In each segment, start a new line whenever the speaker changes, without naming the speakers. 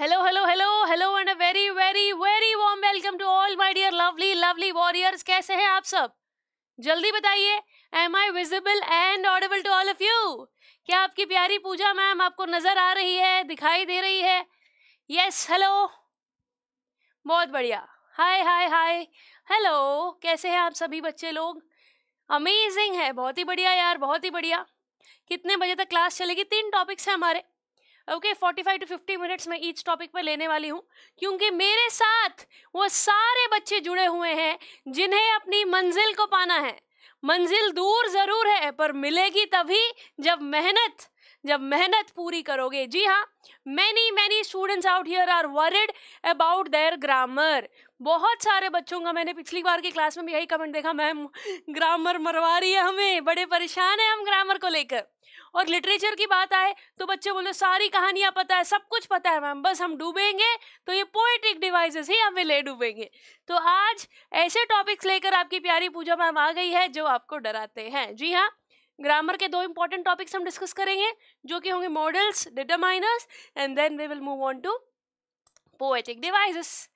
Hello, hello hello hello and a very very very warm welcome to all my dear lovely lovely warriors. कैसे हैं आप सब? जल्दी बताइए am I visible and audible to all of you क्या आपकी प्यारी पूजा मैम आपको नज़र आ रही है दिखाई दे रही है? यस हेलो बहुत बढ़िया। हाय हाय हाय हेलो कैसे हैं आप सभी बच्चे लोग? अमेजिंग है। बहुत ही बढ़िया यार बहुत ही बढ़िया। कितने बजे तक क्लास चलेगी? तीन टॉपिक्स हैं हमारे। Okay forty five to fifty minutes में ईच टॉपिक पे लेने वाली हूँ, क्योंकि मेरे साथ वो सारे बच्चे जुड़े हुए हैं, जिन्हें अपनी मंजिल को पाना है। मंजिल दूर ज़रूर है, पर मिलेगी तभी जब मेहनत जब मेहनत पूरी करोगे। जी हाँ many many students out here are worried about their grammar बहुत सारे बच्चों का मैंने पिछली बार की क्लास में भी यही कमेंट देखा, मैम ग्रामर मरवा रही है हमें, बड़े परेशान है हम ग्रामर को लेकर. और लिटरेचर की बात आए तो बच्चे बोले, सारी कहानियाँ पता है, सब कुछ पता है मैम, बस हम डूबेंगे तो ये पोएटिक डिवाइसेस ही हमें ले डूबेंगे। तो आज ऐसे टॉपिक्स लेकर आपकी प्यारी पूजा मैम आ गई है, जो आपको डराते हैं। जी हाँ ग्रामर के दो इंपॉर्टेंट टॉपिक्स हम डिस्कस करेंगे, जो कि होंगे modals determiners and then we will move on to poetic devices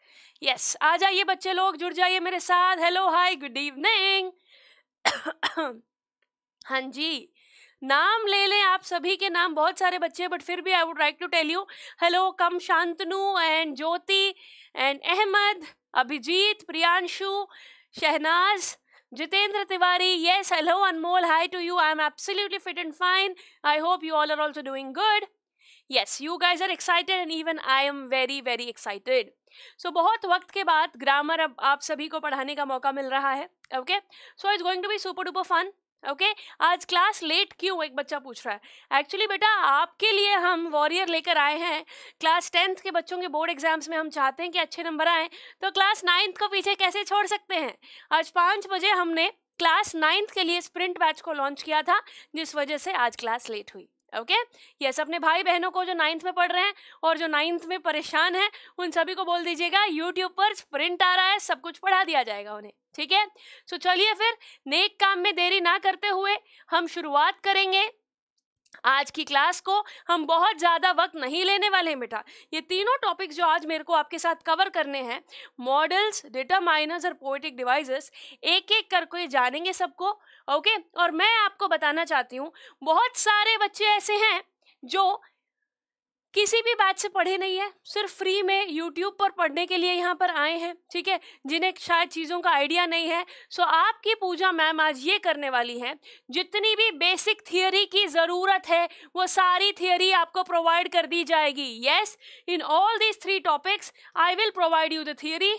yes आ जाइए बच्चे लोग, जुड़ जाइए मेरे साथ। हेलो हाय गुड इवनिंग हाँ जी नाम ले लें आप सभी के नाम, बहुत सारे बच्चे हैं बट फिर भी I would like to tell you hello come Shantanu and Jyoti and Ahmad, Abhijit, Priyanshu, Shahnaz, Jitendra Tiwari yes yes, hello anmol hi to you i'm absolutely fit and fine, i hope you all are also doing good. Yes, you guys are excited and even i am very very excited. So, बहुत वक्त के बाद grammar अब आप सभी को पढ़ाने का मौका मिल रहा है okay so it's going to be super duper fun okay okay? आज क्लास लेट क्यों? एक बच्चा पूछ रहा है। एक्चुअली बेटा, आपके लिए हम वॉरियर लेकर आए हैं। क्लास टेंथ के बच्चों के बोर्ड एग्ज़ाम्स में हम चाहते हैं कि अच्छे नंबर आए। तो क्लास नाइन्थ को पीछे कैसे छोड़ सकते हैं? आज पाँच बजे हमने क्लास नाइन्थ के लिए स्प्रिंट बैच को लॉन्च किया था, जिस वजह से आज क्लास लेट हुई। ओके? यस अपने भाई बहनों को जो नाइन्थ में पढ़ रहे हैं और जो नाइन्थ में परेशान हैं, उन सभी को बोल दीजिएगा यूट्यूब पर प्रिंट आ रहा है, सब कुछ पढ़ा दिया जाएगा उन्हें। ठीक है? सो चलिए फिर नेक काम में देरी ना करते हुए हम शुरुआत करेंगे। आज की क्लास को हम बहुत ज़्यादा वक्त नहीं लेने वाले हैं बेटा। ये तीनों टॉपिक्स जो आज मेरे को आपके साथ कवर करने हैं मॉडल्स डेटा माइनर्स और पोइटिक डिवाइसेस एक एक करके जानेंगे सबको ओके और मैं आपको बताना चाहती हूँ, बहुत सारे बच्चे ऐसे हैं जो किसी भी बात से पढ़े नहीं है, सिर्फ़ फ्री में यूट्यूब पर पढ़ने के लिए यहाँ पर आए हैं, ठीक है? जिन्हें शायद चीज़ों का आइडिया नहीं है। सो आपकी पूजा मैम आज ये करने वाली हैं, जितनी भी बेसिक थियोरी की ज़रूरत है, वो सारी थियोरी आपको प्रोवाइड कर दी जाएगी। Yes in all these three topics I will provide you the theory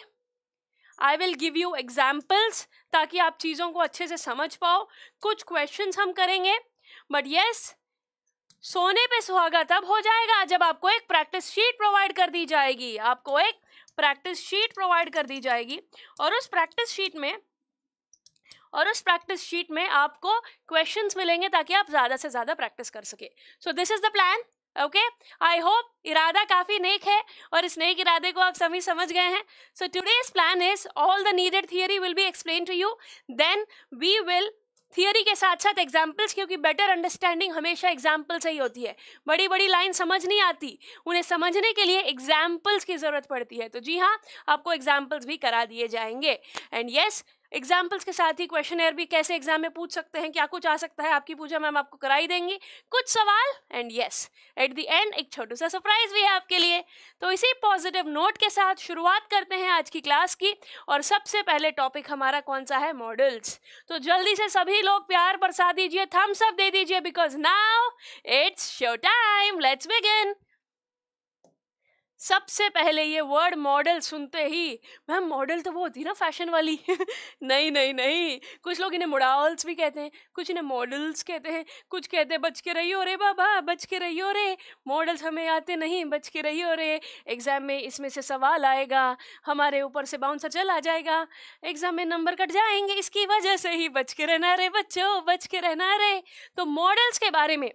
I will give you examples ताकि आप चीज़ों को अच्छे से समझ पाओ। कुछ क्वेश्चंस हम करेंगे बट येस सोने पे सुहागा तब हो जाएगा जब आपको एक प्रैक्टिस शीट प्रोवाइड कर दी जाएगी। आपको एक प्रैक्टिस शीट प्रोवाइड कर दी जाएगी और उस प्रैक्टिस शीट में, और उस प्रैक्टिस शीट में आपको क्वेश्चंस मिलेंगे ताकि आप ज़्यादा से ज़्यादा प्रैक्टिस कर सके। So this is the plan okay I hope इरादा काफ़ी नेक है और इस नेक इरादे को आप सभी समझ गए हैं। So today's plan is all the needed theory will be explain to you then we will theory के साथ साथ एग्जाम्पल्स क्योंकि बेटर अंडरस्टैंडिंग हमेशा एग्ज़ाम्पल से ही होती है। बड़ी बड़ी लाइन समझ नहीं आती, उन्हें समझने के लिए एग्जाम्पल्स की ज़रूरत पड़ती है। तो जी हाँ आपको एग्जाम्पल्स भी करा दिए जाएँगे। एंड येस एग्जाम्पल्स के साथ ही क्वेश्चन एयर भी कैसे एग्ज़ाम में पूछ सकते हैं, क्या कुछ आ सकता है, आपकी पूजा मैम आपको कराई देंगी। कुछ सवाल and yes at the end एक छोटू सा सरप्राइज़ भी है आपके लिए। तो इसी पॉजिटिव नोट के साथ शुरुआत करते हैं आज की क्लास की और सबसे पहले टॉपिक हमारा कौन सा है? मॉडल्स तो जल्दी से सभी लोग प्यार बरसा दीजिए थम्स अप दे दीजिए because now it's show time let's begin सबसे पहले ये वर्ड मॉडल सुनते ही, मैम मॉडल तो वो होती ना फ़ैशन वाली नहीं नहीं नहीं, कुछ लोग इन्हें मॉडल्स भी कहते हैं, कुछ इन्हें मॉडल्स कहते हैं, कुछ कहते हैं, बच के रहियो रे बाबा, बच के रहियो रे मॉडल्स हमें आते नहीं, बच के रहियो रे एग्ज़ाम में इसमें से सवाल आएगा, हमारे ऊपर से बाउंसर चल आ जाएगा एग्ज़ाम में नंबर कट जाएँगे, इसकी वजह से ही बच के रहना रे बच्चों, बच के रहना रे। तो मॉडल्स के बारे में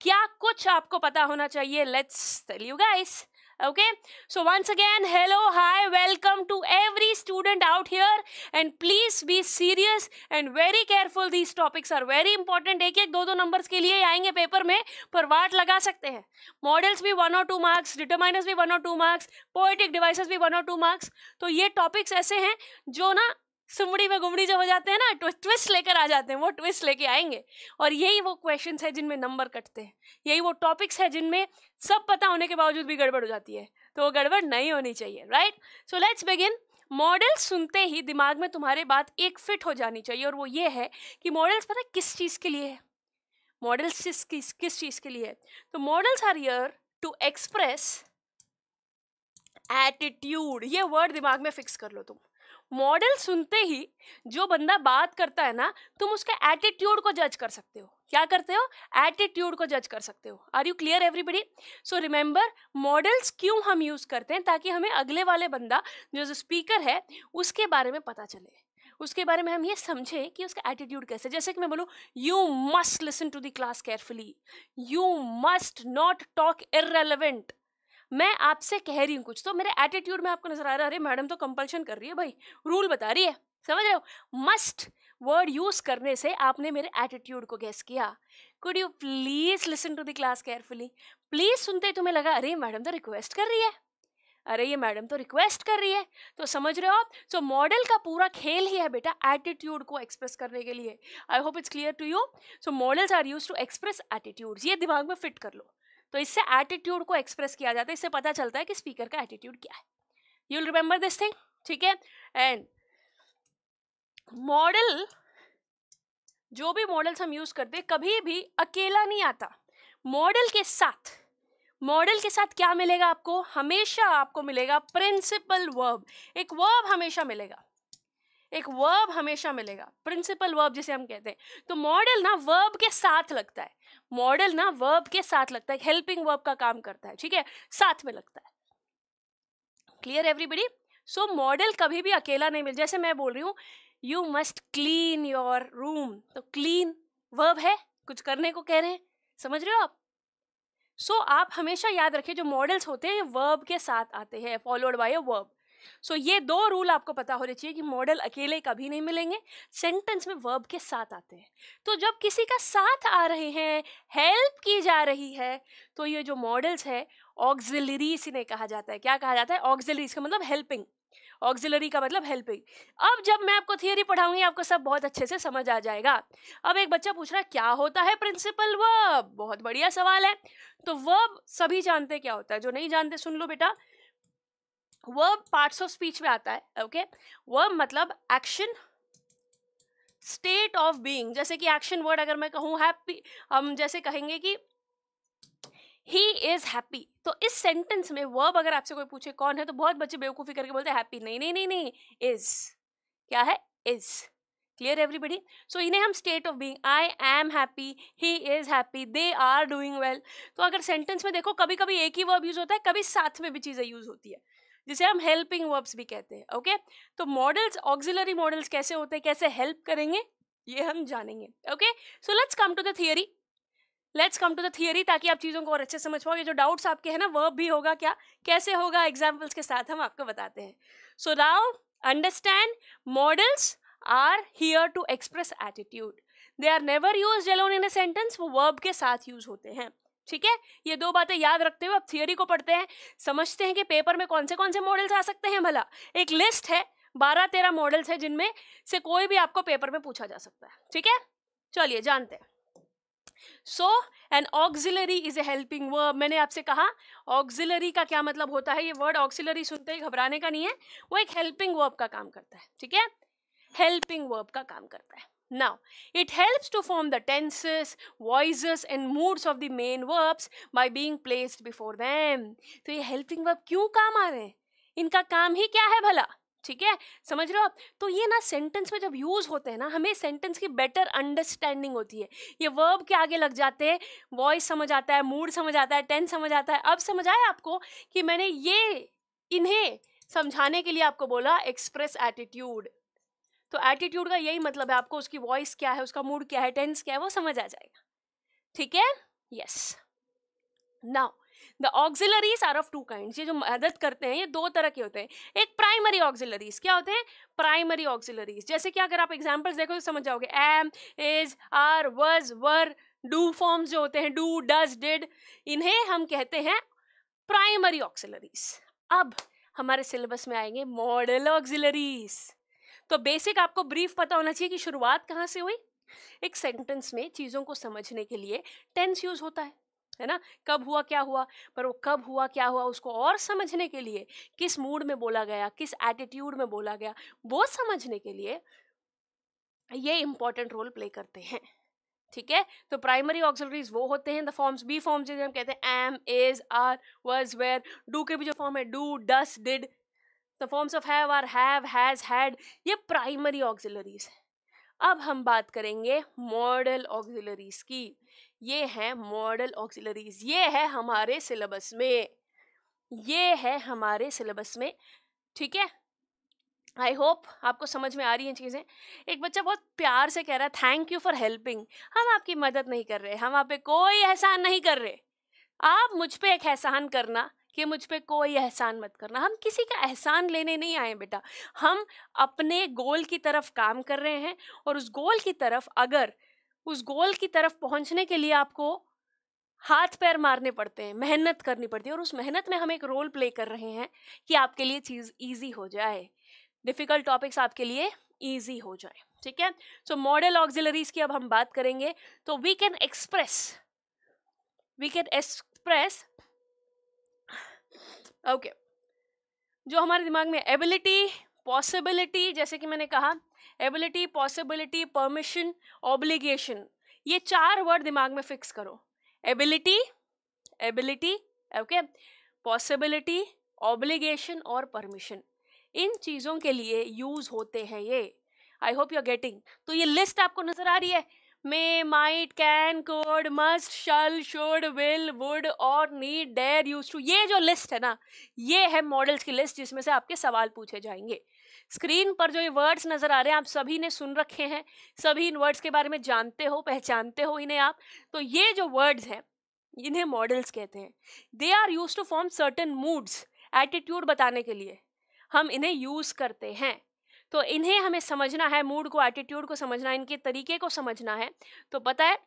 क्या कुछ आपको पता होना चाहिए? Let's tell you guys okay? So, once again, hello, hi, welcome to every student out here. And please be serious and very careful these topics are very important एक एक दो दो नंबर्स के लिए आएँगे पेपर में, पर वाट लगा सकते हैं। मॉडल्स भी वन और टू मार्क्स डिटरमाइनर्स भी वन और टू मार्क्स पोएटिक डिवाइसेस भी वन और टू मार्क्स तो ये टॉपिक्स ऐसे हैं जो ना सुमड़ी में गुमड़ी जो हो जाते हैं ना ट्विस्ट लेकर आ जाते हैं, वो ट्विस्ट लेके आएँगे। और यही वो क्वेश्चंस है जिनमें नंबर कटते हैं। यही वो टॉपिक्स है जिनमें सब पता होने के बावजूद भी गड़बड़ हो जाती है। तो वो गड़बड़ नहीं होनी चाहिए right so let's begin modal सुनते ही दिमाग में तुम्हारे बात एक फिट हो जानी चाहिए। और वो ये है कि मॉडल्स पता किस चीज़ के लिए है? मॉडल्स किस किस किस चीज़ के लिए है? तो modals are yeah to express attitude ये वर्ड दिमाग में फिक्स कर लो तुम। मॉडल सुनते ही जो बंदा बात करता है ना, तुम उसके एटीट्यूड को जज कर सकते हो। क्या करते हो? एटीट्यूड को जज कर सकते हो। Are you clear everybody so remember modals क्यों हम यूज़ करते हैं ताकि हमें अगले वाले बंदा, जो जो स्पीकर है, उसके बारे में पता चले। उसके बारे में हम ये समझें कि उसका एटीट्यूड कैसे जैसे कि मैं बोलूँ you must listen to the class carefully you must not talk irrelevant मैं आपसे कह रही हूँ कुछ। तो मेरे एटीट्यूड में आपको नज़र आ रहा है, अरे, मैडम तो कंपल्शन कर रही है भाई। रूल बता रही है। समझ रहे हो? मस्ट वर्ड यूज़ करने से आपने मेरे एटीट्यूड को गैस किया। Could you please listen to the class carefully please सुनते तुम्हें लगा, अरे, मैडम तो रिक्वेस्ट कर रही है। अरे, ये मैडम तो रिक्वेस्ट कर रही है। तो समझ रहे हो आप? सो मॉडल का पूरा खेल ही है बेटा एटीट्यूड को एक्सप्रेस करने के लिए। I hope it's clear to you so modals are use to express attitude ये दिमाग में फिट कर लो। तो इससे एटीट्यूड को एक्सप्रेस किया जाता है, इससे पता चलता है कि स्पीकर का एटीट्यूड क्या है। यू रिमेंबर दिस थिंग ठीक है? एंड मॉडल जो भी मॉडल्स हम यूज़ करते हैं, कभी भी अकेला नहीं आता। मॉडल के साथ मॉडल के साथ क्या मिलेगा आपको? हमेशा आपको मिलेगा प्रिंसिपल वर्ब एक वर्ब हमेशा मिलेगा। एक वर्ब हमेशा मिलेगा प्रिंसिपल वर्ब जिसे हम कहते हैं। तो मॉडल ना वर्ब के साथ लगता है। मॉडल ना वर्ब के साथ लगता है हेल्पिंग वर्ब का काम करता है ठीक है? साथ में लगता है। क्लियर एवरीबडी सो मॉडल कभी भी अकेला नहीं मिल जैसे मैं बोल रही हूँ you must clean your room तो क्लीन वर्ब है कुछ करने को कह रहे हैं समझ रहे हो आप? सो so, आप हमेशा याद रखिए जो मॉडल्स होते हैं वर्ब के साथ आते हैं followed by a verb so so, ये दो रूल आपको पता होने चाहिए कि मॉडल अकेले कभी नहीं मिलेंगे सेंटेंस में वर्ब के साथ आते हैं। तो जब किसी का साथ आ रहे हैं हेल्प की जा रही है तो ये जो मॉडल्स है ऑक्सिलरीज इन्हें कहा जाता है। क्या कहा जाता है? ऑक्सिलरीज का मतलब हेल्पिंग। ऑक्सिलरी का मतलब हेल्पिंग। अब जब मैं आपको थियोरी पढ़ाऊँगी आपको सब बहुत अच्छे से समझ आ जाएगा। अब एक बच्चा पूछ रहा है क्या होता है प्रिंसिपल वर्ब? बहुत बढ़िया सवाल है। तो वर्ब सभी जानते क्या होता है। जो नहीं जानते सुन लो बेटा। वर्ब पार्ट्स ऑफ़ स्पीच में आता है ओके वर्ब मतलब एक्शन स्टेट ऑफ़ बीइंग जैसे कि एक्शन वर्ड अगर मैं कहूँ हैप्पी हम जैसे कहेंगे कि ही इज़ हैप्पी तो इस सेंटेंस में वर्ब अगर आपसे कोई पूछे कौन है तो बहुत बच्चे बेवकूफ़ी करके बोलते हैं हैप्पी नहीं नहीं नहीं नहीं इज़ क्या है? इज़ क्लियर एवरीबडी सो इन्हें हम state of being I am happy he is happy they are doing well तो अगर सेंटेंस में देखो कभी कभी एक ही वर्ब यूज़ होता है, कभी साथ में भी चीज़ें यूज़ होती है। जिसे हम हेल्पिंग वर्ब्स भी कहते हैं ओके तो मॉडल्स ऑक्सिलरी मॉडल्स कैसे होते हैं, कैसे हेल्प करेंगे, ये हम जानेंगे okay so let's come to the theory let's come to the theory ताकि आप चीज़ों को और अच्छे समझ पाओगे जो डाउट्स आपके हैं ना वर्ब भी होगा क्या? कैसे होगा? एग्जाम्पल्स के साथ हम आपको बताते हैं। So now understand models are here to express attitude they are never use alone in a sentence वो वर्ब के साथ यूज़ होते हैं। ठीक है? ये दो बातें याद रखते हुए अब थियोरी को पढ़ते हैं। समझते हैं कि पेपर में कौन से कौन से मॉडल्स आ सकते हैं भला। एक लिस्ट है बारह तेरह मॉडल्स है जिनमें से कोई भी आपको पेपर में पूछा जा सकता है। ठीक है? चलिए, जानते हैं। So an auxiliary is a helping verb मैंने आपसे कहा ऑक्सिलरी का क्या मतलब होता है? ये वर्ड ऑक्सिलरी सुनते ही घबराने का नहीं है। वो एक हेल्पिंग वर्ब का काम करता है। ठीक है? हेल्पिंग वर्ब का काम करता है। Now, it helps to form the tenses, voices and moods of the main verbs by being placed before them. तो ये helping verb क्यों काम आ रहे हैं? इनका काम ही क्या है भला? ठीक है? समझ रहे हो आप? तो ये ना सेंटेंस में जब यूज़ होते हैं ना हमें सेंटेंस की बेटर अंडरस्टैंडिंग होती है। ये वर्ब के आगे लग जाते हैं वॉइस समझ आता है मूड समझ आता है टेंस समझ आता है। अब समझ आया आपको कि मैंने ये इन्हें समझाने के लिए आपको बोला एक्सप्रेस एटीट्यूड तो एटीट्यूड का यही मतलब है आपको उसकी वॉइस क्या है, उसका मूड क्या है टेंस क्या है, वो समझ आ जाएगा। ठीक है? Yes now the auxiliaries are of two kind ये जो मदद करते हैं, ये दो तरह के होते हैं। एक प्राइमरी ऑक्सिलरीज क्या होते हैं? प्राइमरी ऑक्सिलरीज जैसे कि अगर आप एग्जाम्पल्स देखो तो समझ जाओगे। एम इज़ आर वज वर डू फॉर्म्स जो होते हैं डू डज डिड इन्हें हम कहते हैं प्राइमरी ऑक्सिलरीज अब हमारे सिलेबस में आएँगे मॉडल ऑक्सिलरीज तो बेसिक आपको ब्रीफ पता होना चाहिए कि शुरुआत कहाँ से हुई? एक सेंटेंस में चीज़ों को समझने के लिए टेंस यूज़ होता है है ना? कब हुआ, क्या हुआ? पर वो कब हुआ, क्या हुआ, उसको और समझने के लिए किस मूड में बोला गया, किस एटीट्यूड में बोला गया, वो समझने के लिए ये इंपॉर्टेंट रोल प्ले करते हैं, ठीक है? तो प्राइमरी ऑक्सिलरीज वो होते हैं, द फॉर्म्स बी फॉर्म्स जिसे हम कहते हैं, am, is, are, was were do के भी जो फॉर्म है, do, does, did the forms of have are have has had ये प्राइमरी ऑक्सिलरीज है। अब हम बात करेंगे मॉडल ऑक्सिलरीज की। ये है मॉडल ऑक्सिलरीज ये है हमारे सिलेबस में। ये है हमारे सिलेबस में। ठीक है? आई होप आपको समझ में आ रही हैं चीज़ें। एक बच्चा बहुत प्यार से कह रहा है थैंक यू फॉर हेल्पिंग हम आपकी मदद नहीं कर रहे। हम आप पे कोई एहसान नहीं कर रहे। आप मुझ पे एक एहसान करना कि मुझ पर कोई एहसान मत करना। हम किसी का एहसान लेने नहीं आए बेटा। हम अपने गोल की तरफ़ काम कर रहे हैं और उस गोल की तरफ़ अगर, उस गोल की तरफ़ पहुँचने के लिए आपको हाथ पैर मारने पड़ते हैं, मेहनत करनी पड़ती है और उस मेहनत में हम एक रोल प्ले कर रहे हैं कि आपके लिए चीज़ ईजी हो जाए। डिफ़िकल्ट टॉपिक्स आपके लिए ईजी हो जाए, ठीक है? सो मॉडल ऑक्सिलरीज की अब हम बात करेंगे। तो we can express, we can express okay. जो हमारे दिमाग में एबिलिटी, पॉसिबिलिटी, जैसे कि मैंने कहा, एबिलिटी, पॉसिबिलिटी, परमिशन, ऑब्लिगेशन, ये चार वर्ड दिमाग में फिक्स करो। Ability ability, okay, possibility, obligation और परमिशन। इन चीज़ों के लिए यूज़ होते हैं ये। I hope you are getting. तो ये लिस्ट आपको नज़र आ रही है। May might can could must shall should will would और नीड डेयर यूज़ टू ये जो लिस्ट है ना, ये है मॉडल्स की लिस्ट जिसमें से आपके सवाल पूछे जाएँगे। स्क्रीन पर जो ये वर्ड्स नज़र आ रहे हैं, आप सभी ने सुन रखे हैं, सभी इन वर्ड्स के बारे में जानते हो, पहचानते हो इन्हें आप। तो ये जो वर्ड्स हैं, इन्हें मॉडल्स कहते हैं। They are use to form certain moods attitude बताने के लिए। हम इन्हें यूज़ करते हैं। तो इन्हें हमें समझना है मूड को एटीट्यूड को समझना है, इनके तरीके को समझना है। तो पता है,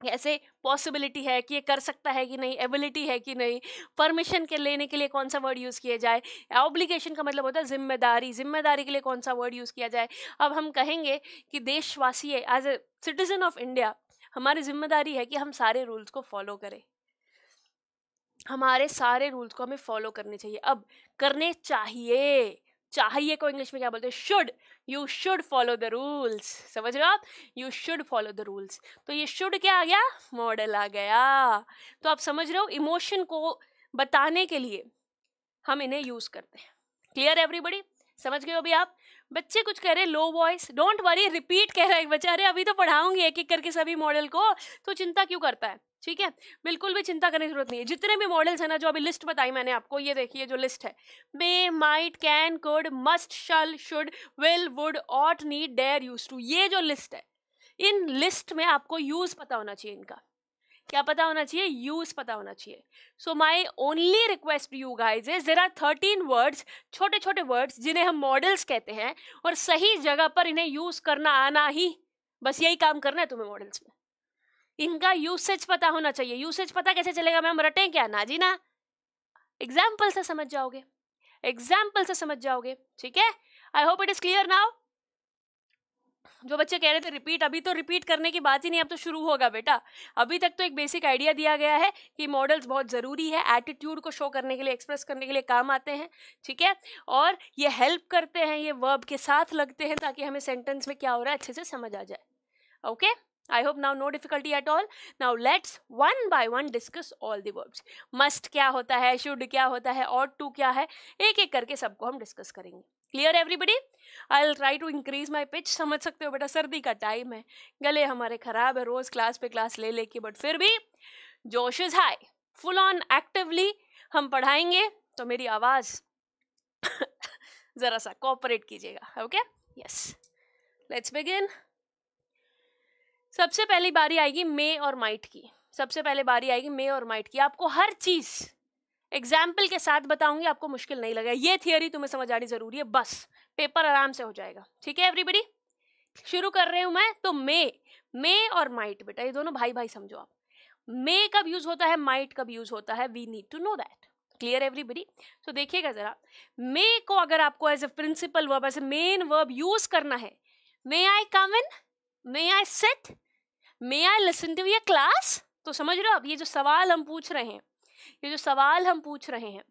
ऐसे पॉसिबिलिटी है कि ये कर सकता है कि नहीं एबिलिटी है कि नहीं परमिशन के लेने के लिए कौन सा वर्ड यूज़ किया जाए? ऑब्लिगेशन का मतलब होता है ज़िम्मेदारी ज़िम्मेदारी के लिए कौन सा वर्ड यूज़ किया जाए? अब हम कहेंगे कि देशवासी as a citizen of India हमारी ज़िम्मेदारी है कि हम सारे रूल्स को फॉलो करें। हमारे सारे रूल्स को हमें फॉलो करने चाहिए। अब करने चाहिए। चाहिए को इंग्लिश में क्या बोलते हैं? Should you should follow the rules समझ रहे हो आप? You should follow the rules तो ये शुड क्या आ गया? मॉडल आ गया। तो आप समझ रहे हो? इमोशन को बताने के लिए हम इन्हें यूज़ करते हैं। क्लियर एवरीबडी समझ गए हो अभी आप? बच्चे कुछ कह रहे हैं low voice don't worry repeat कह रहा है बच्चा। अरे, अभी तो पढ़ाऊँगी एक एक करके सभी मॉडल को। तो चिंता क्यों करता है? ठीक है? बिल्कुल भी चिंता करने की ज़रूरत नहीं है। जितने भी मॉडल्स हैं ना, जो अभी लिस्ट बताई मैंने आपको, ये देखिए जो लिस्ट है। May might can could must shall should will would ought need dare use to ये जो लिस्ट है, इन लिस्ट में आपको यूज़ पता होना चाहिए इनका। क्या पता होना चाहिए? यूज़ पता होना चाहिए। So my only request you guys is there are thirteen words छोटे छोटे वर्ड्स जिन्हें हम मॉडल्स कहते हैं, और सही जगह पर इन्हें यूज़ करना आना ही। बस यही काम करना है तुम्हें मॉडल्स में। इनका यूसेज पता होना चाहिए। यूसेज पता कैसे चलेगा? मैम, रटें क्या? ना जी ना। एग्ज़ाम्पल से समझ जाओगे। एग्ज़ाम्पल से समझ जाओगे। ठीक है? I hope it is clear now जो बच्चे कह रहे थे रिपीट अभी तो रिपीट करने की बात ही नहीं, अब तो शुरू होगा बेटा। अभी तक तो एक बेसिक आइडिया दिया गया है कि मॉडल्स बहुत ज़रूरी है। एटीट्यूड को शो करने के लिए एक्सप्रेस करने के लिए काम आते हैं। ठीक है? और ये हेल्प करते हैं, ये वर्ब के साथ लगते हैं ताकि हमें सेंटेंस में क्या हो रहा है अच्छे से समझ आ जाए। Okay okay? I hope now no difficulty at all. Now let's one by one discuss all the verbs. Must क्या होता है, should क्या होता है, ought to क्या है एक एक करके सबको हम डिस्कस करेंगे. Clear everybody I will try to increase my pitch समझ सकते हो बेटा, सर्दी का टाइम है. गले हमारे खराब है, रोज क्लास पे क्लास ले लेके बट फिर भी जोश is high full on actively हम पढ़ाएँगे तो मेरी आवाज़ ज़रा सा कोऑपरेट कीजिएगा ओके यस लेट्स बिगिन सबसे पहली बारी आएगी मे और माइट की। सबसे पहले बारी आएगी मे और माइट की। आपको हर चीज़, एग्ज़ाम्पल के साथ बताऊँगी, आपको मुश्किल नहीं लगेगा। ये थियोरी तुम्हें समझ आनी ज़रूरी है, बस। पेपर आराम से हो जाएगा। ठीक है एवरीबडी शुरू कर रही हूँ मैं तो मे मे और माइट बेटा, ये दोनों भाई भाई समझो आप। मे कब यूज़ होता है, माइट कब यूज़ होता है we need to know that clear everybody तो देखिएगा जरा। मे को अगर आपको as a principal verb as a main verb use करना है may I come in may I set may I listen to ये क्लास तो समझ रहे हो अब ये जो सवाल हम पूछ रहे हैं, ये जो सवाल हम पूछ रहे हैं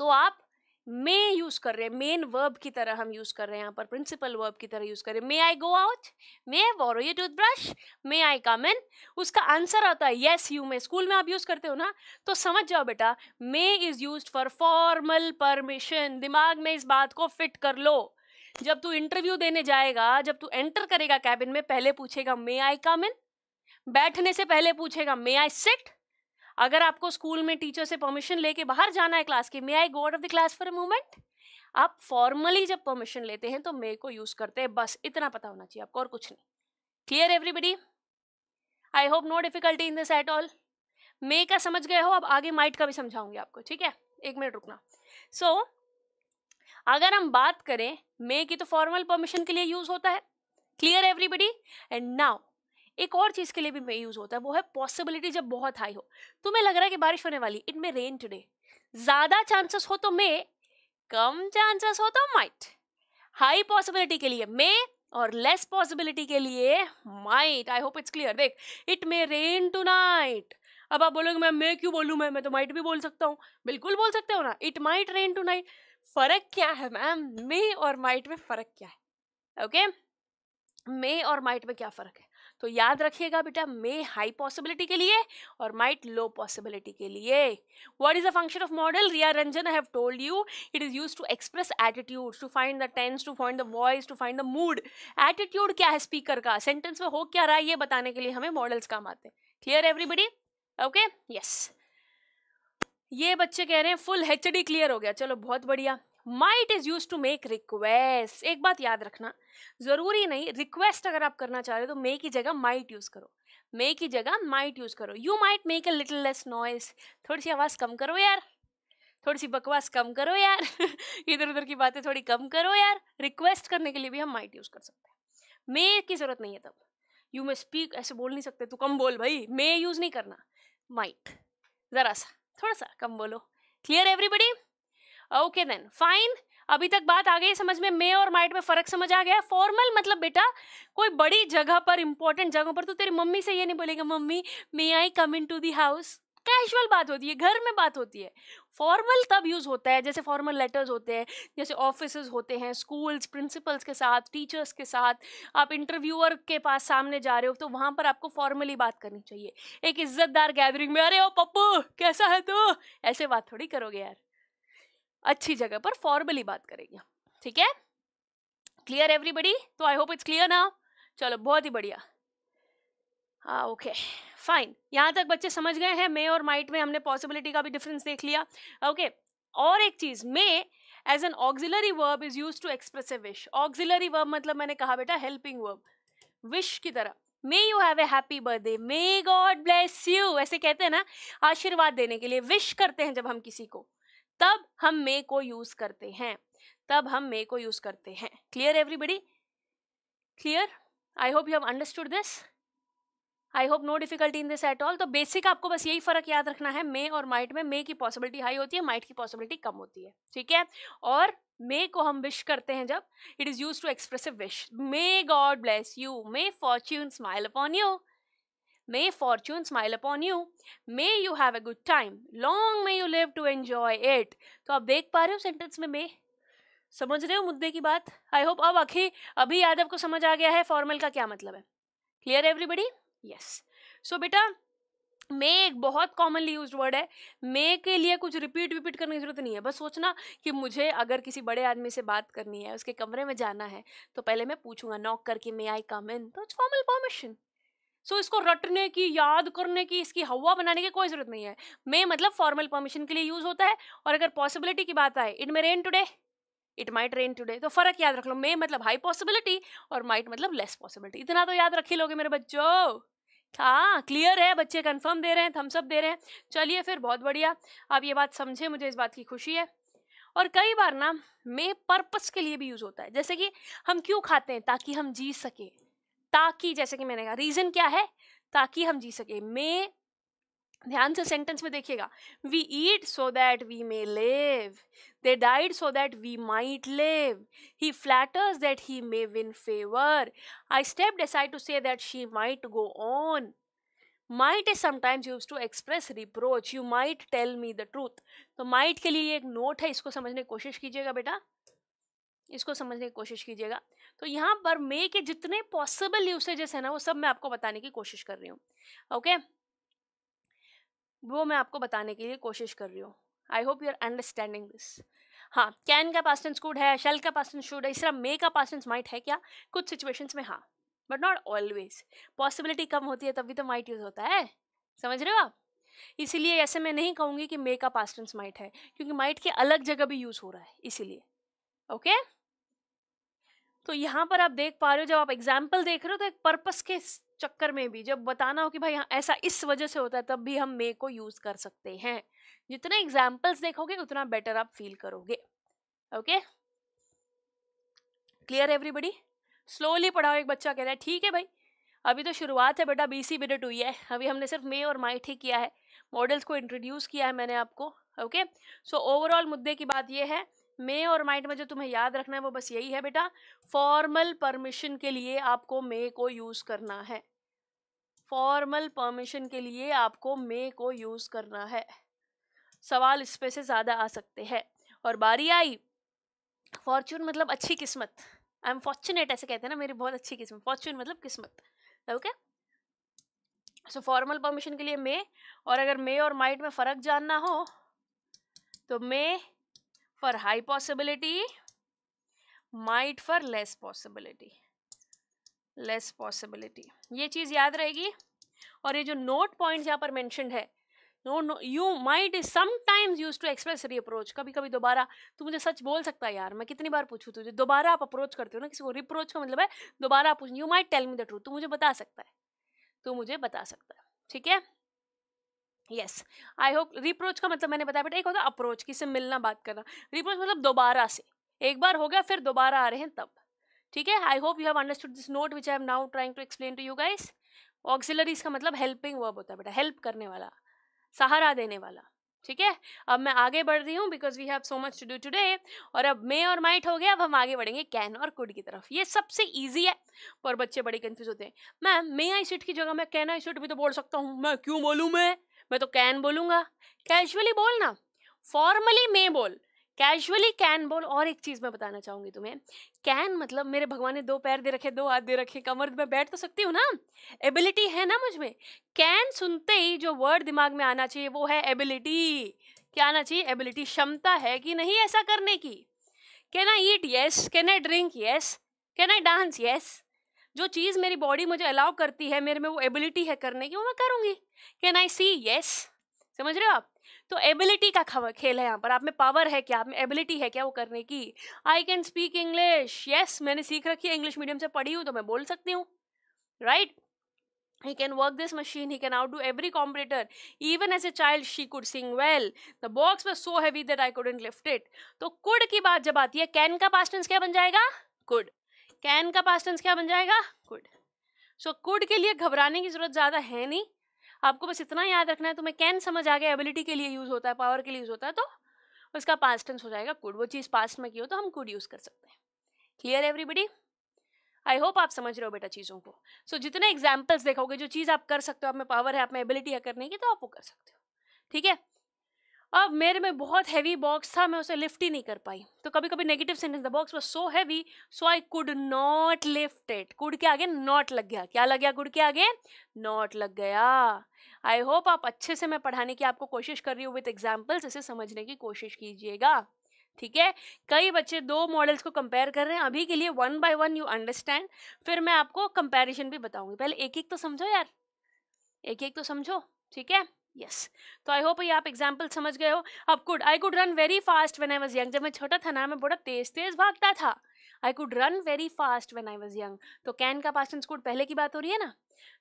तो आप मे यूज़ कर रहे हैं मेन वर्ब की तरह हम यूज़ कर रहे हैं यहाँ पर प्रिंसिपल वर्ब की तरह यूज़ कर रहे हैं। May I go out may I borrow ये toothbrush may I come in उसका आंसर आता है येस यू में स्कूल में आप यूज़ करते हो ना तो समझ जाओ बेटा may is use for formal permission दिमाग में इस बात को फिट कर लो। जब तू इंटरव्यू देने जाएगा जब तू एंटर करेगा कैबिन में पहले पूछेगा मे आई कम इन बैठने से पहले पूछेगा मे आई सिट अगर आपको स्कूल में टीचर से परमिशन लेके बाहर जाना है क्लास की may I go out of the class for a moment आप फॉर्मली जब परमिशन लेते हैं तो मे को यूज़ करते हैं बस इतना पता होना चाहिए आपको और कुछ नहीं। Clear everybody I hope no difficulty in this at all may का समझ गए हो अब आगे माइट का भी समझाऊँगी आपको ठीक है? एक मिनट रुकना। सो so, अगर हम बात करें मे की तो फॉर्मल परमिशन के लिए यूज़ होता है। क्लियर एवरीबडी एंड नाउ एक और चीज़ के लिए भी मे यूज़ होता है, वो है पॉसिबिलिटी जब बहुत हाई हो। तुम्हें लग रहा है कि बारिश होने वाली इट मे रेन टुडे ज़्यादा चांसेस हो तो मे कम चांसेस हो तो माइट हाई पॉसिबिलिटी के लिए मे और लेस पॉसिबिलिटी के लिए might I hope it's clear देख it may rain tonight अब आप बोलोगे, मैं मैं क्यों बोलूँ? मैं मैं तो माइट भी बोल सकता हूँ। बिल्कुल बोल सकते हो ना। It might rain tonight फ़र्क क्या है मैम? मे और माइट में फ़र्क क्या है? ओके? मे और माइट में क्या फ़र्क है? तो याद रखिएगा बेटा, मे हाई पॉसिबिलिटी के लिए और माइट लो पॉसिबिलिटी के लिए। What is the function of model? Riya Ranjan, I have told you, it is use to express attitude to find the tense, to find the voice, to find the mood. Attitude क्या है speaker का? Sentence में हो क्या रहा है ये बताने के लिए हमें मॉडल्स काम आते हैं। Clear everybody? ओके? यस। ये बच्चे कह रहे हैं, फुल एचडी क्लियर हो गया। चलो, बहुत बढ़िया। Might is use to make request एक बात याद रखना, ज़रूरी नहीं रिक्वेस्ट अगर आप करना चाह रहे हो तो मे की जगह माइट यूज़ करो। मे की जगह माइट यूज़ करो। You might make a little less noise थोड़ी सी आवाज़ कम करो यार। थोड़ी सी बकवास कम करो यार। इधर उधर की बातें थोड़ी कम करो यार। रिक्वेस्ट करने के लिए भी हम माइट यूज़ कर सकते हैं। मे की ज़रूरत नहीं है तब। यू मे स्पीक ऐसे बोल नहीं सकते। तू कम बोल भाई। मे यूज़ नहीं करना। माइट जरा सा। थोड़ा सा कम बोलो। Clear everybody okay then fine अभी तक बात आ गई समझ में, मे और माइट में फ़र्क समझ आ गया। फॉर्मल मतलब बेटा, कोई बड़ी जगह पर इंपॉर्टेंट जगह पर तो तेरी मम्मी से ये नहीं बोलेगा, mummy may I come in to the house casual बात होती है, घर में बात होती है। फॉर्मल तब यूज़ होता है, जैसे फॉर्मल लेटर्स होते हैं, जैसे ऑफ़िस होते हैं स्कूल्स प्रिंसिपल्स के साथ टीचर्स के साथ, आप इंटरव्यूअर के पास सामने जा रहे हो तो वहाँ पर आपको फॉर्मली बात करनी चाहिए। एक इज्जतदार गैदरिंग में, अरे ओ पप्पू, कैसा है तू? ऐसे बात थोड़ी करोगे यार। अच्छी जगह पर फॉर्मली बात करेंगे ठीक है? क्लियर एवरीबडी तो आई होप इट्स क्लियर ना चलो, बहुत ही बढ़िया। हाँ ओके फाइन यहाँ तक बच्चे समझ गए हैं मे और माइट में हमने पॉसिबिलिटी का भी डिफरेंस देख लिया। Okay okay. और एक चीज़ may as an auxiliary verb is use to express a wish auxiliary verb मतलब मैंने कहा बेटा हेल्पिंग वर्ब विश की तरह. May you have a happy birthday may God bless you ऐसे कहते हैं ना, आशीर्वाद देने के लिए विश करते हैं जब हम किसी को। तब हम मे को यूज़ करते हैं। तब हम मे को यूज़ करते हैं। Clear everybody clear I hope you have understood this I hope no difficulty in this at all तो बेसिक आपको बस यही फ़र्क याद रखना है मे और माइट में मे की पॉसिबिलिटी हाई होती है माइट की पॉसिबिलिटी कम होती है, ठीक है? और मे को हम विश करते हैं जब it is use to expressive wish may God bless you may fortune smile upon you May fortune smile upon you. May you have a good time. Long may you live to enjoy it. तो आप देख पा रहे हो sentence में मे समझ रहे हो मुद्दे की बात? आई होप अब अखी अभी यादव को समझ आ गया है फॉर्मल का क्या मतलब है? क्लियर एवरीबडी यस सो बेटा मे एक बहुत कॉमनली यूज़ वर्ड है। मे के लिए कुछ रिपीट रिपीट करने की ज़रूरत नहीं है। बस सोचना कि मुझे अगर किसी बड़े आदमी से बात करनी है, उसके कमरे में जाना है तो पहले मैं पूछूँगा नॉक करके मे आई कम इन तो इट्स फॉर्मल परमिशन सो इसको रटने की, याद करने की, इसकी हवा बनाने की कोई ज़रूरत नहीं है। मे मतलब फॉर्मल परमिशन के लिए यूज़ होता है, और अगर पॉसिबिलिटी की बात आए it may rain today it might rain today तो फ़र्क याद रख लो। मे मतलब हाई पॉसिबिलिटी और माइट मतलब लेस पॉसिबिलिटी इतना तो याद रखी लोगे मेरे बच्चों। हाँ क्लियर है, बच्चे कंफर्म दे रहे हैं थम्सअप दे रहे हैं। चलिए फिर, बहुत बढ़िया। आप ये बात समझे, मुझे इस बात की खुशी है। और कई बार ना, मे पर्पस के लिए भी यूज़ होता है। जैसे कि हम क्यों खाते हैं? ताकि हम जी सके। ताकि, जैसे कि मैंने कहा, रीजन क्या है? ताकि हम जी सके। मे ध्यान से सेंटेंस में देखिएगा। We eat so that we may live they died so that we might live he flatters that he may win favour I step decide to say that she might go on might is sometimes use to express reproach you might tell me the truth तो might के लिए एक note है, इसको समझने की कोशिश कीजिएगा बेटा। इसको समझने की कोशिश कीजिएगा। तो यहाँ पर मे के जितने पॉसिबल यूसेजेस है ना, वो सब मैं आपको बताने की कोशिश कर रही हूँ। Okay okay? वो मैं आपको बताने के लिए कोशिश कर रही हूँ। I hope you are understanding this हाँ कैन का पास्टेंस कूड है शेल का पास्टेंस शूड है, इस तरह मे का पास्टेंस माइट है क्या? कुछ सिचुएशंस में हाँ बट नॉट ऑलवेज पॉसिबिलिटी कम होती है तभी तो माइट यूज़ होता है। समझ रहे हो आप? इसीलिए ऐसे मैं नहीं कहूँगी कि मे का पास्टेंस माइट है, क्योंकि माइट के अलग जगह भी यूज़ हो रहा है, इसीलिए। Okay okay? तो यहाँ पर आप देख पा रहे हो, जब आप एग्ज़ाम्पल देख रहे हो तो एक पर्पस के चक्कर में भी जब बताना हो कि भाई ऐसा इस वजह से होता है, तब भी हम मे को यूज़ कर सकते हैं। जितने एग्जाम्पल्स देखोगे, उतना बेटर आप फील करोगे। ओके क्लियर एवरीबडी स्लोली पढ़ाओ, एक बच्चा कह रहा है, ठीक है भाई, अभी तो शुरुआत है बेटा बीसी मिनट हुई है। अभी हमने सिर्फ़ मे और माइट ही किया है। मॉडल्स को इंट्रोड्यूस किया है मैंने आपको। ओके सो ओवरऑल मुद्दे की बात यह है मे और माइट में जो तुम्हें याद रखना है वो बस यही है बेटा फॉर्मल परमिशन के लिए आपको मे को यूज़ करना है। फॉर्मल परमिशन के लिए आपको मे को यूज़ करना है। सवाल इस पे से ज़्यादा आ सकते हैं। और बारी आई फॉर्चून मतलब अच्छी किस्मत। आई एम फॉर्चुनेट ऐसे कहते हैं ना, मेरी बहुत अच्छी किस्मत। फॉर्चून मतलब किस्मत। ओके सो फॉर्मल परमिशन के लिए मे, और अगर मे और माइट में फ़र्क जानना हो तो मे for high possibility, might for less possibility. Less possibility. ये चीज़ याद रहेगी? और ये जो नोट पॉइंट यहाँ पर मेंशन है no no you might is sometimes use to express reproach कभी कभी दोबारा, तू मुझे सच बोल सकता है यार, मैं कितनी बार पूछूँ तुझे? दोबारा आप अप्रोच करते हो ना, किसी को रिप्रोच का मतलब है, दोबारा पूछ you might tell me the truth तू मुझे बता सकता है, तू मुझे बता सकता है, ठीक है? यस आई होप रिप्रोच का मतलब मैंने बताया बेटा एक होता है अप्रोच किसी मिलना बात करना। रिप्रोच मतलब दोबारा से। एक बार हो गया, फिर दोबारा आ रहे हैं तब। ठीक है? I hope you have understood this note which I am now trying to explain to you guys auxiliaries का मतलब हेल्पिंग वर्ब होता है बेटा हेल्प करने वाला, सहारा देने वाला। ठीक है? अब मैं आगे बढ़ रही हूँ because we have so much to do today और अब मे और माइट हो गया, अब हम आगे बढ़ेंगे कैन और कुड की तरफ़। ये सबसे ईजी है पर बच्चे बड़े कंफ्यूज होते हैं। मैम मे आई सिट की जगह मैं कैन आई सिट भी तो बोल सकता हूँ। मैं क्यों बोलूँ मैं? मैं तो कैन बोलूँगा। कैजुअली बोल ना। फॉर्मली मे बोल। कैजुअली कैन बोल। और एक चीज़ मैं बताना चाहूँगी तुम्हें। कैन मतलब मेरे भगवान ने दो पैर दे रखे, दो हाथ दे रखे कमर में बैठ तो सकती हूँ ना? एबिलिटी है ना मुझमें? कैन सुनते ही जो वर्ड दिमाग में आना चाहिए, वो है एबिलिटी। क्या आना चाहिए? एबिलिटी क्षमता है कि नहीं ऐसा करने की? Can I eat? Yes. Can I drink? Yes. Can I dance? Yes. जो चीज़ मेरी बॉडी मुझे अलाउ करती है, मेरे में वो एबिलिटी है करने की, वो मैं करूँगी। Can I see? यस। समझ रहे हो आप? तो एबिलिटी का खबर खेल है यहाँ पर। आप में पावर है क्या? आप में एबिलिटी है क्या वो करने की? I can speak English. Yes, मैंने सीख रखी है, इंग्लिश मीडियम से पढ़ी हूँ तो मैं बोल सकती हूँ। Right? He can work this machine, he can outdo every competitor. Even as a child, she could sing well. The box was so heavy that i couldn't lift it. तो could की बात जब आती है, can का past tense क्या बन जाएगा? could कैन का पास्ट टेंस क्या बन जाएगा? कुड सो कुड के लिए घबराने की ज़रूरत ज़्यादा है नहीं। आपको बस इतना याद रखना है तुम्हें कैन समझ आ गया एबिलिटी के लिए यूज़ होता है पावर के लिए यूज़ होता है तो उसका पास्ट टेंस हो जाएगा कुड वो चीज़ पास्ट में की हो तो हम कुड यूज़ कर सकते हैं। क्लियर एवरीबडी आई होप आप समझ रहे हो बेटा चीज़ों को। सो so, जितने एग्जाम्पल्स देखोगे जो चीज़ आप कर सकते हो आप में पावर है आप में एबिलिटी है करने की तो आप वो कर सकते हो। ठीक है? अब मेरे में बहुत हैवी बॉक्स था, मैं उसे लिफ्ट ही नहीं कर पाई। तो कभी कभी negative sentence the box was so heavy so I could not lift it could के आगे नॉट लग गया। क्या लग गया कुड के आगे? नॉट लग गया। आई होप आप अच्छे से मैं पढ़ाने की आपको कोशिश कर रही हूँ विथ एग्जाम्पल्स इसे समझने की कोशिश कीजिएगा। ठीक है? कई बच्चे दो मॉडल्स को कंपेयर कर रहे हैं। अभी के लिए one by one you understand फिर मैं आपको कंपैरिजन भी बताऊँगी। पहले एक एक तो समझो यार। एक एक तो समझो। ठीक है? यस तो आई होप ये आप एग्ज़ाम्पल समझ गए हो। अब could I could run very fast when I was young जब मैं छोटा था ना, मैं बड़ा तेज तेज भागता था। I could run very fast when I was young तो कैन का पास्ट टेंस कुड पहले की बात हो रही है ना?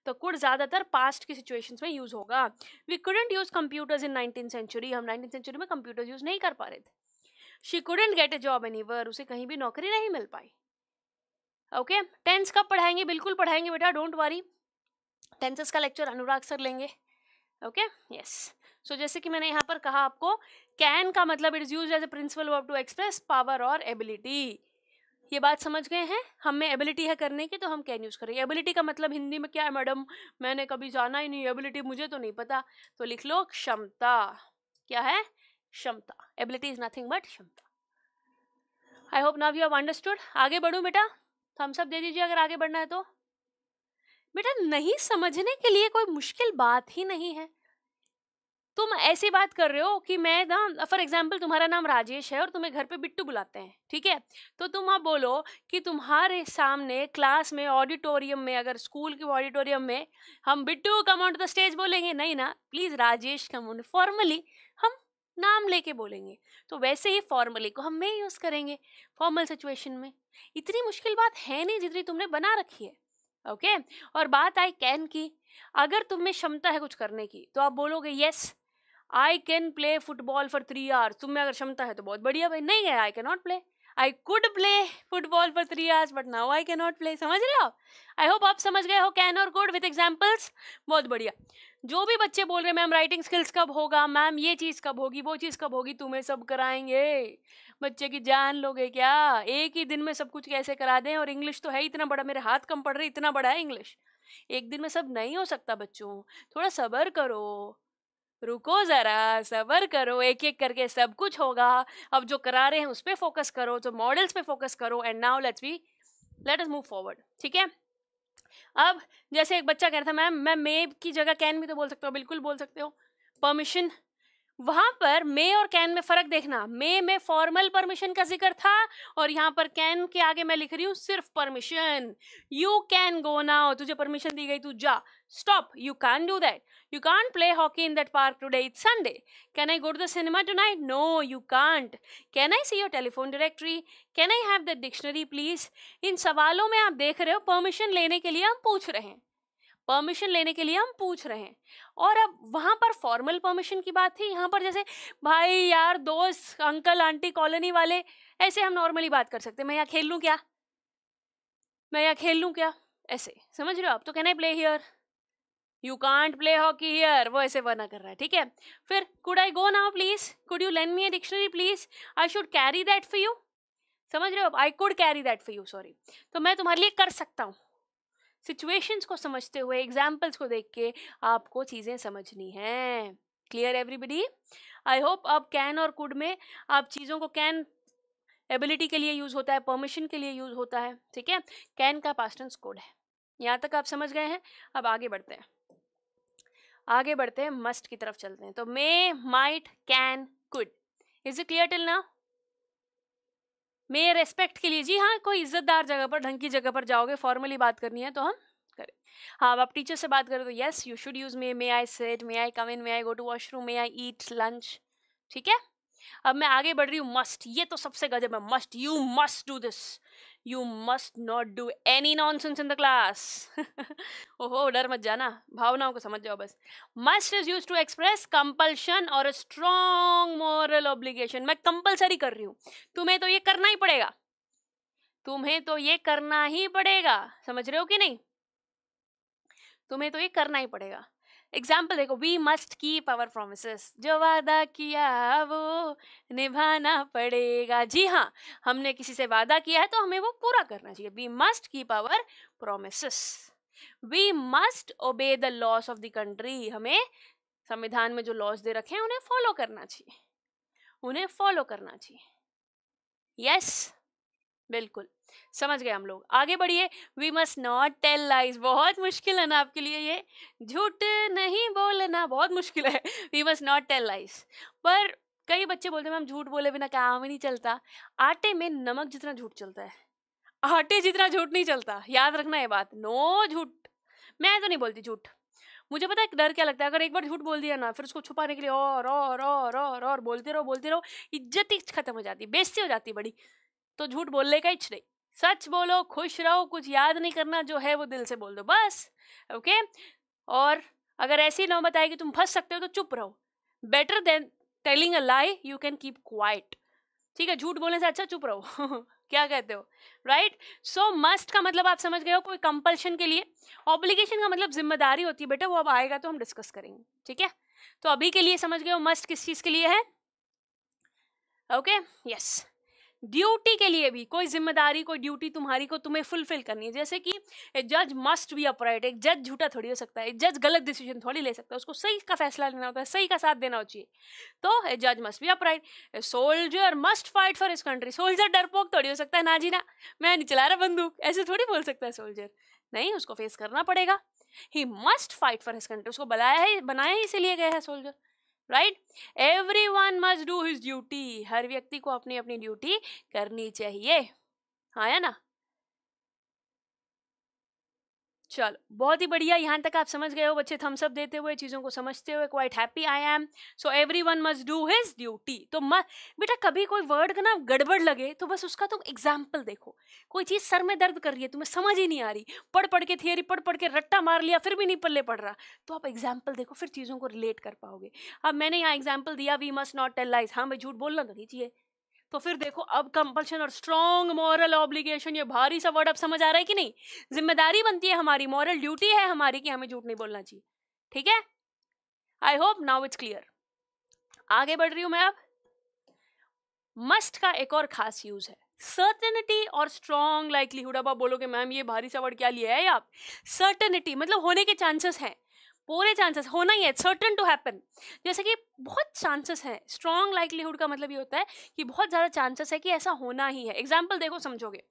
तो कुड ज़्यादातर पास्ट की सिचुएशंस में यूज़ होगा। We couldn't use computers in nineteen century हम नाइनटीन सेंचुरी में कंप्यूटर्स यूज़ नहीं कर पा रहे थे। She couldn't get a job anywhere उसे कहीं भी नौकरी नहीं मिल पाई। ओके? टेंस कब पढ़ाएँगे? बिल्कुल पढ़ाएँगे बेटा डोंट वरी टेंसेस का लेक्चर अनुराग सर लेंगे। ओके? यस सो जैसे कि मैंने यहाँ पर कहा आपको कैन का मतलब it is use as a principal verb to express power और एबिलिटी ये बात समझ गए हैं? हम एबिलिटी है करने की तो हम कैन यूज़ करेंगे एबिलिटी का मतलब हिंदी में क्या है मैडम मैंने कभी जाना ही नहीं एबिलिटी मुझे तो नहीं पता। तो लिख लो, क्षमता। क्या है? क्षमता। एबिलिटी इज़ नथिंग बट क्षमता। I hope now you have understood आगे बढ़ू बेटा? थम्स अप दे दीजिए अगर आगे बढ़ना है तो। बेटा, नहीं समझने के लिए कोई मुश्किल बात ही नहीं है। तुम ऐसी बात कर रहे हो कि मैं ना, फॉर एग्ज़ाम्पल तुम्हारा नाम राजेश है और तुम्हें घर पे बिट्टू बुलाते हैं, ठीक है? तो तुम आप बोलो कि तुम्हारे सामने क्लास में, ऑडिटोरियम में, अगर स्कूल के ऑडिटोरियम में हम Bittu come on to the stage बोलेंगे, नहीं ना, please Rajesh come on, formally हम नाम लेके बोलेंगे। तो वैसे ही फॉर्मली को हम मैं यूज़ करेंगे फॉर्मल सिचुएशन में। इतनी मुश्किल बात है नहीं जितनी तुमने बना रखी है। ओके? और बात आई कैन की, अगर तुम में क्षमता है कुछ करने की तो आप बोलोगे, yes I can play football for three hours तुम में अगर क्षमता है तो बहुत बढ़िया भाई। नहीं है I can not play I could play football for three hours but now I can not play समझ रहे हो? आई होप आप समझ गए हो कैन और कुड विथ एग्जाम्पल्स बहुत बढ़िया। जो भी बच्चे बोल रहे हैं, मैम राइटिंग स्किल्स कब होगा? मैम, ये चीज़ कब होगी? वो चीज़ कब होगी? तुम्हें सब कराएँगे। बच्चे की जान लोगे क्या? एक ही दिन में सब कुछ कैसे करा दें? और इंग्लिश तो है इतना बड़ा, मेरे हाथ कम पड़ रही इतना बड़ा है इंग्लिश एक दिन में सब नहीं हो सकता बच्चों। थोड़ा सबर करो। रुको ज़रा, सबर करो। एक एक करके सब कुछ होगा। अब जो करा रहे हैं, उस पर फोकस करो तो मॉडल्स पे फोकस करो। And now let's we let us move forward ठीक है? अब जैसे एक बच्चा कह रहा था, मैम, मैं मे की जगह कैन भी तो बोल सकता हूँ, बिल्कुल बोल सकते हो। परमिशन वहाँ पर मे और कैन में फ़र्क देखना। मे, में फॉर्मल परमिशन का ज़िक्र था और यहाँ पर कैन के आगे मैं लिख रही हूँ सिर्फ़ permission. You can go now तुझे परमिशन दी गई, तू जा। Stop you can do that you can't play hockey in that park today it's Sunday can I go to the cinema tonight no you can't can I see your telephone directory can I have the dictionary please इन सवालों में आप देख रहे हो permission लेने के लिए हम पूछ रहे हैं। परमिशन लेने के लिए हम पूछ रहे हैं। और अब वहाँ पर फॉर्मल परमिशन की बात थी, यहाँ पर जैसे, भाई यार, दोस्त अंकल आंटी कॉलोनी वाले, ऐसे हम नॉर्मली बात कर सकते हैं। मैं यहाँ खेल लूँ क्या? मैं यहाँ खेल लूँ क्या? ऐसे, समझ रहे हो आप? तो can I play here you can't play hockey here वो ऐसे वरना कर रहा है, ठीक है? फिर could I go now please could you lend me a dictionary please I should carry that for you समझ रहे हो I could carry that for you sorry तो मैं तुम्हारे लिए कर सकता हूँ। सिचुएशंस को समझते हुए एग्जाम्पल्स को देख के आपको चीज़ें समझनी हैं। Clear everybody? आई होप अब कैन और कुड में आप चीज़ों को कैन एबिलिटी के लिए यूज़ होता है, परमिशन के लिए यूज़ होता है, ठीक है? कैन का पास्टेंस कोड है। यहाँ तक आप समझ गए हैं, अब आगे बढ़ते हैं। आगे बढ़ते हैं, मस्ट की तरफ़ चलते हैं। तो may, might, can, could. Is it clear till now? May respect के लिए, जी हाँ कोई इज्जतदार जगह पर, ढंग की जगह पर जाओगे फॉर्मली बात करनी है तो हम करें। हाँ अब आप टीचर से बात करें तो yes you should use may may I sit may I come in may I go to washroom may I eat lunch ठीक है? अब मैं आगे बढ़ रही हूँ मस्ट ये तो सबसे गजब है must you must do this you must not do any nonsense in the class ओहो, डर मत जाना। भावनाओं को समझ जाओ बस। Must is use to express compulsion और स्ट्रॉन्ग मॉरल ऑब्लिगेशन मैं कंपल्सरी कर रही हूँ। तुम्हें तो ये करना ही पड़ेगा। तुम्हें तो ये करना ही पड़ेगा। समझ रहे हो कि नहीं? तुम्हें तो ये करना ही पड़ेगा। एग्ज़ाम्पल देखो we must keep our promise जो वादा किया वो निभाना पड़ेगा। जी हाँ हमने किसी से वादा किया है तो हमें वो पूरा करना चाहिए। We must keep our promise we must obey the laws of the country हमें संविधान में जो लॉस दे रखे हैं उन्हें फॉलो करना चाहिए। उन्हें फॉलो करना चाहिए। यस yes, बिल्कुल, समझ गए हम लोग। आगे बढ़िए। We must not tell lies बहुत मुश्किल है ना आपके लिए ये? झूठ नहीं बोलना, बहुत मुश्किल है। We must not tell lies पर कई बच्चे बोलते हैं, मैम, झूठ बोले बिना काम ही नहीं चलता। आटे में नमक जितना झूठ चलता है, आटे जितना झूठ नहीं चलता। याद रखना ये बात। नो झूठ। मैं तो नहीं बोलती झूठ। मुझे पता है डर क्या लगता है? अगर एक बार झूठ बोल दिया ना, फिर उसको छुपाने के लिए और और और और और बोलते रहो बोलते रहो, इज़्ज़त ही खत्म हो जाती, बेइज्जती हो जाती बड़ी। तो झूठ बोलने का इच नहीं। सच बोलो, खुश रहो, कुछ याद नहीं करना जो है वो दिल से बोल दो, बस, ओके? और अगर ऐसी नौबत आएगी, तुम फंस सकते हो तो चुप रहो। Better than telling a lie you can keep quiet ठीक है, झूठ बोलने से अच्छा चुप रहो। क्या कहते हो? राइट सो मस्ट का मतलब आप समझ गए हो कोई कंपल्शन के लिए। ऑब्लिगेशन का मतलब ज़िम्मेदारी होती है, बेटा, वो अब आएगा तो हम डिस्कस करेंगे। ठीक है? तो अभी के लिए समझ गए हो मस्ट किस चीज़ के लिए है? ओके? यस ड्यूटी के लिए भी, कोई ज़िम्मेदारी, कोई ड्यूटी तुम्हारी को तुम्हें फुलफिल करनी है। जैसे कि ए जज मस्ट बी अपराइट एक जज झूठा थोड़ी हो सकता है जज गलत डिसीज़न थोड़ी ले सकता है, उसको सही का फैसला लेना होता है, सही का साथ देना चाहिए तो ए जज must be upright a soldier must fight for his country soldier डरपोक थोड़ी हो सकता है, ना जी ना, मैं नहीं चला रहा बंदूक। ऐसे थोड़ी बोल सकता है सोल्जर नहीं, उसको फेस करना पड़ेगा। He must fight for his country उसको बनाया है, बनाया ही इसीलिए गया है soldier right? Every one must do his duty. हर व्यक्ति को अपनी अपनी ड्यूटी करनी चाहिए। हाँ है ना? चलो, बहुत ही बढ़िया, यहाँ तक आप समझ गए हो बच्चे थम्सअप देते हुए, चीज़ों को समझते हुए quite happy I am so every one must do his duty तो मत बेटा कभी कोई वर्ड का ना गड़बड़ लगे तो बस उसका तुम एग्ज़ाम्पल देखो। कोई चीज़ सर में दर्द कर रही है, तुम्हें समझ ही नहीं आ रही। पढ़ पढ़ के थियरी पढ़ पढ़ के रट्टा मार लिया, फिर भी नहीं पल्ले पड़ रहा। तो आप एग्ज़ाम्पल देखो, फिर चीज़ों को रिलेट कर पाओगे। अब मैंने यहाँ एग्ज़ाम्पल दिया we must not tell lies हाँ भाई झूठ बोलना तो नहीं चाहिए। तो फिर देखो, अब कंपल्शन और स्ट्रॉन्ग मॉरल ऑब्लिगेशन ये भारी सा वर्ड अब समझ आ रहा है कि नहीं? ज़िम्मेदारी बनती है हमारी मॉरल ड्यूटी है हमारी कि हमें झूठ नहीं बोलना चाहिए। ठीक है? I hope now it's clear आगे बढ़ रही हूँ मैं अब। मस्ट का एक और खास यूज़ है। सर्टेनिटी और स्ट्रॉन्ग लाइकलीहुड अब आप बोलोगे, मैम, ये भारी सा वर्ड क्या लिया है आप सर्टेनिटी मतलब होने के चांसेस हैं। पूरे चांसेस होना ही है सर्टन टू हैपन जैसे कि बहुत चांसेस हैं स्ट्रॉन्ग लाइवलीहुड का मतलब ये होता है कि बहुत ज़्यादा चांसेस है कि ऐसा होना ही है. एग्ज़ाम्पल देखो, समझोगे.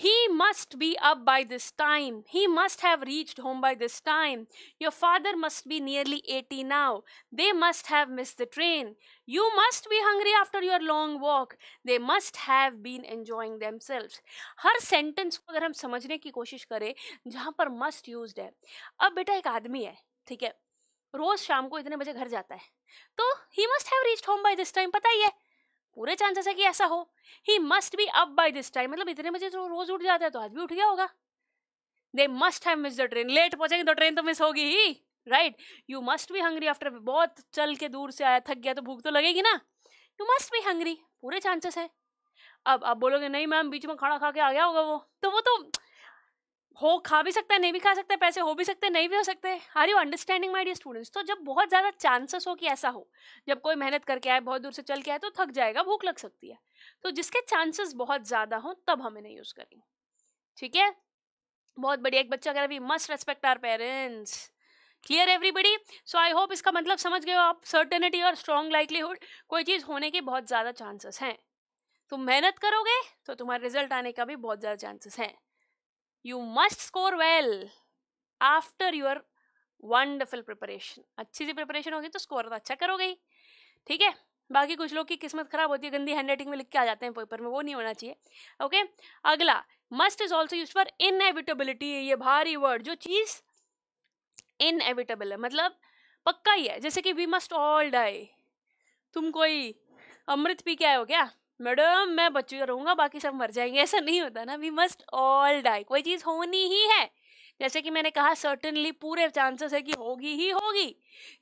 He must be up by this time. He must have reached home by this time. Your father must be nearly 80 now. They must have missed the train. You must be hungry after your long walk. They must have been enjoying themselves. हर sentence को अगर हम समझने की कोशिश करें जहाँ पर मस्ट यूज्ड है अब बेटा एक आदमी है ठीक है रोज शाम को इतने बजे घर जाता है तो he must have reached home by this time पता ही है पूरे चांसेस है कि ऐसा हो। He must be up by this time मतलब इतने बजे तो रोज उठ जाता है तो आज भी उठ गया होगा। They must have miss the train late पहुँचेंगे तो ट्रेन तो मिस होगी ही right you must be hungry after बहुत चल के दूर से आया, थक गया तो भूख तो लगेगी ना। यू मस्ट बी हंग्री पूरे चांसेस है। अब आप बोलोगे, नहीं मैम बीच में खाना खा के आ गया होगा वो। तो वो तो हो, खा भी सकता है, नहीं भी खा सकता है पैसे हो भी सकते हैं, नहीं भी हो सकते are you understanding my dear students तो जब बहुत ज़्यादा चांसेस हो कि ऐसा हो, जब कोई मेहनत करके आए, बहुत दूर से चल के आए तो थक जाएगा, भूख लग सकती है। तो जिसके चांसेस बहुत ज़्यादा हो, तब हमें नहीं यूज़ करेंगे ठीक है? बहुत बढ़िया, एक बच्चा कह रहा we must respect our parents clear everybody so I hope इसका मतलब समझ गए हो आप। सर्टेनिटी और स्ट्रॉन्ग लाइकलीहुड कोई चीज़ होने के बहुत ज़्यादा चांसेस हैं। तुम मेहनत करोगे तो तुम्हारे रिज़ल्ट आने का भी बहुत ज़्यादा चांसेस हैं। You must score well after your wonderful preparation अच्छी सी प्रिपरेशन होगी तो स्कोर तो अच्छा करोगे ही। ठीक है? बाकी कुछ लोग की किस्मत खराब होती है, गंदी हैंड राइटिंग में लिख के आ जाते हैं पेपर में, वो नहीं होना चाहिए। ओके अगला must is also use for inevitability ये भारी वर्ड जो चीज़ इनएविटेबल है मतलब पक्का ही है। जैसे कि वी मस्ट ऑल डाई तुम कोई अमृत पी के आए हो क्या? मैडम, मैं बच्चों का रहूँगा, बाकी सब मर जाएँगे। ऐसा नहीं होता ना वी मस्ट ऑल डाई कोई चीज़ होनी ही है। जैसे कि मैंने कहा सर्टनली पूरे चांसेस है कि होगी ही होगी।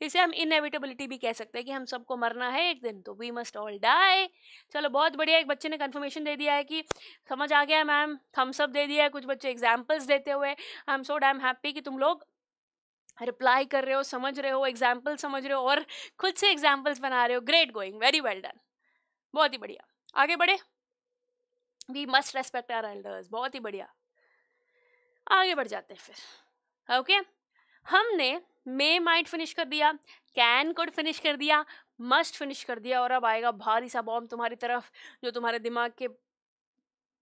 इसे हम इनएविटेबिलिटी भी कह सकते हैं कि हम सबको मरना है एक दिन तो वी मस्ट ऑल डाई चलो, बहुत बढ़िया, एक बच्चे ने कंफर्मेशन दे दिया है कि समझ आ गया मैम थम्सअप दे दिया है कुछ बच्चे एग्जाम्पल्स देते हुए। I am so damn happy कि तुम लोग रिप्लाई कर रहे हो, समझ रहे हो एग्ज़ाम्पल समझ रहे हो और खुद से एग्जाम्पल्स बना रहे हो। Great going very well done बहुत ही बढ़िया। आगे बढ़े। We must respect our elders बहुत ही बढ़िया। आगे बढ़ जाते हैं फिर। Okay okay? हमने मे माइट फिनिश कर दिया कैन कोड फिनिश कर दिया मस्ट फिनिश कर दिया और अब आएगा भारी सा बॉम्ब तुम्हारी तरफ़, जो तुम्हारे दिमाग के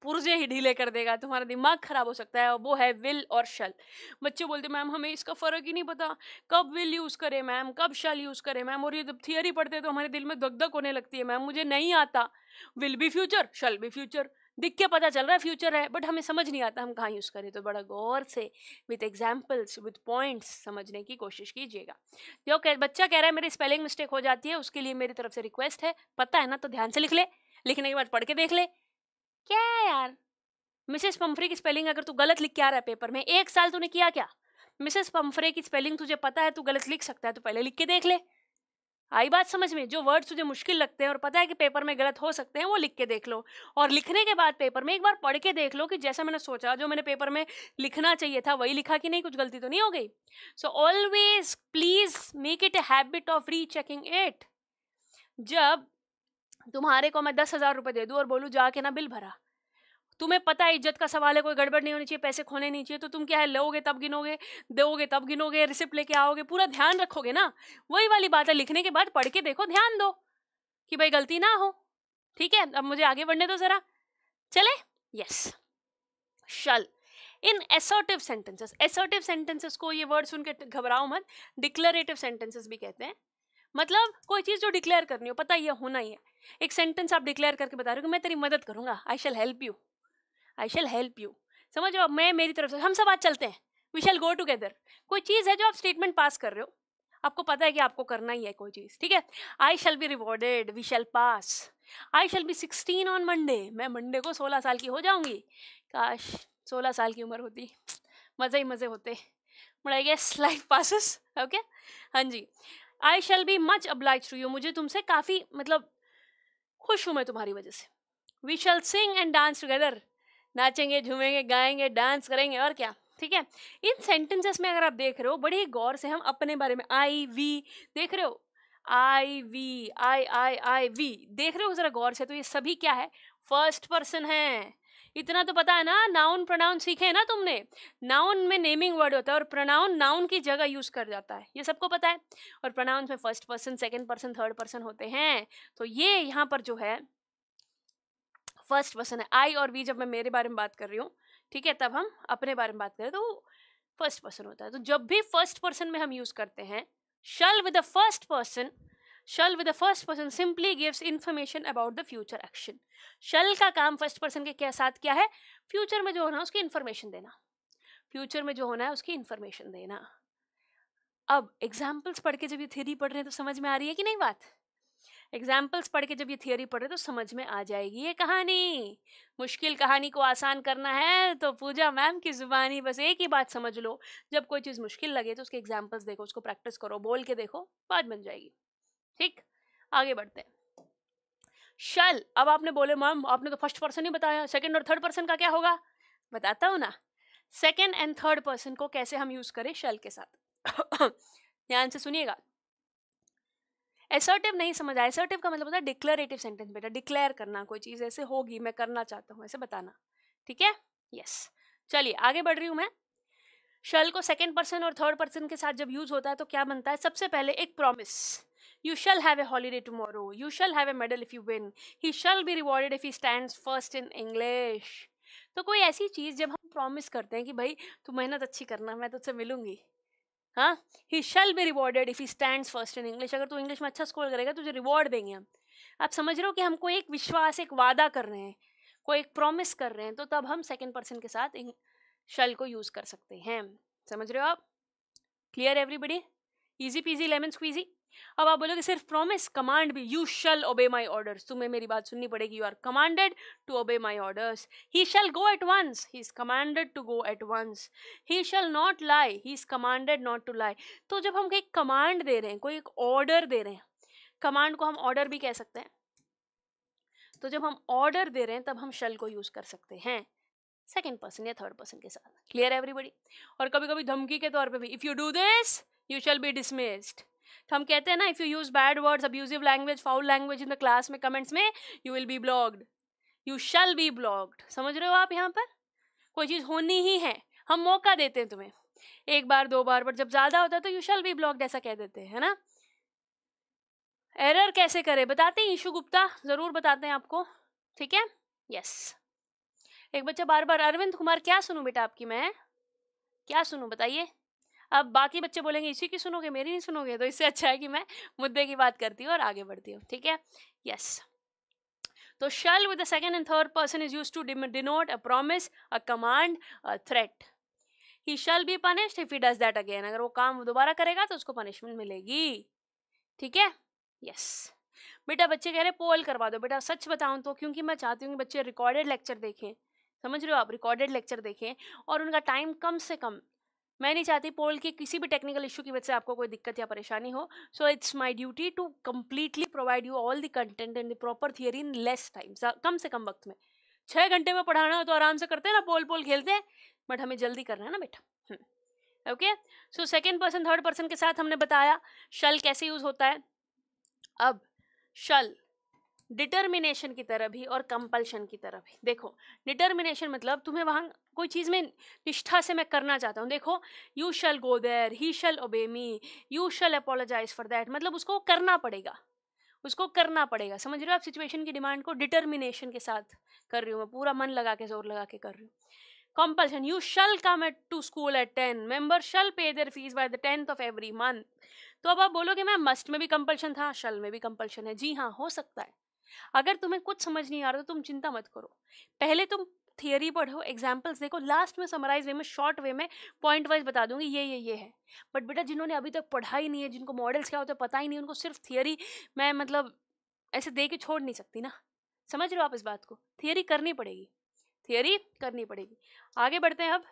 पुर्जे ही ढीले कर देगा तुम्हारा दिमाग खराब हो सकता है और वो है विल और शल। बच्चे बोलते मैम हमें इसका फ़र्क ही नहीं पता। कब विल यूज़ करें मैम? कब शल यूज़ करें मैम? और ये जब थियरी पढ़ते तो हमारे दिल में दग दग होने लगती है मैम मुझे नहीं आता। Will be future shall be future. दिख के पता चल रहा है फ्यूचर है बट हमें समझ नहीं आता हम कहाँ यूज़ करें। तो बड़ा गौर से विथ एग्जाम्पल्स विथ पॉइंट्स समझने की कोशिश कीजिएगा। जो कह, बच्चा कह रहा है मेरी स्पेलिंग मिस्टेक हो जाती है उसके लिए मेरी तरफ़ से रिक्वेस्ट है। पता है ना तो ध्यान से लिख ले। लिखने के बाद पढ़ के देख ले। क्या है यार? मिसेस पंफरे की स्पेलिंग अगर तू गलत लिख के आ रहा है पेपर में, एक साल तूने किया क्या? मिसेस पंफरे की स्पेलिंग तुझे पता है, तू गलत लिख सकता है तो पहले लिख के देख ले। आई बात समझ में? जो वर्ड्स तुझे मुश्किल लगते हैं और पता है कि पेपर में गलत हो सकते हैं, वो लिख के देख लो। और लिखने के बाद पेपर में एक बार पढ़ के देख लो कि जैसा मैंने सोचा, जो मैंने पेपर में लिखना चाहिए था, वही लिखा कि नहीं, कुछ गलती तो नहीं हो गई? So always please make it a habit of rechecking it जब तुम्हारे को मैं दस हज़ार रुपये दे दूँ और बोलूँ, जाके ना बिल भरा। तुम्हें पता है, इज़्ज़त का सवाल है, कोई गड़बड़ नहीं होनी चाहिए, पैसे खोने नहीं चाहिए तो तुम क्या है, लोगे तब गिनोगे, दोगे तब गिनोगे, रिसिप्ट लेके आओगे, पूरा ध्यान रखोगे ना? वही वाली बात है, लिखने के बाद पढ़ के देखो, ध्यान दो कि भाई गलती ना हो। ठीक है, अब मुझे आगे बढ़ने दो जरा। चले? Yes shall. In assertive sentences assertive sentences को ये वर्ड सुन के घबराओ मत। डिक्लरेटिव सेंटेंसेस भी कहते हैं। मतलब कोई चीज़ जो डिक्लेयर करनी हो, पता ये होना ही है। एक सेंटेंस आप डिक्लेयर करके बता रहे हो कि मैं तेरी मदद करूँगा। I shall help you I shall help you समझो मैं मेरी तरफ़ से, हम सब आज चलते हैं। वी शेल गो टुगेदर कोई चीज़ है जो आप स्टेटमेंट पास कर रहे हो? आपको पता है कि आपको करना ही है कोई चीज़, ठीक है? I shall be rewarded we shall pass I shall be sixteen on Monday मैं मंडे को सोलह साल की हो जाऊँगी। काश सोलह साल की उम्र होती। मज़े ही मज़े होते। I guess life passes okay हाँ जी। I shall be much obliged to you मुझे तुमसे काफ़ी मतलब खुश हूँ मैं तुम्हारी वजह से। We shall sing and dance together नाचेंगे, झूमेंगे, गाएँगे डांस करेंगे, और क्या? ठीक है? इन सेंटेंसेस में अगर आप देख रहे हो, बड़े गौर से हम अपने बारे में आई वी देख रहे हो? आई we I I I we देख रहे हो? जरा गौर से तो ये सभी क्या है? फ़र्स्ट पर्सन है। इतना तो पता है ना नाउन प्रोनाउन सीखे ना तुमने? नाउन में नेमिंग वर्ड होता है और प्रोनाउन नाउन की जगह यूज़ कर जाता है, ये सबको पता है? और प्रोनाउंस में first person second person third person होते हैं तो ये यहाँ पर जो है फ़र्स्ट पर्सन है। आई और वी जब मैं मेरे बारे में बात कर रही हूँ, ठीक है, तब हम अपने बारे में बात करें तो फ़र्स्ट पर्सन होता है। तो जब भी फ़र्स्ट पर्सन में हम यूज़ करते हैं shall with the first person shall with the first person simply gives information about the future action shall का काम फ़र्स्ट पर्सन के क्या साथ क्या है? फ्यूचर में जो होना है, उसकी इन्फॉर्मेशन देना। फ्यूचर में जो होना है, उसकी इन्फॉर्मेशन देना। अब एग्जाम्पल्स पढ़ के जब ये थ्योरी पढ़ रहे हैं तो समझ में आ रही है कि नहीं बात? एग्जाम्पल्स पढ़ के जब ये थियोरी पढ़े तो समझ में आ जाएगी ये कहानी। मुश्किल कहानी को आसान करना है तो पूजा मैम की ज़ुबानी बस एक ही बात समझ लो। जब कोई चीज़ मुश्किल लगे तो उसके एग्जाम्पल्स देखो, उसको प्रैक्टिस करो, बोल के देखो बात बन जाएगी। ठीक, आगे बढ़ते हैं। शल, अब आपने बोले, मैम, आपने तो फ़र्स्ट पर्सन ही बताया सेकेंड और थर्ड पर्सन का क्या होगा? बताता हूँ ना। सेकेंड एंड थर्ड पर्सन को कैसे हम यूज़ करें शल के साथ? ध्यान से सुनिएगा। एसर्टिव नहीं समझ आया। एसर्टिव का मतलब होता है डिक्लेरेटिव सेंटेंस बेटा। डिक्लेयर करना, कोई चीज़ ऐसे होगी, मैं करना चाहता हूँ, ऐसे बताना। ठीक है? यस चलिए, आगे बढ़ रही हूँ मैं। शल को सेकेंड पर्सन और थर्ड पर्सन के साथ जब यूज़ होता है तो क्या बनता है? सबसे पहले एक promise you shall have a holiday tomorrow you shall have a medal if you win he shall be rewarded if he stand first in English तो कोई ऐसी चीज़ जब हम प्रॉमिस करते हैं कि भाई, तू मेहनत अच्छी करना, मैं तुझसे मिलूँगी। हाँ? He shall be rewarded if he stand first in English अगर तू इंग्लिश में अच्छा स्कोर करेगा, तुझे रिवॉर्ड देंगे हम। आप समझ रहे हो कि हमको एक विश्वास, एक वादा कर रहे हैं, कोई एक प्रॉमिस कर रहे हैं तो तब हम सेकेंड पर्सन के साथ शल को यूज़ कर सकते हैं। समझ रहे हो आप? Clear everybody easy peasy lemon squeezy अब आप बोलोगे सिर्फ़ प्रॉमिस कमांड भी you shall obey my orders तुम्हें मेरी बात सुननी पड़ेगी। You are commanded to obey my orders he shall go at once he is commanded to go at once he shall not lie he is commanded not to lie तो जब हम एक command दे रहे हैं, कोई एक ऑर्डर दे रहे हैं कमांड को हम ऑर्डर भी कह सकते हैं। तो जब हम ऑर्डर दे रहे हैं, तब हम शल को यूज़ कर सकते हैं। सेकेंड पर्सन या थर्ड पर्सन के साथ। क्लियर एवरीबडी और कभी कभी धमकी के तौर पे भी। If you do this you shall be dismissed तो हम कहते हैं ना if you use bad words abusive language foul language in the class में कमेंट्स में you will be blocked you shall be blocked समझ रहे हो आप यहाँ पर? कोई चीज़ होनी ही है। हम मौका देते हैं तुम्हें। एक बार, दो बार बट जब ज़्यादा होता है तो यू शैल बी ब्लॉग्ड ऐसा कह देते हैं, है ना? एरर कैसे करें? बताते हैं, ईशु गुप्ता, ज़रूर बताते हैं आपको। ठीक है? यस एक बच्चा बार बार अरविंद कुमार, क्या सुनूं बेटा आपकी मैं? क्या सुनूं? बताइए। अब बाकी बच्चे बोलेंगे, इसी की सुनोगे, मेरी नहीं सुनोगे? तो इससे अच्छा है कि मैं मुद्दे की बात करती हूँ और आगे बढ़ती हूँ, ठीक है? यस तो shall with the second and third person is use to denote a promise a command a threat he shall be punished if he does that again अगर वो काम दोबारा करेगा तो उसको पनिशमेंट मिलेगी, ठीक है? यस बेटा, बच्चे कह रहे पोल करवा दो। बेटा, सच बताऊँ तो क्योंकि मैं चाहती हूँ कि बच्चे रिकॉर्डेड लेक्चर देखें। समझ रहे हो आप? रिकॉर्डेड लेक्चर देखें और उनका टाइम कम से कम मैं नहीं चाहती पोल के किसी भी टेक्निकल इशू की वजह से आपको कोई दिक्कत या परेशानी हो। So it's my duty to completely provide you all the content and the proper theory in less time कम से कम वक्त में। छः घंटे में पढ़ाना हो तो आराम से करते हैं ना, पोल पोल खेलते हैं बट हमें जल्दी करना है ना बेटा। Okay so second person third person के साथ हमने बताया शल कैसे यूज़ होता है? अब शल डिटर्मिनेशन की तरह भी और कंपल्शन की तरह भी। देखो डिटर्मिनेशन मतलब तुम्हें वहाँ कोई चीज़ में निष्ठा से मैं करना चाहता हूँ। देखो you shall go there he shall obey me you shall apologize for that मतलब उसको करना पड़ेगा। उसको करना पड़ेगा। समझ रहे हो आप सिचुएशन की डिमांड को? डिटर्मिनेशन के साथ कर रही हूँ मैं। पूरा मन लगा के, ज़ोर लगा के कर रही हूँ। Compulsion, you shall come at, to school at 10 member shall pay their fees by the 10th of every month तो अब आप बोलोगे, मैम मस्ट में भी कंपल्शन था शल में भी कंपल्शन है। जी हाँ हो सकता है। अगर तुम्हें कुछ समझ नहीं आ रहा तो तुम चिंता मत करो। पहले तुम थियरी पढ़ो एग्जाम्पल्स देखो लास्ट में समराइज वे में शॉर्ट वे में पॉइंट वाइज बता दूँगी, ये ये ये है। बट बेटा जिन्होंने अभी तक पढ़ा ही नहीं है, जिनको मॉडल्स क्या होते हैं पता ही नहीं, उनको सिर्फ़ थियरी मैं मतलब ऐसे दे के छोड़ नहीं सकती ना। समझ रहे हो आप इस बात को? थियरी करनी पड़ेगी। थियरी करनी पड़ेगी। आगे बढ़ते हैं अब।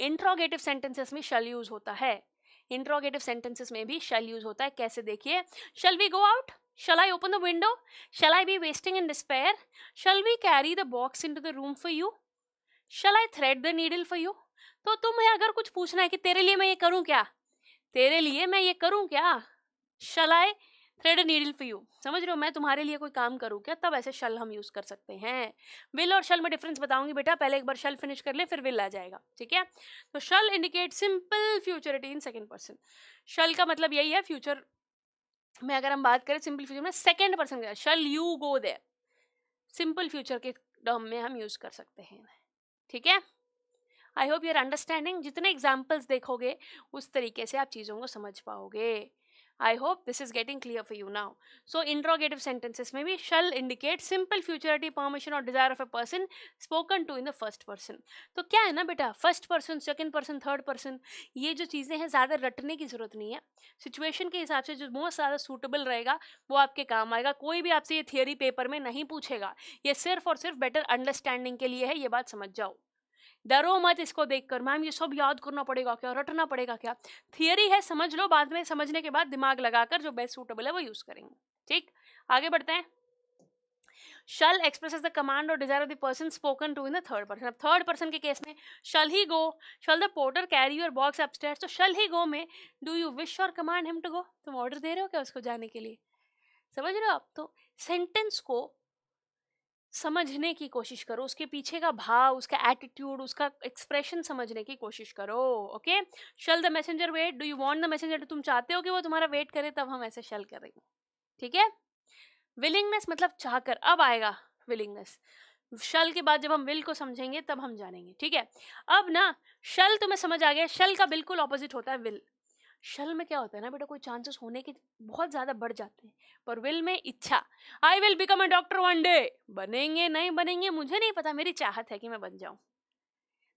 इंट्रोगेटिव सेंटेंसेस में शल यूज़ होता है। इंट्रोगेटिव सेंटेंसेस में भी शल यूज़ होता है। कैसे देखिए? Shall we go out Shall I open the window? Shall I be wasting in despair? Shall we carry the box into the room for you? Shall I thread the needle for you? तो तुम्हें अगर कुछ पूछना है कि तेरे लिए मैं ये करूँ क्या तेरे लिए मैं ये करूँ क्या shall I thread needle for you समझ रहे हो मैं तुम्हारे लिए कोई काम करूँ क्या तब ऐसे शल हम यूज़ कर सकते हैं विल और शल में डिफरेंस बताऊँगी बेटा, पहले एक बार शल फिनिश कर ले, फिर विल आ जाएगा, ठीक है तो shall indicate simple futurity in second person shall का मतलब यही है फ्यूचर में अगर हम बात करें सिंपल फ्यूचर में सेकेंड पर्सन का shall you go there simple future के टर्म में हम यूज़ कर सकते हैं। ठीक है? आई होप यूर अंडरस्टैंडिंग जितने एग्जाम्पल्स देखोगे, उस तरीके से आप चीज़ों को समझ पाओगे। I hope this is getting clear for you now. So interrogative sentences maybe shall indicate simple futurity, permission or desire of a person spoken to in the first person. तो क्या है ना बेटा first person second person third person ये जो चीज़ें हैं ज़्यादा रटने की ज़रूरत नहीं है सिचुएशन के हिसाब से जो मोस्ट ज़्यादा सूटेबल रहेगा वो आपके काम आएगा कोई भी आपसे ये थियरी पेपर में नहीं पूछेगा ये सिर्फ़ और सिर्फ़ बेटर अंडरस्टैंडिंग के लिए है ये बात समझ जाओ डरो मत इसको देखकर। मैम, ये सब याद करना पड़ेगा क्या? रटना पड़ेगा क्या? थियरी है, समझ लो, बाद में समझने के बाद दिमाग लगाकर जो बेस्ट सूटेबल है वो यूज़ करेंगे। ठीक? आगे बढ़ते हैं। शल एक्सप्रेस द कमांड और desire of the person spoken to in the third person अब थर्ड पर्सन के केस में shall he go shall the porter carry your box upstairs तो शल ही गो में डू यू विश और command him to go तुम order दे रहे हो क्या उसको जाने के लिए? समझ रहे हो आप? तो सेंटेंस को समझने की कोशिश करो, उसके पीछे का भाव, उसका एटीट्यूड उसका एक्सप्रेशन समझने की कोशिश करो okay shall the messenger wait do you want the messenger तुम चाहते हो कि वो तुम्हारा वेट करे, तब हम ऐसे शल करेंगे, ठीक है? विलिंगनेस मतलब चाहकर, अब आएगा विलिंगनेस शल के बाद जब हम विल को समझेंगे, तब हम जानेंगे, ठीक है? अब ना शल तुम्हें समझ आ गया शल का बिल्कुल ऑपोजिट होता है विल शल में क्या होता है ना, बेटा, कोई चांसेस होने के बहुत ज़्यादा बढ़ जाते हैं, पर विल में इच्छा। I will become a doctor one day बनेंगे, नहीं बनेंगे, मुझे नहीं पता, मेरी चाहत है कि मैं बन जाऊँ।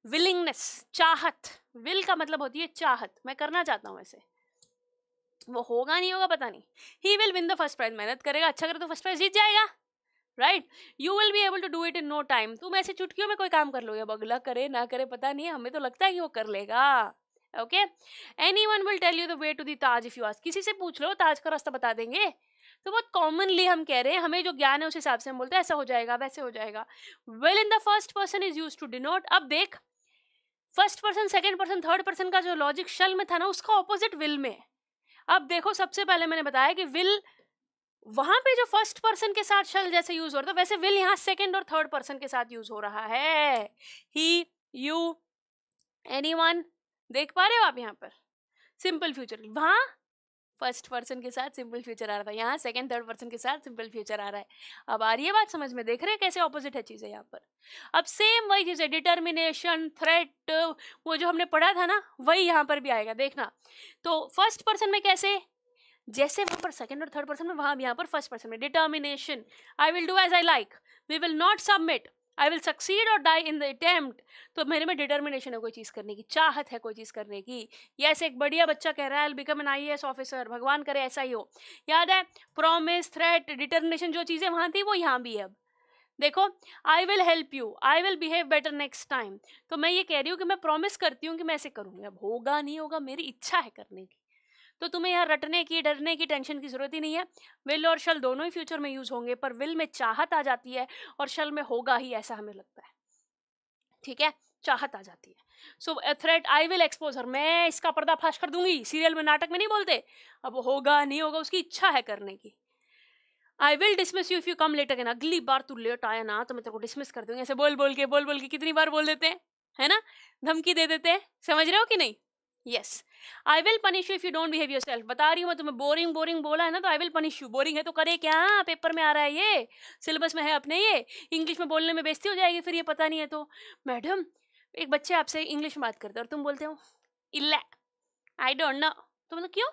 विलिंगनेस चाहत। विल का मतलब होती है चाहत। मैं करना चाहता हूँ ऐसे वो होगा नहीं होगा, पता नहीं। He will win the first prize मेहनत करेगा अच्छा करे तो फ़र्स्ट प्राइज जीत जाएगा। Right you will be able to do it in no time तुम ऐसे चुटकियों में कोई काम कर लो अब अगला करे, ना करे, पता नहीं, हमें तो लगता है कि वो कर लेगा। Okay anyone will tell you the way to the Taj if you ask किसी से पूछ लो ताज का रास्ता बता देंगे। तो बहुत कॉमनली हम कह रहे हैं, हमें जो ज्ञान है उस हिसाब से हम बोलते हैं, ऐसा हो जाएगा, वैसे हो जाएगा। Will in the first person is use to denote अब देख। First person second person third person का जो लॉजिक शल में था ना, उसका ऑपोजिट विल में। अब देखो, सबसे पहले मैंने बताया कि विल वहाँ पे जो फ़र्स्ट पर्सन के साथ शल जैसे यूज़ हो रहा था, वैसे विल यहाँ सेकेंड और थर्ड पर्सन के साथ यूज़ हो रहा है। ही यू एनी वन देख पा रहे हो आप यहाँ पर? सिंपल फ्यूचर वहाँ फ़र्स्ट पर्सन के साथ सिंपल फ्यूचर आ रहा था। यहाँ सेकंड थर्ड पर्सन के साथ सिंपल फ्यूचर आ रहा है। अब आ रही है बात समझ में? देख रहे हैं कैसे ऑपोजिट है चीज़ें यहाँ पर। अब सेम वही चीज़ डिटर्मिनेशन थ्रेट वो जो हमने पढ़ा था ना, वही यहाँ पर भी आएगा। देखना। तो फ़र्स्ट पर्सन में कैसे? जैसे वहाँ पर सेकेंड और थर्ड पर्सन में, वहाँ यहाँ पर फ़र्स्ट पर्सन में। Determination I will do as I like we will not submit I will succeed और डाई इन द अटेम्प्ट तो मेरे में डिटर्मिनेशन है कोई चीज़ करने की, चाहत है कोई चीज़ करने की। यस एक बढ़िया बच्चा कह रहा है I become an I S officer भगवान करे ऐसा ही हो। याद है? प्रॉमिस थ्रेट डिटर्मिनेशन जो चीज़ें वहाँ थी, वो यहाँ भी है अब। देखो I will help you I will behave better next time तो मैं ये कह रही हूँ कि मैं प्रॉमिस करती हूँ कि मैं ऐसे करूँगी। अब होगा, नहीं होगा, मेरी इच्छा है करने की। तो तुम्हें यहाँ रटने की, डरने की टेंशन की ज़रूरत ही नहीं है। विल और शल दोनों ही फ्यूचर में यूज़ होंगे, पर विल में चाहत आ जाती है और शल में होगा ही ऐसा हमें लगता है। ठीक है? चाहत आ जाती है। So threat I will exposure मैं इसका पर्दाफाश कर दूँगी। सीरियल में नाटक में नहीं बोलते। अब होगा, नहीं होगा, उसकी इच्छा है करने की। I will dismiss you if you come late again अगली बार तू लेट आया ना तो मैं तेरे को डिसमिस कर दूँगी। ऐसे बोल बोल के बोल बोल के कितनी बार बोल देते हैं? है ना? धमकी दे देते हैं। समझ रहे हो कि नहीं? Yes I will punish you if you don't behave yourself बता रही हूँ मैं तुम्हें बोरिंग बोरिंग बोला है ना तो I will punish you boring है तो करे क्या? पेपर में आ रहा है ये. सिलेबस में है अपने ये. इंग्लिश में बोलने में बेजती हो जाएगी फिर, ये पता नहीं है तो. मैडम एक बच्चे आपसे इंग्लिश में बात करते और तुम बोलते हो, इल्ला आई डोंट नो तो मतलब क्यों?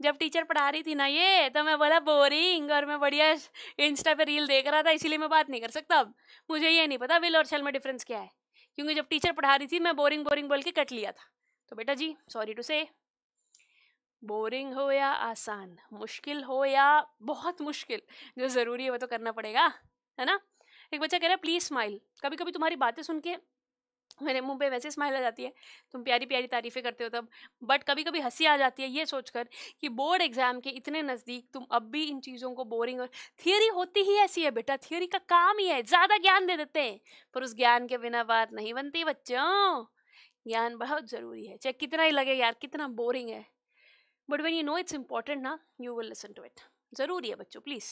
जब टीचर पढ़ा रही थी ना ये तो मैं बोला बोरिंग और मैं बढ़िया इंस्टा पे रील देख रहा था, इसीलिए मैं बात नहीं कर सकता अब। मुझे ये नहीं पता विल और शल में डिफरेंस क्या है? क्योंकि जब टीचर पढ़ा रही थी, मैं बोरिंग बोरिंग बोल के कट लिया था। तो बेटा जी सॉरी टू से बोरिंग हो या आसान? मुश्किल हो या बहुत मुश्किल? जो ज़रूरी है वो तो करना पड़ेगा, है ना? एक बच्चा कह रहा है प्लीज़ स्माइल कभी कभी तुम्हारी बातें सुन के मेरे मुँह पे वैसे स्माइल आ जाती है। तुम प्यारी प्यारी तारीफ़ें करते हो तब बट कभी कभी हँसी आ जाती है ये सोचकर कि बोर्ड एग्ज़ाम के इतने नज़दीक तुम अब भी इन चीज़ों को बोरिंग और थियोरी होती ही ऐसी है बेटा थियोरी का काम ही है, ज़्यादा ज्ञान दे देते हैं, पर उस ज्ञान के बिना बात नहीं बनती बच्चों। ज्ञान बहुत ज़रूरी है। चाहे कितना ही लगे यार, कितना बोरिंग है। But when you know it's important ना you will listen to it ज़रूरी है बच्चों प्लीज़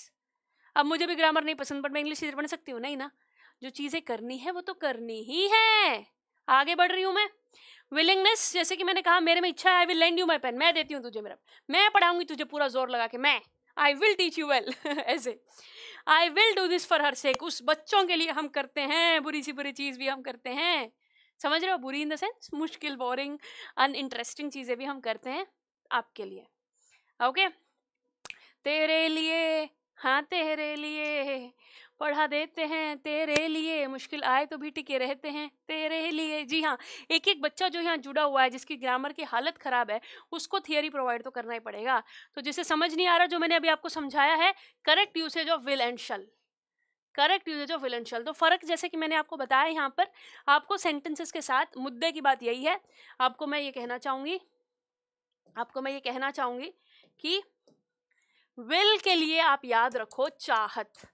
अब मुझे भी ग्रामर नहीं पसंद बट मैं इंग्लिश टीचर बन सकती हूँ, नहीं ना? जो चीज़ें करनी है, वो तो करनी ही है। आगे बढ़ रही हूँ मैं। विलिंगनेस जैसे कि मैंने कहा, मेरे में इच्छा है I will lend you my pen मैं देती हूँ तुझे मेरा मैं पढ़ाऊँगी तुझे पूरा ज़ोर लगा के। मैं I will teach you well ऐसे। I will do this for her sake उस बच्चों के लिए हम करते हैं, बुरी सी बुरी चीज़ भी हम करते हैं। समझ रहे हो? बुरी इन द सेंस, मुश्किल, बोरिंग, अनइंटरेस्टिंग चीज़ें भी हम करते हैं आपके लिए। ओके? तेरे लिए हाँ तेरे लिए, पढ़ा देते हैं तेरे लिए, मुश्किल आए तो भी टिके रहते हैं तेरे लिए। जी हाँ एक एक बच्चा जो यहाँ जुड़ा हुआ है, जिसकी ग्रामर की हालत ख़राब है, उसको थियरी प्रोवाइड तो करना ही पड़ेगा। तो जिसे समझ नहीं आ रहा, जो मैंने अभी आपको समझाया है correct usage of will and shall correct usage of will and shall तो फ़र्क जैसे कि मैंने आपको बताया यहाँ पर, आपको सेंटेंसेस के साथ मुद्दे की बात यही है। आपको मैं ये कहना चाहूँगी, आपको मैं ये कहना चाहूँगी कि विल के लिए आप याद रखो चाहत।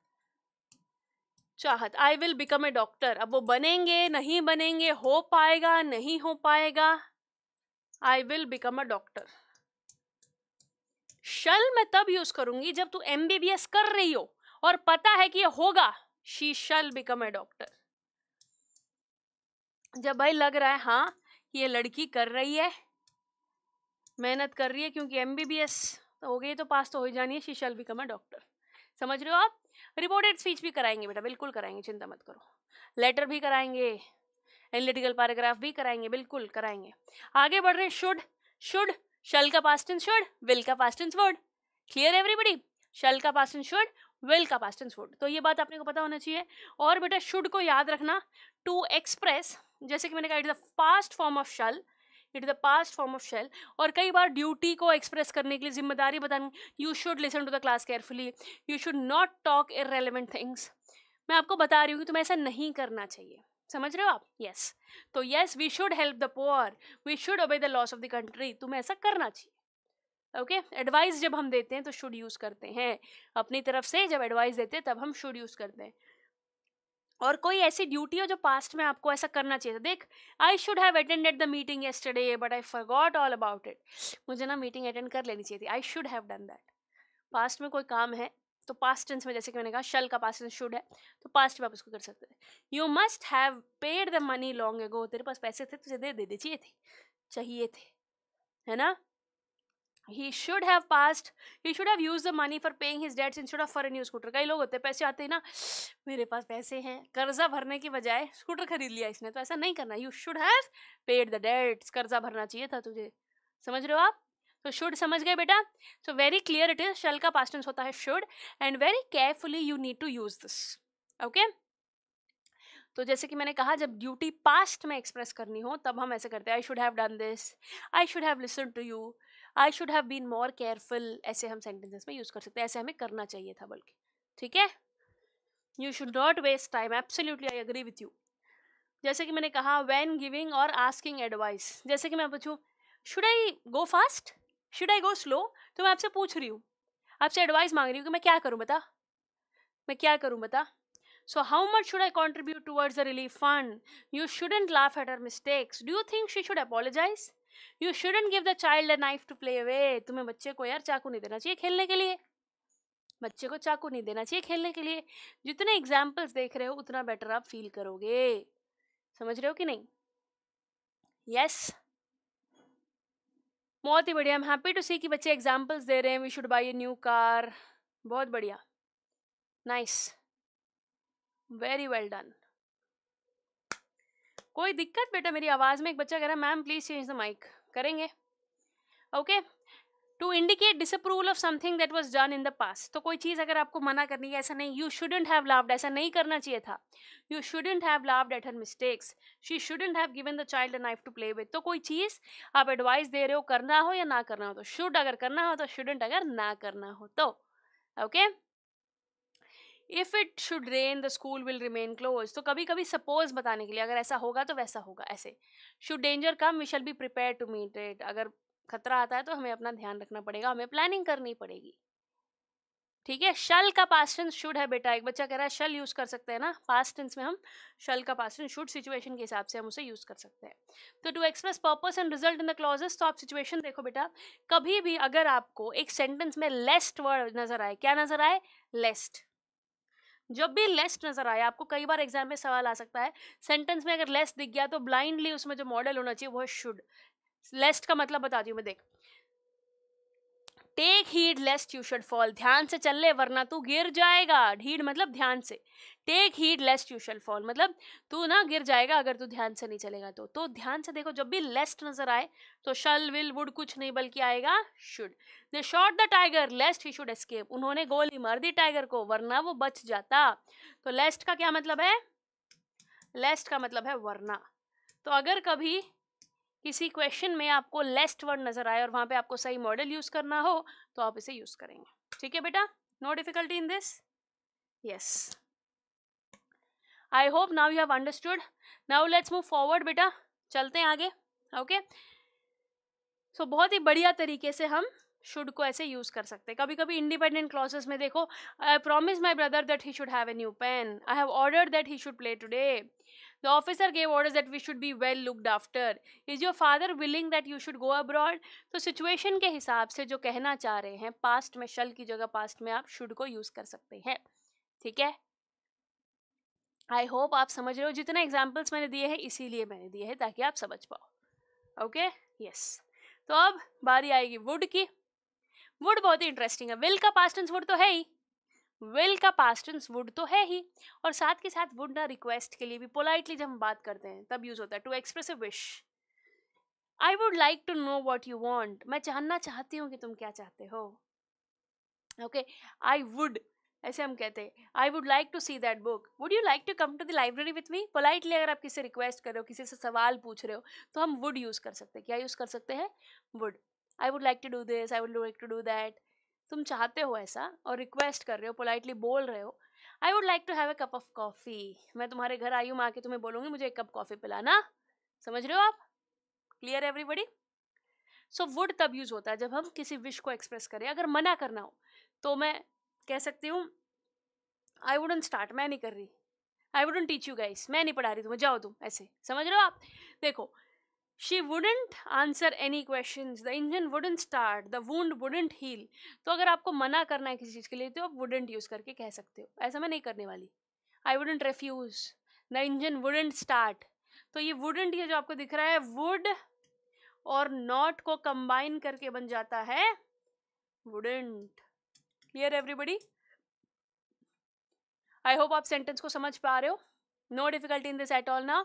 चाहत I will become a doctor अब वो बनेंगे, नहीं बनेंगे, हो पाएगा, नहीं हो पाएगा I will become a doctor shall मैं तब यूज़ करूँगी जब तू एम कर रही हो। और पता है कि ये होगा। She shall become a doctor जब भाई लग रहा है हाँ ये लड़की कर रही है, मेहनत कर रही है, क्योंकि एम तो हो गई तो पास तो हो ही जानी है she shall become a doctor समझ रहे हो आप? रिपोर्टेड स्पीच भी कराएँगे बेटा, बिल्कुल कराएँगे, चिंता मत करो। लेटर भी कराएँगे एनालिटिकल पैराग्राफ भी कराएँगे, बिल्कुल कराएँगे। आगे बढ़ रहे शुड शुड शल का पास्ट इन शुड विल का past in word clear everybody shall का पास्ट इन शुड विल का पास्ट इन शुड तो ये बात आपने को पता होना चाहिए। और बेटा, शुड को याद रखना टू एक्सप्रेस जैसे कि मैंने कहा it is the past form of shall it is the past form of shall और कई बार ड्यूटी को एक्सप्रेस करने के लिए ज़िम्मेदारी बतानी। You should listen to the class carefully you should not talk irrelevant things मैं आपको बता रही हूँ कि तुम्हें ऐसा नहीं करना चाहिए। समझ रहे हो आप? यस. तो yes we should help the poor we should obey the laws of the country तुम्हें ऐसा करना चाहिए। ओके? Okay? एडवाइस जब हम देते हैं तो शुड यूज़ करते हैं। अपनी तरफ़ से जब एडवाइस देते हैं, तब हम शुड यूज़ करते हैं। और कोई ऐसी ड्यूटी हो जो पास्ट में आपको ऐसा करना चाहिए देख I should have attended the meeting yesterday but I forgot all about it मुझे ना मीटिंग अटेंड कर लेनी चाहिए थी। I should have done that past में कोई काम है तो पास्ट टेंस में जैसे कि मैंने कहा शल का पास्ट टेंस शुड है तो पास्ट में आप उसको कर सकते हैं। You must have paid the money long ago तेरे पास पैसे थे, तुझे दे दे दे, चाहिए थे। चाहिए थे। है ना? He should have passed. He should have used the money for paying his debts instead of for a new कई लोग होते हैं, पैसे आते हैं ना, मेरे पास पैसे हैं, कर्जा भरने की बजाय स्कूटर खरीद लिया इसने तो ऐसा नहीं करना। You should have paid the debts कर्जा भरना चाहिए था तुझे। समझ रहे हो आप? तो शुड समझ गए बेटा? So very clear it is shall का पास्टेंस होता है should and very carefully you need to use this okay तो जैसे कि मैंने कहा, जब ड्यूटी पास्ट में एक्सप्रेस करनी हो, तब हम ऐसे करते हैं I should have done this I should have listen to you I should have been more careful ऐसे हम सेंटेंसेस में यूज़ कर सकते हैं। ऐसे हमें करना चाहिए था बल्कि। ठीक है? You should not waste time absolutely I agree with you जैसे कि मैंने कहा वैन गिविंग और आस्किंग एडवाइस जैसे कि मैं पूछूँ should I go fast should I go slow तो मैं आपसे पूछ रही हूँ। आपसे एडवाइस मांग रही हूँ कि मैं क्या करूँ बता? मैं क्या करूँ बता? So, how much should I contribute towards the relief fund? You shouldn't laugh at her mistakes. Do you think she should apologize? You shouldn't give the child a knife to play with. तुम्हें बच्चे को यार चाकू नहीं देना चाहिए खेलने के लिए। बच्चे को चाकू नहीं देना चाहिए खेलने के लिए। जितने एग्जाम्पल्स देख रहे हो, उतना बेटर आप फील करोगे। समझ रहे हो कि नहीं? Yes yes. बहुत ही बढ़िया। हैप्पी टू सी कि बच्चे एग्जाम्पल्स दे रहे हैं। We should buy a new car बहुत बढ़िया। नाइस वेरी वेल डन कोई दिक्कत? बेटा मेरी आवाज़ में एक बच्चा कह रहा है, ma'am please change the mic करेंगे? Okay to indicate disapproval of something that was done in the past तो कोई चीज़ अगर आपको मना करनी है, ऐसा नहीं यू शुडेंट हैव लाव्ड ऐसा नहीं करना चाहिए था। You shouldn't have laughed at her mistakes she shouldn't have given the child knife to play with तो कोई चीज़ आप एडवाइस दे रहे हो, करना हो या ना करना हो तो शुड अगर करना हो तो शुडेंट अगर ना करना हो तो। Okay okay? If it should rain the school will remain close तो कभी कभी सपोज़ बताने के लिए, अगर ऐसा होगा तो वैसा होगा, ऐसे। Should danger come we shall be prepare to meet it अगर खतरा आता है तो हमें अपना ध्यान रखना पड़ेगा, हमें प्लानिंग करनी पड़ेगी। ठीक है? शल का पास्ट टेंस शुड है बेटा। एक बच्चा कह रहा है शल यूज़ कर सकते हैं ना? पास्ट टेंस में हम शल का पास्ट टेंस शुड सिचुएशन के हिसाब से हम उसे यूज़ कर सकते हैं। तो to express purpose and result in the clauses तो आप सिचुएशन देखो बेटा। कभी भी अगर आपको एक सेंटेंस में लेस्ट वर्ड नज़र आए, क्या नज़र आए? लेस्ट जब भी लेस नज़र आया आपको कई बार एग्ज़ाम में सवाल आ सकता है सेंटेंस में अगर लेस दिख गया तो ब्लाइंडली उसमें जो मॉडल होना चाहिए, वो है शुड लेस्ट का मतलब बता दी मैं, देख। Take heed lest you should fall, ध्यान से चल ले वरना तू गिर जाएगा। हीड मतलब ध्यान से। Take heed lest you shall fall मतलब तू ना गिर जाएगा अगर तू ध्यान से नहीं चलेगा तो। तो ध्यान से देखो, जब भी लेस्ट नज़र आए तो शल, विल, वुड कुछ नहीं बल्कि आएगा should. They shot the tiger lest he should escape उन्होंने गोली मार दी टाइगर को, वरना वो बच जाता। तो लेस्ट का क्या मतलब है? लेस्ट का मतलब है वरना। तो अगर कभी किसी क्वेश्चन में आपको लेस्ट वर्ड नज़र आए और वहाँ पे आपको सही मॉडल यूज़ करना हो तो आप इसे यूज़ करेंगे। ठीक है बेटा? No difficulty in this yes I hope now you have understood now let's move forward बेटा। चलते हैं आगे। Okay okay? सो so, बहुत ही बढ़िया तरीके से हम शुड को ऐसे यूज़ कर सकते हैं। कभी कभी इंडिपेंडेंट क्लॉसेस में देखो I promise my brother that he should have a new pen I have order that he should play today The officer gave orders that we should be well looked after. Is your father willing that you should go abroad? तो situation के हिसाब से जो कहना चाह रहे हैं past में शल की जगह पास्ट में आप शुड को यूज़ कर सकते हैं। ठीक है? आई होप आप समझ रहे हो। जितने एग्जाम्पल्स मैंने दिए हैं, इसीलिए मैंने दिए हैं ताकि आप समझ पाओ। ओके यस तो अब बारी आएगी वुड की। वुड बहुत ही इंटरेस्टिंग है। विल का पास्ट वुड तो है ही। विल का पास्टेंस वुड तो है ही, और साथ के साथ वुड ना रिक्वेस्ट के लिए भी पोलाइटली जब हम बात करते हैं, तब यूज़ होता है to express a wish I would like to know what you want मैं जानना चाहती हूँ कि तुम क्या चाहते हो। ओके आई वुड ऐसे हम कहते हैं। I would like to see that book would you like to come to the library with me politely अगर आप किसी से रिक्वेस्ट कर रहे हो, किसी से सवाल पूछ रहे हो तो हम वुड यूज़ कर सकते हैं। क्या यूज़ कर सकते हैं? Would I would like to do this I would like to do that तुम चाहते हो ऐसा और रिक्वेस्ट कर रहे हो, पोलाइटली बोल रहे हो, I would like to have a cup of coffee. मैं तुम्हारे घर आई हूँ, मैं आके तुम्हें बोलूँगी, मुझे एक कप कॉफ़ी पिलाना। समझ रहे हो आप? Clear everybody? सो वुड तब यूज़ होता है जब हम किसी विश को एक्सप्रेस करें। अगर मना करना हो तो मैं कह सकती हूँ आई वुडन स्टार्ट मैं नहीं कर रही। I wouldn't teach you guys मैं नहीं पढ़ा रही तुम्हें, जाओ तुम, ऐसे। समझ रहे हो आप? देखो she wouldn't answer any question the engine wouldn't start the wound wouldn't heal तो अगर आपको मना करना है किसी चीज़ के लिए तो आप वुडेंट यूज़ करके कह सकते हो। ऐसा मैं नहीं करने वाली। I wouldn't refuse the engine wouldn't start तो ये वुडेंट ये जो आपको दिख रहा है वुड और नॉट को कंबाइन करके बन जाता है wouldn't clear everybody I hope आप सेंटेंस को समझ पा रहे हो. No difficulty in this at all ना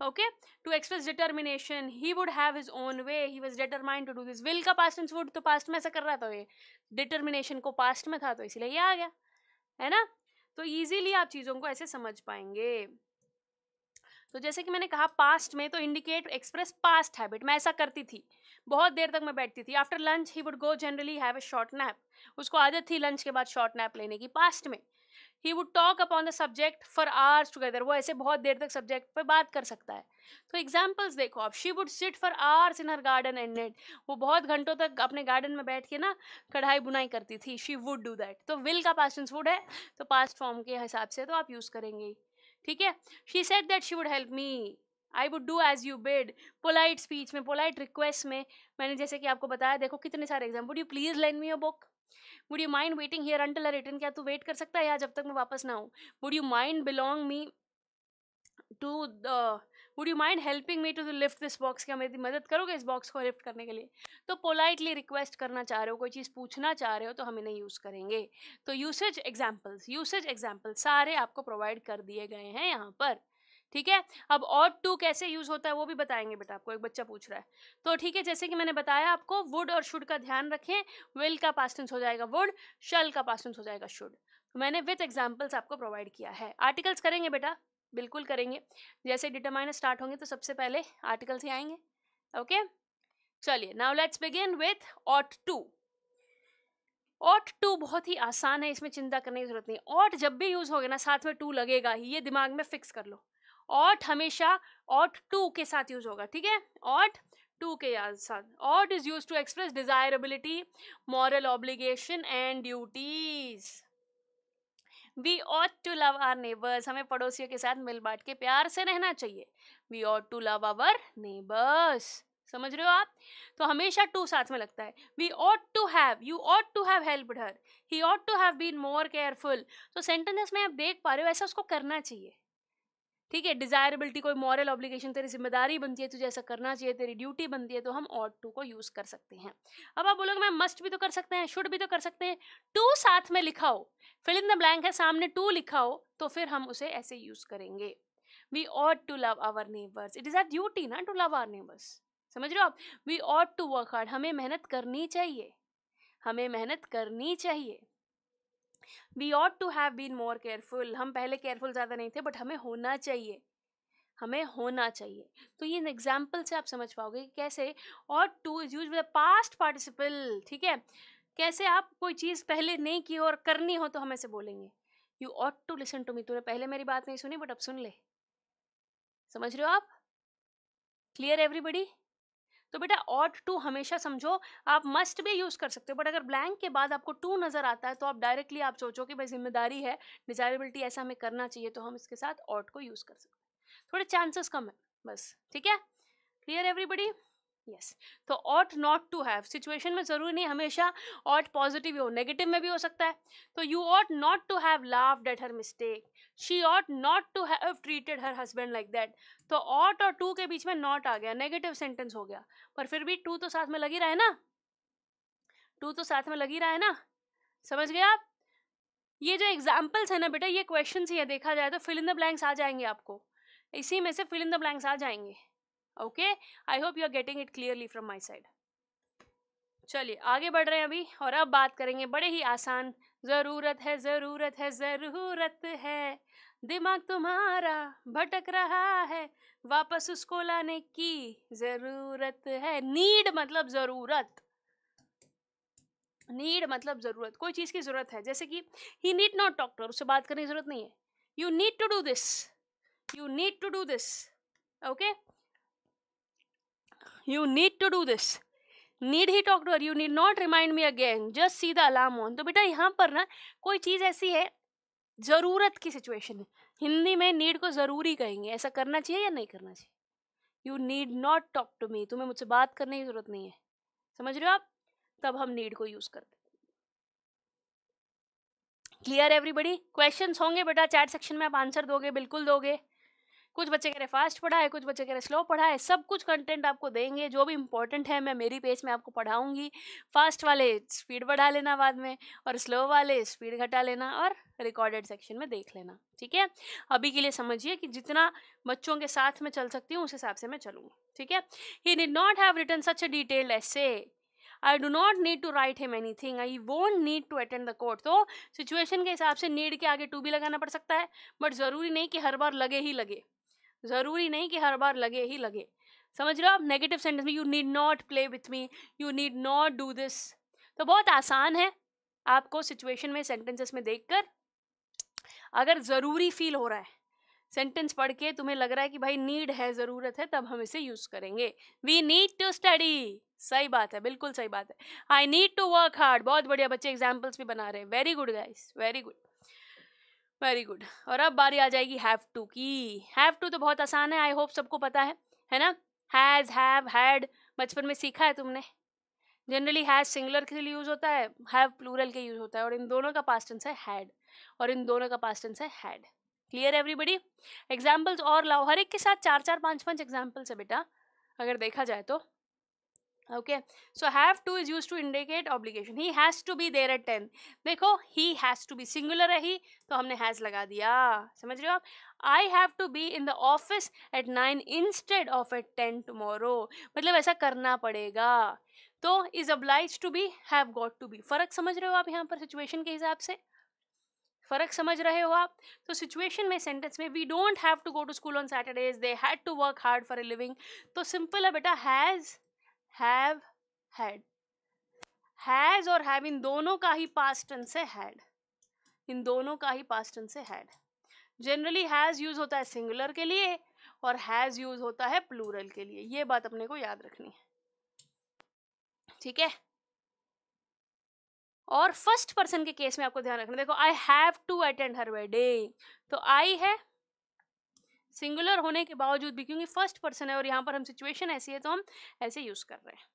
okay? To express determination, he would have his own way. He was determined to do this. Will का past tense would तो past में ऐसा कर रहा था ये? Determination को past में था तो इसलिए ये आ गया। है ना? तो easily आप चीज़ों को ऐसे समझ पाएँगे। तो जैसे कि मैंने कहा पास्ट में तो इंडिकेट एक्सप्रेस पास्ट हैबिट मैं ऐसा करती थी। बहुत देर तक मैं बैठती थी। After lunch he would go generally have a short nap उसको आदत थी लंच के बाद शॉर्ट नैप लेने की पास्ट में। He would talk upon the subject for hours together वो ऐसे बहुत देर तक सब्जेक्ट पर बात कर सकता है। तो एग्जाम्पल्स देखो आप। She would sit for hours in her garden and knit वो बहुत घंटों तक अपने गार्डन में बैठ के ना कढ़ाई बुनाई करती थी। शी वुड डू दैट तो विल का पास्ट वुड है। तो पास्ट फॉर्म के हिसाब से तो आप यूज़ करेंगे। ठीक है? She said that she would help me I would do as you bid polite speech में पोलाइट रिक्वेस्ट में मैंने जैसे कि आपको बताया, देखो कितने सारे exam would you please lend me a book would you mind waiting here until return क्या तू वेट कर सकता है या जब तक मैं वापस ना आऊँ? Would you mind belong me to would you mind helping me to lift this box क्या मेरी मदद करोगे इस बॉक्स को लिफ्ट करने के लिए? तो पोलाइटली रिक्वेस्ट करना चाह रहे हो, कोई चीज़ पूछना चाह रहे हो तो हम इन्हें यूज़ करेंगे। तो यूसेज एग्जाम्पल्स यूसेज एग्जाम्पल्स सारे आपको प्रोवाइड कर दिए गए हैं यहाँ पर। ठीक है? अब और टू कैसे यूज़ होता है वो भी बताएँगे बेटा आपको, एक बच्चा पूछ रहा है। तो ठीक है, जैसे कि मैंने बताया आपको वुड और शुड का ध्यान रखें विल का पास्टेंस हो जाएगा वुड शल का पास्टेंस हो जाएगा शुड तो मैंने विथ एग्जाम्पल्स आपको प्रोवाइड किया है। आर्टिकल्स करेंगे बेटा? बिल्कुल करेंगे। जैसे डिटरमाइन स्टार्ट होंगे तो सबसे पहले आर्टिकल्स ही आएँगे। ओके चलिए now let's begin with ought to ought to बहुत ही आसान है, इसमें चिंता करने की ज़रूरत नहीं। ऑट जब भी यूज़ होगा ना, साथ में टू लगेगा ही, ये दिमाग में फिक्स कर लो। ऑट हमेशा ऑट टू के साथ यूज़ होगा, ठीक है? ऑट टू के साथ। Ought is used to express desirability moral obligation and duties we ought to love our neighbours हमें पड़ोसियों के साथ मिल बांट के प्यार से रहना चाहिए। We ought to love our neighbours समझ रहे हो आप? तो हमेशा टू साथ में लगता है। We ought to have you ought to have help her he ought to have been more careful तो सेंटेंस में आप देख पा रहे हो, ऐसा उसको करना चाहिए। ठीक है डिजायरेबिलिटी कोई मॉरल ऑब्लिगेशन तेरी ज़िम्मेदारी बनती है, तुझे ऐसा करना चाहिए, तेरी ड्यूटी बनती है तो हम ऑट टू को यूज़ कर सकते हैं। अब आप बोलोगे मैं मस्ट भी तो कर सकते हैं शुड भी तो कर सकते हैं। टू साथ में लिखा हो फिल इन द ब्लैंक है, सामने टू लिखा हो तो फिर हम उसे ऐसे यूज़ करेंगे। We ought to love our neighbours it is our duty ना टू लव आवर नेबर्स समझ रहे हो आप? We ought to work hard हमें मेहनत करनी चाहिए। हमें मेहनत करनी चाहिए। We ought to have been more careful हम पहले केयरफुल ज़्यादा नहीं थे बट हमें होना चाहिए। हमें होना चाहिए। तो ये एग्ज़ाम्पल से आप समझ पाओगे कि कैसे और to is used past participle ठीक है? कैसे आप कोई चीज़ पहले नहीं की और करनी हो तो हम ऐसे बोलेंगे। You ought to listen to me तूने पहले मेरी बात नहीं सुनी बट अब सुन ले। समझ रहे हो आप? क्लियर एवरीबडी तो बेटा ऑट टू हमेशा समझो, आप मस्ट भी यूज़ कर सकते हो बट अगर ब्लैंक के बाद आपको टू नज़र आता है तो आप डायरेक्टली आप सोचो कि भाई ज़िम्मेदारी है डिजायरेबिलिटी ऐसा हमें करना चाहिए तो हम इसके साथ ऑट को यूज़ कर सकते हैं। थोड़े चांसेस कम है, बस, ठीक है? क्लियर एवरीबडी यस तो ought not to have situation में ज़रूरी नहीं, हमेशा ऑट पॉजिटिव हो नेगेटिव में भी हो सकता है। तो you ought not to have loved at her mistake she ought not to have treated her husband like that तो ऑट और टू के बीच में नॉट आ गया नेगेटिव सेंटेंस हो गया। पर फिर भी टू तो साथ में लगी रहा है ना? टू तो साथ में लगी रहा है ना? समझ गए आप? ये जो एग्जाम्पल्स है ना बेटा, ये क्वेश्चन ही है, देखा जाए तो फिल इन द ब्लैंक्स आ जाएँगे आपको। इसी में से फिल इन द ब्लैंक्स आ जाएँगे। Okay I hope you are getting it clearly from my side चलिए, आगे बढ़ रहे हैं अभी और अब बात करेंगे बड़े ही आसान ज़रूरत है ज़रूरत है ज़रूरत है। दिमाग तुम्हारा भटक रहा है, वापस उसको लाने की ज़रूरत है। नीड मतलब ज़रूरत। नीड मतलब ज़रूरत, कोई चीज़ की ज़रूरत है। जैसे कि ही नीड नॉट डॉक्टर उससे बात करने की ज़रूरत नहीं है। You need to do this you need to do this okay you need to do this need he talk to you need not remind me again just see the alarm on तो बेटा यहाँ पर ना कोई चीज़ ऐसी है, ज़रूरत की सिचुएशन है। हिंदी में नीड को ज़रूरी कहेंगे। ऐसा करना चाहिए या नहीं करना चाहिए? You need not talk to me तुम्हें मुझसे बात करने की ज़रूरत नहीं है। समझ रहे हो आप? तब हम नीड को यूज़ करते क्लियर एवरीबडी क्वेश्चंस होंगे बेटा? चैट सेक्शन में आप आंसर दोगे, बिल्कुल दोगे। कुछ बच्चे कह रहे, फास्ट पढ़ा है कुछ बच्चे कह रहे, स्लो पढ़ा है सब कुछ कंटेंट आपको देंगे, जो भी इंपॉर्टेंट है, मैं मेरी पेज में आपको पढ़ाऊँगी। फास्ट वाले स्पीड बढ़ा लेना बाद में और स्लो वाले स्पीड घटा लेना और रिकॉर्डेड सेक्शन में देख लेना, ठीक है? अभी के लिए समझिए कि जितना बच्चों के साथ में चल सकती हूँ, उस हिसाब से मैं चलूँगी, ठीक है? He did not have return such a detailed essay I do not need to write him anything I won't need to attend the court तो सिचुएशन के हिसाब से नीड के आगे टू भी लगाना पड़ सकता है बट ज़रूरी नहीं कि हर बार लगे ही लगे। ज़रूरी नहीं कि हर बार लगे ही लगे। समझ रहे हो आप? नेगेटिव सेंटेंस में you need not play with me you need not do this तो बहुत आसान है आपको सिचुएशन में सेंटेंसेस में देखकर, अगर ज़रूरी फील हो रहा है। सेंटेंस पढ़ के तुम्हें लग रहा है कि भाई नीड है, ज़रूरत है, तब हम इसे यूज़ करेंगे। वी नीड टू स्टडी सही बात है, बिल्कुल सही बात है। I need to work hard बहुत बढ़िया बच्चे एग्जाम्पल्स भी बना रहे हैं। Very good guys very good very good और अब बारी आ जाएगी हैव टू की। हैव टू तो बहुत आसान है आई होप सबको पता है है ना? हैज़ हैव हैड बचपन में सीखा है तुमने? जनरली हैज़ सिंगुलर के लिए यूज़ होता है हैव प्लूरल के यूज़ होता है, और इन दोनों का पास्ट टेंस है हैड और इन दोनों का पास्ट टेंस है हैड क्लियर एवरीबडी एग्जाम्पल्स और लाओ। हर एक के साथ चार चार, पाँच पाँच एग्जाम्पल्स है बेटा, अगर देखा जाए तो। Okay so have to is used to indicate obligation he has to be there at 10 देखो he has to be singular है ही तो हमने has लगा दिया समझ रहे हो आप I have to be in the office at 9 instead of at 10 tomorrow मतलब ऐसा करना पड़ेगा तो is obliged to be have got to be फ़र्क समझ रहे हो आप यहाँ पर सिचुएशन के हिसाब से फ़र्क समझ रहे हो आप तो सिचुएशन में सेंटेंस में we don't have to go to school on Saturdays they had to work hard for a living तो सिंपल है बेटा हैज़ हैव हैड हैज़ और हैव इन दोनों का ही पास्ट टेंस है हैड इन दोनों का ही पास्ट टेंस है हैड जनरली हैज़ यूज़ होता है सिंगुलर के लिए और हैज़ यूज़ होता है प्लूरल के लिए. ये बात अपने को याद रखनी है। ठीक है? और फ़र्स्ट पर्सन के केस में आपको ध्यान रखना देखो I have to attend her wedding तो आई है सिंगुलर होने के बावजूद भी, क्योंकि फ़र्स्ट पर्सन है और यहाँ पर हम सिचुएशन ऐसी है तो हम ऐसे यूज़ कर रहे हैं।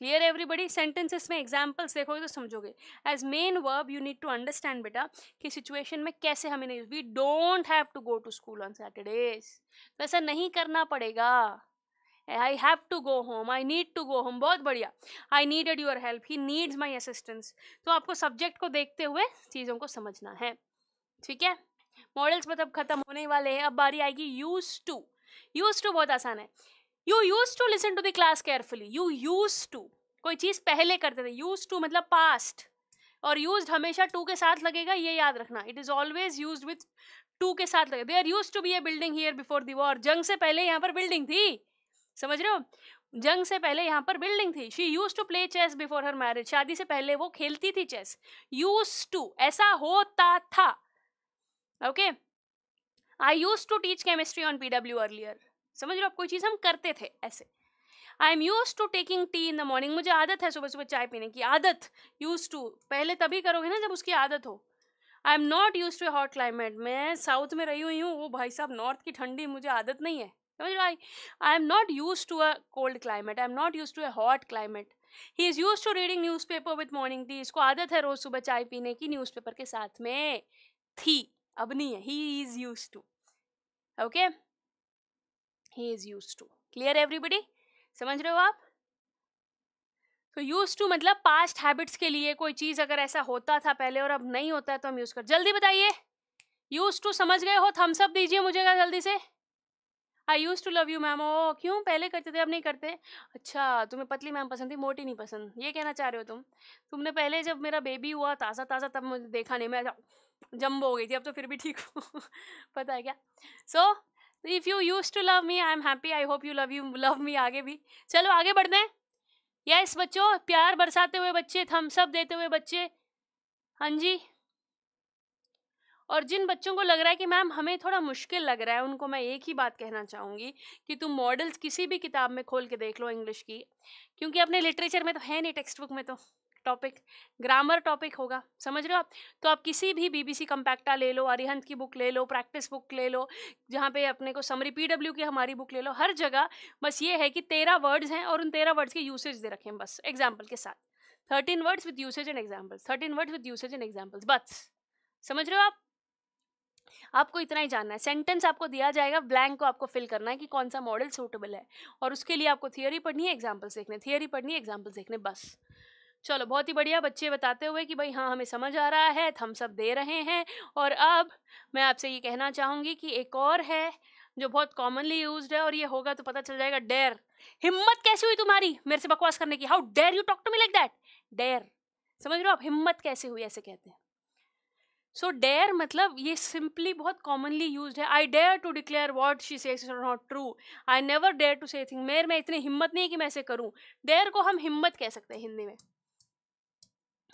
Clear everybody? सेंटेंसेस में एग्जाम्पल्स देखोगे तो समझोगे। As main verb you need to understand बेटा, कि सिचुएशन में कैसे हमें नहीं we don't have to go to school on Saturdays. तो ऐसा नहीं करना पड़ेगा। I have to go home, I need to go home, बहुत बढ़िया। I needed your help, he needs my assistance. तो आपको सब्जेक्ट को देखते हुए चीज़ों को समझना है। ठीक है? मॉडल्स मतलब खत्म होने वाले हैं, अब बारी आएगी यूज़ टू यूज़ टू बहुत आसान है। You used to listen to the class carefully you used to कोई चीज़ पहले करते थे। यूज़ टू मतलब पास्ट और यूज़ हमेशा टू के साथ लगेगा, ये याद रखना। It is always used with to के साथ लगेगा there used to be a building here before the war जंग से पहले यहाँ पर बिल्डिंग थी। समझ रहे हो? जंग से पहले यहाँ पर बिल्डिंग थी। She used to play chess before her marriage शादी से पहले वो खेलती थी चेस यूज़ टू ऐसा होता था। Okay I used to teach chemistry on P W earlier समझ लो आप कोई चीज़ हम करते थे ऐसे। I am used to taking tea in the morning मुझे आदत है सुबह सुबह चाय पीने की। आदत! यूज़ टू पहले तभी करोगे ना जब उसकी आदत हो। I am not used to hot climate मैं साउथ में रही हुई हूँ। वो भाई साहब नॉर्थ की ठंडी मुझे आदत नहीं है। समझ लो I I am not used to a cold climate I am not used to a hot climate he is used to reading newspaper with morning tea इसको आदत है रोज़ सुबह चाय पीने की न्यूज़ पेपर के साथ में। थी। अब नहीं है he is used to okay he is used to clear everybody समझ रहे हो आप? तो यूज़ टू मतलब पास्ट हैबिट्स के लिए कोई चीज़ अगर ऐसा होता था पहले और अब नहीं होता है तो हम यूज़ कर, जल्दी बताइए। यूज़ टू समझ गए हो थम्स अप दीजिए मुझे क्या जल्दी से। I used to love you ma'am oh, क्यों? पहले करते थे, अब नहीं करते? अच्छा तुम्हें पतली मैम पसंद थी, मोटी नहीं पसंद। ये कहना चाह रहे हो तुम। तुमने पहले जब मेरा बेबी हुआ ताज़ा ताज़ा तब मुझे देखा नहीं, मैं जम्बो हो गई थी अब तो फिर भी ठीक हूँ पता है क्या? So if you used to love me I am happy I hope you love you love me आगे भी। चलो आगे बढ़ते हैं। यस yes, बच्चों प्यार बरसाते हुए बच्चे थम्सअप देते हुए बच्चे। हाँ जी। और जिन बच्चों को लग रहा है कि मैम हमें थोड़ा मुश्किल लग रहा है उनको मैं एक ही बात कहना चाहूँगी कि तुम मॉडल्स किसी भी किताब में खोल के देख लो इंग्लिश की क्योंकि अपने लिटरेचर में तो है नहीं टेक्स्ट बुक में तो। टॉपिक ग्रामर टॉपिक होगा, समझ रहे हो आप? तो आप किसी भी बीबीसी कंपैक्टा ले लो अरिहंत की बुक ले लो प्रैक्टिस बुक ले लो, जहाँ पे अपने को समरी पीडब्ल्यू की हमारी बुक ले लो, हर जगह बस ये है कि तेरह वर्ड्स हैं और उन तेरह वर्ड्स के यूसेज दे रखे बस एग्ज़ाम्पल के साथ। Thirteen words with usage and examples thirteen words with usage and examples बस। समझ रहे हो आप? आपको इतना ही जानना है। सेंटेंस आपको दिया जाएगा ब्लैंक को आपको फिल करना है कि कौन सा मॉडल सूटेबल है। और उसके लिए आपको थियोरी पढ़नी है एग्जाम्पल्स देखने थियोरी पढ़नी है एग्जाम्पल्स देखने, बस। चलो बहुत ही बढ़िया बच्चे बताते हुए कि भाई हाँ हमें समझ आ रहा है हम सब दे रहे हैं। और अब मैं आपसे ये कहना चाहूँगी कि एक और है जो बहुत कॉमनली यूज़ है और ये होगा तो पता चल जाएगा डेर हिम्मत कैसे हुई तुम्हारी? मेरे से बकवास करने की। How dare you talk to me like that dare समझ रहे हो आप? हिम्मत कैसे हुई ऐसे कहते हैं। सो so, डेयर मतलब ये सिंपली बहुत कॉमनली यूज़ है। I dare to declare what she say not true I never dare to say thing मेर में इतनी हिम्मत नहीं है कि मैं ऐसे करूँ। डेयर को हम हिम्मत कह सकते हैं हिंदी में।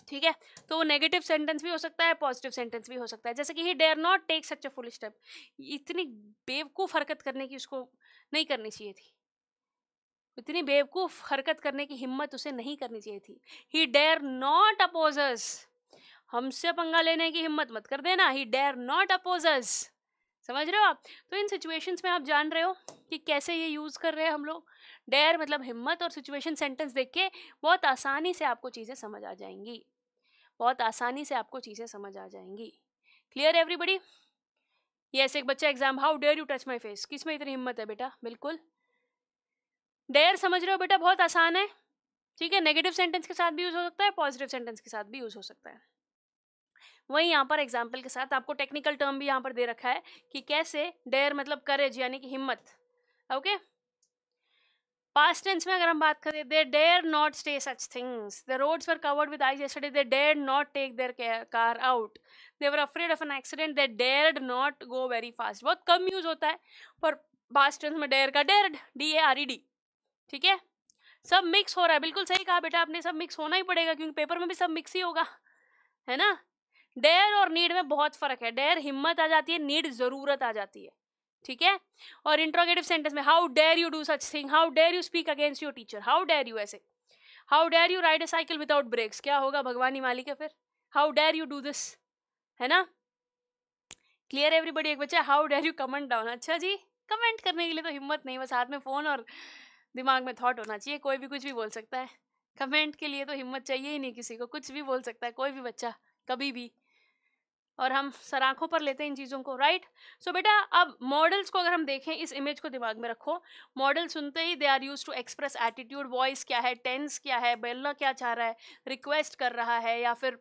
ठीक है? तो वो नेगेटिव सेंटेंस भी हो सकता है पॉजिटिव सेंटेंस भी हो सकता है। जैसे कि he dare not take such a full step इतनी बेवकूफ़ हरकत करने की उसको नहीं करनी चाहिए थी। इतनी बेवकूफ़ हरकत करने की हिम्मत उसे नहीं करनी चाहिए थी। ही डेयर नॉट अपोजर्स हमसे पंगा लेने की हिम्मत मत कर देना। ही डेयर नॉट अपोजर्स समझ रहे हो आप? तो इन सिचुएशंस में आप जान रहे हो कि कैसे ये यूज़ कर रहे हैं हम लोग। डेयर मतलब हिम्मत और सिचुएशन सेंटेंस देख के बहुत आसानी से आपको चीज़ें समझ आ जाएँगी। बहुत आसानी से आपको चीज़ें समझ आ जाएँगी। Clear everybody? यस, एक बच्चा exam, how dare you touch my face? किसमें इतनी हिम्मत है बेटा? बिल्कुल। डेयर समझ रहे हो बेटा, बहुत आसान है। ठीक है, नेगेटिव सेंटेंस के साथ भी यूज़ हो सकता है, पॉजिटिव सेंटेंस के साथ भी यूज़ हो सकता है। वहीं यहाँ पर एग्ज़ाम्पल के साथ आपको टेक्निकल टर्म भी यहाँ पर दे रखा है कि कैसे डेयर मतलब करेज, यानी कि हिम्मत। ओके? पास्ट टेंस में अगर हम बात करें they dare not stay such things the roads were covered with ice yesterday they dare not take their car out they were afraid of an accident they dared not go very fast बहुत कम use होता है, पर past tense में dare का dared D A R E D ठीक है? सब मिक्स हो रहा है। बिल्कुल सही कहा बेटा आपने, सब मिक्स होना ही पड़ेगा, क्योंकि पेपर में भी सब मिक्स ही होगा, है ना? डेयर और नीड में बहुत फ़र्क है। डेयर हिम्मत आ जाती है नीड ज़रूरत आ जाती है। ठीक है? और इंट्रोगेटिव सेंटेंस में how dare you do such thing how dare you speak against your teacher how dare you ऐसे। How dare you ride a cycle without brakes क्या होगा भगवानी मालिक है फिर? How dare you do this है ना? क्लियर एवरीबडी एक बच्चा how dare you comment down अच्छा जी कमेंट करने के लिए तो हिम्मत नहीं, बस हाथ में फ़ोन और दिमाग में थॉट होना चाहिए, कोई भी कुछ भी बोल सकता है। कमेंट के लिए तो हिम्मत चाहिए ही नहीं किसी को, कुछ भी बोल सकता है, कोई भी बच्चा, कभी भी। और हम सराखों पर लेते हैं इन चीज़ों को राइट सो so, बेटा अब मॉडल्स को अगर हम देखें इस इमेज को दिमाग में रखो। मॉडल सुनते ही they are used to express attitude voice क्या है टेंस क्या है बेलना क्या चाह रहा है रिक्वेस्ट कर रहा है या फिर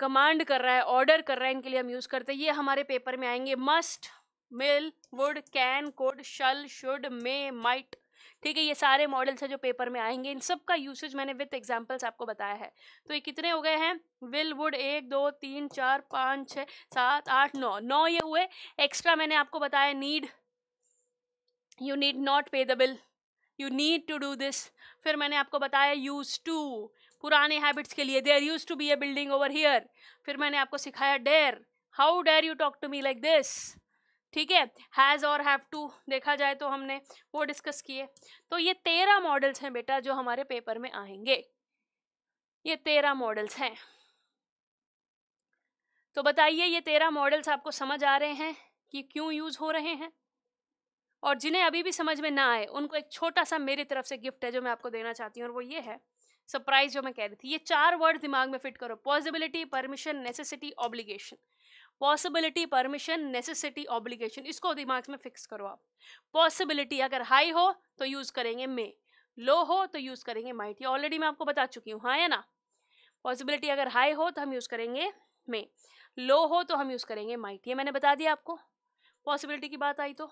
कमांड कर रहा है ऑर्डर कर रहा है इनके लिए हम यूज़ करते हैं। ये हमारे पेपर में आएँगे। Must will would can could shall should may might ठीक है, ये सारे मॉडल्स हैं जो पेपर में आएँगे, इन सब का यूसेज मैंने विथ एग्जाम्पल्स आपको बताया है। तो ये कितने हो गए हैं? विल वुड एक, दो, तीन, चार, पाँच, छः, सात, आठ, नौ। नौ ये हुए। एक्स्ट्रा मैंने आपको बताया, need. You need not pay the bill. You need to do this. फिर मैंने आपको बताया, यूज़ टू। पुराने हैबिट्स के लिए। There used to be a building over here. फिर मैंने आपको सिखाया, dare. How dare you talk to me like this? ठीक है? हैज़ और हैव टू देखा जाए तो हमने वो डिस्कस किए। तो ये तेरह मॉडल्स हैं बेटा जो हमारे पेपर में आएँगे। ये तेरह मॉडल्स हैं। तो बताइए ये तेरह मॉडल्स आपको समझ आ रहे हैं कि क्यों यूज़ हो रहे हैं? और जिन्हें अभी भी समझ में ना आए, उनको एक छोटा सा मेरी तरफ़ से गिफ्ट है जो मैं आपको देना चाहती हूँ और वो ये है। सरप्राइज़ जो मैं कह रही थी, ये चार वर्ड दिमाग में फिट करो। Possibility permission necessity obligation possibility, permission, necessity, obligation, इसको दिमाग में फिक्स करो आप। पॉसिबिलिटी अगर हाई हो तो यूज़ करेंगे मे। लो हो तो यूज़ करेंगे माइट। ये ऑलरेडी मैं आपको बता चुकी हूँ हाँ या ना? पॉसिबिलिटी अगर हाई हो तो हम यूज़ करेंगे मे। लो हो तो हम यूज़ करेंगे माइट। ये मैंने बता दिया आपको। पॉसिबिलिटी की बात आई तो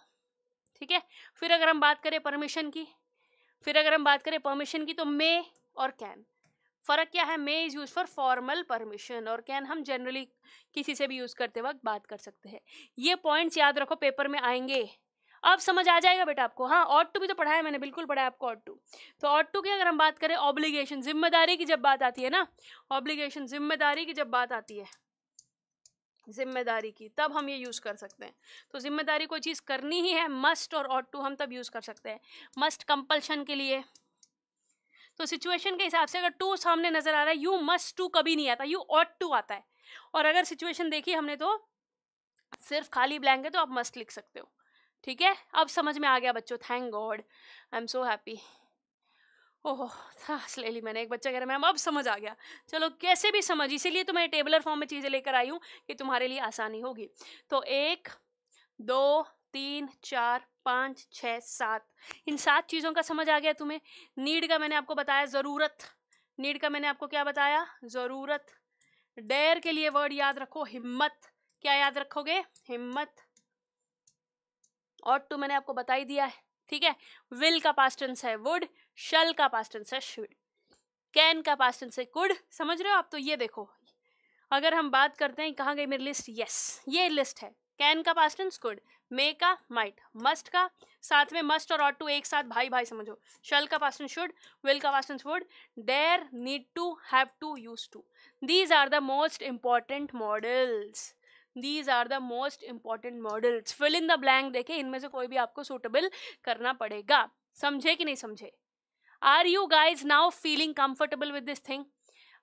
ठीक है? फिर अगर हम बात करें परमिशन की, फिर अगर हम बात करें परमिशन की तो मे और कैन। फ़र्क क्या है? May is used for formal permission और कैन हम जनरली किसी से भी यूज़ करते वक्त बात कर सकते हैं। ये पॉइंट्स याद रखो, पेपर में आएँगे। अब समझ आ जाएगा बेटा आपको। हाँ ऑट टू भी तो पढ़ाया मैंने, बिल्कुल पढ़ाया आपको ऑट टू। तो ऑट टू की अगर हम बात करें ऑब्लिगेशन ज़िम्मेदारी की जब बात आती है ना ऑब्लिगेशन ज़िम्मेदारी की जब बात आती है, ज़िम्मेदारी की, तब हम ये यूज़ कर सकते हैं। तो ज़िम्मेदारी कोई चीज़ करनी ही है मस्ट और ऑट टू हम तब यूज़ कर सकते हैं। मस्ट कंपल्शन के लिए। तो सिचुएशन के हिसाब से अगर टू सामने नज़र आ रहा है, यू मस्ट टू कभी नहीं आता, यू ऑट टू आता है। और अगर सिचुएशन देखी हमने तो सिर्फ़ खाली ब्लैंक है तो आप मस्ट लिख सकते हो, ठीक है? अब समझ में आ गया बच्चों thank God I am so happy oh, सांस ले ली मैंने, एक बच्चा कह रहा मैम, अब समझ आ गया। चलो, कैसे भी समझ, इसीलिए तो मैं टेबलर फॉर्म में चीज़ें लेकर आई हूँ कि तुम्हारे लिए आसानी होगी। तो एक, दो तीन, चार, पाँच, छः, सात। इन सात चीज़ों का समझ आ गया तुम्हें? नीड का मैंने आपको बताया, ज़रूरत। नीड का मैंने आपको क्या बताया? ज़रूरत। डेयर के लिए वर्ड याद रखो, हिम्मत। क्या याद रखोगे? हिम्मत। और टू मैंने आपको बता ही दिया है, ठीक है? विल का पास्टेंस है वुड, शल का पास्टेंस है शुड। कैन का पास्टेंस है कुड, समझ रहे हो आप? तो ये देखो, अगर हम बात करते हैं कहाँ गई मेरी लिस्ट? यस, ये लिस्ट है। कैन का पास्टेंस कुड। मे का माइट मस्ट का, साथ में मस्ट और ऑट टू एक साथ, भाई भाई समझो। शल का पासन शुड विल का पासन would dare need to have to used to these are the most important models these are the most important models fill in the blank देखे, इनमें से कोई भी आपको सुटेबल करना पड़ेगा। समझे कि नहीं समझे? Are you guys now feeling comfortable with this thing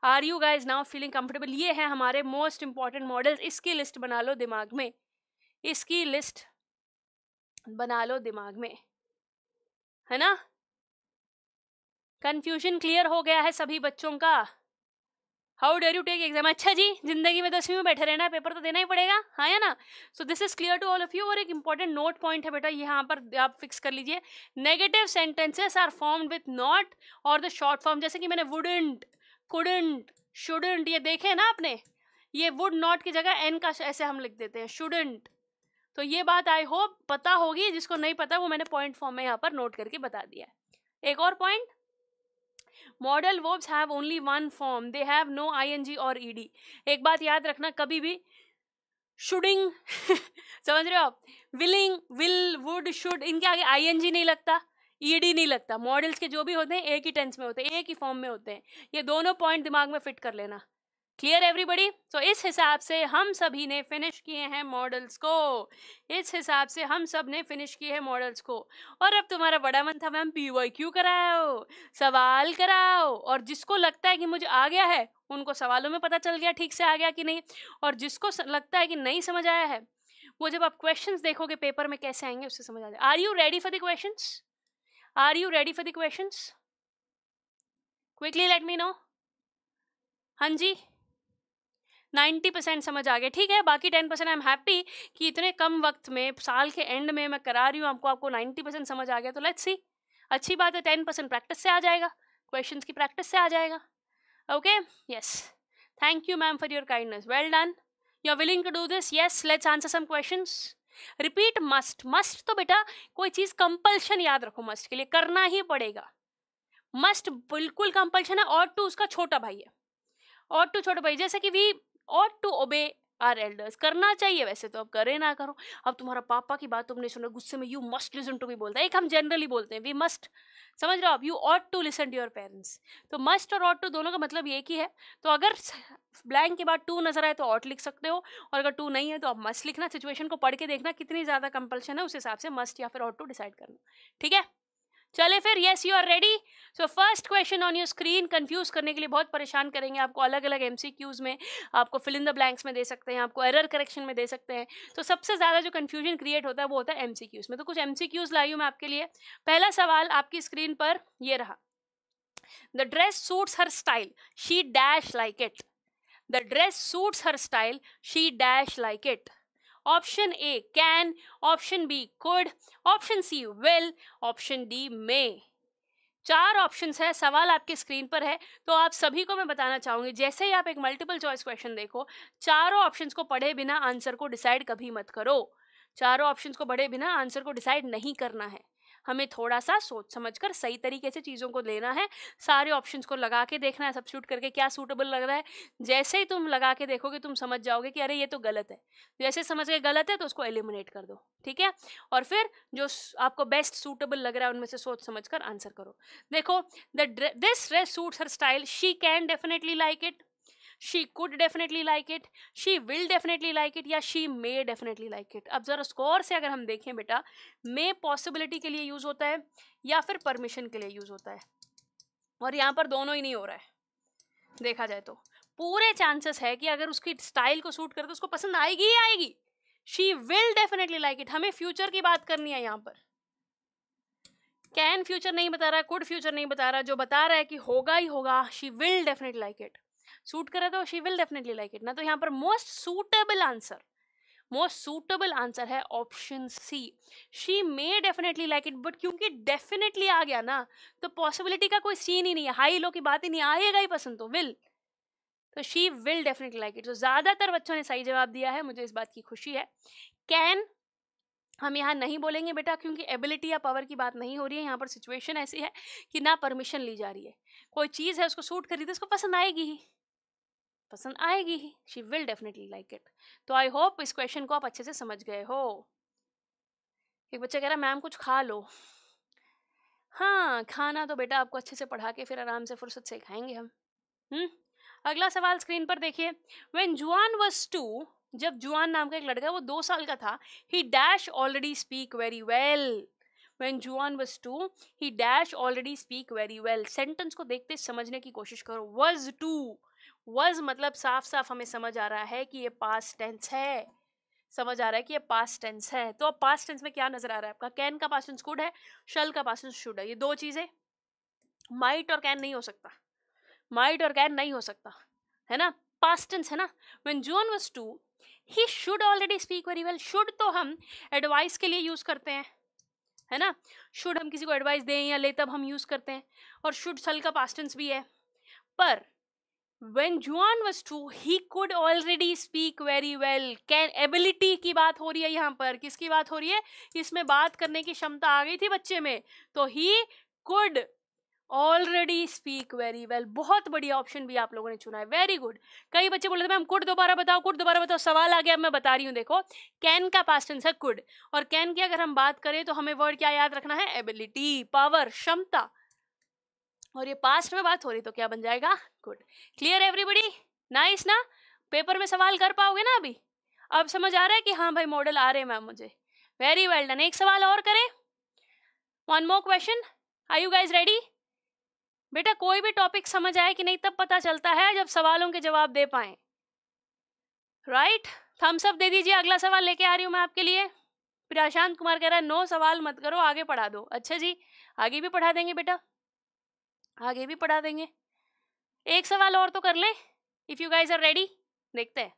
are you guys now feeling comfortable ये है हमारे मोस्ट इंपॉर्टेंट मॉडल्स इसकी लिस्ट बना लो दिमाग में। इसकी लिस्ट बना लो दिमाग में, है ना? कंफ्यूजन क्लियर हो गया है सभी बच्चों का। How dare you take exam अच्छा जी, ज़िंदगी में दसवीं में बैठे रहना पेपर तो देना ही पड़ेगा। हाँ या ना? So this is clear to all of you और एक इंपॉर्टेंट नोट पॉइंट है बेटा, यहाँ पर आप फिक्स कर लीजिए। Negative sentences are form with not और द शॉर्ट फॉर्म जैसे कि मैंने वुडेंट कुडेंट शुडेंट ये देखे ना आपने? ये वुड नॉट की जगह एन का ऐसे हम लिख देते हैं शुडेंट तो ये बात आई होप पता होगी, जिसको नहीं पता वो मैंने पॉइंट फॉर्म में यहाँ पर नोट करके बता दिया है। एक और point model verbs have only one form they have no ING और ईडी एक बात याद रखना, कभी भी शुडिंग समझ रहे हो आप? विलिंग विल वुड शुड इनके आगे आईएनजी नहीं लगता ईडी नहीं लगता। मॉडल्स के जो भी होते हैं, एक ही टेंस में होते हैं, एक ही फॉर्म में होते हैं। ये दोनों पॉइंट दिमाग में फिट कर लेना। क्लियर एवरीबडी तो इस हिसाब से हम सभी ने फिनिश किए हैं मॉडल्स को। इस हिसाब से हम सबने फिनिश किए हैं मॉडल्स को। और अब तुम्हारा बड़ा मन था मैम पी वाई क्यू कराओ, सवाल कराओ। और जिसको लगता है कि मुझे आ गया है, उनको सवालों में पता चल गया ठीक से आ गया कि नहीं। और जिसको लगता है कि नहीं समझ आया है, वो जब आप क्वेश्चन देखोगे पेपर में कैसे आएँगे, उससे समझ आ जाए। Are you ready for the question are you ready for the questions quickly let me know हाँ जी। नाइन्टी परसेंट समझ आ गया। ठीक है, बाकी ten percent I am happy कि इतने कम वक्त में, साल के एंड में मैं करा रही हूँ आपको आपको नाइन्टी परसेंट समझ आ गया तो लेट्स सी अच्छी बात है, टेन परसेंट प्रैक्टिस से आ जाएगा क्वेश्चन की प्रैक्टिस से आ जाएगा। Okay yes thank you ma'am for your kindness well done you are willing to do this yes let's answer some question repeat must must तो बेटा, कोई चीज़ कंपल्शन याद रखो मस्ट के लिए, करना ही पड़ेगा। मस्ट बिल्कुल कंपल्शन है, और टू उसका छोटा भाई है। और टू छोटा भाई, जैसे कि वी और टू ओबे आर एल्डर्स करना चाहिए, वैसे तो अब करे ना करो। अब तुम्हारा पापा की बात तुमने सुना, गुस्से में यू मस्ट लिसन टू भी बोलता है। एक हम जनरली बोलते हैं वी मस्ट समझ रहे हो अब you ought to listen to your parents तो मस्ट और ऑट टू दोनों का मतलब एक ही है। तो अगर ब्लैंक के बाद टू नज़र आए तो ऑट लिख सकते हो, और अगर टू नहीं है तो आप मस्ट लिखना। सिचुएशन को पढ़ के देखना कितनी ज़्यादा कंपल्शन है, उस हिसाब से मस्ट या फिर ऑट टू डिसाइड करना। ठीक है? चले फिर yes you are ready so first question on your screen confuse करने के लिए बहुत परेशान करेंगे आपको अलग अलग एमसीक्यूज में, आपको फिल इन द ब्लैंक्स में दे सकते हैं, आपको एरर करेक्शन में दे सकते हैं। तो सबसे ज़्यादा जो कन्फ्यूज़न क्रिएट होता है, वो होता है एमसीक्यूज में। तो कुछ एमसीक्यूज लाई हूँ मैं आपके लिए। पहला सवाल आपकी स्क्रीन पर ये रहा। The dress suits her style she dash like it the dress suits her style she dash like it option A can, option B could, option C will, option D may. चार options है, सवाल आपके screen पर है तो आप सभी को मैं बताना चाहूँगी, जैसे ही आप एक मल्टीपल चॉइस क्वेश्चन देखो, चारों ऑप्शंस को पढ़े बिना आंसर को डिसाइड कभी मत करो। चारों ऑप्शंस को पढ़े बिना आंसर को डिसाइड नहीं करना है। हमें थोड़ा सा सोच समझ कर सही तरीके से चीज़ों को लेना है, सारे ऑप्शंस को लगा के देखना है सब्सिट्यूट करके क्या सूटेबल लग रहा है। जैसे ही तुम लगा के देखोगे, तुम समझ जाओगे कि अरे, ये तो गलत है। जैसे समझ के गलत है तो उसको एलिमिनेट कर दो, ठीक है? और फिर जो आपको बेस्ट सूटेबल लग रहा है, उनमें से सोच समझ कर आंसर करो। देखो, the this dress suits her style, she can definitely like it. She could definitely like it she will definitely like it या she may definitely like it अब ज़रा स्कोर से अगर हम देखें बेटा मे पॉसिबिलिटी के लिए यूज़ होता है या फिर परमिशन के लिए यूज़ होता है? और यहाँ पर दोनों ही नहीं हो रहा है। देखा जाए तो। पूरे चांसेस है कि अगर उसकी स्टाइल को सूट करे उसको पसंद आएगी ही आएगी। She will definitely like it हमें फ्यूचर की बात करनी है यहाँ पर। कैन फ्यूचर नहीं बता रहा कुड फ्यूचर नहीं बता रहा, जो बता रहा है कि होगा ही होगा she will definitely like it suit करे तो she will definitely like it ना तो यहाँ पर most suitable answer most suitable answer है option C she may definitely like it but क्योंकि डेफिनेटली आ गया ना तो पॉसिबिलिटी का कोई सीन ही नहीं है। हाई लो की बात ही नहीं, आएगा ही पसंद तो विल तो she will definitely like it तो ज़्यादातर बच्चों ने सही जवाब दिया है, मुझे इस बात की खुशी है। कैन हम यहाँ नहीं बोलेंगे बेटा, क्योंकि एबिलिटी या पावर की बात नहीं हो रही है। यहाँ पर सिचुएशन ऐसी है कि ना परमिशन ली जा रही है। कोई चीज़ है, उसको सूट करी तो उसको पसंद आएगी ही। पसंद आएगी ही। She will definitely like it तो आई होप इस क्वेश्चन को आप अच्छे से समझ गए हो। एक बच्चा कह रहा मैम, कुछ खा लो। हाँ खाना तो बेटा आपको अच्छे से पढ़ा के फिर आराम से फुर्सत से खाएँगे हम। हम्म अगला सवाल स्क्रीन पर देखिए। वेन जुआन वॉज़ टू जब जुआन नाम का एक लड़का वो दो साल का था he dash already speak very well when Juan was two he dash already speak very well sentence को देखते समझने की कोशिश करो। वॉज़ टू वॉज़ मतलब साफ़ साफ़ हमें समझ आ रहा है कि ये पास टेंस है। समझ आ रहा है कि ये पास्ट टेंस है। तो अब पास्ट टेंस में क्या नज़र आ रहा है आपका? कैन का पास्ट टेंस कुड है शल का पास्ट टेंस शुड है। ये दो चीज़ें माइट और कैन नहीं हो सकता। माइट और कैन नहीं हो सकता, है ना? पास्ट टेंस है ना? When John was two he should already speak very well should तो हम एडवाइस के लिए यूज़ करते हैं, है ना? शुड हम किसी को एडवाइस दें या ले, तब हम यूज़ करते हैं। और शुड सल का पास्ट टेंस भी है। पर when Juan was two, he could already speak very well. Can ability की बात हो रही है यहाँ पर। किसकी बात हो रही है? इसमें बात करने की क्षमता आ गई थी बच्चे में। तो he could already speak very well बहुत बढ़िया ऑप्शन भी आप लोगों ने चुना है। वेरी गुड कई बच्चे बोले थे मैम कुड दोबारा बताओ कुड दोबारा बताओ। सवाल आ गया अब मैं बता रही हूँ देखो। कैन का पास्ट है कुड और कैन की अगर हम बात करें तो हमें वर्ड क्या याद रखना है? एबिलिटी पावर क्षमता। और ये पास्ट में बात हो रही तो क्या बन जाएगा? गुड क्लियर एवरीबडी नाइस ना? पेपर में सवाल कर पाओगे ना अभी? अब समझ आ रहा है कि हाँ भाई मॉडल आ रहे हैं मैम मुझे। वेरी वेल डन एक सवाल और करें। One more question I you guys ready बेटा, कोई भी टॉपिक समझ आए कि नहीं, तब पता चलता है जब सवालों के जवाब दे पाए। राइट थम्स अप दे दीजिए। अगला सवाल लेके आ रही हूँ मैं आपके लिए। प्रशांत कुमार कह रहा है नो सवाल मत करो, आगे पढ़ा दो। अच्छा जी, आगे भी पढ़ा देंगे बेटा। आगे भी पढ़ा देंगे। एक सवाल और तो कर लें if you guys are ready देखते हैं।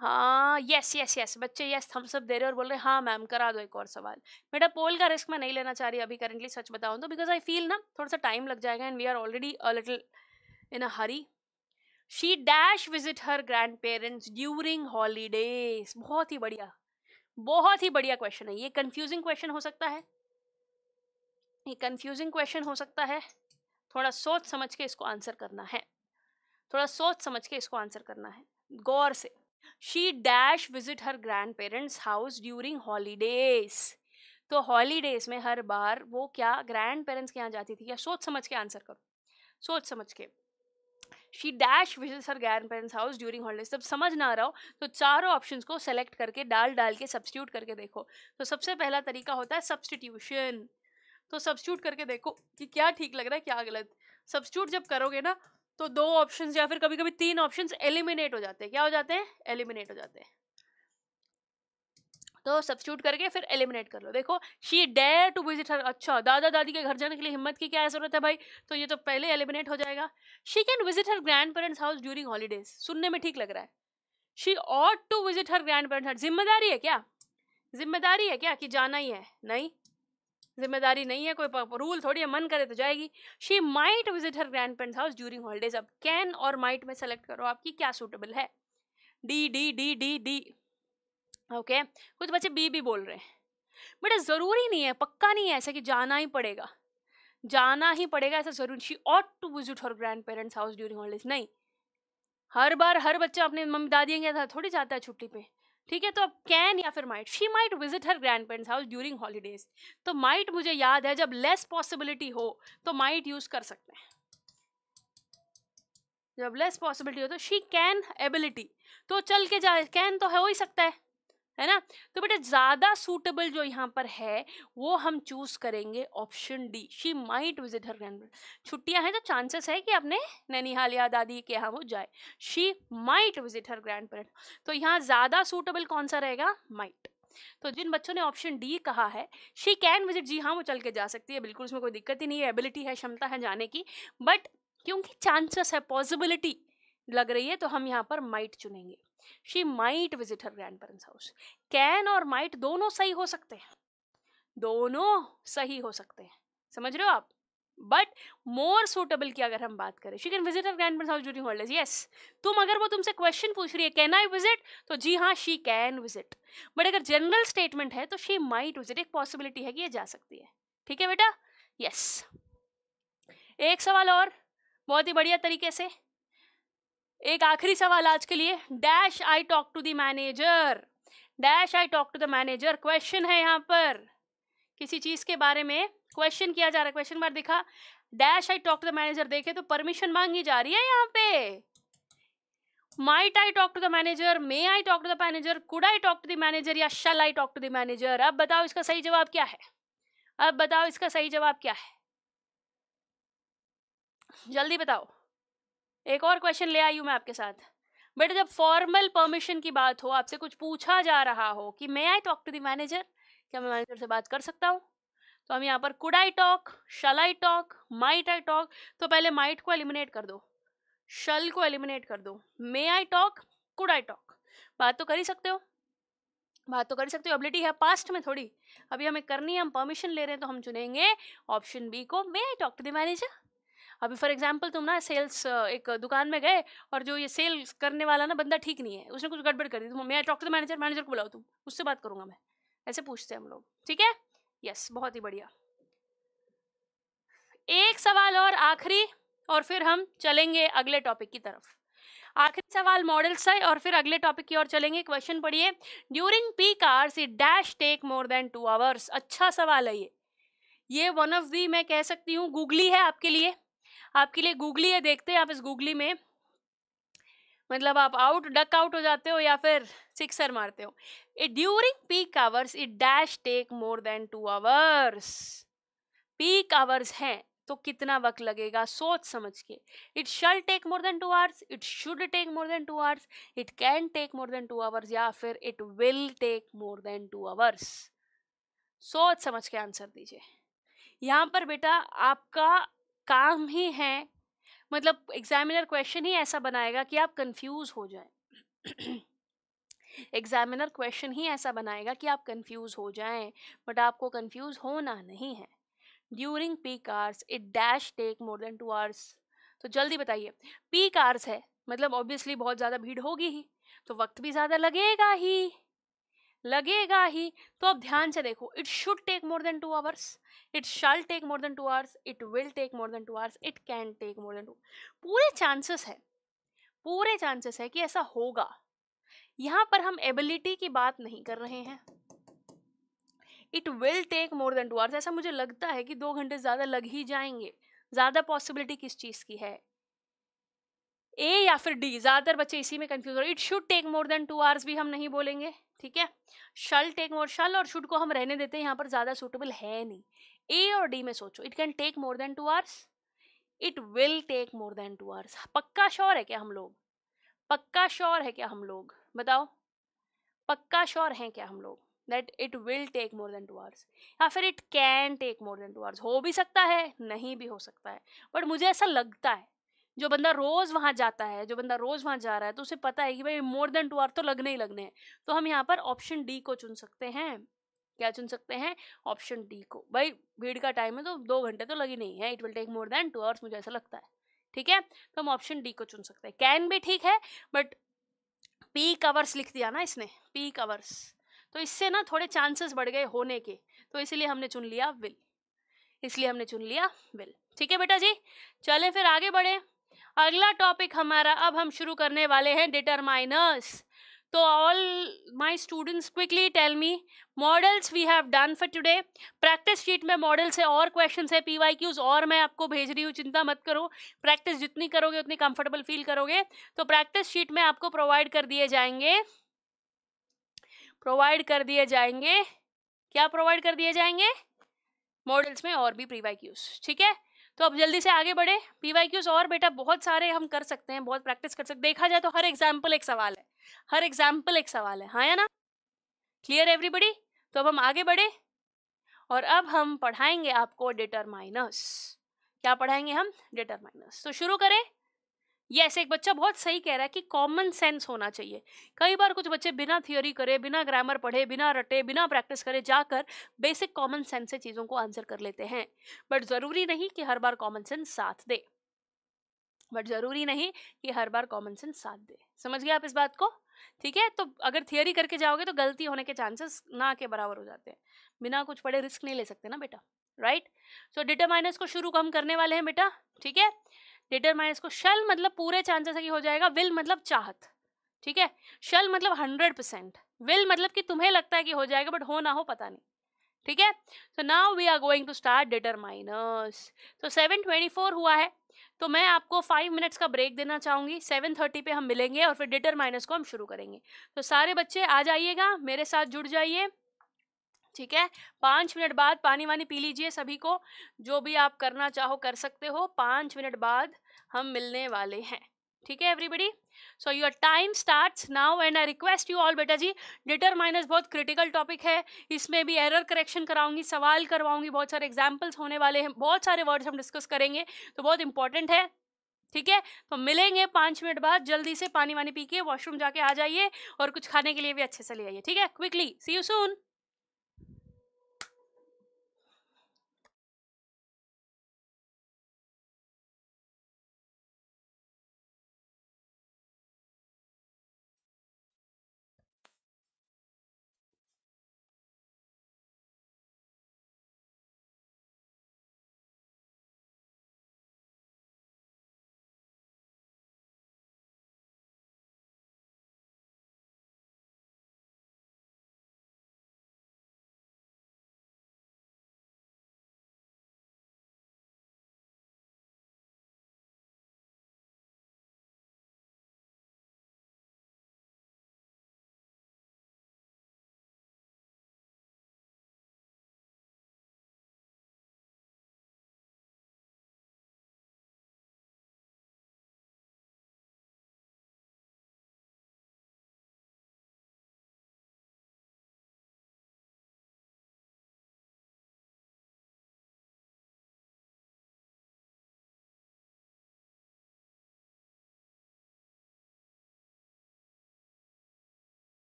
हाँ यस यस यस बच्चे यस हम सब दे रहे और बोल रहे हाँ मैम करा दो एक और सवाल। बेटा पोल का रिस्क मैं नहीं लेना चाह रही अभी करेंटली सच बताऊँ तो बिकॉज़ आई फील ना थोड़ा सा टाइम लग जाएगा and we are already a little in a hurry she dash visit her grandparents during holidays बहुत ही बढ़िया। बहुत ही बढ़िया क्वेश्चन है। ये कन्फ्यूजिंग क्वेश्चन हो सकता है। ये कंफ्यूजिंग क्वेश्चन हो सकता है। थोड़ा सोच समझ के इसको आंसर करना है। थोड़ा सोच समझ के इसको आंसर करना है। गौर से she dash visit her grandparents house during holidays तो हॉलीडेज में हर बार वो क्या ग्रैंड पेरेंट्स के यहाँ जाती थी या सोच समझ के आंसर करो। सोच समझ के। She dash visit her grandparents house during holidays जब समझ ना रहा हो तो चारों ऑप्शंस को सेलेक्ट करके डाल डाल के सब्सटीट्यूट करके देखो। तो सबसे पहला तरीका होता है सब्सटीट्यूशन तो सब्सिट्यूट करके देखो कि क्या ठीक लग रहा है, क्या गलत। सब्सिट्यूट जब करोगे ना तो दो ऑप्शन या फिर कभी कभी तीन ऑप्शन एलिमिनेट हो जाते हैं। क्या हो जाते हैं? एलिमिनेट हो जाते हैं। तो सब्सिट्यूट करके फिर एलिमिनेट कर लो। देखो she dare to visit her अच्छा दादा दादी के घर जाने के लिए हिम्मत की क्या ज़रूरत है भाई? तो ये तो पहले एलिमिनेट हो जाएगा। She can visit her grandparents house during holidays सुनने में ठीक लग रहा है। She ought to visit her grandparents ज़िम्मेदारी है क्या? ज़िम्मेदारी है क्या कि जाना ही है? नहीं? ज़िम्मेदारी नहीं है, कोई रूल थोड़ी है, मन करे तो जाएगी। She might visit her grandparents house during holidays अब कैन और माइट में सेलेक्ट करो आपकी क्या सूटेबल है। D D D D D okay कुछ बच्चे बी भी बोल रहे हैं। बेटा, ज़रूरी नहीं है, पक्का नहीं है ऐसा कि जाना ही पड़ेगा। जाना ही पड़ेगा ऐसा ज़रूरी she ought to visit her grandparents house during holidays नहीं। हर बार हर बच्चा अपने मम्मी दादी के साथ थोड़ी जाता है छुट्टी पे। ठीक है तो अब कैन या फिर might she might visit her grandparents house during holidays तो माइट मुझे याद है, जब लेस पॉसिबिलिटी हो तो माइट यूज़ कर सकते हैं। जब लेस पॉसिबिलिटी हो तो शी कैन एबिलिटी तो चल के जा कैन तो है हो ही सकता है। है ना? तो बेटा, ज़्यादा सूटेबल जो यहाँ पर है, वो हम चूज़ करेंगे option D she might visit her grand छुट्टियाँ हैं तो चांसेस है कि अपने नैनीहाल या दादी के यहाँ वो जाए. She might visit her grandparent तो यहाँ ज़्यादा सूटेबल कौन सा रहेगा? माइट तो जिन बच्चों ने ऑप्शन डी कहा है शी कैन विज़िट जी हाँ वो चल के जा सकती है, बिल्कुल उसमें कोई दिक्कत ही नहीं है. एबिलिटी है, क्षमता है जाने की. बट क्योंकि चांसेस है पॉसिबिलिटी लग रही है तो हम यहाँ पर माइट चुनेंगे। She might visit her grandparents house. Can और माइट दोनों सही हो सकते हैं। दोनों सही हो सकते हैं। समझ रहे हो आप? बट मोर सुटेबल की अगर हम बात करें she can visit her grandparents house during holidays yes तुम अगर वो तुमसे क्वेश्चन पूछ रही है कैन आई विज़िट तो जी हाँ शी कैन विज़िट बट अगर जनरल स्टेटमेंट है तो शी माइट विज़िट एक पॉसिबिलिटी है कि ये जा सकती है। ठीक है बेटा? Yes yes. एक सवाल और, बहुत ही बढ़िया तरीके से। एक आखिरी सवाल आज के लिए। Dash I talk to the manager dash I talk to the manager question है यहाँ पर। किसी चीज़ के बारे में क्वेश्चन किया जा रहा है। क्वेश्चन बार दिखा। Dash I talk to the manager देखे तो परमिशन मांगी जा रही है यहाँ पे। Might I talk to the manager may I talk to the manager could I talk to the manager या shall I talk to the manager अब बताओ इसका सही जवाब क्या है? अब बताओ इसका सही जवाब क्या है? जल्दी बताओ। एक और क्वेश्चन ले आई हूँ मैं आपके साथ। बेटा, जब फॉर्मल परमिशन की बात हो, आपसे कुछ पूछा जा रहा हो कि may I talk to the manager क्या मैं मैनेजर से बात कर सकता हूँ? तो हम यहाँ पर could I talk shall I talk might I talk तो पहले माइट को एलिमिनेट कर दो। शल को एलिमिनेट कर दो। May I talk could I talk बात तो कर ही सकते हो। बात तो कर सकते हो। एबिलिटी है पास्ट में थोड़ी। अभी हमें करनी है, हम परमिशन ले रहे हैं तो हम चुनेंगे ऑप्शन बी को। May I talk to the manager अभी फॉर एग्ज़ाम्पल तुम ना सेल्स एक दुकान में गए और जो ये सेल्स करने वाला ना बंदा ठीक नहीं है, उसने कुछ गड़बड़ कर दी, तुम मैं talk to the manager manager को बुलाओ तुम, उससे बात करूँगा मैं। ऐसे पूछते हैं हम लोग, ठीक है? यस बहुत ही बढ़िया। एक सवाल और आखिरी, और फिर हम चलेंगे अगले टॉपिक की तरफ़। आखिरी सवाल मॉडल्स है और फिर अगले टॉपिक की ओर चलेंगे। क्वेश्चन पढ़िए। During peak hours it dash take more than two hours अच्छा सवाल है ये। ये वन ऑफ़ दी मैं कह सकती हूँ गूगली है आपके लिए। आपके लिए गूगली है, देखते हैं आप इस गूगली में। मतलब आप आउट, डक आउट हो जाते हो या फिर सिक्सर मारते हो। It during peak hours, it dash take more than two hours. Peak hours हैं तो कितना वक्त लगेगा? सोच समझ के। It shall take more than two hours, it should take more than two hours, it can take more than two hours, या फिर it will take more than two hours. सोच समझ के आंसर दीजिए। यहाँ पर बेटा आपका काम ही है। मतलब एग्जामिनर क्वेश्चन ही ऐसा बनाएगा कि आप कंफ्यूज हो जाए। एग्जामिनर क्वेश्चन ही ऐसा बनाएगा कि आप कंफ्यूज हो जाएँ बट आपको कंफ्यूज होना नहीं है। During peak hours it dash take more than two hours तो जल्दी बताइए पीक आवर्स है मतलब ऑब्वियसली बहुत ज़्यादा भीड़ होगी ही तो वक्त भी ज़्यादा लगेगा ही। लगेगा ही। तो अब ध्यान से देखो it should take more than two hours it shall take more than two hours it will take more than two hours it can take more than two पूरे चांसेस है, पूरे चांसेस है कि ऐसा होगा। यहाँ पर हम एबिलिटी की बात नहीं कर रहे हैं। It will take more than two hours ऐसा मुझे लगता है कि दो घंटे ज़्यादा लग ही जाएँगे। ज़्यादा पॉसिबिलिटी किस चीज़ की है? ए या फिर डी ज़्यादातर बच्चे इसी में कंफ्यूज हो रहे it should take more than two hours भी हम नहीं बोलेंगे, ठीक है? शल टेक मोर शल और शुड को हम रहने देते हैं, यहाँ पर ज़्यादा सुटेबल है नहीं। ए और डी में सोचो it can take more than two hours it will take more than two hours पक्का श्योर है क्या हम लोग? पक्का श्योर है क्या हम लोग? बताओ। पक्का श्योर हैं क्या हम लोग? That it will take more than two hours या फिर it can take more than two hours हो भी सकता है, नहीं भी हो सकता है। बट मुझे ऐसा लगता है जो बंदा रोज वहाँ जाता है, जो बंदा रोज वहाँ जा रहा है तो उसे पता है कि भाई मोर देन टू आवर तो लगने ही लगने हैं। तो हम यहाँ पर ऑप्शन डी को चुन सकते हैं। क्या चुन सकते हैं? ऑप्शन डी को। भाई, भीड़ का टाइम है तो दो घंटे तो लगी नहीं है। It will take more than two hours, मुझे ऐसा लगता है। ठीक है? तो हम ऑप्शन डी को चुन सकते हैं। कैन भी ठीक है, बट पीक आवर्स लिख दिया ना इसने, पीक आवर्स। तो इससे ना थोड़े चांसेस बढ़ गए होने के। तो इसलिए हमने चुन लिया विल। इसलिए हमने चुन लिया विल। ठीक है बेटा जी? चलें फिर आगे बढ़े। अगला टॉपिक हमारा, अब हम शुरू करने वाले हैं डिटरमाइनर्स तो all my students quickly tell me models we have done for today practice sheet में मॉडल्स है और क्वेश्चन है पी वाई क्यूज और मैं आपको भेज रही हूँ, चिंता मत करो. प्रैक्टिस जितनी करोगे, उतनी कंफर्टेबल फील करोगे. तो प्रैक्टिस शीट में आपको प्रोवाइड कर दिए जाएँगे. प्रोवाइड कर दिए जाएँगे. क्या प्रोवाइड कर दिए जाएँगे? मॉडल्स में और भी प्री वाई क्यूज ठीक है? तो अब जल्दी से आगे बढ़े। पी और बेटा बहुत सारे हम कर सकते हैं, बहुत प्रैक्टिस कर सकते देखा जाए तो हर एग्ज़ाम्पल एक सवाल है। हर एग्ज़ाम्पल एक सवाल है। हाँ या ना? क्लियर एवरीबडी तो अब हम आगे बढ़े और अब हम पढ़ाएँगे आपको डिटरमाइनर्स क्या पढ़ाएँगे हम? डिटरमाइनर्स तो शुरू करें। यस एक बच्चा बहुत सही कह रहा है कि कॉमन सेंस होना चाहिए। कई बार कुछ बच्चे बिना थियोरी करे, बिना ग्रामर पढ़े, बिना रटे, बिना प्रैक्टिस करे जाकर बेसिक कॉमन सेंस से चीज़ों को आंसर कर लेते हैं। बट ज़रूरी नहीं कि हर बार कॉमन सेंस साथ दे। बट ज़रूरी नहीं कि हर बार कॉमन सेंस साथ दे। समझ गए आप इस बात को? ठीक है तो अगर थियोरी करके जाओगे तो गलती होने के चांसेस ना के बराबर हो जाते हैं। बिना कुछ पढ़े रिस्क नहीं ले सकते ना बेटा राइट सो डिटरमाइनर्स को शुरू हम करने वाले हैं बेटा, ठीक है? डिटरमाइनस को, शल मतलब पूरे चांसेस कि हो जाएगा, विल मतलब चाहत, ठीक है? शल मतलब हंड्रेड परसेंट, विल मतलब कि तुम्हें लगता है कि हो जाएगा, बट हो ना हो, पता नहीं, ठीक है? So now we are going to start determiners तो सेवन ट्वेंटी फोर हुआ है तो मैं आपको फाइव मिनट्स का ब्रेक देना चाहूँगी सेवन थर्टी पे हम मिलेंगे और फिर डिटरमाइनर्स को हम शुरू करेंगे। तो सारे बच्चे आ जाइएगा, मेरे साथ जुड़ जाइए। ठीक है? पाँच मिनट बाद पानी वानी पी लीजिए सभी को। जो भी आप करना चाहो कर सकते हो। पाँच मिनट बाद हम मिलने वाले हैं। ठीक है everybody so your time starts now and I request you all बेटा जी डिटरमाइनर्स बहुत क्रिटिकल टॉपिक है। इसमें भी एरर करेक्शन कराऊँगी, सवाल करवाऊँगी, बहुत सारे एग्जाम्पल्स होने वाले हैं। बहुत सारे वर्ड्स हम डिस्कस करेंगे तो बहुत इंपॉर्टेंट है। ठीक है? तो मिलेंगे पाँच मिनट बाद, जल्दी से पानी वानी पी के वॉशरूम जाके आ जाइए और कुछ खाने के लिए भी अच्छे से ले आइए। ठीक है? क्विकली सी यू सून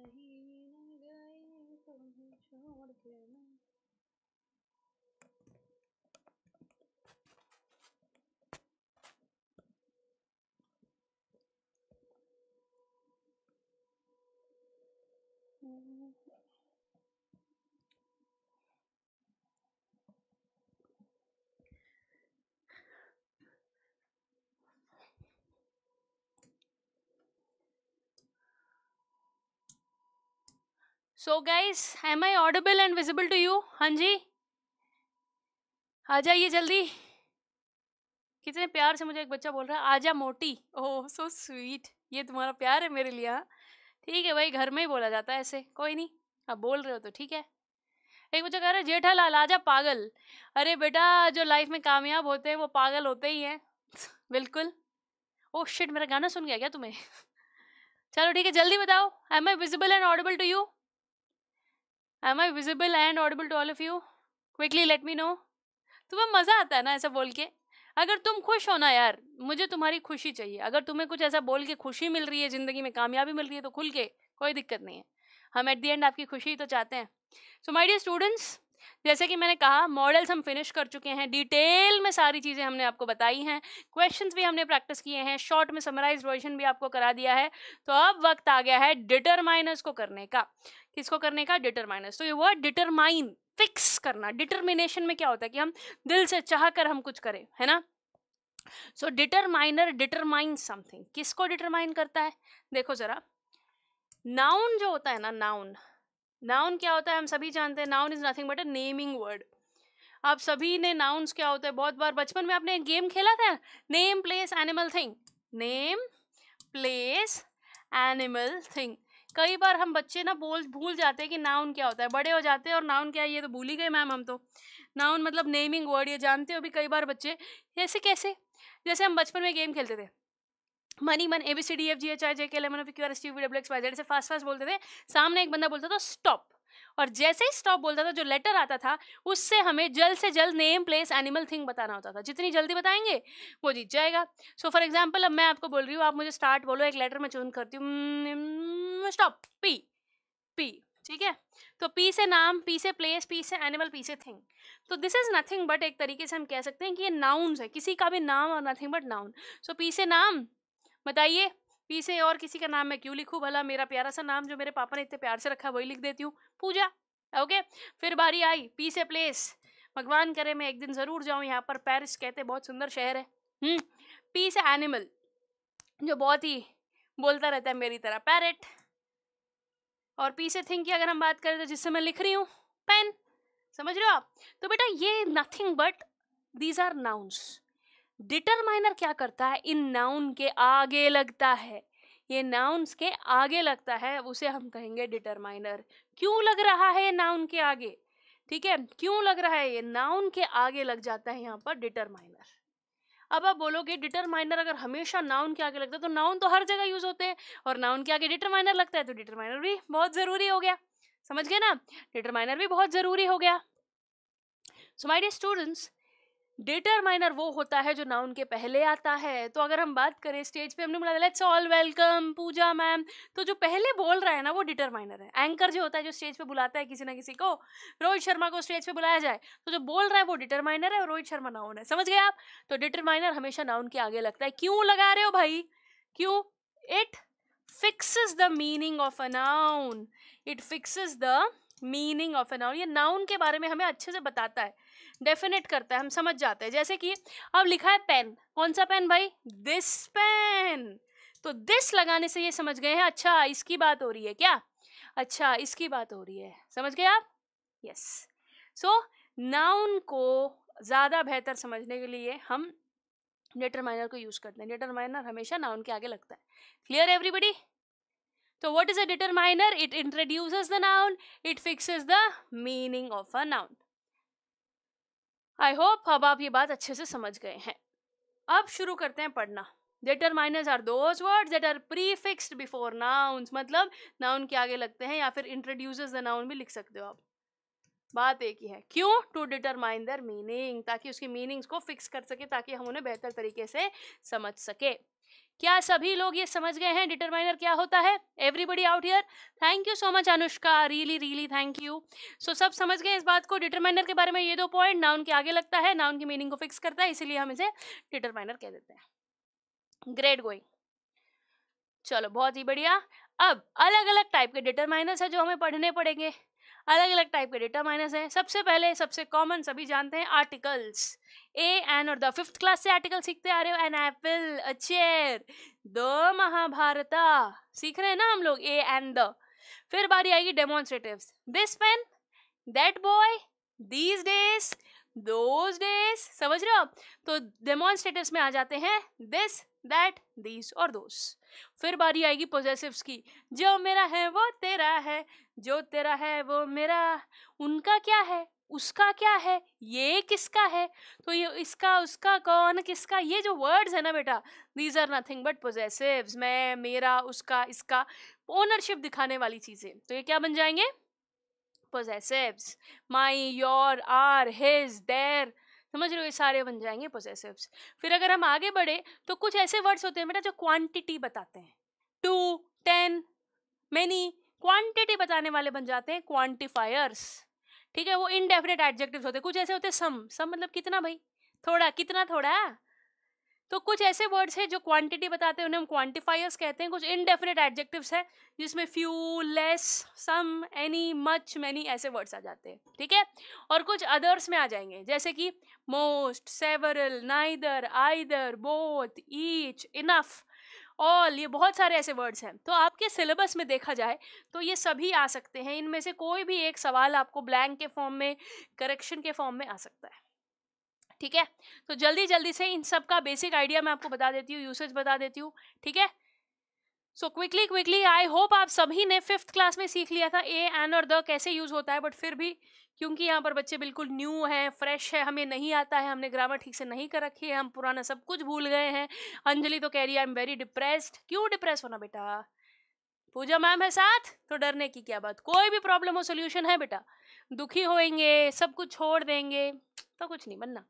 कहीं न गए तुम तो छोड़ के मैं so guys am I audible and visible to you हाँ जी। आ जाइए जल्दी। कितने प्यार से मुझे एक बच्चा बोल रहा है, आजा मोटी। ओह सो स्वीट ये तुम्हारा प्यार है मेरे लिए हाँ। ठीक है भाई, घर में ही बोला जाता है ऐसे। कोई नहीं अब बोल रहे हो तो ठीक है। एक बच्चा कह रहा है, जेठालाल, आजा पागल। अरे बेटा, जो लाइफ में कामयाब होते हैं, वो पागल होते ही हैं। बिल्कुल। ओह शिट मेरा गाना सुन गया क्या तुम्हें? चलो ठीक है, जल्दी बताओ। I am I visible and audible to you am I visible and audible to all of you quickly let me know तुम्हें मज़ा आता है ना ऐसा बोल के? अगर तुम खुश हो ना यार, मुझे तुम्हारी खुशी चाहिए। अगर तुम्हें कुछ ऐसा बोल के खुशी मिल रही है, ज़िंदगी में कामयाबी मिल रही है तो खुल के, कोई दिक्कत नहीं है। हम एट दी एंड आपकी खुशी तो चाहते हैं। सो माई डियर स्टूडेंट्स जैसे कि मैंने कहा मॉडल्स हम फिनिश कर चुके हैं डिटेल में सारी चीज़ें हमने आपको बताई हैं क्वेश्चंस भी हमने प्रैक्टिस किए हैं शॉर्ट में समराइज वर्जन भी आपको करा दिया है तो अब वक्त आ गया है डिटरमाइनर्स को करने का। किसको करने का? डिटरमाइनर्स तो ये वर्ड डिटरमाइन फिक्स करना डिटर्मिनेशन में क्या होता है कि हम दिल से चाह कर हम कुछ करें, है ना? सो डिटरमाइनर डिटरमाइन समथिंग किसको डिटरमाइन करता है? देखो जरा नाउन जो होता है ना नाउन नाउन क्या होता है, हम सभी जानते हैं noun is nothing but a naming word आप सभी ने नाउन्स क्या होता है, बहुत बार बचपन में आपने एक गेम खेला था? Name place animal thing name place animal thing कई बार हम बच्चे ना बोल, भूल जाते हैं कि नाउन क्या होता है, बड़े हो जाते हैं और नाउन क्या है, ये तो भूल ही गए मैम हम तो. नाउन मतलब नेमिंग वर्ड ये जानते हो भी कई बार बच्चे? ऐसे कैसे? जैसे हम बचपन में गेम खेलते थे. मनी मन A B C D F G H I J K L M Q R S T W X Y Z से फास्ट फास्ट बोलते थे। सामने एक बंदा बोलता था स्टॉप और जैसे ही स्टॉप बोलता था, जो लेटर आता था, उससे हमें जल्द से जल्द नेम प्लेस एनिमल थिंग बताना होता था। जितनी जल्दी बताएँगे, वो जीत जाएगा। सो फॉर एग्ज़ाम्पल अब मैं आपको बोल रही हूँ, आप मुझे स्टार्ट बोलो, एक लेटर में चून करती हूँ। स्टॉप पी पी ठीक है? तो पी से नाम पी से प्लेस पी से एनिमल पी से थिंग तो दिस इज़ नथिंग बट एक तरीके से हम कह सकते हैं कि ये नाउन्स है। किसी का भी नाम और nothing but noun so P से नाम बताइए पी से और किसी का नाम मैं क्यों लिखूँ? भला मेरा प्यारा सा नाम जो मेरे पापा ने इतने प्यार से रखा, वही लिख देती हूँ। पूजा, ओके? फिर बारी आई पी से प्लेस। भगवान करे मैं एक दिन ज़रूर जाऊँ यहाँ पर, पेरिस कहते बहुत सुंदर शहर है। हम्म पी से एनिमल, जो बहुत ही बोलता रहता है मेरी तरह, पैरेट। और पी से थिंक की अगर हम बात करें तो जिससे मैं लिख रही हूँ, पेन। समझ रहे हो आप? तो बेटा ये nothing but these are nouns determiner क्या करता है? इन नाउन के आगे लगता है। ये नाउन्स के आगे लगता है, उसे हम कहेंगे डिटरमाइनर। क्यों लग रहा है नाउन के आगे? ठीक है, क्यों लग रहा है ये नाउन के आगे लग जाता है यहाँ पर डिटरमाइनर। अब आप बोलोगे, डिटरमाइनर अगर हमेशा नाउन के आगे लगता है तो नाउन तो हर जगह यूज़ होते हैं। और नाउन के आगे डिटरमाइनर लगता है तो डिटरमाइनर भी बहुत ज़रूरी हो गया। समझ गए ना? डिटरमाइनर भी बहुत ज़रूरी हो गया। So my dear students determiner वो होता है जो नाउन के पहले आता है। तो अगर हम बात करें स्टेज पे, हमने बोला let's all welcome Pooja ma'am. तो जो पहले बोल रहा है ना, वो डिटरमाइनर है। एंकर जो होता है, जो स्टेज पे बुलाता है किसी ना किसी को, रोहित शर्मा को स्टेज पे बुलाया जाए तो जो बोल रहा है वो डिटरमाइनर है और रोहित शर्मा नाउन है समझ गए आप? तो डिटरमाइनर हमेशा नाउन के आगे लगता है। क्यों लगा रहे हो भाई? क्यों? It fixes the meaning of a noun it fixes the meaning of a noun ये नाउन के बारे में हमें अच्छे से बताता है। डेफिनेट करता है, हम समझ जाते हैं। जैसे कि अब लिखा है पेन, कौन सा पेन भाई? This pen. तो दिस लगाने से ये समझ गए हैं अच्छा इसकी बात हो रही है क्या? अच्छा इसकी बात हो रही है। समझ गए आप? यस। सो, नाउन को ज़्यादा बेहतर समझने के लिए हम डिटरमाइनर को यूज़ करते हैं। डिटरमाइनर हमेशा नाउन के आगे लगता है। Clear everybody? तो what is a determiner it introduces the noun it fixes the meaning of a noun I hope अब आप ये बात अच्छे से समझ गए हैं। अब शुरू करते हैं पढ़ना। Determiners are those words that are prefixed before nouns मतलब नाउन के आगे लगते हैं या फिर इंट्रोड्यूसेस द नाउन भी लिख सकते हो आप। बात एक ही है। क्यों? टू डिटरमाइन दर मीनिंग ताकि उसकी मीनिंग्स को फिक्स कर सके, ताकि हम उन्हें बेहतर तरीके से समझ सके। क्या सभी लोग ये समझ गए हैं? डिटरमाइनर क्या होता है? Everybody out here thank you so much Anushka. Really really thank you so सब समझ गए इस बात को? डिटरमाइनर के बारे में ये दो पॉइंट नाउन के आगे लगता है नाउन की मीनिंग को फिक्स करता है, इसीलिए हम इसे डिटरमाइनर कह देते हैं। ग्रेट गोइंग चलो, बहुत ही बढ़िया। अब अलग अलग टाइप के डिटरमाइनर्स है जो हमें पढ़ने पड़ेंगे। अलग अलग टाइप के डेटा माइनस हैं। सबसे पहले, सबसे कॉमन सभी जानते हैं आर्टिकल्स ए एन और द फिफ्थ क्लास से आर्टिकल सीखते आ रहे हो। An apple a chair the Mahabharata सीख रहे हैं ना हम लोग? ए एन द फिर बारी आएगी demonstratives this pen that boy these days those days समझ रहे हो तो डेमोन्स्ट्रेटिव्स में आ जाते हैं दिस दैट दीज और दोस फिर बारी आएगी पोजेसिव्स की। जो मेरा है वो तेरा है। जो तेरा है वो मेरा, उनका क्या है? उसका क्या है? ये किसका है? तो ये इसका, उसका कौन, किसका? ये जो वर्ड्स है ना बेटा these are nothing but possessives मैं, मेरा, उसका, इसका ओनरशिप दिखाने वाली चीज़ें। तो ये क्या बन जाएँगे? Possessives my your our his their समझ रहे हो? ये सारे बन जाएँगे पोजेसिव्स फिर अगर हम आगे बढ़े तो कुछ ऐसे वर्ड्स होते हैं बेटा जो क्वांटिटी बताते हैं। टू टेन मैनी क्वांटिटी बताने वाले बन जाते हैं क्वांटिफायर्स ठीक है, वो इनडेफिनेट एडजेक्टिव्स होते हैं। कुछ ऐसे होते हैं सम सम मतलब कितना भाई? थोड़ा, कितना थोड़ा? तो कुछ ऐसे वर्ड्स हैं जो क्वांटिटी बताते हैं, उन्हें हम क्वांटिफायर्स कहते हैं। कुछ इनडेफिनेट एडजेक्टिव्स है, जिसमें few less some any much many ऐसे वर्ड्स आ जाते हैं। ठीक है? और कुछ अदर्स में आ जाएँगे। जैसे कि most several neither either both each enough all ये बहुत सारे ऐसे वर्ड्स हैं। तो आपके सिलेबस में देखा जाए तो ये सभी आ सकते हैं। इनमें से कोई भी एक सवाल आपको ब्लैंक के फॉर्म में करेक्शन के फॉर्म में आ सकता है। ठीक है? तो जल्दी जल्दी से इन सब का बेसिक आइडिया मैं आपको बता देती हूँ यूसेज बता देती हूँ। ठीक है? So quickly quickly I hope आप सभी ने फिफ्थ क्लास में सीख लिया था ए एन और द कैसे यूज़ होता है बट फिर भी क्योंकि यहाँ पर बच्चे बिल्कुल न्यू हैं फ्रेश है, हमें नहीं आता है, हमने ग्रामर ठीक से नहीं कर रखी है, हम पुराना सब कुछ भूल गए हैं। अंजलि तो कह रही है आई एम वेरी डिप्रेस्ड क्यों डिप्रेस होना बेटा? पूजा मैम है साथ तो डरने की क्या बात? कोई भी प्रॉब्लम हो सोल्यूशन है बेटा। दुखी होएँगे, सब कुछ छोड़ देंगे तो कुछ नहीं बनना।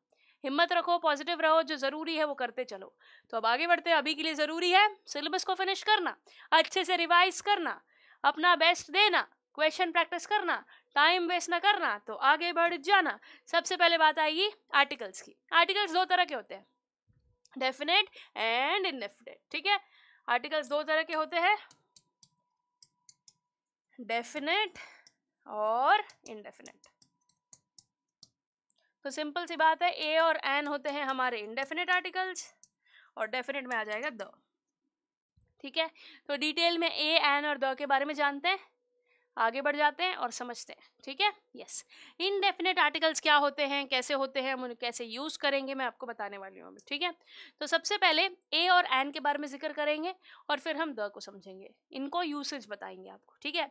हिम्मत रखो पॉजिटिव रहो, जो ज़रूरी है वो करते चलो। तो अब आगे बढ़ते हैं, अभी के लिए ज़रूरी है सिलेबस को फिनिश करना, अच्छे से रिवाइज करना, अपना बेस्ट देना क्वेश्चन प्रैक्टिस करना टाइम वेस्ट ना करना तो आगे बढ़ जाना। सबसे पहले बात आएगी आर्टिकल्स की। आर्टिकल्स दो तरह के होते हैं डेफिनेट एंड इनडेफिनेट ठीक है? आर्टिकल्स दो तरह के होते हैं डेफिनेट और इनडेफिनेट तो सिंपल सी बात है ए और एन होते हैं हमारे इनडेफिनेट आर्टिकल्स और डेफिनेट में आ जाएगा द। ठीक है? तो डिटेल में ए एन और द के बारे में जानते हैं। आगे बढ़ जाते हैं और समझते हैं, ठीक है? यस इनडेफिनेट आर्टिकल्स क्या होते हैं, कैसे होते हैं, हम उन्हें कैसे यूज़ करेंगे, मैं आपको बताने वाली हूँ ठीक है? तो सबसे पहले ए और एन के बारे में ज़िक्र करेंगे और फिर हम द को समझेंगे। इनको यूसेज बताएँगे आपको, ठीक है?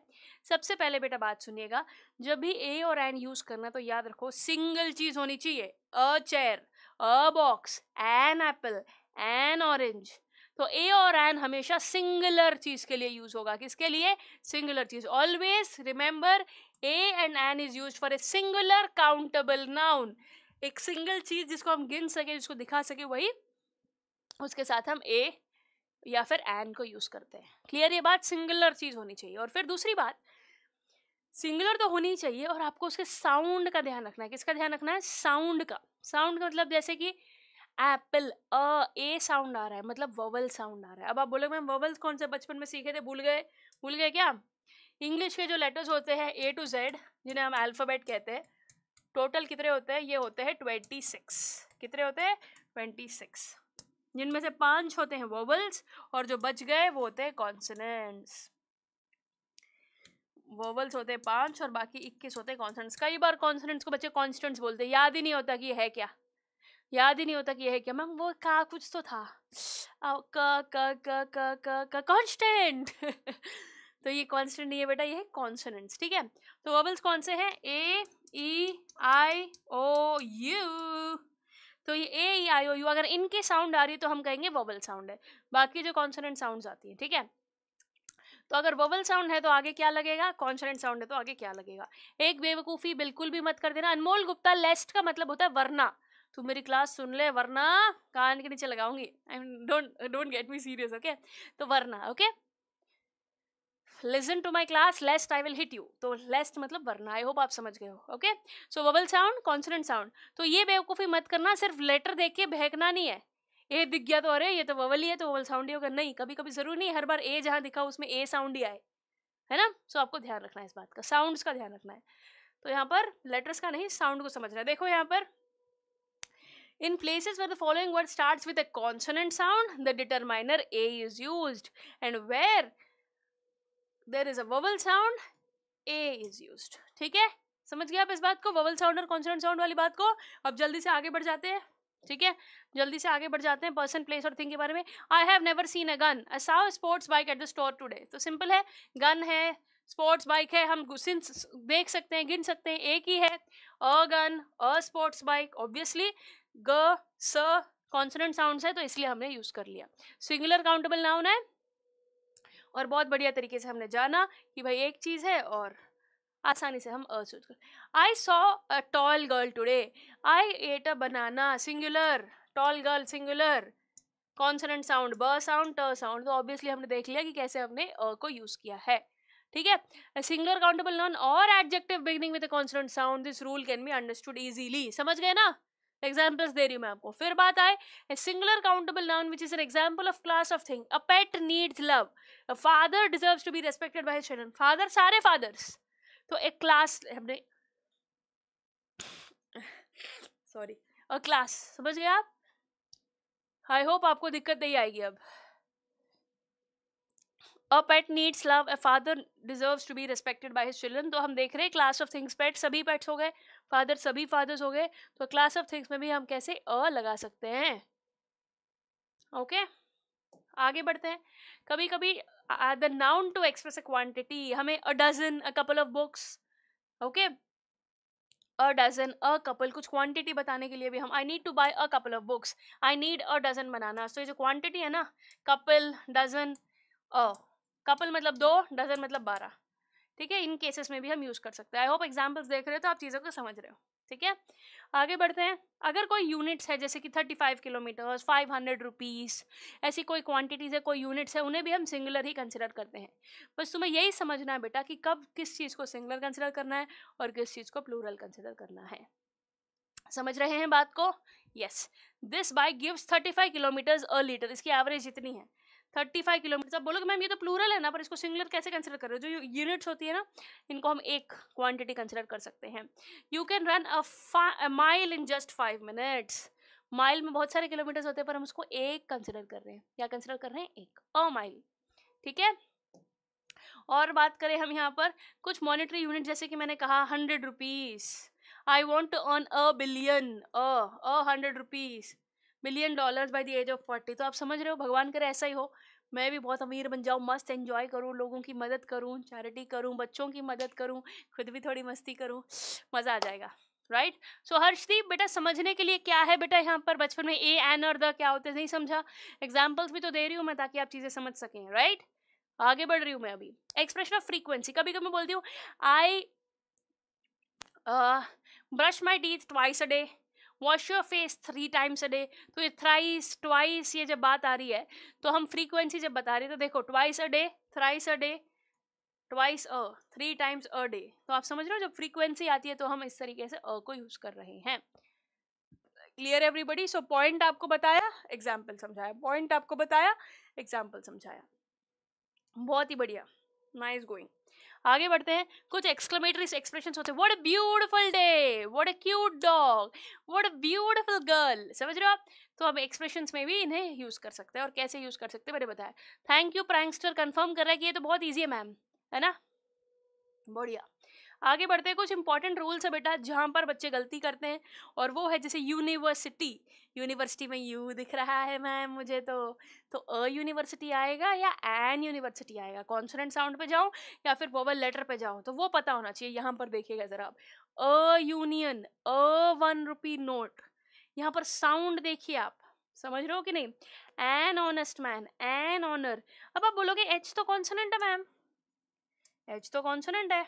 सबसे पहले बेटा बात सुनिएगा, जब भी ए और एन यूज़ करना तो याद रखो सिंगल चीज़ होनी चाहिए a chair a box an apple an orange तो ए और एन हमेशा सिंगुलर चीज़ के लिए यूज़ होगा। किसके लिए? Singular cheese. Always remember a and an is use for a singular countable noun एक सिंगल चीज़ जिसको हम गिन सके, जिसको दिखा सके, वही उसके साथ हम ए या फिर एन को यूज़ करते हैं। क्लियर ये बात? सिंगुलर चीज़ होनी चाहिए। और फिर दूसरी बात सिंगुलर तो होनी चाहिए और आपको उसके साउंड का ध्यान रखना है। किसका ध्यान रखना है? साउंड का। साउंड का मतलब जैसे कि एप्पल, अ, ए साउंड आ रहा है मतलब वोवल साउंड आ रहा है। अब आप बोले मैम, वोवल्स कौन से बचपन में सीखे थे? भूल गए भूल गए क्या? इंग्लिश के जो लेटर्स होते हैं, ए टू जेड, जिन्हें हम अल्फ़ाबेट कहते हैं, टोटल कितने होते हैं? ये होते हैं ट्वेंटी सिक्स। कितने होते हैं? Twenty six. जिनमें से पाँच होते हैं वोवल्स और जो बच गए वो होते हैं कॉन्सनेंट्स। वोवल्स होते हैं पाँच और बाकी इक्कीस होते हैं कॉन्सनेंट्स। कई बार कॉन्सनेंट्स को बच्चे कॉन्स्टेंट्स बोलते हैं, याद ही नहीं होता कि है क्या। याद ही नहीं होता कि यह है क्या। मैम, वो का कुछ तो था। क क क क क क कांस्टेंट तो ये कॉन्स्टेंट नहीं है बेटा, ये है कॉन्सोनेंट्स ठीक है? तो वबल्स कौन से हैं? ए ई आई ओ यू तो ये ए ई आई ओ यू अगर इनके साउंड आ रही है तो हम कहेंगे वबल साउंड है। बाकी जो कॉन्सोनेंट साउंड्स आती हैं, ठीक है? तो अगर वबल साउंड है तो आगे क्या लगेगा? कॉन्सोनेंट साउंड है तो आगे क्या लगेगा? एक बेवकूफ़ी बिल्कुल भी मत कर देना। अनमोल गुप्ता लेस्ट का मतलब होता है वरना। तू मेरी क्लास सुन ले वरना कान के नीचे लगाऊँगी। I don't don't get me serious okay तो वरना okay? Listen to my class lest I will hit you तो लेस्ट मतलब वरना आई होप आप समझ गए हो okay so vowel sound consonant sound तो ये बेवकूफ़ी मत करना सिर्फ़ लेटर देख के बहकना नहीं है। ए दिख गया तो अरे ये तो वबल ही है तो वबल साउंड ही होगा। नहीं कभी कभी ज़रूर नहीं हर बार ए जहाँ दिखा उसमें ए साउंड ही आए। है ना? सो so, आपको ध्यान रखना है इस बात का साउंड्स का ध्यान रखना है। तो यहाँ पर लेटर्स का नहीं साउंड को समझना है। देखो यहाँ पर In places where the following word starts with a consonant sound, the determiner A is used. And where there is a vowel sound a is use ठीक है? समझ गया आप इस बात को? ववल साउंड और कॉन्सोनेंट साउंड वाली बात को? अब जल्दी से आगे बढ़ जाते हैं। ठीक है? जल्दी से आगे बढ़ जाते हैं पर्सन प्लेस और थिंग के बारे में। I have never seen a gun I saw sports bike at the store today तो सिंपल है। गन है स्पोर्ट्स बाइक है। हम सिंस देख सकते हैं गिन सकते हैं। एक ही है। A gun a sports bike obviously ग, स कॉन्सोनेंट साउंड है तो इसलिए हमने यूज़ कर लिया। सिंगुलर काउंटेबल नाउन है। और बहुत बढ़िया तरीके से हमने जाना कि भाई एक चीज़ है और आसानी से हम असूच कर I saw a tall girl today I ate a banana singular tall girl singular consonant sound ब साउंड ट साउंड तो ऑब्वियसली हमने देख लिया कि कैसे हमने अ को यूज़ किया है। ठीक है? सिंगुलर काउंटेबल नॉन और adjective beginning with consonant sound this rule can be understood easily समझ गए ना? एग्जाम्पल्स दे रही हूँ मैं आपको। फिर बात आए singular countable noun which is an example of class of thing a pet needs love father deserves to be respected by children father सारे फादर्स तो एक क्लास हमने सॉरी अ क्लास समझ गए आप? आई होप आपको दिक्कत नहीं आएगी अब। A pet needs love a father deserves to be respected by his children तो हम देख रहे हैं क्लास ऑफ़ थिंग्स पेट सभी पेट्स हो गए फादर सभी फादर्स हो गए तो क्लास ऑफ़ थिंग्स में भी हम कैसे अ लगा सकते हैं? Okay okay? आगे बढ़ते हैं। कभी कभी the noun to express a quantity हमें a dozen a couple of books okay a dozen a couple कुछ क्वांटिटी बताने के लिए भी हम I need to buy a couple of books I need a dozen banana. तो ये जो क्वांटिटी है ना कपल डजन अ कपल मतलब दो, डजन मतलब बारह। ठीक है? इन केसेस में भी हम यूज़ कर सकते हैं। आई होप एग्जाम्पल्स देख रहे हो तो आप चीज़ों को समझ रहे हो। ठीक है? आगे बढ़ते हैं। अगर कोई यूनिट्स है, जैसे कि thirty five kilometres, five hundred rupees ऐसी कोई क्वांटिटीज़ है, कोई यूनिट्स है, उन्हें भी हम सिंगुलर ही कंसिडर करते हैं। बस तुम्हें यही समझना है बेटा कि कब किस चीज़ को सिंगुलर कंसिडर करना है और किस चीज़ को प्लूरल कंसिडर करना है। समझ रहे हैं बात को? Yes this bike gives thirty five kilometres a litre इसकी एवरेज इतनी है। थर्टी फाइव किलोमीटर अब बोलोगे, मैम, ये तो प्लूरल है ना, पर इसको सिंगुलर कैसे कंसिडर कर रहे हो? जो यूनिट्स होती है ना, इनको हम एक क्वांटिटी कंसिडर कर सकते हैं। You can run a mile in just five minutes mile में बहुत सारे किलोमीटर्स होते हैं, पर हम उसको एक कंसिडर कर रहे हैं। क्या कंसिडर कर रहे हैं? एक अ माइल ठीक है? और बात करें हम यहाँ पर कुछ मॉनिटरी यूनिट जैसे कि मैंने कहा hundred rupees I want to earn a billion a hundred rupees million dollars by the age of forty. तो आप समझ रहे हो, भगवान करे ऐसा ही हो। मैं भी बहुत अमीर बन जाऊँ, मस्त एंजॉय करूँ, लोगों की मदद करूँ, चैरिटी करूँ, बच्चों की मदद करूँ, खुद भी थोड़ी मस्ती करूँ, मज़ा आ जाएगा राइट सो हर्षदीप, बेटा, समझने के लिए क्या है बेटा यहाँ पर? बचपन में ए एन और द क्या होते नहीं समझा। एग्जाम्पल्स भी तो दे रही हूँ मैं ताकि आप चीज़ें समझ सकें राइट right? आगे बढ़ रही हूँ मैं अभी। एक्सप्रेशन ऑफ़ फ्रीक्वेंसी कभी कभी बोलती हूँ I brush my teeth twice a day wash your face three times a day तो ये थ्राइस ट्वाइस ये जब बात आ रही है तो हम फ्रीक्वेंसी जब बता रहे तो देखो twice a day thrice a day twice a three times a day तो आप समझ रहे हो, जब फ्रीक्वेंसी आती है तो हम इस तरीके से अ को यूज़ कर रहे हैं। क्लियर एवरीबडी सो पॉइंट आपको बताया एग्ज़ाम्पल समझाया। पॉइंट आपको बताया एग्ज़ाम्पल समझाया। बहुत ही बढ़िया। नाइस गोइंग आगे बढ़ते हैं। कुछ एक्सक्लेमेटरी एक्सप्रेशन होते हैं। What a beautiful day what a cute dog what a beautiful girl समझ रहे हो आप? तो हम एक्सप्रेशन में भी इन्हें यूज़ कर सकते हैं और कैसे यूज़ कर सकते हैं, मैंने बताया। थैंक यू प्रैंकस्टर कन्फर्म कर रहा है कि ये तो बहुत ईजी है मैम है ना? बढ़िया। आगे बढ़ते हैं, कुछ इंपॉर्टेंट रूल्स है बेटा, जहाँ पर बच्चे गलती करते हैं, और वो है जैसे यूनिवर्सिटी यूनिवर्सिटी में यू दिख रहा है मैम मुझे तो तो अ यूनिवर्सिटी आएगा या एन यूनिवर्सिटी आएगा? कॉन्सोनेंट साउंड पे जाऊँ या फिर वोवल लेटर पे जाऊँ? तो वो पता होना चाहिए, यहाँ पर देखिएगा ज़रा आप। A union a one rupee note यहाँ पर साउंड देखिए आप, समझ रहे हो कि नहीं? An honest man an honour अब आप बोलोगे एच तो कॉन्सोनेंट है मैम एच तो कॉन्सोनेंट है।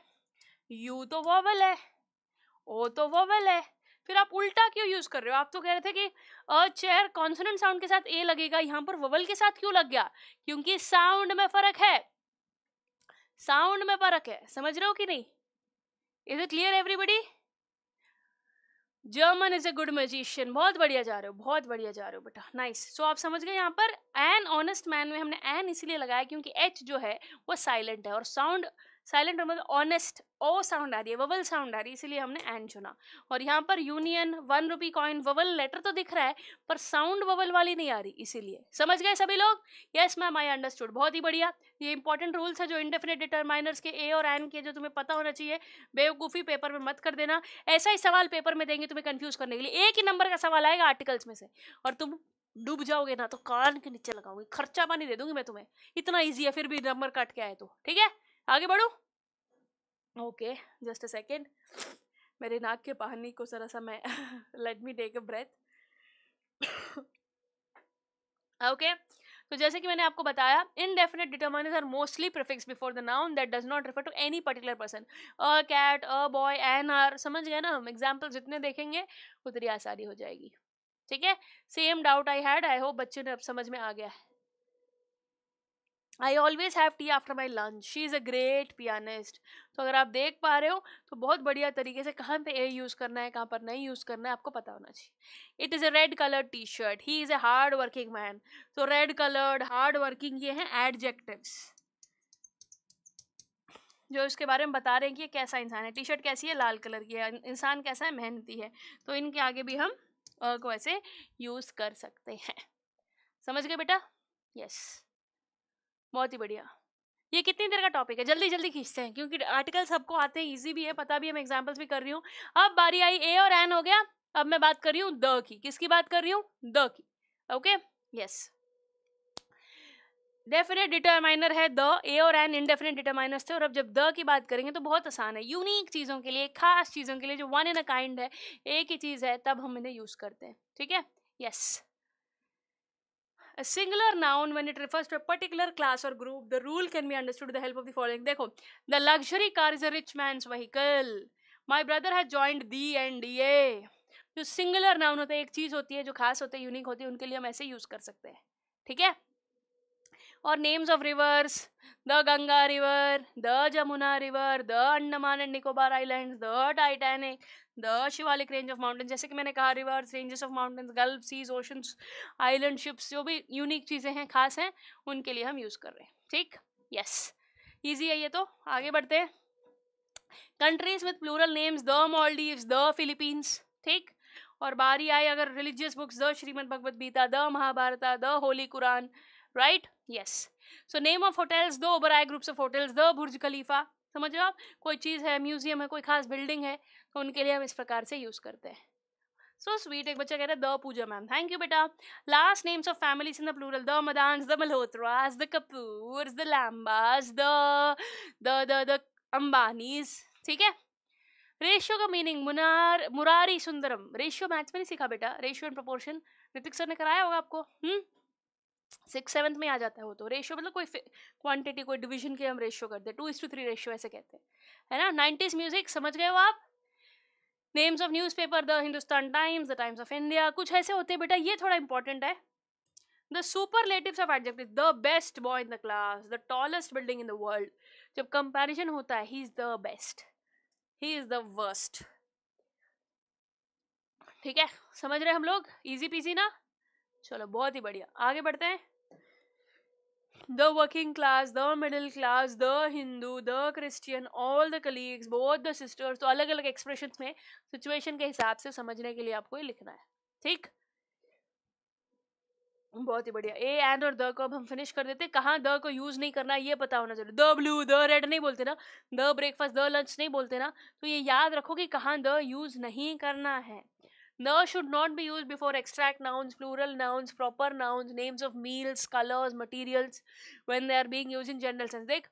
यू तो वोवल है, ओ तो वोवल है। फिर आप उल्टा क्यों यूज़ कर रहे हो? आप तो कह रहे थे कि, अ चेयर कॉन्सोनेंट साउंड के साथ ए लगेगा, यहाँ पर ववल के साथ क्यों लग गया? क्योंकि साउंड में फ़र्क है। साउंड में फ़र्क है, समझ रहे हो कि नहीं? Is it clear everybody German is a good magician बहुत बढ़िया जा रहे हो, बहुत बढ़िया जा रहे हो बेटा। नाइस सो आप समझ गए, यहाँ पर एन ऑनेस्ट मैन में हमने एन इसलिए लगाया क्योंकि एच जो है, वो साइलेंट है और साउंड साइलेंट मतलब ऑनेस्ट, ओ साउंड आ रही है, ववल साउंड आ रही है, इसीलिए हमने एन चुना। और यहाँ पर union, one rupee coin, vowel letter तो दिख रहा है, पर साउंड ववल वाली नहीं आ रही, इसीलिए। समझ गए सभी लोग? यस मैम आई अंडरस्टूड बहुत ही बढ़िया। ये इंपॉर्टेंट रूल्स है जो इंडेफिनेट डिटरमाइनर्स के ए और एन के, जो तुम्हें पता होना चाहिए, बेवकूफ़ी पेपर में मत कर देना। ऐसा ही सवाल पेपर में देंगे तुम्हें कन्फ्यूज़ करने के लिए। एक ही नंबर का सवाल आएगा आर्टिकल्स में से। और तुम डूब जाओगे ना तो कान के नीचे लगाऊँगी खर्चा पानी दे दूँगी मैं तुम्हें। इतना ईजी है, फिर भी नंबर कट के आए तो। ठीक है? आगे बढ़ू। Okay, just a second. मेरे नाक के पानी को जरा सा मैं let me take a breath okay तो जैसे कि मैंने आपको बताया indefinite determiners are mostly prefix before the noun that does not refer to any particular person a cat a boy an are समझ गए ना हम? एग्ज़ाम्पल जितने देखेंगे, उतनी आसानी हो जाएगी। ठीक है? Same doubt I had I hope बच्चे ने अब समझ में आ गया है। I always have tea after my lunch she is a great pianist तो अगर आप देख पा रहे हो तो बहुत बढ़िया तरीके से कहाँ पे ए यूज़ करना है, कहाँ पर नहीं यूज़ करना है, आपको पता होना चाहिए। It is a red colour T shirt he is a hard working man तो रेड कलर्ड हार्ड वर्किंग ये हैं एडजेक्टिव्स जो इसके बारे में बता रहे हैं कि ये कैसा इंसान है। टी शर्ट कैसी है? लाल कलर की है। इंसान कैसा है? मेहनती है। तो इनके आगे भी हम को ऐसे यूज़ कर सकते हैं। समझ गए बेटा? Yes yes. बहुत ही बढ़िया। ये कितनी देर का टॉपिक है? जल्दी जल्दी खींचते हैं, क्योंकि आर्टिकल सबको आते हैं इजी भी है, पता भी है, मैं एग्जाम्पल्स भी कर रही हूँ। अब बारी आई ए और एन हो गया। अब मैं बात कर रही हूँ द की। किसकी बात कर रही हूँ? द की। ओके यस डेफिनेट डिटरमाइनर है द ए और एन इनडेफिनेट डिटरमाइनर्स थे और अब जब द की बात करेंगे तो बहुत आसान है। यूनिक चीज़ों के लिए, खास चीज़ों के लिए जो वन इन अ काइंड है, एक ही चीज़ है, तब हम इन्हें यूज़ करते हैं। ठीक है? Yes yes. A singular noun when it refers to a particular class or group the rule can be understood with the help of the following देखो the luxury car is a rich man's vehicle my brother has joined the and ये जो singular noun होता है एक चीज़ होती है जो खास होती है यूनिक होती है उनके लिए हम ऐसे यूज़ कर सकते हैं ठीक है और names of rivers the Ganga river the Jamuna river the Andaman and Nicobar islands the Titanic the Shivalik range of mountain जैसे कि मैंने कहा rivers ranges of mountains gulf seas oceans island ships जो भी यूनिक चीज़ें हैं, खास हैं, उनके लिए हम यूज़ कर रहे हैं। ठीक? यस ईजी है ये तो। आगे बढ़ते हैं। Countries with plural names the Maldives the Philippines ठीक? और बारी आई अगर religious books the Shrimad Bhagavad Gita the Mahabharata the holy Quran right yes so name of hotels the Oberoi groups of hotels the Burj Khalifa समझ रहे हो आप? कोई चीज़ है म्यूज़ियम है, कोई खास बिल्डिंग है तो उनके लिए हम इस प्रकार से यूज़ करते हैं। सो so स्वीट एक बच्चा कह रहा है the Pooja ma'am thank you बेटा. Last names of families in the plural the Madans the Malhotras the Kapoors the Lambas the the the the Ambanis ठीक है? रेशियो का मीनिंग मुनार मुरारी सुंदरम रेशियो मैथ्स में नहीं सीखा बेटा ratio and proportion Hrithik sir ने कराया होगा आपको? हम्म? सिक्स, सेवन्थ में आ जाता है वो तो। रेशियो मतलब कोई क्वांटिटी कोई डिवीज़न के हम रेशियो करते हैं two is to three ratio ऐसे कहते हैं। है ना? नाइन्टीज म्यूज़िक समझ गए हो आप? Names of newspaper the Hindustan Times the Times of India कुछ ऐसे होते हैं। बेटा, ये थोड़ा इंपॉर्टेंट है। The super superlatives of adjective the best boy in the class the tallest building in the world जब कंपैरिजन होता है he is the best he is the worst ठीक है? समझ रहे हम लोग? इजी पीजी ना? चलो, बहुत ही बढ़िया। आगे बढ़ते हैं। The working class the middle class the Hindu the Christian all the colleagues both the sisters तो अलग अलग एक्सप्रेशन में सिचुएशन के हिसाब से समझने के लिए आपको ये लिखना है। ठीक? बहुत ही बढ़िया। ए एंड और द को अब हम फिनिश कर देते हैं। कहाँ द को यूज़ नहीं करना, ये पता होना चाहिए द ब्लू द रेड नहीं बोलते ना। द ब्रेकफास्ट द लंच नहीं बोलते ना। तो ये याद रखो कि कहाँ द यूज़ नहीं करना है। The should not be used before extract nouns, plural nouns, proper nouns, names of meals, colors, materials when they are being used in general sense. देख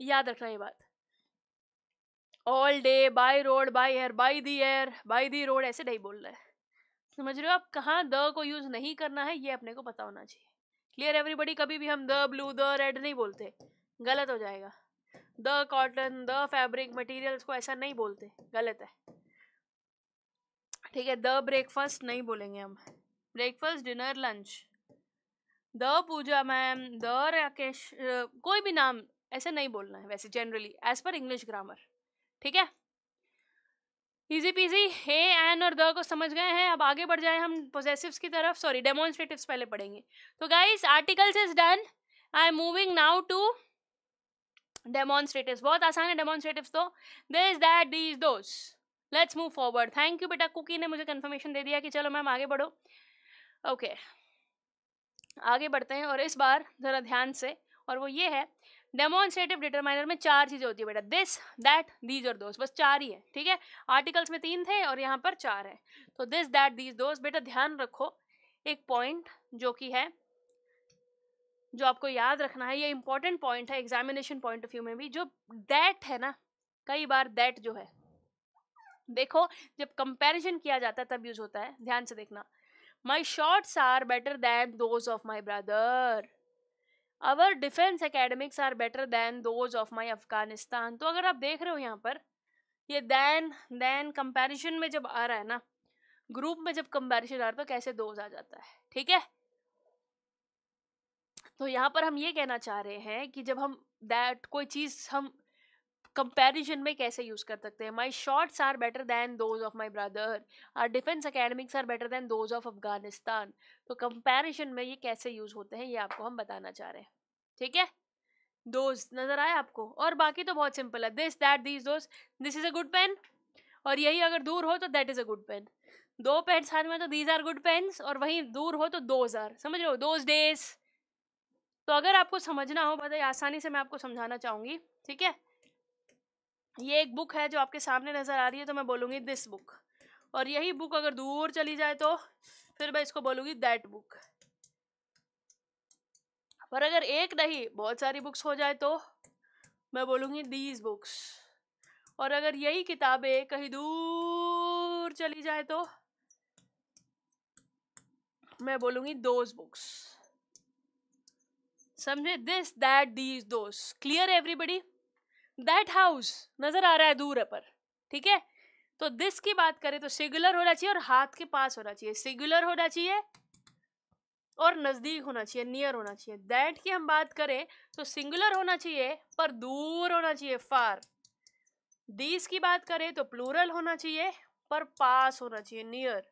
याद रखना ये बात। All day by road by air by the air by the road ऐसे नहीं बोल रहा है। समझ रहे हो आप? कहाँ द को यूज़ नहीं करना है ये अपने को पता होना चाहिए। क्लियर एवरीबडी कभी भी हम द ब्लू द रेड नहीं बोलते। गलत हो जाएगा। The cotton the fabric materials को ऐसा नहीं बोलते। गलत है। ठीक है द ब्रेकफास्ट नहीं बोलेंगे हम। Breakfast dinner lunch the Puja ma'am the Rakesh, कोई भी नाम, ऐसे नहीं बोलना है वैसे generally as per English grammar ठीक है? इजी पीजी हे एन और द को समझ गए हैं, अब आगे बढ़ जाए हम पोजेसिव्स की तरफ़। सॉरी डेमोन्स्ट्रेटिव्स पहले पढ़ेंगे। तो guys articles is done I am moving now to demonstratives बहुत आसान है डेमोन्स्ट्रेटिव्स तो। This that these those let's move forward thank you बेटा कुकी ने मुझे कन्फर्मेशन दे दिया कि चलो मैम आगे बढ़ो। Okay okay. आगे बढ़ते हैं और इस बार ज़रा ध्यान से, और वो ये है डेमोन्स्ट्रेटिव डिटरमाइनर में चार चीज़ें होती है बेटा। दिस दैट दीज और दोस्त बस चार ही है, ठीक है? आर्टिकल्स में तीन थे और यहाँ पर चार है। तो दिस दैट दीज दोस्त बेटा ध्यान रखो, एक पॉइंट जो कि है, जो आपको याद रखना है, ये इंपॉर्टेंट पॉइंट है एग्जामिनेशन पॉइंट ऑफ़ व्यू में भी, जो दैट है ना, कई बार दैट जो है देखो, जब कंपैरिजन किया जाता है, तब यूज़ होता है। ध्यान से देखना। My shorts are better than those of my brother our defence academics are better than those of my Afghanistan तो अगर आप देख रहे हो यहाँ पर, ये दैन दैन कंपैरिजन में जब आ रहा है ना ग्रुप में जब कंपैरिजन आ रहा है तो कैसे दोज आ जाता है? ठीक है? तो यहाँ पर हम ये कहना चाह रहे हैं कि जब हम दैट कोई चीज़ हम कंपैरिजन में कैसे यूज़ कर सकते हैं? My shorts are better than those of my brother are defence academics are better than those of Afghanistan तो कंपैरिजन में ये कैसे यूज़ होते हैं, ये आपको हम बताना चाह रहे हैं। ठीक है? दोज नज़र आए आपको? और बाकी तो बहुत सिंपल है। This that this those this is a good pen और यही अगर दूर हो तो that is a good pen दो पेन साथ में तो दीज आर गुड पेन्स और वहीं दूर हो तो दोज आर समझ हो? दोज डेज़ तो अगर आपको समझना हो बताइए आसानी से मैं आपको समझाना चाहूँगी। ठीक है? ये एक बुक है जो आपके सामने नज़र आ रही है तो मैं बोलूँगी दिस बुक और यही बुक अगर दूर चली जाए तो फिर मैं इसको बोलूँगी दैट बुक पर अगर एक नहीं, बहुत सारी बुक्स हो जाए तो मैं बोलूँगी दीज बुक्स और अगर यही किताबें कहीं दूर चली जाए तो मैं बोलूँगी दोज बुक्स समझे? This that these those clear everybody that house नज़र आ रहा है दूर है पर, ठीक है? तो दिस की बात करें तो सिगुलर होना चाहिए और हाथ के पास होना चाहिए। सिगुलर होना चाहिए और नज़दीक होना चाहिए नियर होना चाहिए। दैट की हम बात करें तो सिंगुलर होना चाहिए पर दूर होना चाहिए फार दीस की बात करें तो प्लूरल होना चाहिए पर पास होना चाहिए नियर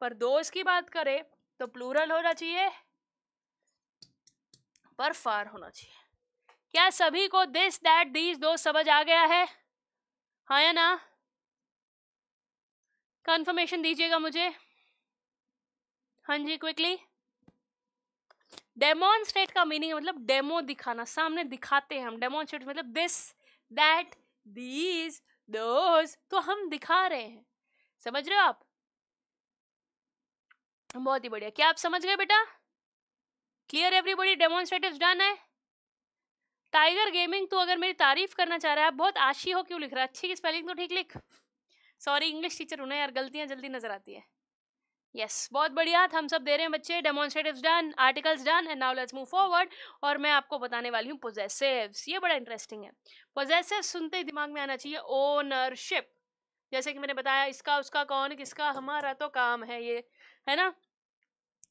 पर दोस्त की बात करें तो प्लूरल होना चाहिए पर फार होना चाहिए। क्या सभी को दिस दैट दीज दो समझ आ गया है? हाँ या ना? कंफर्मेशन दीजिएगा मुझे। हाँ जी क्विकली डेमोन्स्ट्रेट का मीनिंग मतलब डेमो दिखाना, सामने दिखाते हैं हम। डेमोन्स्ट्रेट मतलब दिस दैट दीज दोज तो हम दिखा रहे हैं। समझ रहे हो आप? बहुत ही बढ़िया। क्या आप समझ गए बेटा? क्लियर एवरीबॉडी डेमोन्स्ट्रेटिव डन है? टाइगर गेमिंग तो अगर मेरी तारीफ़ करना चाह रहा है आप बहुत आशी हो क्यों लिख रहा है? अच्छी की स्पेलिंग तो ठीक लिख? सॉरी इंग्लिश टीचर उन्हें यार गलतियाँ जल्दी नज़र आती है। यस yes, बहुत बढ़िया हम सब दे रहे हैं बच्चे demonstratives done articles done and now let's move forward और मैं आपको बताने वाली हूँ पोजेसिव्स ये बड़ा इंटरेस्टिंग है। पोजेसिव सुनते ही दिमाग में आना चाहिए ओनरशिप जैसे कि मैंने बताया इसका उसका कौन किसका हमारा तो काम है ये है ना?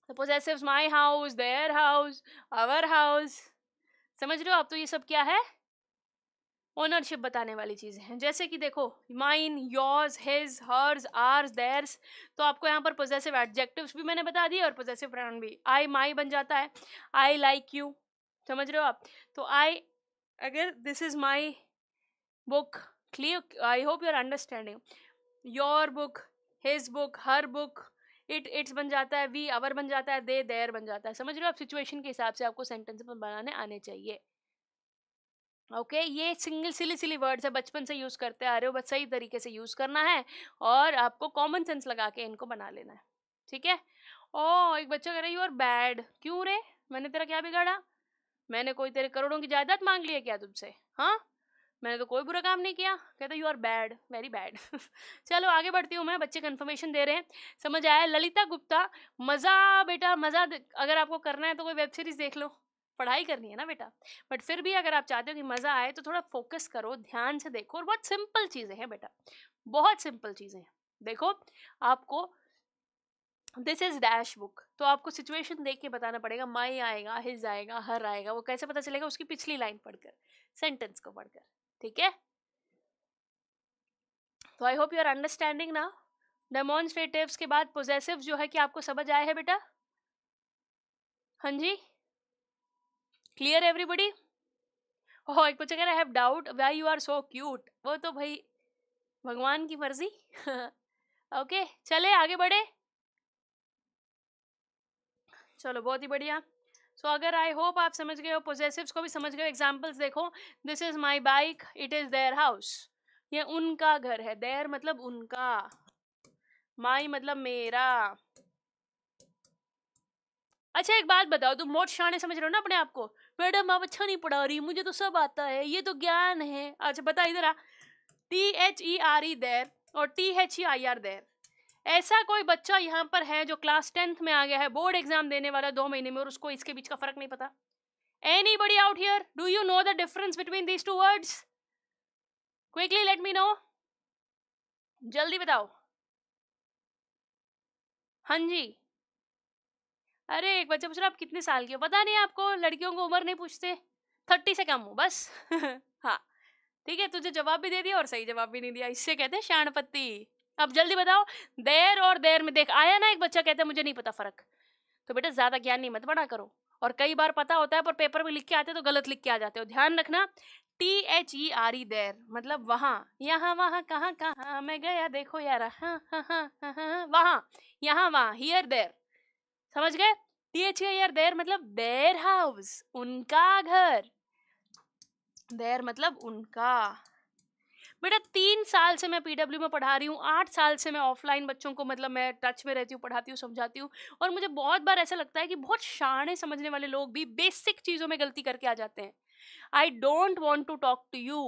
Possessives my house their house our house समझ रहे हो आप तो ये सब क्या है? ओनरशिप बताने वाली चीज़ें हैं। जैसे कि देखो mine yours his hers ours theirs तो आपको यहाँ पर पोजेसिव एडजेक्टिव्स भी मैंने बता दिए और पोजेसिव प्राउन भी। आई माई बन जाता है। आई लाइक यू समझ रहे हो आप? तो आई अगर this is my book clear I hope you are understanding your book his book her book it its बन जाता है वी अवर बन जाता है दे देर बन जाता है। समझ रहे हो आप? सिचुएशन के हिसाब से आपको सेंटेंस बनाने आने चाहिए। ओके okay, ये सिंगल सिली सिली वर्ड्स है बचपन से यूज़ करते आ रहे हो बस सही तरीके से यूज़ करना है और आपको कॉमन सेंस लगा के इनको बना लेना है। ठीक है? ओ एक बच्चा कह रहा है यू आर बैड क्यों रे? मैंने तेरा क्या बिगाड़ा? मैंने कोई तेरे करोड़ों की जायदाद मांग लिया क्या तुमसे? हाँ? मैंने तो कोई बुरा काम नहीं किया। कहता you are bad very bad चलो, आगे बढ़ती हूँ मैं, बच्चे कन्फर्मेशन दे रहे हैं। समझ आया? ललिता गुप्ता, मज़ा बेटा, मज़ा अगर आपको करना है तो कोई वेब सीरीज़ देख लो। पढ़ाई करनी है ना बेटा? बट फिर भी अगर आप चाहते हो कि मज़ा आए तो थोड़ा फोकस करो, ध्यान से देखो। और बहुत सिंपल चीज़ें हैं बेटा, बहुत सिंपल चीज़ें हैं। देखो, आपको दिस इज़ डैश बुक तो आपको सिचुएशन देख के बताना पड़ेगा, माई आएगा हिज आएगा हर आएगा, वो कैसे पता चलेगा? उसकी पिछली लाइन पढ़कर सेंटेंस को पढ़कर। ठीक है? तो I hope you are understanding ना डेमोन्स्ट्रेटिव्स के बाद पोजेसिव जो है कि आपको समझ आया है बेटा? हाँ जी? क्लियर एवरीबडी ओह एक बच्चा कह रहा have doubt why you are so cute वो तो भाई भगवान की मर्ज़ी। ओके okay, चले आगे बढ़े। चलो बहुत ही बढ़िया। सो अगर आई होप आप समझ गए हो पोजेसिव्स को भी समझ गए एग्जाम्पल्स देखो this is my bike it is their house ये उनका घर है देयर मतलब उनका माई मतलब मेरा। अच्छा एक बात बताओ, तुम मोट शाने समझ रहे हो ना अपने आप को? मैडम, आप अच्छा नहीं पढ़ा रही, मुझे तो सब आता है, ये तो ज्ञान है। अच्छा बता इधर आ T H E R E there और T H E I R their ऐसा कोई बच्चा यहाँ पर है जो क्लास टेंथ में आ गया है, बोर्ड एग्ज़ाम देने वाला दो महीने में और उसको इसके बीच का फ़र्क नहीं पता? Anybody out here do you know the difference between these two words quickly let me know जल्दी बताओ। हाँ जी। अरे, एक बच्चा पूछ रहा आप कितने साल के हो? पता नहीं आपको, लड़कियों को उम्र नहीं पूछते। थर्टी से कम हो, बस। हाँ। ठीक है, तुझे जवाब भी दे दिया और सही जवाब भी नहीं दिया। इससे कहते हैं शाणपत्ती। अब जल्दी बताओ, देर और देर में देख, आया ना एक बच्चा, कहता है, मुझे नहीं पता फ़र्क। तो बेटा, ज़्यादा ज्ञान नहीं मत बना करो। और कई बार पता होता है, पर पेपर में लिख के आते तो गलत लिख के आ जाते हो। ध्यान रखना T H E R E there मतलब वहाँ। यहाँ, वहाँ, कहाँ कहाँ, मैं गया, देखो यार हाँ हाँ हाँ हाँ हाँ वहाँ, यहाँ, वहाँ हियर देर समझ गए? T H E R there मतलब देर हाउस उनका घर। देर मतलब उनका। बेटा, तीन साल से मैं पीडब्ल्यू में पढ़ा रही हूँ, आठ साल से मैं ऑफलाइन बच्चों को मतलब मैं टच में रहती हूँ, पढ़ाती हूँ, समझाती हूँ और मुझे बहुत बार ऐसा लगता है कि बहुत शाणे समझने वाले लोग भी बेसिक चीज़ों में गलती करके आ जाते हैं। I don't want to talk to you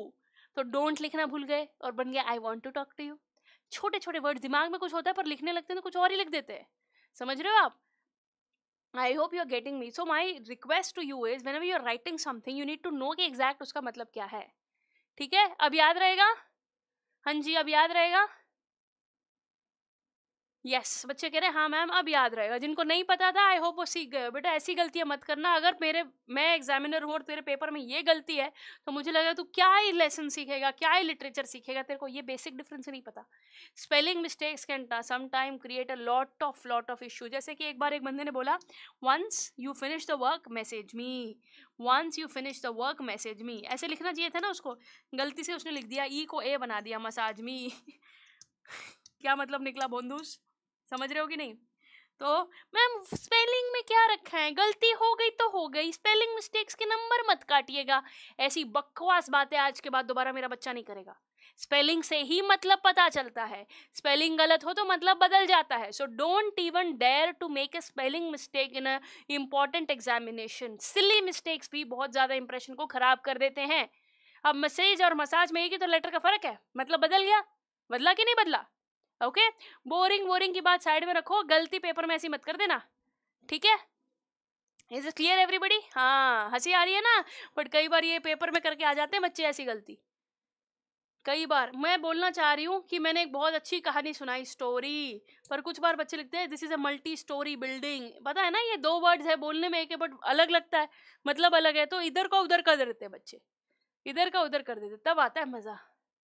तो डोंट लिखना भूल गए और बन गया I want to talk to you छोटे छोटे वर्ड दिमाग में कुछ होता है पर लिखने लगते हैं तो कुछ और ही लिख देते हैं। समझ रहे हो आप? I hope you are getting me so my request to you is when you are writing something you need to know कि एग्जैक्ट उसका मतलब क्या है। ठीक है? अब याद रहेगा? हाँ जी अब याद रहेगा? यस yes, बच्चे कह रहे हैं हाँ मैम अब याद रहेगा। जिनको नहीं पता था आई होप वो सीख गए। बेटा ऐसी गलतियाँ मत करना। अगर मेरे मैं एग्जामिनर हूँ और तेरे पेपर में ये गलती है तो मुझे लगा तू क्या ही लेसन सीखेगा क्या ही लिटरेचर सीखेगा तेरे को ये बेसिक डिफरेंस नहीं पता। Spelling mistakes can some time create a lot of lot of issue जैसे कि एक बार एक बंदे ने बोला once you finish the work message me once you finish the work message me ऐसे लिखना चाहिए था ना उसको। गलती से उसने लिख दिया ई e को ए बना दिया मसाज मी क्या मतलब निकला बोंदूस? समझ रहे हो कि नहीं? तो मैम स्पेलिंग में क्या रखा है? गलती हो गई तो हो गई। स्पेलिंग मिस्टेक्स के नंबर मत काटिएगा। ऐसी बकवास बातें आज के बाद दोबारा मेरा बच्चा नहीं करेगा। स्पेलिंग से ही मतलब पता चलता है। स्पेलिंग गलत हो तो मतलब बदल जाता है। So don't even dare to make a spelling mistake in a important examination silly mistakes भी बहुत ज़्यादा इंप्रेशन को खराब कर देते हैं। अब मैसेज और मसाज में एक ही तो लेटर का फ़र्क है। मतलब बदल गया? बदला कि नहीं बदला? ओके? बोरिंग बोरिंग की बात साइड में रखो, गलती पेपर में ऐसी मत कर देना। ठीक है? इज़ इट क्लियर एवरीबडी हाँ हँसी आ रही है ना? बट कई बार ये पेपर में करके आ जाते हैं बच्चे ऐसी गलती। कई बार, मैं बोलना चाह रही हूँ कि मैंने एक बहुत अच्छी कहानी सुनाई स्टोरी पर कुछ बार बच्चे लिखते हैं this is a multi storey building पता है ना, ये दो वर्ड्स है बोलने में एक है बट अलग लगता है मतलब अलग है तो इधर का उधर कर देते हैं बच्चे। इधर का उधर कर देते तब आता है मज़ा।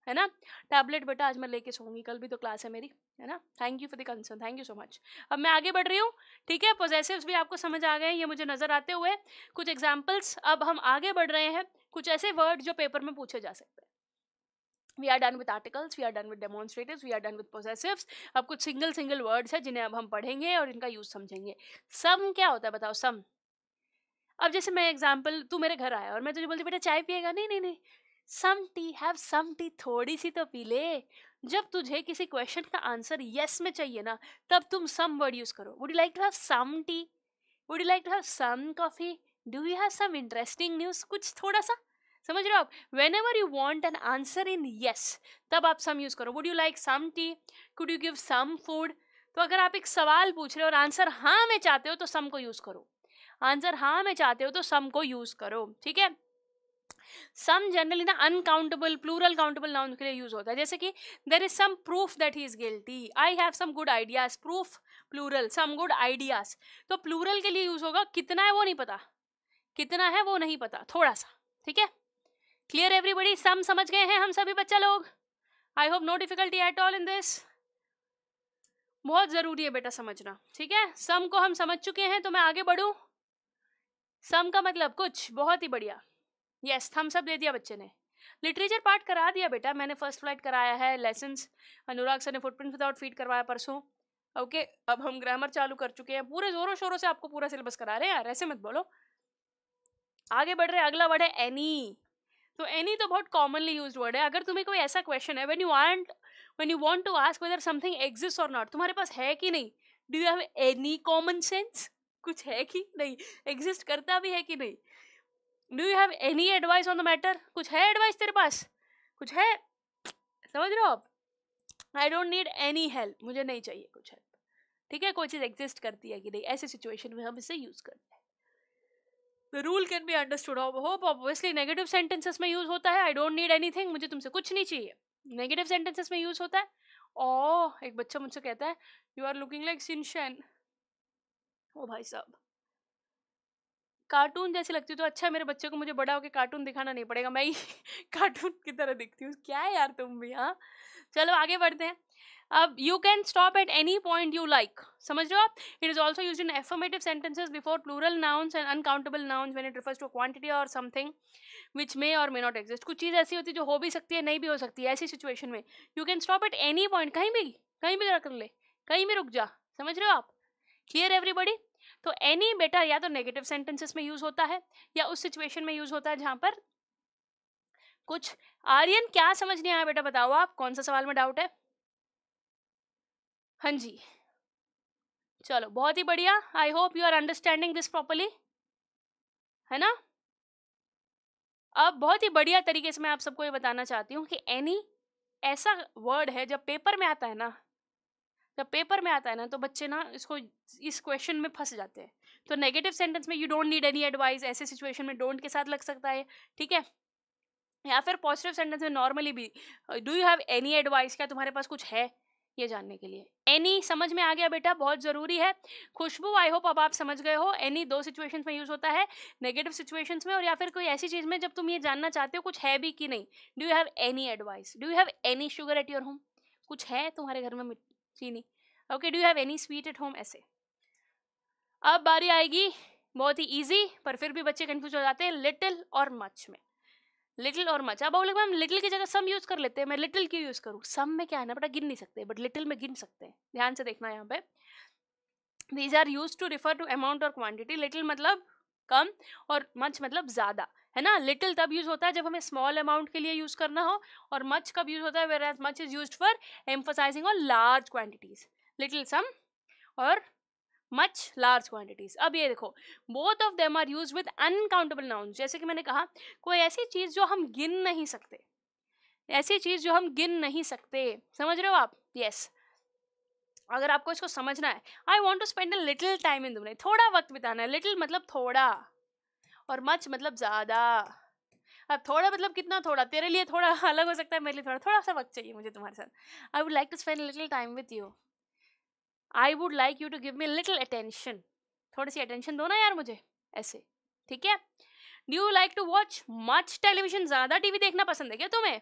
है ना? टैबलेट बेटा आज मैं लेके सोऊँगी, कल भी तो क्लास है मेरी, है ना? Thank you for the concern thank you so much अब मैं आगे बढ़ रही हूँ, ठीक है? पोजेसिव्स भी आपको समझ आ गए हैं, ये मुझे नज़र आते हुए, कुछ एग्जाम्पल्स अब हम आगे बढ़ रहे हैं, कुछ ऐसे वर्ड जो पेपर में पूछे जा सकते हैं। We are done with articles we are done with demonstratives we are done with possessives अब कुछ सिंगल सिंगल वर्ड्स है, जिन्हें अब हम पढ़ेंगे और इनका यूज़ समझेंगे। सम क्या होता है बताओ सम अब जैसे मैं एग्ज़ाम्पल तू मेरे घर आया और मैं तुझे बोलती, बेटा चाय पिएगा? नहीं नहीं नहीं। Some tea have some tea थोड़ी सी तो पी ले। जब तुझे किसी क्वेश्चन का आंसर यस में चाहिए ना, तब तुम सम वर्ड यूज़ करो। Would you like to have some tea would you like to have some coffee do you have some interesting news कुछ थोड़ा सा समझ रहे हो आप? Whenever you want an answer in yes तब आप सम यूज़ करो। Would you like some tea could you give some food तो अगर आप एक सवाल पूछ रहे हो और आंसर हाँ में चाहते हो तो सम को यूज़ करो। आंसर हाँ में चाहते हो तो सम को यूज़ करो। ठीक है? सम जनरली ना अनकाउंटेबल प्लूरल काउंटेबल नाउन के लिए यूज़ होता है। जैसे कि there is some proof that he is guilty I have some good ideas proof plural some good ideas तो प्लूरल के लिए यूज़ होगा, कितना है वो नहीं पता। कितना है वो नहीं पता थोड़ा सा ठीक है? क्लियर एवरीबडी सम समझ गए हैं हम सभी बच्चा लोग? I hope no difficulty at all in this बहुत ज़रूरी है बेटा समझना, ठीक है? सम को हम समझ चुके हैं तो मैं आगे बढ़ूँ। सम का मतलब कुछ, बहुत ही बढ़िया। यस yes, थम सब दे दिया बच्चे ने। लिटरेचर पार्ट करा दिया बेटा मैंने फ़र्स्ट फ़्लाइट कराया है लेसन अनुराग सर ने फुटप्रिंट विदाउट फ़ीड करवाया परसों। ओके okay, अब हम ग्रामर चालू कर चुके हैं। पूरे जोरों शोरों से आपको पूरा सिलेबस करा रहे हैं यार ऐसे मत बोलो। आगे बढ़ रहे अगला वर्ड है एनी तो एनी तो बहुत कॉमनली यूज़ वर्ड है। अगर तुम्हें कोई ऐसा क्वेश्चन है when you want when you want to ask whether something exist or not तुम्हारे पास है कि नहीं? Do you have any common sense कुछ है कि नहीं? एग्जिस्ट करता भी है कि नहीं? Do you have any advice on the matter कुछ है एडवाइस तेरे पास? कुछ है? समझ रहे हो आप? I don't need any help मुझे नहीं चाहिए कुछ हेल्प ठीक है? कोई चीज़ एग्जिस्ट करती है कि नहीं? ऐसे सिचुएशन में हम इसे यूज़ करते हैं. The rule can be understood hope obviously negative sentences में यूज़ होता है. I don't need anything मुझे तुमसे कुछ नहीं चाहिए. नेगेटिव सेंटेंसेस में यूज़ होता है. ओ एक बच्चा मुझसे कहता है यू आर लुकिंग लाइक सिंशन ओ भाई साहब. कार्टून जैसी लगती तो अच्छा मेरे बच्चे को मुझे बड़ा होकर कार्टून दिखाना नहीं पड़ेगा। मैं ही कार्टून की तरह दिखती हूँ। क्या है यार तुम भी हाँ? चलो, आगे बढ़ते हैं। अब you can stop at any point you like समझ रहे हो आप? It is also use in affirmative sentences before plural nouns and uncountable nouns when it refers to quantity or something which may or may not exist कुछ चीज़ ऐसी होती है जो हो भी सकती है, नहीं भी हो सकती है, ऐसी सिचुएशन में। You can stop at any point कहीं भी कहीं भी कर ले, कहीं भी रुक जा। समझ रहे हो आप? क्लियर एवरीबडी तो एनी बेटा या तो नेगेटिव सेंटेंसेस में यूज़ होता है, या उस सिचुएशन में यूज़ होता है जहाँ पर कुछ आर्यन क्या समझ नहीं आया बेटा बताओ आप, कौन सा सवाल में डाउट है? हाँ जी। चलो, बहुत ही बढ़िया। I hope you are understanding this properly है ना? अब बहुत ही बढ़िया तरीके से मैं आप सबको ये बताना चाहती हूँ कि एनी ऐसा वर्ड है जब पेपर में आता है ना जब पेपर में आता है ना तो बच्चे ना इसको, इस क्वेश्चन में फंस जाते हैं। तो नेगेटिव सेंटेंस में you don't need any advice ऐसे सिचुएशन में डोंट के साथ लग सकता है, ठीक है? या फिर पॉजिटिव सेंटेंस में नॉर्मली भी do you have any advice क्या तुम्हारे पास कुछ है ये जानने के लिए? एनी समझ में आ गया बेटा, बहुत ज़रूरी है। खुशबू आई होप अब आप समझ गए हो। एनी दो सिचुएशंस में यूज़ होता है नेगेटिव सिचुएशंस में और या फिर कोई ऐसी चीज़ में जब तुम ये जानना चाहते हो, कुछ है भी कि नहीं? Do you have any advice do you have any sugar at your home कुछ है तुम्हारे घर में चीनी okay do have any sweet at home ऐसे अब बारी आएगी, बहुत ही ईजी पर फिर भी बच्चे कन्फ्यूज़ हो जाते हैं लिटिल और मच में। लिटिल और मच अब बोले मैम लिटिल की जगह सम यूज़ कर लेते हैं, मैं लिटिल क्यों यूज़ करूँ? सम में क्या है ना, बेटा, गिन नहीं सकते बट लिटिल में गिन सकते हैं। ध्यान से देखना यहाँ पे। These are use to refer to amount और क्वांटिटी लिटिल मतलब कम और मच मतलब ज़्यादा। है ना? लिटिल तब यूज़ होता है जब हमें स्मॉल अमाउंट के लिए यूज़ करना हो और मच कब यूज़ होता है where as much is use for emphasising on large quantities little some और मच लार्ज क्वांटिटीज अब ये देखो both of them are use with uncountable noun जैसे कि मैंने कहा, कोई ऐसी चीज़ जो हम गिन नहीं सकते। ऐसी चीज़ जो हम गिन नहीं सकते। समझ रहे हो आप? Yes yes. अगर आपको इसको समझना है I want to spend a little time in दुनिया थोड़ा वक्त बिताना है। लिटिल मतलब थोड़ा। और मच मतलब ज़्यादा। अब थोड़ा मतलब कितना थोड़ा? तेरे लिए थोड़ा अलग हो सकता है, मेरे लिए थोड़ा थोड़ा सा वक्त चाहिए मुझे तुम्हारे साथ। I would like to spend little time with you I would like you to give me little attention थोड़ी सी अटेंशन दो ना यार मुझे, ऐसे। ठीक है? Do you like to watch much television ज़्यादा टीवी देखना पसंद है क्या तुम्हें?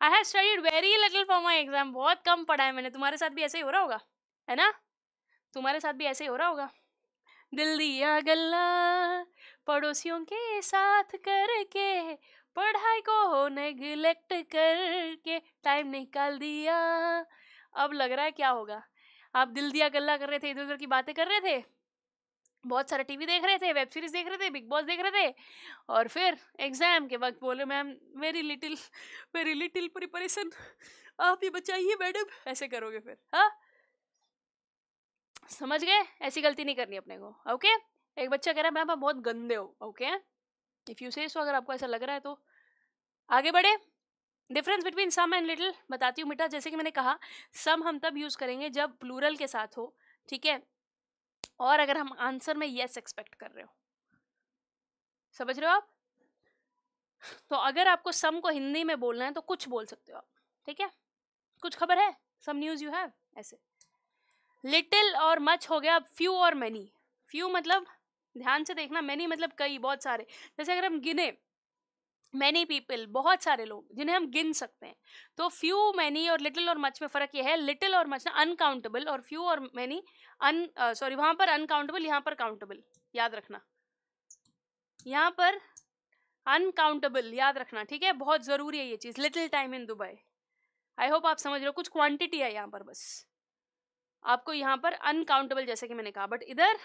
I have studied very little for my exam बहुत कम पढ़ा है मैंने। तुम्हारे साथ भी ऐसे ही हो रहा होगा? है ना? तुम्हारे साथ भी ऐसे ही हो रहा होगा? दिल दिया गल्ला पड़ोसियों के साथ करके, पढ़ाई को नेग्लेक्ट करके टाइम निकाल दिया। अब लग रहा है क्या होगा? आप दिल दिया गल्ला कर रहे थे, इधर उधर की बातें कर रहे थे? बहुत सारे टीवी देख रहे थे वेब सीरीज़ देख रहे थे बिग बॉस देख रहे थे। और फिर एग्ज़ाम के वक्त बोले ma'am very little very little preparation आप ही बचाइए मैडम ऐसे करोगे फिर हाँ? समझ गए? ऐसी गलती नहीं करनी अपने को ओके एक बच्चा कह रहा है, मैम, आप बहुत गंदे हो ओके इफ़ यू से सो अगर आपको ऐसा लग रहा है तो। आगे बढ़े। Difference between some and little बताती हूँ बेटा जैसे कि मैंने कहा सम हम तब यूज़ करेंगे जब प्लूरल के साथ हो, ठीक है? और अगर हम आंसर में यस एक्सपेक्ट कर रहे हो। समझ रहे हो आप? तो अगर आपको सम को हिंदी में बोलना है तो कुछ बोल सकते हो आप, ठीक है? कुछ खबर है? सम न्यूज़ यू हैव ऐसे। लिटिल और मच हो गया फ्यू और मैनी फ्यू मतलब ध्यान से देखना मैनी मतलब कई, बहुत सारे। जैसे अगर हम गिने मैनी पीपल बहुत सारे लोग, जिन्हें हम गिन सकते हैं तो फ्यू मैनी और लिटिल और मच में फ़र्क यह है लिटिल और मच ना अनकाउंटेबल और फ्यू और मैनी अन सॉरी वहाँ पर अनकाउंटेबल यहाँ पर काउंटेबल याद रखना। यहाँ पर अनकाउंटेबल याद रखना, ठीक है? बहुत ज़रूरी है ये चीज़ little time in Dubai I hope आप समझ रहे हो, कुछ क्वांटिटी है यहाँ पर बस। आपको यहाँ पर अनकाउंटेबल जैसे कि मैंने कहा बट इधर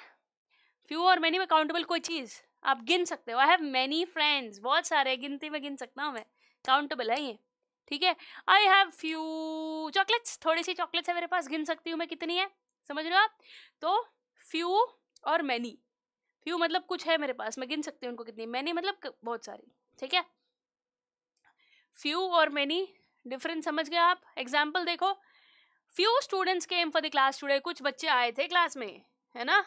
फ्यू और मैनी में काउंटेबल कोई चीज़, आप गिन सकते हो। आई हैव मैनी फ्रेंड्स बहुत सारे, गिनती में गिन सकता हूँ मैं। काउंटेबल है ये, ठीक है? आई हैव फ्यू चॉकलेट्स थोड़ी सी चॉकलेट्स है मेरे पास, गिन सकती हूँ मैं कितनी है, समझ रहे हो आप? तो फ्यू और मैनी फ्यू मतलब कुछ है मेरे पास, मैं गिन सकती हूँ उनको कितनी। मैनी मतलब बहुत सारी, ठीक है? फ्यू और मैनी डिफरेंस समझ गए आप? एग्ज़ाम्पल देखो few students came for the class today कुछ बच्चे आए थे क्लास में, है ना?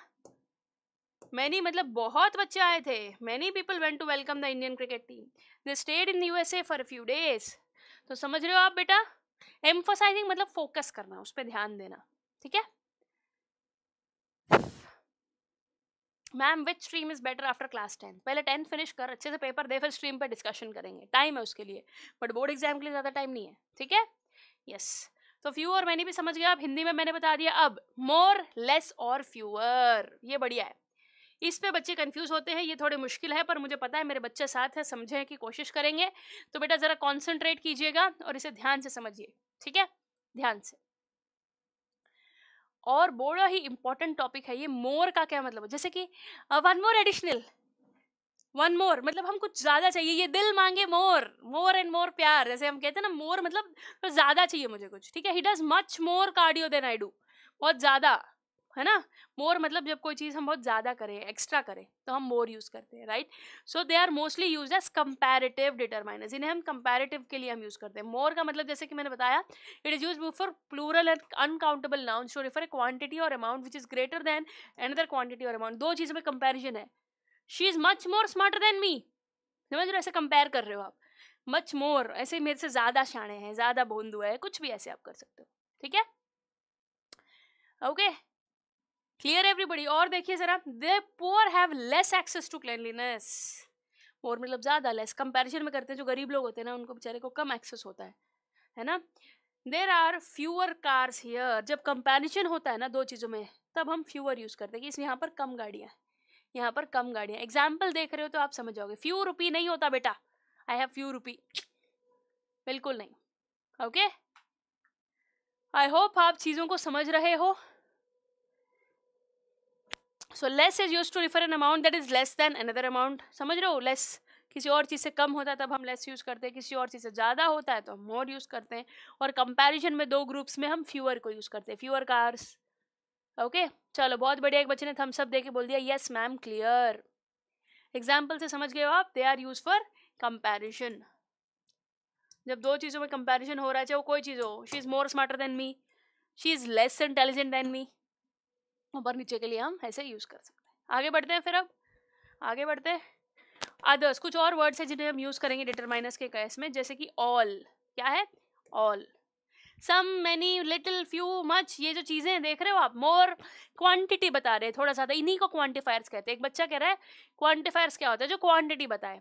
मैनी मतलब बहुत बच्चे आए थे। Many people went to welcome the Indian cricket team they stayed in USA for few days तो समझ रहे हो आप बेटा? एम्फोसाइजिंग मतलब फोकस करना, उस पर ध्यान देना। ठीक है? Ma'am which stream is better after class tenth पहले टेंथ फिनिश कर, अच्छे से पेपर दे, फिर स्ट्रीम पर डिस्कशन करेंगे। टाइम है उसके लिए। बट बोर्ड एग्ज़ाम के लिए ज़्यादा टाइम नहीं है। ठीक है? यस तो फ्यू और मैंने भी समझ गया। अब हिंदी में मैंने बता दिया। अब मोर लेस और फ्यूअर ये बढ़िया है। इस पे बच्चे कंफ्यूज होते हैं, ये थोड़े मुश्किल है, पर मुझे पता है मेरे बच्चे साथ हैं, समझे की कोशिश करेंगे। तो बेटा ज़रा कॉन्सेंट्रेट कीजिएगा और इसे ध्यान से समझिए, ठीक है? ध्यान से। और बड़ा ही इंपॉर्टेंट टॉपिक है ये मोर का क्या मतलब? जैसे कि one more additional one more मतलब हम कुछ ज़्यादा चाहिए, ये दिल मांगे मोर मोर एंड मोर प्यार, जैसे हम कहते हैं ना मोर मतलब तो ज़्यादा चाहिए मुझे कुछ, ठीक है? He does much more cardio than I do बहुत ज़्यादा। है ना? मोर मतलब जब कोई चीज़ हम बहुत ज़्यादा करें, एक्स्ट्रा करें तो हम मोर यूज़ करते हैं, right? So they are mostly use as comparative determiners, इन्हें हम कंपेरेटिव के लिए हम यूज़ करते हैं। मोर का मतलब जैसे कि मैंने बताया, it is use for plural and uncountable noun to refer a quantity or amount which is greater than another quantity or amount. दो चीज़ों में कंपेरिजन है। She is much more smarter than me. समझ रहे हो? ऐसे कंपेयर कर रहे हो आप। मच मोर, ऐसे मेरे से ज़्यादा शाणे हैं, ज़्यादा बोंदू है, कुछ भी ऐसे आप कर सकते हो। ठीक है? ओके? okay? क्लियर एवरीबडी और देखिए जरा the poor have less access to cleanliness poor मतलब ज़्यादा लेस कंपैरिजन में करते हैं, जो गरीब लोग होते हैं ना, उनको बेचारे को कम एक्सेस होता है है ना? There are fewer cars here जब कंपैरिजन होता है ना, दो चीज़ों में, तब हम फ्यूअर यूज़ करते हैं कि इसमें यहाँ पर कम गाड़ियाँ यहाँ पर कम गाड़ियाँ एग्ज़ाम्पल देख रहे हो तो आप समझ जाओगे। फ्यू रुपी नहीं होता बेटा। आई हैव फ्यू रुपी बिल्कुल नहीं। ओके आई होप आप चीज़ों को समझ रहे हो। So less is use to refer an amount that is less than another amount समझ रहे हो? लेस किसी और चीज़ से कम होता है, तब हम लेस यूज़ करते हैं। किसी और चीज़ से ज़्यादा होता है तो हम मोर यूज़ करते हैं। और कंपैरिजन में दो ग्रुप्स में हम फ्यूअर को यूज़ करते हैं। फ्यूअर कार्स ओके चलो, बहुत बढ़िया, एक बच्चे ने थम्स अप दे के बोल दिया यस मैम क्लियर एग्ज़ाम्पल से समझ गए हो आप? They are use for comparison जब दो चीज़ों में कंपेरिजन हो रहा है, चाहे वो कोई चीज़ हो she is more smarter than me she is less intelligent than me ऊपर नीचे के लिए हम ऐसे यूज़ कर सकते हैं। आगे बढ़ते हैं फिर अब। आगे बढ़ते हैं। अदर्स कुछ और वर्ड्स हैं जिन्हें हम यूज़ करेंगे डिटरमाइनर्स के केस में, जैसे कि ऑल क्या है? All some many little few much ये जो चीज़ें देख रहे हो आप? मोर क्वांटिटी बता रहे हैं, थोड़ा सा, इन्हीं को क्वांटिफायर्स कहते हैं। एक बच्चा कह रहा है क्वांटिफायर्स क्या होता है? जो क्वांटिटी बताए।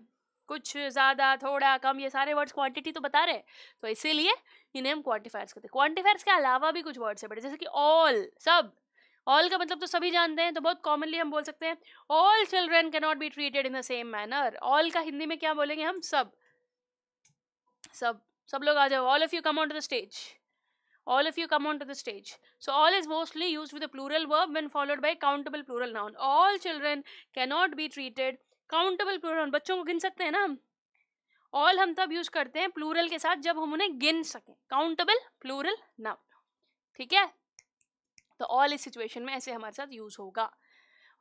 कुछ ज़्यादा, थोड़ा, कम, ये सारे वर्ड्स क्वांटिटी तो बता रहे हैं। तो इसीलिए इन्हें हम क्वांटिफायर्स कहते हैं। क्वांटिफायर्स के अलावा भी कुछ वर्ड्स है बड़े, जैसे कि ऑल सब। ऑल का मतलब तो सभी जानते हैं तो बहुत कॉमनली हम बोल सकते हैं all children can not be treated in the same manner all का हिंदी में क्या बोलेंगे हम? सब। सब। सब लोग आ जाओ। All of you come on to the stage all of you come onto the stage. So, all is mostly used with a plural verb when followed by countable plural noun. All children cannot be treated countable plural बच्चों को गिन सकते हैं ना हम? All हम तब use करते हैं प्लूरल के साथ जब हम उन्हें गिन सकें। काउंटेबल प्लूरल नाउन ठीक है? तो ऑल इस सिचुएशन में ऐसे हमारे साथ यूज़ होगा।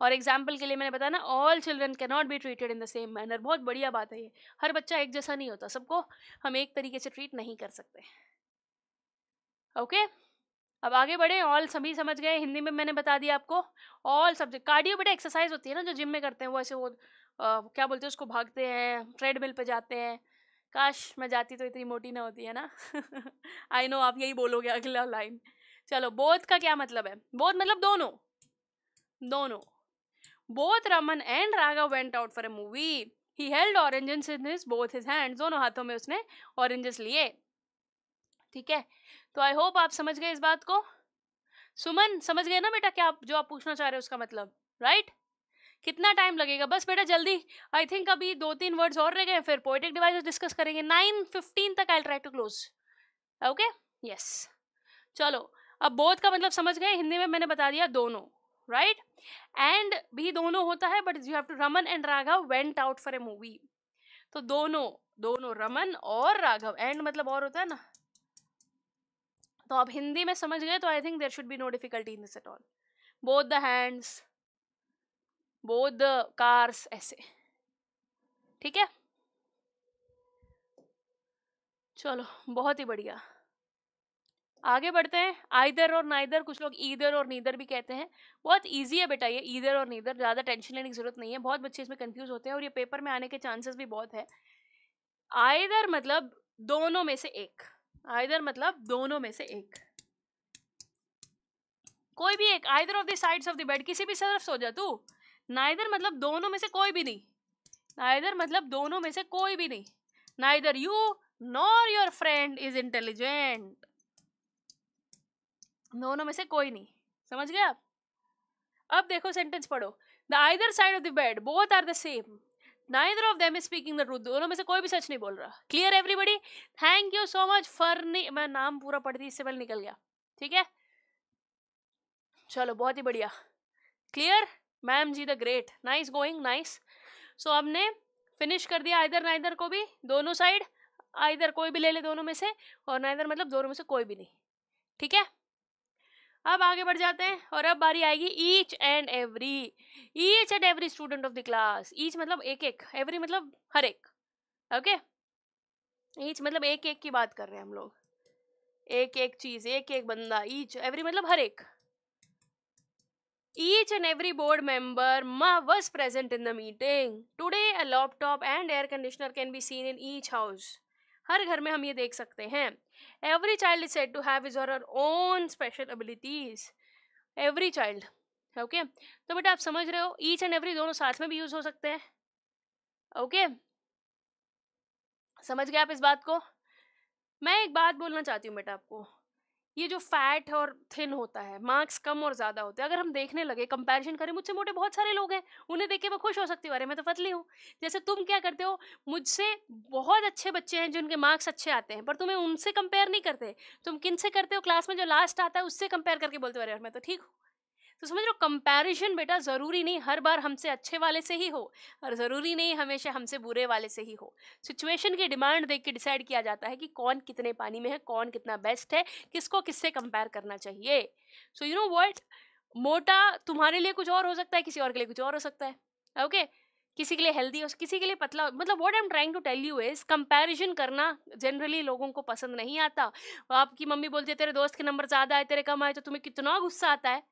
और एग्ज़ाम्पल के लिए मैंने बताया ना all children can not be treated in the same manner बहुत बढ़िया बात है ये। हर बच्चा एक जैसा नहीं होता। सबको हम एक तरीके से ट्रीट नहीं कर सकते। Okay okay? अब आगे बढ़े। ऑल सभी समझ गए। हिंदी में मैंने बता दिया आपको। ऑल सब्जेक्ट कार्डियो बेटा एक्सरसाइज होती है ना जो जिम में करते हैं वो ऐसे वो आ, क्या बोलते हैं उसको भागते हैं ट्रेडमिल पे जाते हैं। काश मैं जाती तो इतनी मोटी ना होती है ना? आई नो आप यही बोलोगे अगला लाइन चलो, बोध का क्या मतलब है? बोध मतलब दोनों। दोनों। Both Raman and Raghav went out for a movie he held oranges in his both his hand दोनों हाथों में उसने ऑरेंजेस लिए। ठीक है? तो आई होप आप समझ गए इस बात को। सुमन, समझ गए ना बेटा क्या आप, जो आप पूछना चाह रहे हो उसका मतलब? राइट? कितना टाइम लगेगा? बस बेटा जल्दी। आई थिंक अभी दो तीन वर्ड्स और रह गए फिर पोइटिक डिवाइस डिस्कस करेंगे। नाइन फिफ्टीन तक I try to close okay yes चलो अब बोध का मतलब समझ गए, हिंदी में मैंने बता दिया दोनों राइट एंड भी दोनों होता है but you have to Raman and Raghav went out for a movie तो दोनों दोनों, रमन और राघव एंड मतलब और होता है ना? तो आप हिंदी में समझ गए तो I think there should be no difficulty in this at all both the hands both the cars ऐसे। ठीक है? चलो, बहुत ही बढ़िया। आगे बढ़ते हैं आइदर और नाइदर कुछ लोग ईदर और नीदर भी कहते हैं। बहुत ईजी है बेटा ये ईदर और नीदर ज़्यादा टेंशन लेने की ज़रूरत नहीं है। बहुत बच्चे इसमें कन्फ्यूज़ होते हैं और ये पेपर में आने के चांसेस भी बहुत है। आइदर मतलब दोनों में से एक आइदर मतलब दोनों में से एक। कोई भी एक either of the sides of the bed किसी भी तरफ़ सो जा तू। नाइदर मतलब दोनों में से कोई भी नहीं। नाइदर मतलब दोनों में से कोई भी नहीं। Neither you nor your friend is intelligent दोनों में से कोई नहीं। समझ गए आप? अब देखो सेंटेंस पढ़ो। The either side of the bed both are the same neither of them is speaking the truth दोनों में से कोई भी सच नहीं बोल रहा। Clear everybody thank you so much फर्नी मैं नाम पूरा पढ़ती इससे पहले निकल गया। ठीक है? चलो, बहुत ही बढ़िया। Clear ma'am ji the great nice going nice so हमने फिनिश कर दिया आइदर नाइदर को भी, दोनों साइड आइदर कोई भी ले ले दोनों में से, और नाइदर मतलब दोनों में से कोई भी नहीं। ठीक है? अब आगे बढ़ जाते हैं और अब बारी आएगी each and every each and every student of the class each मतलब एक एक एवरी मतलब हर एक। ओके ईच मतलब एक एक की बात कर रहे हैं हम लोग। एक एक चीज़ एक एक बंदा। ईच एवरी मतलब हर एक। Each and every board member was present in the meeting. Today, a laptop and air conditioner can be seen in each house. हर घर में हम ये देख सकते हैं। Every child is set to have his or own special abilities every child okay तो बेटा आप समझ रहे हो ईच एंड एवरी दोनों साथ में भी यूज़ हो सकते हैं ओके okay? समझ गए आप इस बात को? मैं एक बात बोलना चाहती हूँ बेटा आपको। ये जो फैट और थिन होता है, मार्क्स कम और ज़्यादा होते हैं। अगर हम देखने लगे, कंपैरिजन करें, मुझसे मोटे बहुत सारे लोग हैं, उन्हें देख के मैं खुश हो सकती हूँ, अरे, मैं तो पतली हूँ। जैसे तुम क्या करते हो, मुझसे बहुत अच्छे बच्चे हैं जिनके मार्क्स अच्छे आते हैं, पर तुम्हें उनसे कंपेयर नहीं करते। तुम किन से करते हो क्लास में, जो लास्ट आता है, उससे कंपेयर करके बोलते हो, अरे मैं तो ठीक हूँ। तो समझ लो कंपैरिजन बेटा ज़रूरी नहीं हर बार हमसे अच्छे वाले से ही हो और ज़रूरी नहीं हमेशा हमसे बुरे वाले से ही हो। सिचुएशन की डिमांड देख के डिसाइड किया जाता है कि कौन कितने पानी में है, कौन कितना बेस्ट है, किसको किससे कंपेयर करना चाहिए। सो यू नो वर्ड मोटा तुम्हारे लिए कुछ और हो सकता है, किसी और के लिए कुछ और हो सकता है ओके okay? किसी के लिए हेल्दी हो, किसी के लिए पतला मतलब what I am trying to tell you is comparison करना जनरली लोगों को पसंद नहीं आता। आपकी मम्मी बोलती है, तेरे दोस्त के नंबर ज़्यादा आए, तेरे कम आए तो तुम्हें कितना गुस्सा आता है?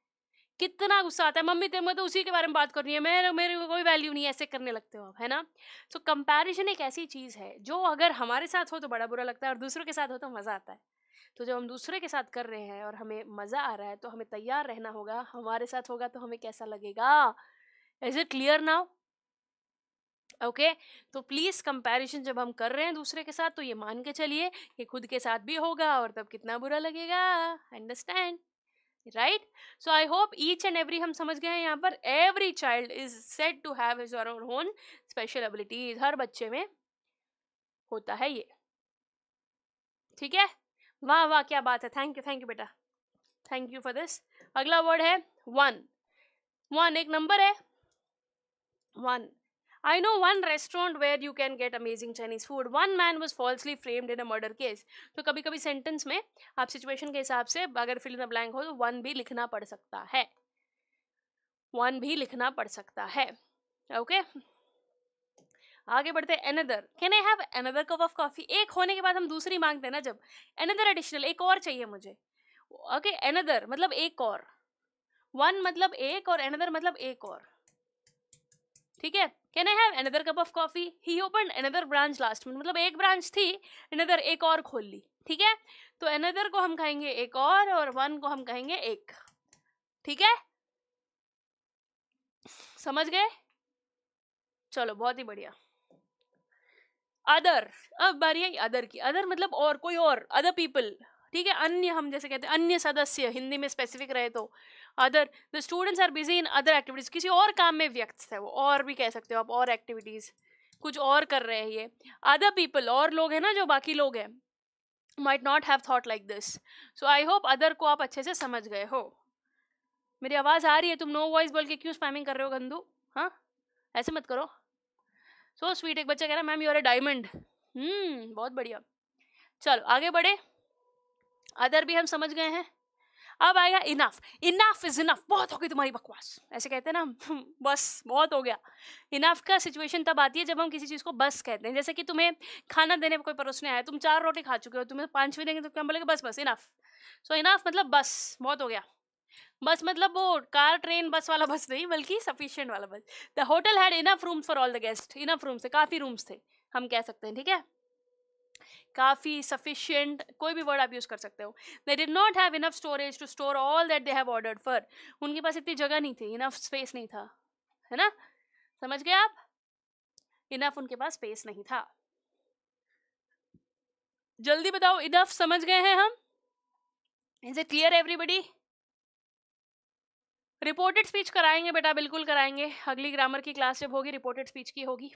कितना गुस्सा आता है। मम्मी तेरे तो उसी के बारे में बात कर रही है। मेरे मेरे को कोई वैल्यू नहीं ऐसे करने लगते हो आप है ना? सो so, कंपैरिजन एक ऐसी चीज़ है जो अगर हमारे साथ हो तो बड़ा बुरा लगता है और दूसरों के साथ हो तो मज़ा आता है। तो जब हम दूसरे के साथ कर रहे हैं और हमें मज़ा आ रहा है तो हमें तैयार रहना होगा हमारे साथ होगा तो हमें कैसा लगेगा? Is it clear now okay तो प्लीज़ कंपैरिजन जब हम कर रहे हैं दूसरे के साथ तो ये मान के चलिए कि खुद के साथ भी होगा और तब कितना बुरा लगेगा। Understand right so I hope each and every हम समझ गए हैं यहाँ पर every child is set to have his or own special abilities हर बच्चे में होता है ये। ठीक है? वाह वाह, क्या बात है। थैंक यू थैंक यू बेटा। थैंक यू फॉर दिस अगला वर्ड है वन वन एक नंबर है। One I know one restaurant where you can get amazing Chinese food. One man was falsely framed in a murder case. तो कभी कभी sentence में आप सिचुएशन के हिसाब से अगर फिल इन ब्लैंक हो तो वन भी लिखना पड़ सकता है। वन भी लिखना पड़ सकता है। Okay okay? आगे बढ़ते another can I have another cup of coffee एक होने के बाद हम दूसरी मांगते हैं ना जब। अनदर एडिशनल एक और चाहिए मुझे। ओके okay, अनदर मतलब एक और। वन मतलब एक और अनदर मतलब एक और। ठीक है? Can I have another cup of coffee he open another branch last में मतलब एक ब्रांच थी अनदर एक और खोल ली, ठीक है? तो अनदर को हम कहेंगे एक और और वन को हम कहेंगे एक, ठीक है? समझ गए? चलो, बहुत ही बढ़िया। अदर अब बारी है अदर की। अदर मतलब और, कोई और अदर पीपल ठीक है? अन्य हम जैसे कहते हैं, अन्य सदस्य, हिंदी में स्पेसिफिक रहे तो। Other the students are busy in other activities किसी और काम में व्यक्त है वो और भी कह सकते हो आप और एक्टिविटीज़ कुछ और कर रहे हैं ये। अदर पीपल और लोग हैं ना जो बाकी लोग हैं might not have thought like this so I hope other को आप अच्छे से समझ गए हो। मेरी आवाज़ आ रही है तुम नो वॉइस बोल के क्यों स्पैमिंग कर रहे हो गंदू? हाँ? ऐसे मत करो। सो so, स्वीट एक बच्चा कह रहा है ma'am you are a diamond बहुत बढ़िया। चलो आगे बढ़े। अदर भी हम समझ गए हैं। अब आएगा इनफ इनफ इज़ इनफ बहुत हो गई तुम्हारी बकवास. ऐसे कहते हैं ना बस, बहुत हो गया. इनफ का सिचुएशन तब आती है जब हम किसी चीज़ को बस कहते हैं. जैसे कि तुम्हें खाना देने पर कोई परोसने आया तुम चार रोटी खा चुके हो, तुम्हें पाँचवीं देंगे तो क्या बोलेंगे? बस बस इनफ सो इनफ मतलब बस, बहुत हो गया. बस मतलब वो कार ट्रेन बस वाला बस नहीं, बल्कि सफिशियंट वाला बस. The hotel had enough rooms for all the guest enough rooms थे, काफ़ी रूम्स थे, हम कह सकते हैं, ठीक है? काफ़ी सफिशियंट कोई भी वर्ड आप यूज़ कर सकते हो। They did not have enough storage to store all that they have ordered for उनके पास इतनी जगह नहीं थी इनफ स्पेस नहीं था, है ना? समझ गए आप? इनफ उनके पास स्पेस नहीं था। जल्दी बताओ इनफ समझ गए हैं हम? Is it clear everybody reported speech कराएँगे बेटा, बिल्कुल कराएँगे। अगली ग्रामर की क्लास जब होगी रिपोर्टेड स्पीच की होगी।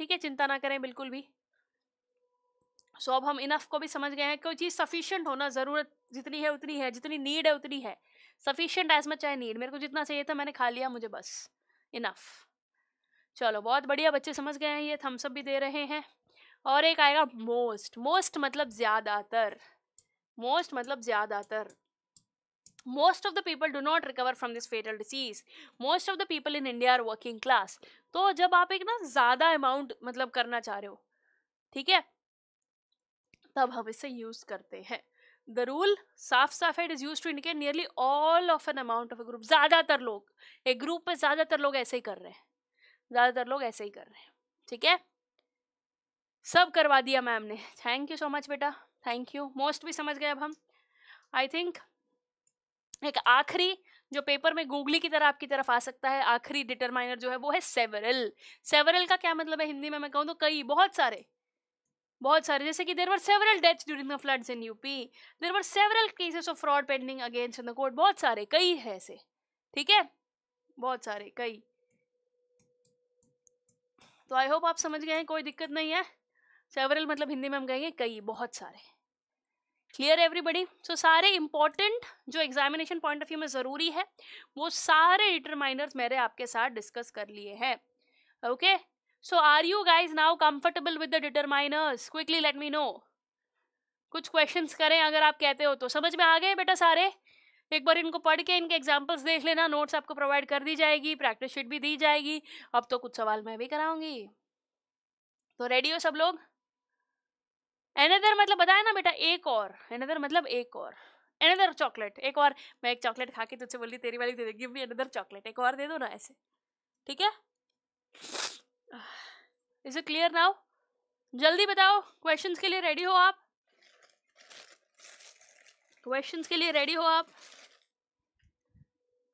ठीक है, चिंता ना करें, बिल्कुल भी। सो अब हम इनफ को भी समझ गए हैं कोई चीज़ सफिशियंट होना ज़रूरत जितनी है उतनी है, जितनी नीड है उतनी है। Sufficient as much I need मेरे को जितना चाहिए था मैंने खा लिया, मुझे बस। इनफ चलो, बहुत बढ़िया बच्चे समझ गए हैं ये थम्सअप भी दे रहे हैं। और एक आएगा मोस्ट मोस्ट मतलब ज़्यादातर। मोस्ट मतलब ज़्यादातर। Most of the people do not recover from this fatal disease most of the people in India are working class तो जब आप एक ना ज़्यादा अमाउंट मतलब करना चाह रहे हो, ठीक है? तब हम इसे यूज़ करते हैं। द रूल साफ़ साफ़ है it is use to indicate nearly all of an amount of a group ज़्यादातर लोग, एक ग्रुप में ज़्यादातर लोग ऐसे ही कर रहे हैं। ज़्यादातर लोग ऐसे ही कर रहे हैं। ठीक है? सब करवा दिया मैम ने। थैंक यू सो मच बेटा। थैंक यू मोस्ट भी समझ गए अब हम। आई थिंक एक आखिरी, जो पेपर में गूगली की तरह आपकी तरफ़ आ सकता है, आखिरी डिटरमाइनर जो है वो है सेवरल सेवरल का क्या मतलब है? हिंदी में मैं कहूँ तो कई, बहुत सारे। बहुत सारे, जैसे कि there were several deaths during the floods in UP there were several cases of fraud pending against in the court बहुत सारे, कई है ऐसे, ठीक है? बहुत सारे, कई। तो आई होप आप समझ गए हैं, कोई दिक्कत नहीं है। सेवरल मतलब हिंदी में हम कहेंगे कई, बहुत सारे। क्लियर एवरीबडी सो सारे इंपॉर्टेंट जो एग्जामिनेशन पॉइंट ऑफ़ व्यू में ज़रूरी है, वो सारे डिटरमाइनर्स मेरे आपके साथ डिस्कस कर लिए हैं। Okay okay? So, are you guys now comfortable with the determiners? Quickly let me know. कुछ क्वेश्चंस करें अगर आप कहते हो तो। समझ में आ गए बेटा सारे? एक बार इनको पढ़ के इनके एग्जाम्पल्स देख लेना। नोट्स आपको प्रोवाइड कर दी जाएगी प्रैक्टिस शीट भी दी जाएगी। अब तो कुछ सवाल मैं भी कराऊँगी। तो रेडी हो सब लोग? एनदर मतलब बताया ना बेटा, एक और। एनदर मतलब एक और। एनदर चॉकलेट एक और। मैं एक चॉकलेट खा के तुझसे बोली तेरी वाली दे दे गिव मी चॉकलेट एक और दे दो ना ऐसे। ठीक है? इट क्लियर नाउ जल्दी बताओ क्वेश्चंस के लिए रेडी हो आप? क्वेश्चंस के लिए रेडी हो आप?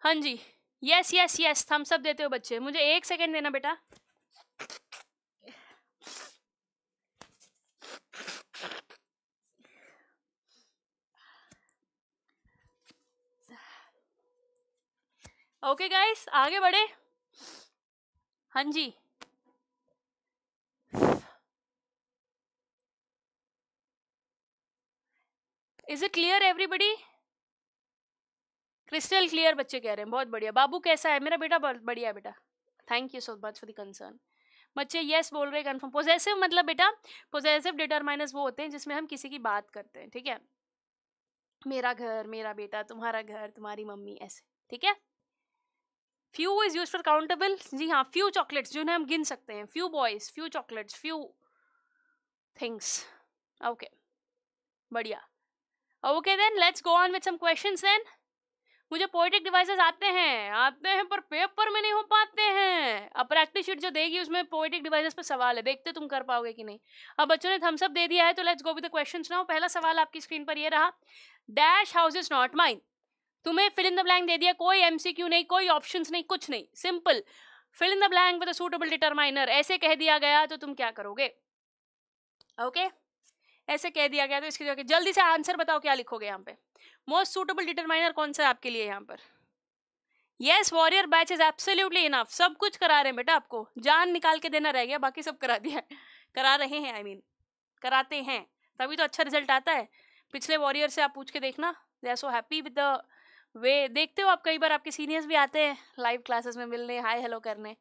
हाँ जी। Yes yes yes thumbs up देते हो बच्चे। मुझे एक सेकंड देना बेटा। ओके okay गाइस आगे बढ़े। हाँ जी। Is it clear everybody crystal clear बच्चे कह रहे हैं, बहुत बढ़िया। बाबू कैसा है? मेरा बेटा बढ़िया बेटा। Thank you so much for the concern बच्चे यस बोल रहे कंफर्म पोजेसिव मतलब बेटा पोजेसिव डिटरमाइनर्स वो होते हैं जिसमें हम किसी की बात करते हैं, ठीक है? मेरा घर, मेरा बेटा, तुम्हारा घर, तुम्हारी मम्मी, ऐसे, ठीक है? Few is use for countable जी हाँ फ्यू चॉकलेट्स जिन्हें हम गिन सकते हैं। Few boys few chocolates few things okay बढ़िया। Okay then let's go on with some questions then. मुझे पोइटिक डिवाइसेस आते हैं आते हैं पर पेपर में नहीं हो पाते हैं। अब प्रैक्टिस शीट जो देगी उसमें पोइटिक डिवाइसेस पर सवाल है, देखते तुम कर पाओगे कि नहीं। अब बच्चों ने थम्स अप दे दिया है तो let's go with the questions now पहला सवाल आपकी स्क्रीन पर ये रहा। Dash house is not mine तुम्हें फिल इन द ब्लैंक दे दिया, कोई एमसीक्यू नहीं, कोई ऑप्शंस नहीं, कुछ नहीं। Simple fill in the blank with suitable determiner ऐसे कह दिया गया तो तुम क्या करोगे? Okay okay? ऐसे कह दिया गया तो इसकी जगह जल्दी से आंसर बताओ क्या लिखोगे यहाँ पे? मोस्ट सूटेबल डिटरमाइनर कौन सा है आपके लिए यहाँ पर? Yes warrior batch is absolutely enough सब कुछ करा रहे हैं बेटा आपको। जान निकाल के देना रह गया बाकी सब करा दिया करा रहे हैं आई I मीन mean, कराते हैं। तभी तो अच्छा रिज़ल्ट आता है। पिछले वॉरियर से आप पूछ के देखना। They are so happy with the way देखते हो आप कई बार आपके सीनियर्स भी आते हैं लाइव क्लासेस में मिलने हाय हेलो करने।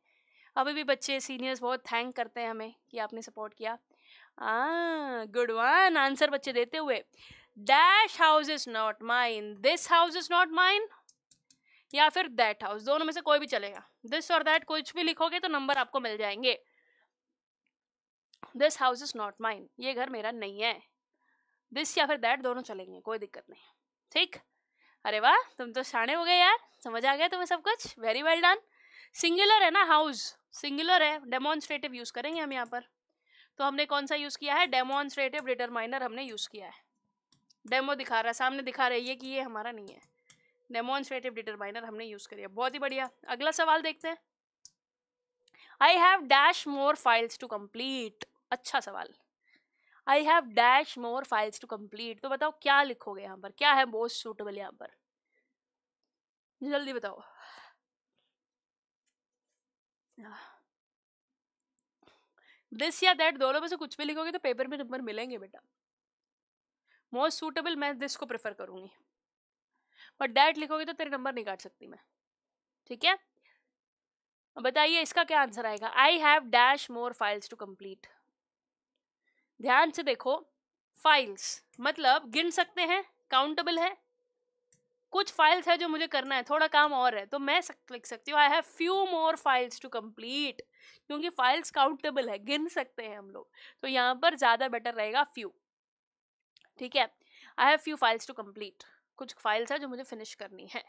अभी भी बच्चे सीनियर्स बहुत थैंक करते हैं हमें कि आपने सपोर्ट किया। गुड वन आंसर बच्चे देते हुए। Dash house is not mine this house is not mine या फिर दैट हाउस दोनों में से कोई भी चलेगा। दिस और दैट कुछ भी लिखोगे तो नंबर आपको मिल जाएँगे। This house is not mine ये घर मेरा नहीं है। दिस या फिर दैट दोनों चलेंगे, कोई दिक्कत नहीं। ठीक? अरे वाह, तुम तो शाणे हो गए यार। समझ आ गया तुम्हें सब कुछ? वेरी वेल डन सिंगुलर है ना हाउस सिंगुलर है। डेमोन्स्ट्रेटिव यूज़ करेंगे हम यहाँ पर। तो हमने कौन सा यूज़ किया है? डेमोन्स्ट्रेटिव डिटरमाइनर हमने यूज़ किया है। डेमो दिखा रहा है सामने दिखा रही है कि ये हमारा नहीं है। डेमोन्स्ट्रेटिव डिटरमाइनर हमने यूज़ करिए बहुत ही बढ़िया। अगला सवाल देखते हैं। I have dash more files to complete अच्छा सवाल। I have dash more files to complete तो बताओ, क्या लिखोगे यहाँ पर? क्या है मोस्ट सूटेबल यहाँ पर? जल्दी बताओ। दिस या दैट दोनों में से कुछ भी लिखोगे तो पेपर में नंबर मिलेंगे बेटा। मोस्ट सूटेबल मैं दिस को प्रेफर करूँगी। बट दैट लिखोगे तो तेरे नंबर नहीं काट सकती मैं। ठीक है? बताइए इसका क्या आंसर आएगा? I have dash more files to complete ध्यान से देखो फाइल्स मतलब गिन सकते हैं काउंटेबल है कुछ फाइल्स है जो मुझे करना है, थोड़ा काम और है तो मैं लिख सकती हूँ। I have few more files to complete क्योंकि फाइल्स काउंटेबल है, गिन सकते हैं हम लोग। तो यहाँ पर ज़्यादा बेटर रहेगा फ्यू ठीक है? I have few files to complete कुछ फाइल्स है जो मुझे फिनिश करनी है,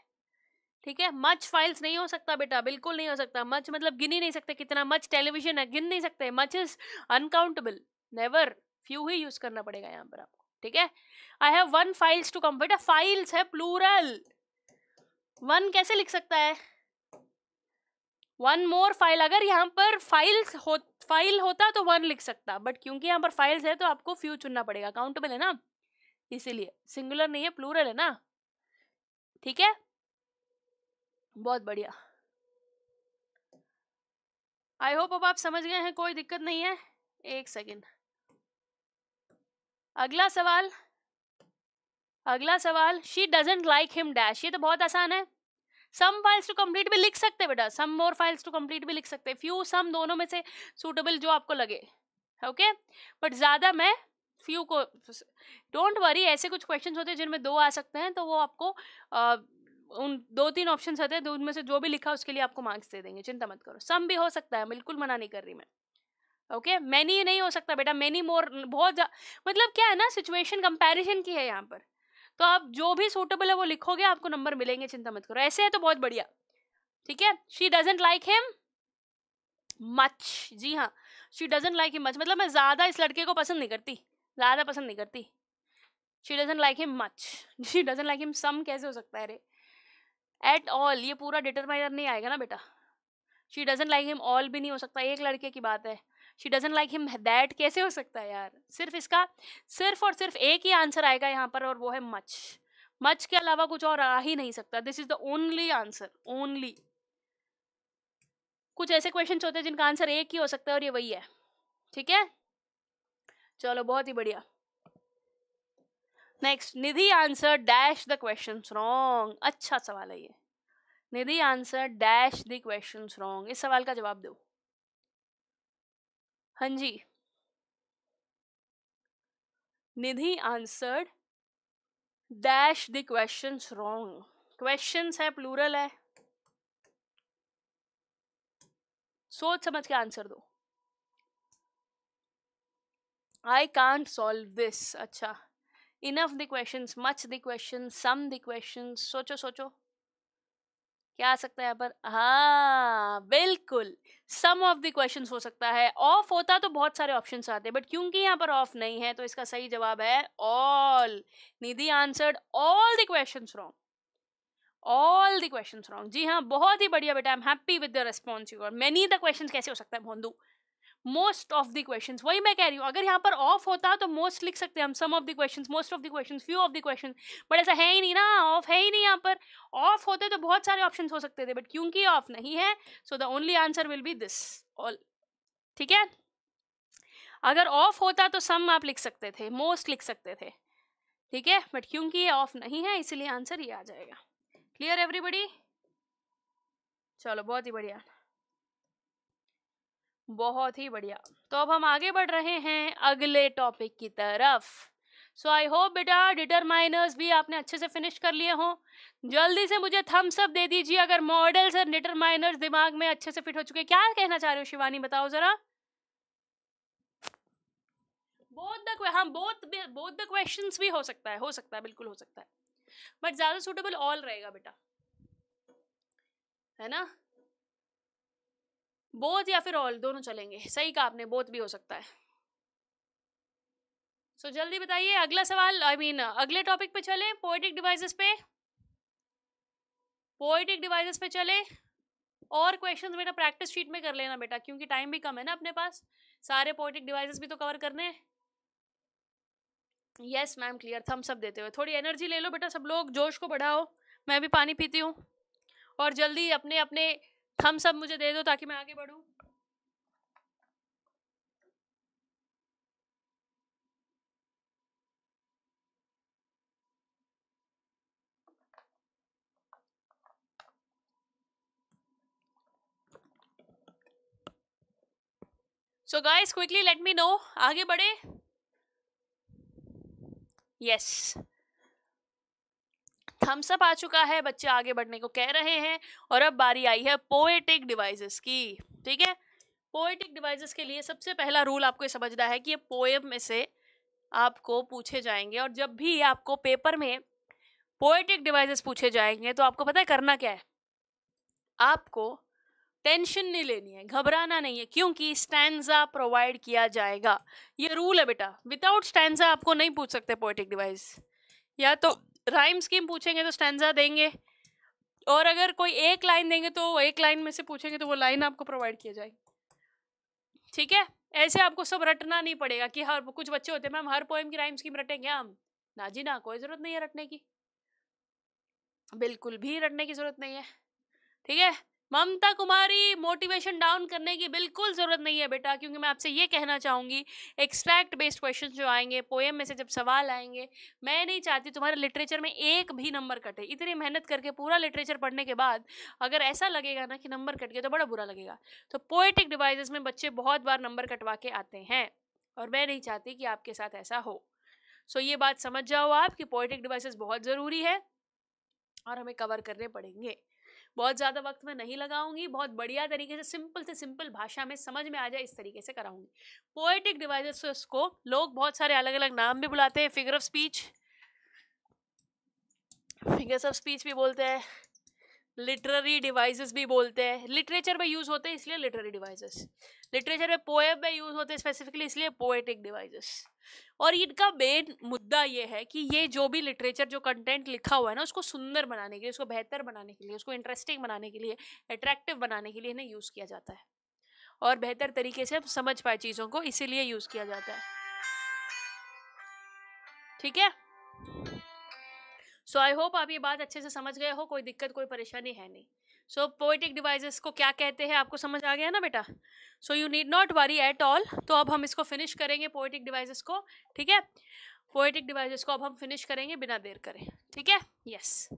ठीक है? मच फाइल्स नहीं हो सकता बेटा, बिल्कुल नहीं हो सकता। मच मतलब गिन ही नहीं सकते कितना मच टेलीविज़न है, गिन नहीं सकते। Much is uncountable never few he use करना पड़ेगा यहाँ पर आपको। ठीक है? I have one files to come बेटा फाइल्स है प्लूरल वन कैसे लिख सकता है? वन मोर फ़ाइल अगर यहाँ पर फाइल्स हो फ़ाइल होता तो वन लिख सकता बट क्योंकि यहाँ पर फाइल्स है तो आपको फ्यू चुनना पड़ेगा. काउंटेबल है ना? इसीलिए. सिंगुलर नहीं है प्लूरल है ना? ठीक है? बहुत बढ़िया. आई होप अब आप समझ गए हैं, कोई दिक्कत नहीं है. एक सेकेंड अगला सवाल अगला सवाल she doesn't like him dash ये तो बहुत आसान है। सम फाइल्स टू कंप्लीट भी लिख सकते बेटा some more files to complete भी लिख सकते फ्यू सम दोनों में से सूटेबल जो आपको लगे ओके बट ज़्यादा मैं फ्यू को डोंट वरी ऐसे कुछ क्वेश्चन होते हैं जिनमें दो आ सकते हैं तो वो आपको आ, उन दो तीन ऑप्शन होते हैं उनमें से जो भी लिखा उसके लिए आपको मार्क्स दे देंगे चिंता मत करो। सम भी हो सकता है बिल्कुल मना नहीं कर रही मैं। ओके? मैनी नहीं हो सकता बेटा मैनी मोर, बहुत मतलब क्या है ना, सिचुएशन कंपैरिजन की है यहाँ पर। तो आप जो भी सूटेबल है वो लिखोगे, आपको नंबर मिलेंगे, चिंता मत करो। ऐसे है तो बहुत बढ़िया। ठीक है? She doesn't like him much जी हाँ she doesn't like him much मतलब मैं ज़्यादा इस लड़के को पसंद नहीं करती, ज़्यादा पसंद नहीं करती। She doesn't like him much she doesn't like him some कैसे हो सकता है रे? एट ऑल ये पूरा डिटरमाइनर नहीं आएगा ना बेटा। She doesn't like him all भी नहीं हो सकता। एक लड़के की बात है। She doesn't like him that कैसे हो सकता है यार? सिर्फ़ इसका, सिर्फ़ और सिर्फ़ एक ही आंसर आएगा यहाँ पर और वो है मच। मच के अलावा कुछ और आ ही नहीं सकता। This is the only answer only कुछ ऐसे क्वेश्चन होते हैं जिनका आंसर एक ही हो सकता है और ये वही है। ठीक है? चलो, बहुत ही बढ़िया। Next Nidhi answer dash the question wrong अच्छा सवाल है ये। Nidhi answer dash the question wrong इस सवाल का जवाब दो। हाँ जी। Nidhi answered dash the question wrong question है प्लूरल है। सोच समझ के आंसर दो। आई कांट सॉल्व दिस अच्छा। Enough the question much the question some the question सोचो सोचो। क्या आ सकता है यहाँ पर? हाँ बिल्कुल। सम ऑफ़ द क्वेश्चन हो सकता है। ऑफ़ होता तो बहुत सारे ऑप्शन आते हैं बट क्योंकि यहाँ पर ऑफ़ नहीं है तो इसका सही जवाब है all. Nidhi answered all the question wrong. All the question wrong. जी हाँ बहुत ही बढ़िया बेटा I am happy with the response you many the question कैसे हो सकता है, भोंदू? मोस्ट ऑफ़ द क्वेश्चन वही मैं कह रही हूँ, अगर यहाँ पर ऑफ़ होता तो मोस्ट लिख सकते हैं हम some of the question most of the question few of the question but ऐसा है ही नहीं ना ऑफ़ है ही नहीं यहाँ पर। ऑफ़ होते तो बहुत सारे ऑप्शन हो सकते थे बट क्योंकि ऑफ़ नहीं है so the only answer will be this all ठीक है? अगर ऑफ़ होता तो सम आप लिख सकते थे मोस्ट लिख सकते थे, ठीक है? बट क्योंकि ये ऑफ़ नहीं है, इसीलिए आंसर ये आ जाएगा। क्लियर एवरीबडी चलो, बहुत ही बढ़िया। बहुत ही बढ़िया। तो अब हम आगे बढ़ रहे हैं अगले टॉपिक की तरफ़। सो आई होप बेटा डिटरमाइनर्स भी आपने अच्छे से फिनिश कर लिए हों। जल्दी से मुझे थम्स अप दे दीजिए अगर मॉडल्स और डिटरमाइनर्स दिमाग में अच्छे से फिट हो चुके। क्या कहना चाह रहे हो शिवानी, बताओ जरा। बोथ द हाँ बोथ बोथ द क्वेश्चंस भी हो सकता है, हो सकता है, बिल्कुल हो सकता है। बट ज़्यादा सुटेबल ऑल रहेगा बेटा। है ना? बोथ या फिर ऑल दोनों चलेंगे। सही कहा आपने बोथ भी हो सकता है। सो so, जल्दी बताइए अगला सवाल आई I मीन mean, अगले टॉपिक पे चले पोएटिक डिवाइसेस पे। पोएटिक डिवाइसेस पे चले। और क्वेश्चंस बेटा प्रैक्टिस शीट में कर लेना बेटा क्योंकि टाइम भी कम है ना अपने पास। सारे पोएटिक डिवाइसेस भी तो कवर करने हैं। Yes ma'am clear thumbs up देते हुए। थोड़ी एनर्जी ले लो बेटा सब लोग जोश को बढ़ाओ। मैं भी पानी पीती हूँ। और जल्दी अपने अपने थम्स अप मुझे दे दो ताकि मैं आगे बढ़ूँ। So guys quickly let me know आगे बढ़े? यस थम्स अप आ चुका है, बच्चे आगे बढ़ने को कह रहे हैं और अब बारी आई है पोएटिक डिवाइसेस की, ठीक है? पोएटिक डिवाइसेस के लिए सबसे पहला रूल आपको समझना है कि ये पोएम में से आपको पूछे जाएँगे और जब भी आपको पेपर में पोएटिक डिवाइसेस पूछे जाएँगे तो आपको पता है करना क्या है? आपको टेंशन नहीं लेनी है, घबराना नहीं है, क्योंकि स्टैंडा प्रोवाइड किया जाएगा। ये रूल है बेटा विदाउट स्टैंडा आपको नहीं पूछ सकते पोएटिक डिवाइस या तो राइम स्कीम पूछेंगे तो स्टैंडा देंगे। और अगर कोई एक लाइन देंगे तो एक लाइन में से पूछेंगे तो वो लाइन आपको प्रोवाइड किया जाएगी ठीक है? ऐसे आपको सब रटना नहीं पड़ेगा कि हर, कुछ बच्चे होते हैं, मैम, हर पोएम की राइम स्कीम रटेंगे हम? ना जी ना, कोई ज़रूरत नहीं है रटने की। बिल्कुल भी रटने की ज़रूरत नहीं है। ठीक है? ममता कुमारी मोटिवेशन डाउन करने की बिल्कुल ज़रूरत नहीं है बेटा, क्योंकि मैं आपसे ये कहना चाहूँगी एक्सट्रैक्ट बेस्ड क्वेश्चन जो आएँगे पोएम में से जब सवाल आएँगे, मैं नहीं चाहती तुम्हारे लिटरेचर में एक भी नंबर कटे। इतनी मेहनत करके पूरा लिटरेचर पढ़ने के बाद अगर ऐसा लगेगा ना कि नंबर कट गया तो बड़ा बुरा लगेगा। तो पोएटिक डिवाइसेस में बच्चे बहुत बार नंबर कटवा के आते हैं और मैं नहीं चाहती कि आपके साथ ऐसा हो। सो ये बात समझ जाओ आप कि पोएटिक डिवाइसेस बहुत ज़रूरी है और हमें कवर करने पड़ेंगे। बहुत ज़्यादा वक्त मैं नहीं लगाऊँगी, बहुत बढ़िया तरीके से, सिंपल से सिंपल भाषा में समझ में आ जाए, इस तरीके से कराऊँगी। पोएटिक डिवाइसेस को लोग बहुत सारे अलग अलग नाम भी बुलाते हैं figure of speech figures of speech भी बोलते हैं। लिटरेरी डिवाइसेस भी बोलते हैं। लिटरेचर में यूज़ होते हैं, इसलिए लिटरेरी डिवाइसेस। लिटरेचर में पोएम में यूज़ होते हैं स्पेसिफिकली इसलिए पोएटिक डिवाइसेस और इनका मेन मुद्दा ये है कि ये जो भी लिटरेचर, जो कंटेंट लिखा हुआ है ना, उसको सुंदर बनाने के लिए, उसको बेहतर बनाने के लिए, उसको इंटरेस्टिंग बनाने के लिए अट्रैक्टिव बनाने के लिए इन्हें यूज़ किया जाता है। और बेहतर तरीके से समझ पाए चीज़ों को, इसीलिए यूज़ किया जाता है। ठीक है? सो आई होप आप ये बात अच्छे से समझ गए हो, कोई दिक्कत, कोई परेशानी है नहीं। सो पोइटिक डिवाइसेस को क्या कहते हैं, आपको समझ आ गया ना बेटा? So you need not worry at all तो अब हम इसको फिनिश करेंगे पोइटिक डिवाइसेस को, ठीक है? पोइटिक डिवाइसेस को अब हम फिनिश करेंगे बिना देर करें, ठीक है? यस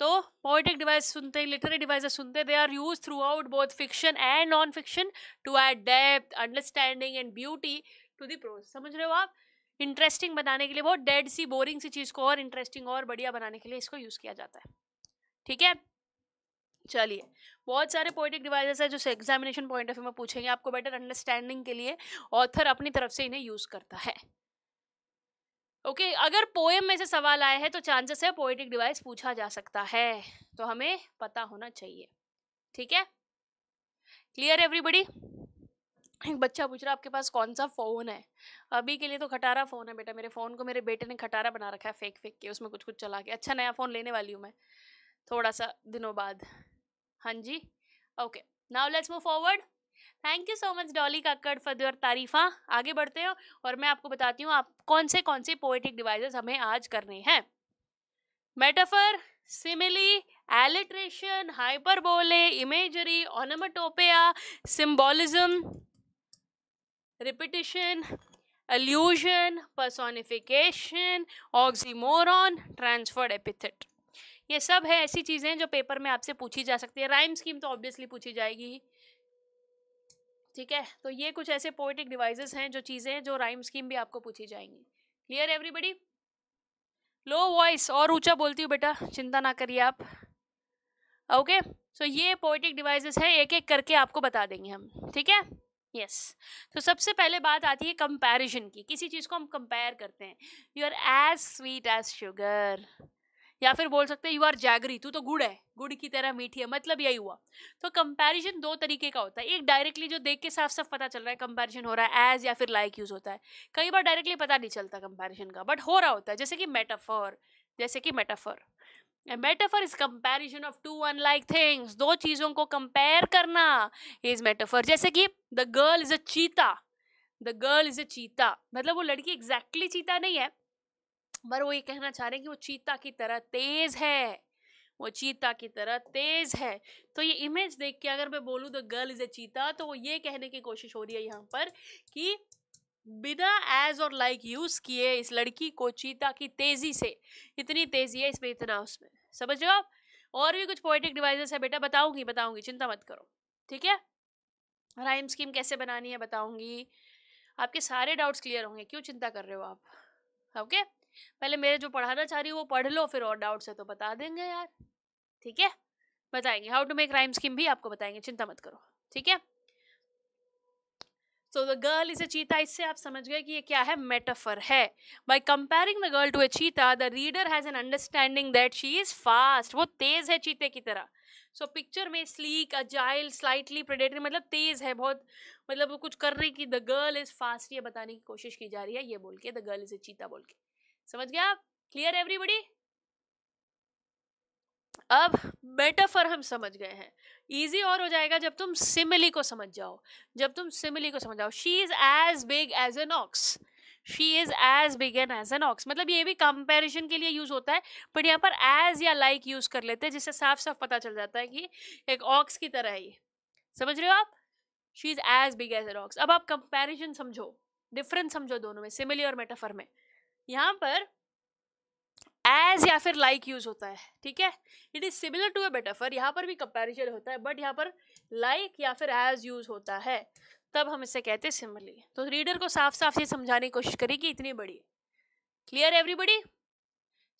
तो पोइटिक डिवाइस सुनते हैं लिटरेरी डिवाइसेस सुनते they are use throughout both fiction and non fiction to add depth understanding and beauty to the prose समझ रहे हो आप? इंटरेस्टिंग बनाने के लिए बहुत डेड सी बोरिंग सी चीज़ को और इंटरेस्टिंग और बढ़िया बनाने के लिए इसको यूज़ किया जाता है। ठीक है? चलिए बहुत सारे पोइटिक डिवाइसेस है जो एग्जामिनेशन पॉइंट ऑफ़ व्यू में पूछेंगे आपको बेटर अंडरस्टैंडिंग के लिए ऑथर अपनी तरफ़ से इन्हें यूज़ करता है। ओके okay, अगर पोएम में से सवाल आए हैं तो चांसेस है पोएटिक डिवाइस पूछा जा सकता है। तो हमें पता होना चाहिए। ठीक है? क्लियर एवरीबडी एक बच्चा पूछ रहा है, आपके पास कौन सा फ़ोन है? अभी के लिए तो खटारा फ़ोन है बेटा, मेरे फ़ोन को मेरे बेटे ने खटारा बना रखा है फेक फेक के, उसमें कुछ कुछ चला के। अच्छा नया फ़ोन लेने वाली हूँ मैं थोड़ा सा दिनों बाद। हाँ जी, okay, now let's move forward. Thank you so much Dolly Kakkar for your तारीफा। आगे बढ़ते हैं और मैं आपको बताती हूँ, आप कौन से कौन से पोएटिक डिवाइसेस हमें आज करने हैं। Metaphor simile alliteration hyperbole imagery onomatopoeia symbolism repetition allusion personification oxymoron transferred epithet. ये सब है ऐसी चीज़ें जो पेपर में आपसे पूछी जा सकती है। राइम स्कीम तो ऑब्वियसली पूछी जाएगी ही। ठीक है? तो ये कुछ ऐसे पोइटिक डिवाइसेस हैं जो चीज़ें जो राइम स्कीम भी आपको पूछी जाएँगी। क्लियर एवरीबडी लो वॉइस और ऊँचा बोलती हूँ बेटा चिंता ना करिए आप। Okay okay? सो so, ये पोइटिक डिवाइसेस हैं एक एक करके आपको बता देंगे हम। ठीक है? Yes yes. तो सबसे पहले बात आती है कंपैरिजन की, किसी चीज़ को हम कंपेयर करते हैं। You are as sweet as sugar या फिर बोल सकते हैं यू आर जैगरी तू तो गुड़ है, गुड़ की तरह मीठी है मतलब यही हुआ। तो कंपैरिजन दो तरीके का होता है। एक डायरेक्टली जो देख के साफ़ साफ़ पता चल रहा है कंपैरिजन हो रहा है एज या फिर लाइक यूज़ होता है। कई बार डायरेक्टली पता नहीं चलता कंपैरिजन का बट हो रहा होता है, जैसे कि मेटाफर जैसे कि metaphor metaphor is comparison of two unlike things दो चीज़ों को कंपेयर करना इज़ मेटाफर जैसे कि the girl is a cheetah the girl is a चीता मतलब वो लड़की एग्जैक्टली exactly चीता नहीं है, पर वो ये कहना चाह रहे हैं कि वो चीता की तरह तेज है। वो चीता की तरह तेज है। तो ये इमेज देख के अगर मैं बोलूँ द गर्ल इज़ ए चीता तो वो ये कहने की कोशिश हो रही है यहाँ पर कि बिना एज और लाइक यूज़ किए इस लड़की को चीता की तेज़ी से, इतनी तेज़ी है इसमें इतना उसमें। समझ रहे हो आप? और भी कुछ पोइटिक डिवाइसेस है बेटा, बताऊँगी बताऊँगी, चिंता मत करो, ठीक है? राइम स्कीम कैसे बनानी है बताऊँगी। आपके सारे डाउट्स क्लियर होंगे, क्यों चिंता कर रहे हो आप? ओके पहले मेरे जो पढ़ाना चाह रही हूँ वो पढ़ लो, फिर और डाउट्स है तो बता देंगे यार, ठीक है? बताएँगे how to make rhyme scheme भी आपको बताएँगे, चिंता मत करो, ठीक है? So the girl is a cheetah इससे आप समझ गए कि ये क्या है? मेटाफर है। By comparing the girl to a cheetah the reader has an understanding that she is fast वो तेज है चीते की तरह। सो so, पिक्चर में स्लीक अजाइल स्लाइटली प्रेडेटरी मतलब तेज है बहुत। मतलब वो कुछ कर रही कि द गर्ल इज़ फास्ट ये बताने की कोशिश की जा रही है ये बोल के द गर्ल इज़ अ चीता बोल के। समझ गया आप? क्लियर एवरीबडी अब मेटाफर हम समझ गए हैं। इजी और हो जाएगा जब तुम सिमिली को समझ जाओ। जब तुम सिमिली को समझ जाओ। She is as big as an ox she is as big an as an ox मतलब ये भी कंपैरिजन के लिए यूज़ होता है बट यहाँ पर एज या लाइक like यूज़ कर लेते हैं, जिससे साफ़ साफ़ पता चल जाता है कि एक ऑक्स की तरह ही समझ रहे हो आप? She is as big as an ox अब आप कंपेरिजन समझो। डिफरेंस समझो दोनों में सिमिली और मेटाफर में। यहाँ पर एज या फिर लाइक like यूज़ होता है, ठीक है? It is similar to a metaphor यहाँ पर भी कंपैरिजन होता है बट यहाँ पर लाइक like या फिर एज यूज़ होता है। तब हम इसे कहते हैं सिमिली तो रीडर को साफ़ साफ़ ये समझाने की कोशिश करें कि इतनी बड़ी क्लियर एवरीबडी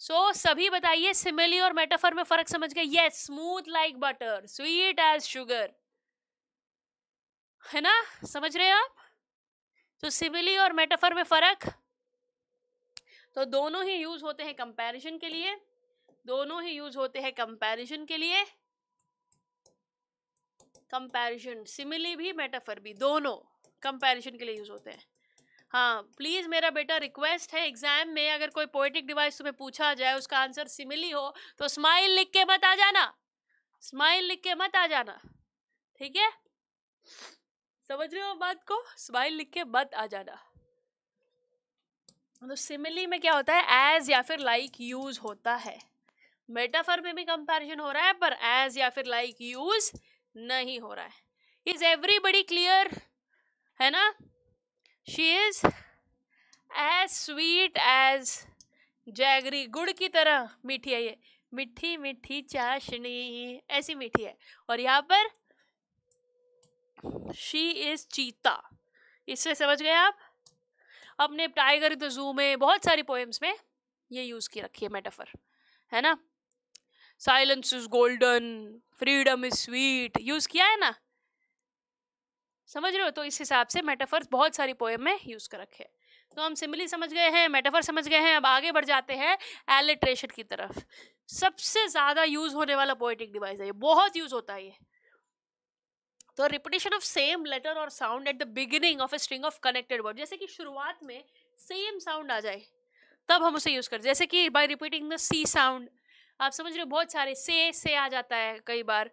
सो सभी बताइए सिमिली और मेटाफर में फ़र्क समझ गए? Yes smooth like butter sweet as sugar है ना? समझ रहे हैं आप? तो सिमिली और मेटाफर में फ़र्क तो दोनों ही यूज़ होते हैं कंपैरिजन के लिए। दोनों ही यूज़ होते हैं कंपैरिजन के लिए। कंपैरिजन सिमिली भी मेटाफर भी, दोनों कंपैरिजन के लिए यूज़ होते हैं। हाँ प्लीज़ मेरा बेटा रिक्वेस्ट है एग्ज़ाम में, अगर कोई पोएटिक डिवाइस तुम्हें पूछा जाए, उसका आंसर सिमिली हो तो स्माइल लिख के मत आ जाना। स्माइल लिख के मत आ जाना। ठीक है? समझ रहे हो बात को? स्माइल लिख के मत आ जाना। तो सिमिली में क्या होता है एज या फिर लाइक like यूज़ होता है। मेटाफर में भी कंपैरिजन हो रहा है, पर एज या फिर लाइक like यूज़ नहीं हो रहा है। इज़ एवरीबडी क्लियर है ना? She is as sweet as jaggery गुड़ की तरह मीठी है ये। मीठी मीठी चाशनी, ऐसी मीठी है। और यहाँ पर शी इज़ चीता। इससे समझ गए आप? अपने टाइगर द जू में, बहुत सारी पोएम्स में ये यूज़ की रखी है मेटाफर है ना? Silence is golden freedom is sweet use किया है ना? समझ रहे हो? तो इस हिसाब से मेटाफर बहुत सारी पोएम में यूज़ कर रखे हैं। तो हम सिमिली समझ गए हैं मेटाफर समझ गए हैं, अब आगे बढ़ जाते हैं एलिट्रेशन की तरफ़। सबसे ज़्यादा यूज़ होने वाला पोइटिक डिवाइस है ये, बहुत यूज़ होता है ये। तो रिपीटेशन ऑफ़ सेम लेटर और sound at the beginning of a string of connected word जैसे कि शुरुआत में सेम साउंड आ जाए, तब हम उसे यूज़ करते जैसे कि by repeating the C sound आप समझ रहे हो, बहुत सारे से से आ जाता है कई बार।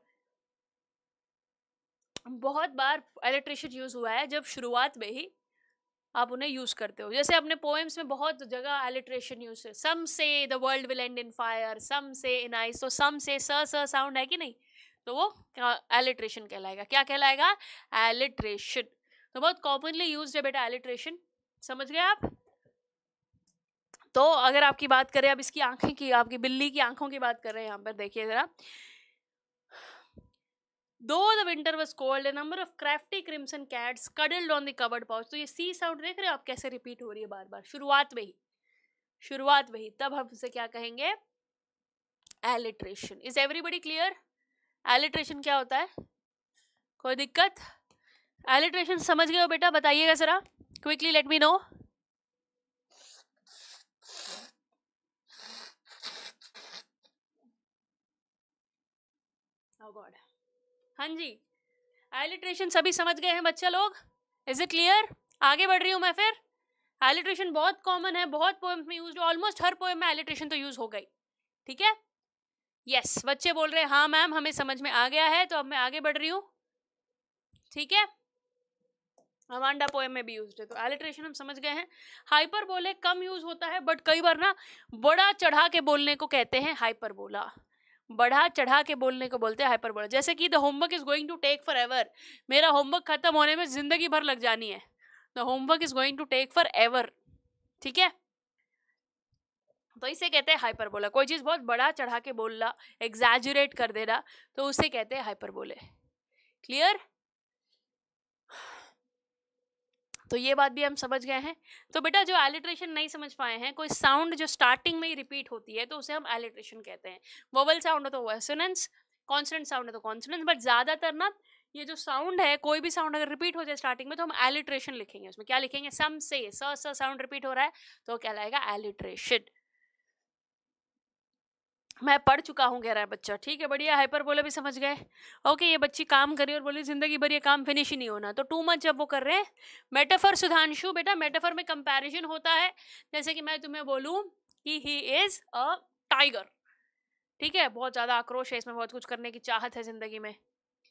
बहुत बार इलेक्ट्रिशियन यूज़ हुआ है जब शुरुआत में ही आप उन्हें यूज़ करते हो। जैसे अपने पोएम्स में बहुत जगह एलिट्रेशन यूज़ है। Some say the world will end in fire some say in ice तो सम स स साउंड है कि नहीं? तो वो एलिट्रेशन कहलाएगा। क्या कहलाएगा? एलिट्रेशन तो बहुत कॉमनली यूज़ है बेटा एलिट्रेशन समझ गए आप? तो अगर आपकी बात करें, अब इसकी आँखें की, आपकी बिल्ली की आँखों की बात कर रहे हैं यहाँ पर देखिए ज़रा। Though the winter was cold a number of crafty crimson cats cuddled on the covered pouch तो ये सी साउंड देख रहे हो आप, कैसे रिपीट हो रही है बार बार शुरुआत में ही। शुरुआत में ही। तब हम उसे क्या कहेंगे? Alliteration is everybody clear alliteration क्या होता है? कोई दिक्कत? एलिट्रेशन समझ गए हो बेटा? बताइएगा ज़रा। Quickly let me know god हाँ जी। एलिट्रेशन सभी समझ गए हैं बच्चा लोग? इज़ इट क्लियर आगे बढ़ रही हूँ मैं फिर। एलिट्रेशन बहुत कॉमन है, बहुत पोएम में यूज़ ऑलमोस्ट हर पोएम में एलिट्रेशन तो यूज़ हो गई। ठीक है? यस बच्चे बोल रहे हैं हाँ मैम, हमें समझ में आ गया है तो अब मैं आगे बढ़ रही हूँ। ठीक है? अमांडा पोएम में भी यूज़ है तो एलिट्रेशन हम समझ गए हैं। हाइपर बोले कम यूज़ होता है बट कई बार ना बड़ा चढ़ा के बोलने को कहते हैं हाइपर बोला बढ़ा चढ़ा के बोलने को बोलते हैं हाइपर बोला जैसे कि the homework is going to take forever मेरा होमवर्क खत्म होने में ज़िंदगी भर लग जानी है। The homework is going to take forever ठीक है? तो इसे कहते हैं हाइपर बोला कोई चीज़ बहुत बड़ा चढ़ा के बोलना एग्जैजुरेट कर देना तो उसे कहते हैं हाइपर बोले क्लियर तो ये बात भी हम समझ गए हैं। तो बेटा जो एलिट्रेशन नहीं समझ पाए हैं, कोई साउंड जो स्टार्टिंग में ही रिपीट होती है तो उसे हम एलिट्रेशन कहते हैं। वोवल साउंड है तो वेसोनेंस कॉन्सनेंट साउंड है तो कॉन्सनेंस बट ज़्यादातर ना ये जो साउंड है, कोई भी साउंड अगर रिपीट हो जाए स्टार्टिंग में तो हम एलिट्रेशन लिखेंगे उसमें। क्या लिखेंगे? सम से, स साउंड रिपीट हो रहा है तो कहलाएगा एलिट्रेशन मैं पढ़ चुका हूँ कह रहा है बच्चा। ठीक है, बढ़िया हाइपर बोले भी समझ गए। ओके ये बच्ची काम करी और बोली, ज़िंदगी भर ये काम फिनिश ही नहीं होना। तो टू मच जब वो कर रहे हैं। मेटाफर सुधांशु बेटा मेटाफर में कंपैरिजन होता है। जैसे कि मैं तुम्हें बोलूँ कि ही इज़ अ टाइगर ठीक है, बहुत ज़्यादा आक्रोश है इसमें, बहुत कुछ करने की चाहत है ज़िंदगी में।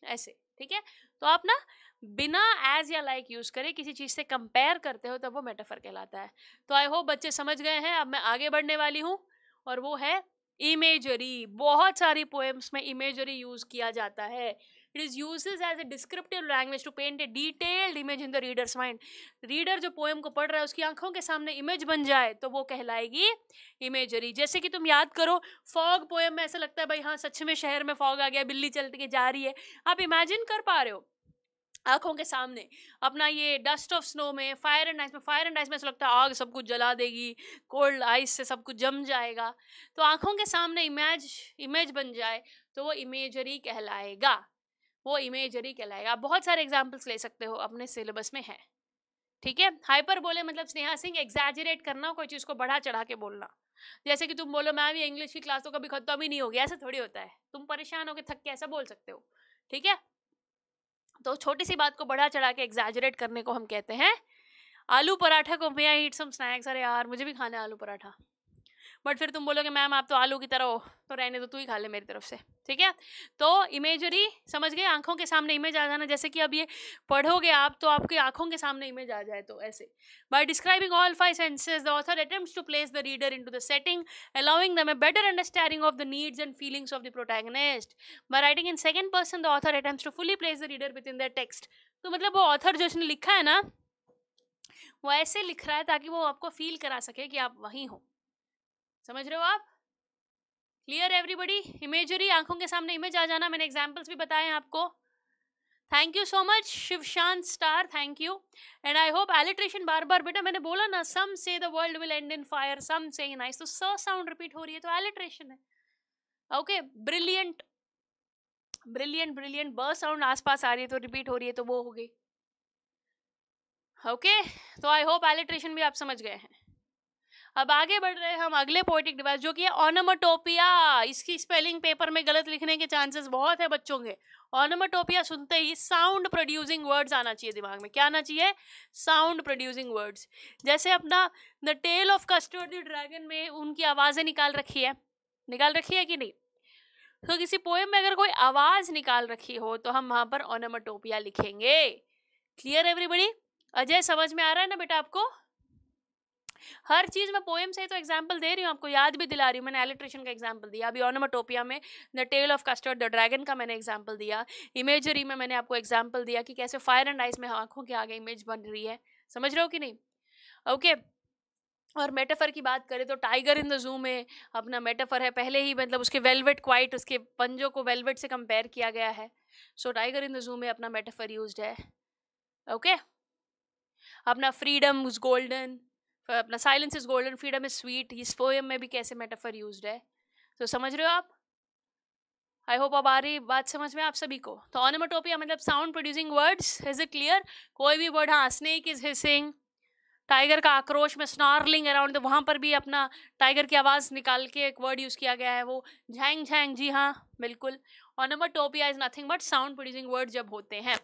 ऐसे, ठीक है? तो आप ना बिना एज या लाइक यूज़ करें, किसी चीज़ से कंपेयर करते हो, तब वो मेटाफर कहलाता है। तो आई होप बच्चे समझ गए हैं, अब मैं आगे बढ़ने वाली हूँ और वो है इमेजरी बहुत सारी पोएम्स में इमेजरी यूज़ किया जाता है। It is use as a descriptive language to paint a detailed image in the reader's mind reader जो पोएम को पढ़ रहा है, उसकी आँखों के सामने इमेज बन जाए तो वो कहलाएगी इमेजरी जैसे कि तुम याद करो फॉग पोएम में ऐसा लगता है, भाई हाँ सच में शहर में फॉग आ गया, बिल्ली चल के जा रही है। आप इमेजिन कर पा रहे हो। आँखों के सामने। अपना ये डस्ट ऑफ़ स्नो में फायर एंड आइस में फायर एंड आइस में ऐसा लगता है आग सब कुछ जला देगी कोल्ड आइस से सब कुछ जम जाएगा। तो आँखों के सामने इमेज इमेज बन जाए तो वो इमेजरी कहलाएगा। वो इमेजरी कहलाएगा। आप बहुत सारे एग्जाम्पल्स ले सकते हो, अपने सिलेबस में है। ठीक है? हाइपर बोले मतलब स्नेहा सिंह एग्जैजरेट करना, कोई चीज़ को बढ़ा चढ़ा के बोलना। जैसे कि तुम बोलो, मैम, ये इंग्लिश की क्लास तो कभी खत्म ही नहीं होगी। ऐसा थोड़ी होता है। तुम परेशान हो होकर थक के ऐसा बोल सकते हो। ठीक है? तो छोटी सी बात को बढ़ा चढ़ा के एग्जैजरेट करने को हम कहते हैं। आलू पराठा को भैया ईट सम स्नैक्स अरे यार, मुझे भी खाना है आलू पराठा। बट फिर तुम बोलोगे, मैम, आप तो आलू की तरह हो तो रहने दो, तू ही खा ले मेरी तरफ़ से। ठीक है? तो इमेजरी समझ गए? आँखों के सामने इमेज आ जाना, जैसे कि अब ये पढ़ोगे आप तो आपकी आँखों के सामने इमेज आ जाए तो ऐसे। By describing all five senses the author attempts to place the reader into the setting allowing them a better understanding of the needs and feelings of the protagonist by writing in second person the author attempts to fully place the reader within the text तो मतलब वो author जो उसने लिखा है ना, वो ऐसे लिख रहा है ताकि वो आपको फील करा सके कि आप वहीं हो। समझ रहे हो आप? क्लियर एवरीबडी इमेजरी आँखों के सामने इमेज आ जाना, मैंने एग्जाम्पल्स भी बताए हैं आपको। Thank you so much Shivshant star thank you and I hope alliteration बार बार, बेटा मैंने बोला ना some say the world will end in fire some say in ice तो स साउंड रिपीट हो रही है तो एलिट्रेशन है। Okay brilliant brilliant brilliant B sound आसपास आ रही है तो रिपीट हो रही है तो वो हो गई। ओके तो आई होप एलिट्रेशन भी आप समझ गए हैं। अब आगे बढ़ रहे हैं हम अगले पोइटिक डिवाइस जो कि है ऑनोमोटोपिया इसकी स्पेलिंग पेपर में गलत लिखने के चांसेस बहुत है बच्चों के। ऑनोमोटोपिया सुनते ही साउंड प्रोड्यूसिंग वर्ड्स आना चाहिए दिमाग में। क्या आना चाहिए? साउंड प्रोड्यूसिंग वर्ड्स जैसे अपना the tale of custard dragon में उनकी आवाज़ें निकाल रखी है। निकाल रखी है कि नहीं? तो किसी पोएम में अगर कोई आवाज़ निकाल रखी हो तो हम वहाँ पर ऑनोमोटोपिया लिखेंगे। क्लियर एवरीबडी अजय, समझ में आ रहा है ना बेटा आपको? हर चीज़ में पोएम से तो एग्ज़ाम्पल दे रही हूँ, आपको याद भी दिला रही हूँ। मैंने एलिट्रेशन का एग्ज़ाम्पल दिया, अभी ऑनोमाटोपिया में the tale of custard the dragon का मैंने एग्ज़ाम्पल दिया। इमेजरी में मैंने आपको एग्ज़ाम्पल दिया कि कैसे फायर एंड आइस में आँखों के आगे इमेज बन रही है। समझ रहे हो कि नहीं? ओके. और मेटाफर की बात करें तो टाइगर इन द जू में अपना मेटाफर है। पहले ही मतलब उसके वेलवेट क्वाइट उसके पंजों को वेलवेट से कंपेयर किया गया है। सो टाइगर इन द जू में अपना मेटाफर यूज़ है। Okay okay? अपना फ्रीडम उस गोल्डन अपना silence is golden freedom is sweet इस पोएम में भी कैसे मेटाफर यूज़ है? तो समझ रहे हो आप? आई होप अब आ रही बात समझ में आप सभी को। तो ऑनोमोटोपिया मतलब sound producing words is it clear कोई भी वर्ड हाँ स्नेक इज़ हिसिंग टाइगर का आक्रोश में स्नॉर्लिंग अराउंड तो वहाँ पर भी अपना टाइगर की आवाज़ निकाल के एक वर्ड यूज़ किया गया है, वो झैंग झैंग, जी हाँ बिल्कुल। Onomatopoeia is nothing but sound producing word जब होते हैं।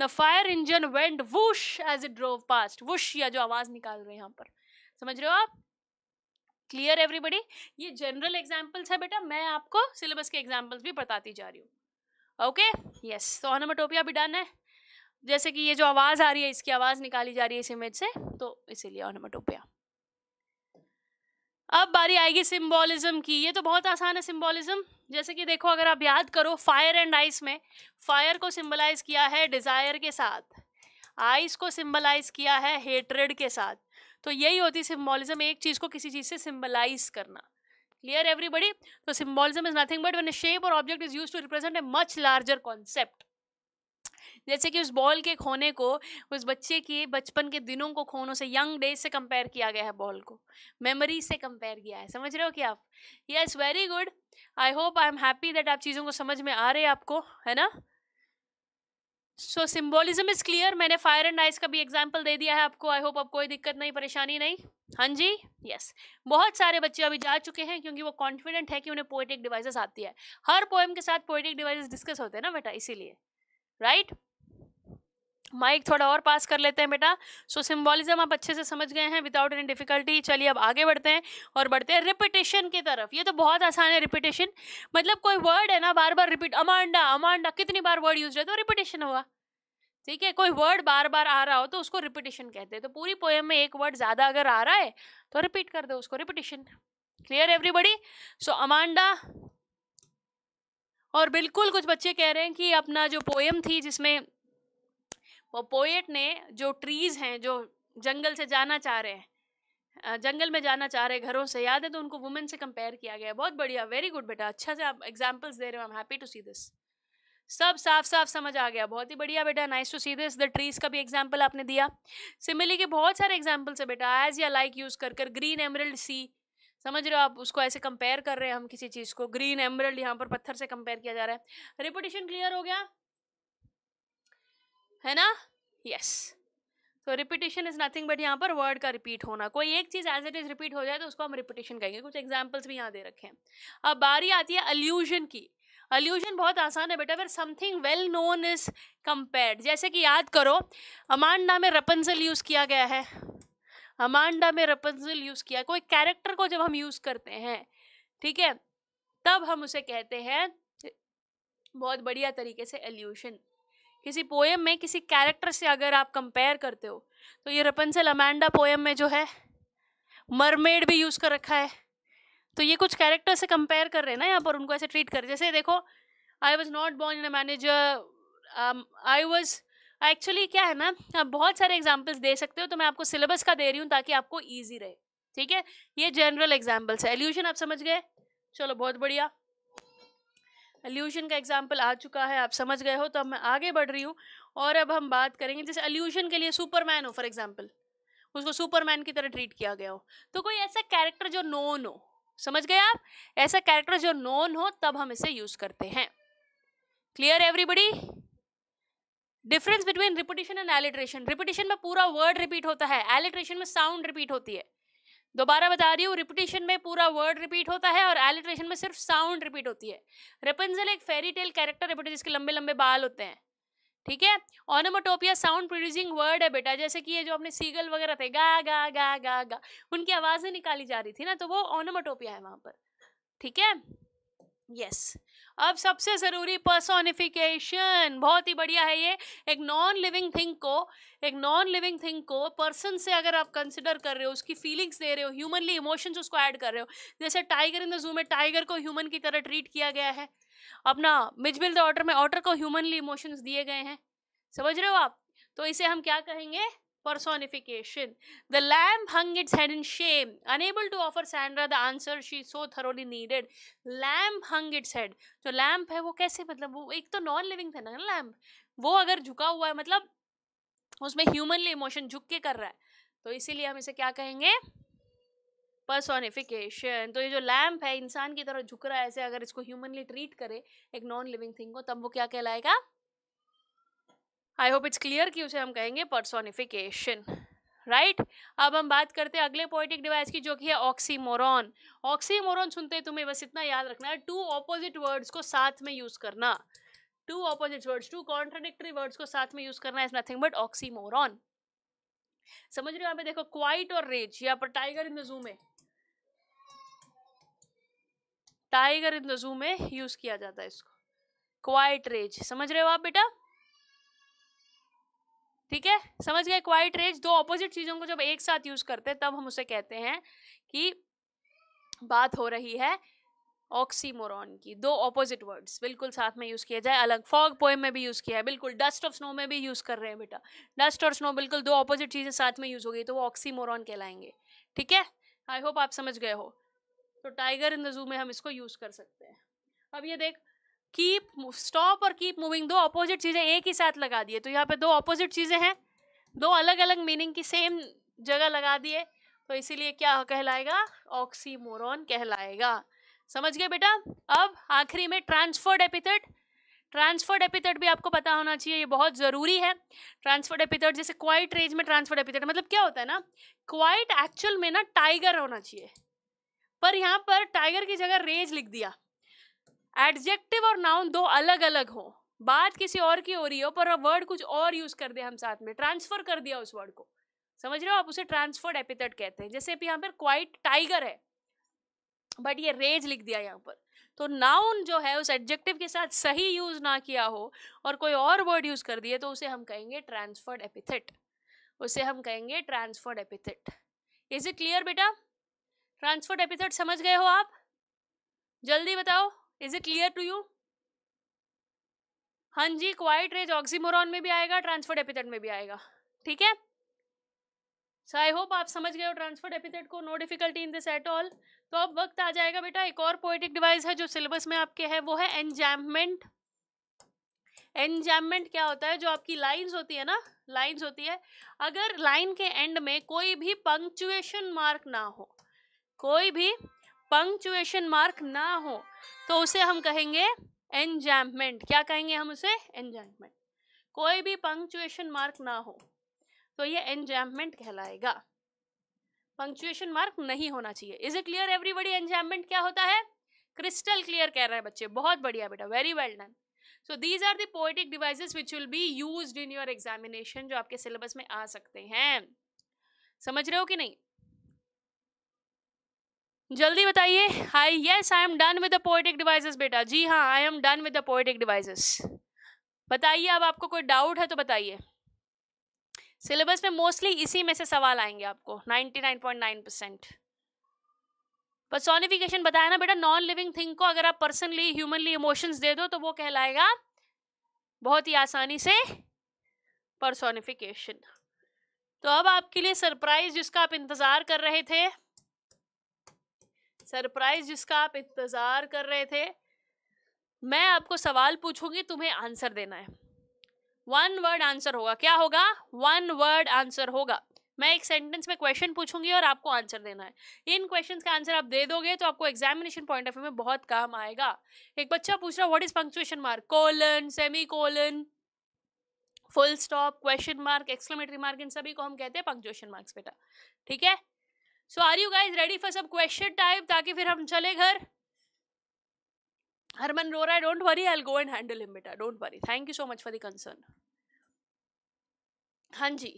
The fire engine went whoosh as it drove past whoosh या जो आवाज़ निकाल रहे हैं यहाँ पर। समझ रहे हो आप? क्लियर एवरीबडी ये जनरल एग्जाम्पल्स है बेटा, मैं आपको सिलेबस के एग्जाम्पल्स भी बताती जा रही हूँ। ओके यस तो ऑनोमोटोपिया भी डन है। जैसे कि ये जो आवाज़ आ रही है, इसकी आवाज़ निकाली जा रही है इस इमेज से तो इसीलिए ऑनोमोटोपिया अब बारी आएगी सिंबोलिज्म की। ये तो बहुत आसान है सिंबोलिज्म जैसे कि देखो, अगर आप याद करो फायर एंड आइस में फायर को सिंबलाइज किया है डिज़ायर के साथ आइस को सिंबलाइज किया है हेट्रेड के साथ। तो यही होती सिम्बॉलिज्म एक चीज़ को किसी चीज़ से सिम्बलाइज करना। क्लियर एवरीबडी तो symbolism is nothing but when a shape और object is use to represent a much larger concept जैसे कि उस बॉल के खोने को, उस बच्चे के, बचपन के दिनों को खोनों से यंग डेज़ से कंपेयर किया गया है बॉल को। मेमोरी से कंपेयर किया है, समझ रहे हो क्या आप? Yes very good I hope I am happy that आप चीज़ों को समझ में आ रहे हैं आपको, है ना? सो सिम्बोलिज्म इज़ क्लियर मैंने फायर एंड आइस का भी एग्ज़ाम्पल दे दिया है आपको. आई होप अब कोई दिक्कत नहीं, परेशानी नहीं. हाँ जी? Yes yes. बहुत सारे बच्चे अभी जा चुके हैं क्योंकि वो कॉन्फिडेंट है कि उन्हें पोएटिक डिवाइसेस आती है. हर पोएम के साथ पोएटिक डिवाइसेस डिस्कस होते हैं ना बेटा, इसीलिए. राइट माइक थोड़ा और पास कर लेते हैं बेटा। सो सिम्बोलिज्म आप अच्छे से समझ गए हैं विदाउट एनी डिफिकल्टी चलिए अब आगे बढ़ते हैं और बढ़ते हैं रिपीटेशन की तरफ़। ये तो बहुत आसान है रिपीटेशन मतलब कोई वर्ड है ना बार बार रिपीट अमांडा अमांडा, कितनी बार वर्ड यूज़ है तो रिपीटेशन हुआ। ठीक है, कोई वर्ड बार बार आ रहा हो तो उसको रिपीटेशन कहते हैं। तो पूरी पोएम में एक वर्ड ज़्यादा अगर आ रहा है तो रिपीट कर दो उसको repetition clear everybody so Amanda और बिल्कुल कुछ बच्चे कह रहे हैं कि अपना जो पोएम थी जिसमें वो पोएट ने जो ट्रीज हैं, जो जंगल से जाना चाह रहे हैं जंगल में जाना चाह रहे घरों से, याद है तो उनको वुमेन से कंपेयर किया गया बहुत बढ़िया वेरी गुड बेटा अच्छा से आप एग्जाम्पल्स दे रहे हो I am happy to see this सब साफ़ साफ़ समझ आ गया, बहुत ही बढ़िया बेटा nice to see this the trees का भी एग्ज़ाम्पल आपने दिया। सिमिली के बहुत सारे एग्जाम्पल्स है बेटा एज या लाइक यूज़ कर कर ग्रीन एमरल्ड सी समझ रहे हो आप, उसको ऐसे कंपेयर कर रहे हैं हम किसी चीज़ को ग्रीन एमरल्ड यहाँ पर पत्थर से कंपेयर किया जा रहा है। रिपोटेशन क्लियर हो गया? है ना? यस तो रिपीटेशन इज़ नथिंग बट यहाँ पर वर्ड का रिपीट होना। कोई एक चीज़ एज इट इज़ रिपीट हो जाए तो उसको हम रिपीटेशन कहेंगे। कुछ एग्जाम्पल्स भी यहाँ दे रखे हैं। अब बारी आती है अल्यूजन की। अल्यूजन बहुत आसान है बेटा। फिर something well known is compared जैसे कि याद करो अमांडा में रपनजल यूज़ किया गया है। अमांडा में रपनजल यूज़ किया। कोई कैरेक्टर को जब हम यूज़ करते हैं, ठीक है? तब हम उसे कहते हैं, बहुत बढ़िया तरीके से एल्यूशन किसी पोएम में किसी कैरेक्टर से अगर आप कंपेयर करते हो तो ये रपनसल अमांडा पोएम में जो है मरमेड भी यूज़ कर रखा है। तो ये कुछ कैरेक्टर से कंपेयर कर रहे हैं ना यहाँ पर, उनको ऐसे ट्रीट कर जैसे देखो I was not born in a manager I was actually क्या है ना, आप बहुत सारे एग्जाम्पल्स दे सकते हो तो मैं आपको सिलेबस का दे रही हूँ ताकि आपको ईजी रहे। ठीक है? ये जनरल एग्जाम्पल्स है। एल्यूशन आप समझ गए? चलो, बहुत बढ़िया। एल्यूशन का एग्ज़ाम्पल आ चुका है, आप समझ गए हो तो अब मैं आगे बढ़ रही हूँ और अब हम बात करेंगे, जैसे एल्यूशन के लिए सुपरमैन हो फॉर एग्ज़ाम्पल उसको सुपरमैन की तरह ट्रीट किया गया हो तो कोई ऐसा कैरेक्टर जो नोन हो, समझ गए आप? ऐसा कैरेक्टर जो नोन हो, तब हम इसे यूज़ करते हैं। Clear everybody difference between repetition and alliteration repetition में पूरा वर्ड रिपीट होता है एलिट्रेशन में साउंड रिपीट होती है। दोबारा बता रही हूँ रिपीटेशन में पूरा वर्ड रिपीट होता है और एलिट्रेशन में सिर्फ़ साउंड रिपीट होती है। रेपेंजल एक फेरी टेल कैरेक्टर रिपीट जिसके लंबे लंबे बाल होते हैं। ठीक है? ऑनोमोटोपिया साउंड प्रोड्यूसिंग वर्ड है बेटा, जैसे कि ये जो अपने सीगल वगैरह थे, गा गा गा गा गा, उनकी आवाज़ें निकाली जा रही थी ना तो वो ऑनोमोटोपिया है वहाँ पर। ठीक है? यस अब सबसे ज़रूरी पर्सोनिफिकेशन बहुत ही बढ़िया है ये। एक नॉन लिविंग थिंग को, एक नॉन लिविंग थिंग को पर्सन से अगर आप कंसिडर कर रहे हो, उसकी फीलिंग्स दे रहे हो ह्यूमनली इमोशंस उसको ऐड कर रहे हो, जैसे टाइगर इन द जू में टाइगर को ह्यूमन की तरह ट्रीट किया गया है। अपना मिजबिल द ऑटर में ऑटर को ह्यूमनली इमोशंस दिए गए हैं। समझ रहे हो आप? तो इसे हम क्या कहेंगे? Personification. The lamb hung its head in shame, unable to offer Sandra the answer she so thoroughly needed. Lamb hung its head. जो लैम्प है वो कैसे मतलब वो एक तो नॉन लिविंग था ना लैम्प वो अगर झुका हुआ है मतलब उसमें ह्यूमनली इमोशन झुक के कर रहा है तो इसीलिए हम इसे क्या कहेंगे पर्सोनिफिकेशन तो ये जो लैम्प है इंसान की तरह झुक रहा है ऐसे अगर इसको ह्यूमनली ट्रीट करे एक नॉन लिविंग थिंग को तब वो क्या कहलाएगा आई होप इट्स क्लियर कि उसे हम कहेंगे पर्सोनिफिकेशन राइट right? अब हम बात करते हैं अगले पोइटिक डिवाइस की जो कि है ऑक्सीमोरॉन ऑक्सीमोरॉन सुनते तुम्हें बस इतना याद रखना है टू ऑपोजिट वर्ड्स को साथ में यूज़ करना। Two opposite words two contradictory words को साथ में यूज़ करना इज़ नथिंग बट ऑक्सीमोरॉन समझ रहे हो यहाँ पे देखो क्वाइट और रेज यहाँ पर टाइगर इन द जू में। टाइगर इन द जू में यूज़ किया जाता है इसको। क्वाइट रेज समझ रहे हो आप बेटा? ठीक है? समझ गए? क्वाइट रेज दो ऑपोजिट चीज़ों को जब एक साथ यूज़ करते हैं, तब हम उसे कहते हैं कि बात हो रही है ऑक्सीमोरॉन की। दो ऑपोजिट वर्ड्स बिल्कुल साथ में यूज़ किया जाए। अलग फॉग पोएम में भी यूज़ किया है, बिल्कुल। डस्ट ऑफ़ स्नो में भी यूज़ कर रहे हैं बेटा। डस्ट और स्नो बिल्कुल दो ऑपोजिट चीज़ें साथ में यूज़ हो गई तो वो ऑक्सीमोरॉन कहलाएँगे। ठीक है? आई होप आप समझ गए हो। तो टाइगर इन द जू में हम इसको यूज़ कर सकते हैं। अब ये देख कीप स्टॉप और कीप मूविंग दो अपोजिट चीज़ें एक ही साथ लगा दिए। तो यहाँ पे दो अपोजिट चीज़ें हैं, दो अलग अलग मीनिंग की सेम जगह लगा दिए। तो इसीलिए क्या कहलाएगा? ऑक्सीमोरॉन कहलाएगा। समझ गए बेटा? अब आखिरी में ट्रांसफर्ड एपिथेट ट्रांसफर्ड एपिथेट भी आपको पता होना चाहिए, ये बहुत ज़रूरी है। ट्रांसफर्ड एपिथेट जैसे क्वाइट रेंज में ट्रांसफर्ड एपिथेट मतलब क्या होता है ना? क्वाइट एक्चुअल में ना टाइगर होना चाहिए। पर यहाँ पर टाइगर की जगह रेज लिख दिया। एडजेक्टिव और नाउन दो अलग अलग हो। बात किसी और की हो रही हो, पर वर्ड कुछ और यूज़ कर दिया हम साथ में। ट्रांसफ़र कर दिया उस वर्ड को। समझ रहे हो? आप उसे ट्रांसफर्ड एपिथेट कहते हैं। जैसे यहाँ पर क्वाइट टाइगर है बट ये रेज लिख दिया यहाँ पर। तो नाउन जो है, उस एडजेक्टिव के साथ सही यूज़ ना किया हो और कोई और वर्ड यूज़ कर दिए तो उसे हम कहेंगे ट्रांसफर्ड एपिथेट उसे हम कहेंगे transferred epithet is it clear बेटा? ट्रांसफर्ड एपिथेट समझ गए हो आप? जल्दी बताओ। Is it clear to you हाँ जी क्वाइट रेज ऑक्सीमोरॉन में भी आएगा ट्रांसफर्ड एपिथेट में भी आएगा. ठीक है? सो आई होप आप समझ गए हो ट्रांसफर्ड एपिथेट को. No difficulty in this at all तो अब वक्त आ जाएगा बेटा, एक और पोएटिक डिवाइस है जो सिलेबस में आपके है, वो है एनजैममेंट एनजैममेंट क्या होता है? जो आपकी लाइंस होती है ना? लाइंस होती है. अगर लाइन के एंड में कोई भी पंक्चुएशन मार्क ना हो, कोई भी पंक्चुएशन मार्क ना हो तो उसे हम कहेंगे एनजैम्पमेंट क्या कहेंगे हम उसे? एनजैम्पमेंट कोई भी पंक्चुएशन मार्क ना हो तो ये एनजैम्पमेंट कहलाएगा। पंक्चुएशन मार्क नहीं होना चाहिए। Is it clear everybody enjambment क्या होता है? क्रिस्टल क्लियर कह रहे हैं बच्चे। बहुत बढ़िया बेटा very well done so these are the poetic devices which will be use in your examination जो आपके सिलेबस में आ सकते हैं। समझ रहे हो कि नहीं? जल्दी बताइए। Hi yes I am done with the poetic devices बेटा। जी हाँ I am done with the poetic devices बताइए, अब आपको कोई डाउट है तो बताइए। सिलेबस में मोस्टली इसी में से सवाल आएँगे आपको 99.9 परसेंट पर्सोनिफिकेशन बताया ना बेटा नॉन लिविंग थिंग को अगर आप पर्सनली ह्यूमनली इमोशंस दे दो तो वो कहलाएगा बहुत ही आसानी से पर्सोनिफिकेशन तो अब आपके लिए सरप्राइज़ जिसका आप इंतज़ार कर रहे थे सरप्राइज़ जिसका आप इंतज़ार कर रहे थे। मैं आपको सवाल पूछूँगी, तुम्हें आंसर देना है। वन वर्ड आंसर होगा। क्या होगा? वन वर्ड आंसर होगा। मैं एक सेंटेंस में क्वेश्चन पूछूँगी और आपको आंसर देना है। इन क्वेश्चंस का आंसर आप दे दोगे तो आपको एग्जामिनेशन पॉइंट ऑफ़ व्यू में बहुत काम आएगा। एक बच्चा पूछ रहा है what is punctuation mark colon semi colon full stop question mark exclamatory mark इन सभी को हम कहते हैं पंक्चुएशन मार्क्स बेटा। ठीक है? So are you guys ready for सब क्वेश्चन टाइप ताकि फिर हम चले घर? हरमन रो रहा है don't worry I go and handle him बेटा don't worry thank you so much for the concern हाँ जी,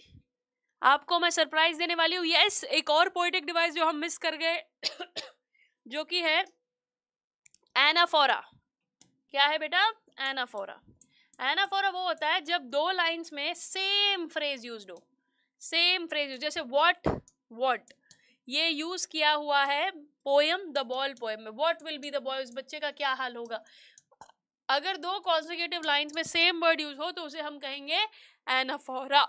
आपको मैं सरप्राइज़ देने वाली हूँ। यस एक और पोइटिक डिवाइस जो हम मिस कर गए, जो कि है एनाफोरा क्या है बेटा? एनाफोरा एनाफोरा वो होता है जब दो लाइंस में सेम फ्रेज यूज़ हो। सेम फ्रेज यूज़ जैसे वॉट व्हाट ये यूज़ किया हुआ है पोएम द बॉल पोएम में। What will be the boy उस बच्चे का क्या हाल होगा? अगर दो कॉन्सिक्यूटिव लाइंस में सेम वर्ड यूज़ हो तो उसे हम कहेंगे एनाफोरा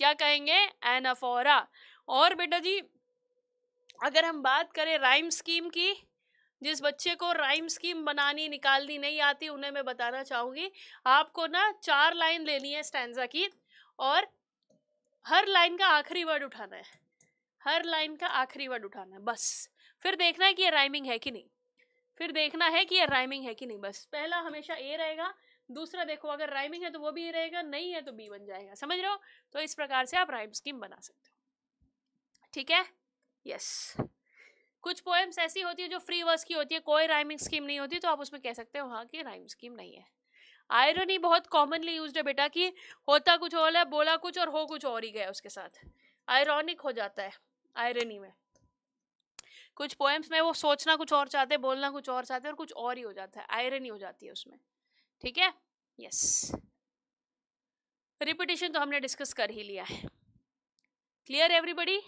क्या कहेंगे? एनाफोरा और बेटा जी, अगर हम बात करें राइम स्कीम की, जिस बच्चे को राइम स्कीम बनानी, निकालनी नहीं आती, उन्हें मैं बताना चाहूँगी, आपको ना चार लाइन लेनी है स्टैंडा की, और हर लाइन का आखिरी वर्ड उठाना है। हर लाइन का आखिरी वर्ड उठाना है, बस। फिर देखना है कि ये राइमिंग है कि नहीं। फिर देखना है कि ये राइमिंग है कि नहीं, बस। पहला हमेशा ए रहेगा, दूसरा देखो अगर राइमिंग है तो वो भी ए रहेगा, नहीं है तो बी बन जाएगा। समझ रहे हो? तो इस प्रकार से आप राइम स्कीम बना सकते हो। ठीक है? यस कुछ पोएम्स ऐसी होती है जो फ्री वर्स की होती है, कोई राइमिंग स्कीम नहीं होती तो आप उसमें कह सकते हो हाँ कि राइम स्कीम नहीं है। आयरनी बहुत कॉमनली यूज़ है बेटा, कि होता कुछ और है बोला कुछ और, हो कुछ और ही गया उसके साथ। आयरॉनिक हो जाता है। आयरनी में। कुछ पोएम्स में वो सोचना कुछ और चाहते हैं बोलना कुछ और चाहते हैं और कुछ और ही हो जाता है, आयरनी हो जाती है उसमें। ठीक है? यस रिपीटेशन तो हमने डिस्कस कर ही लिया है। क्लियर एवरीबडी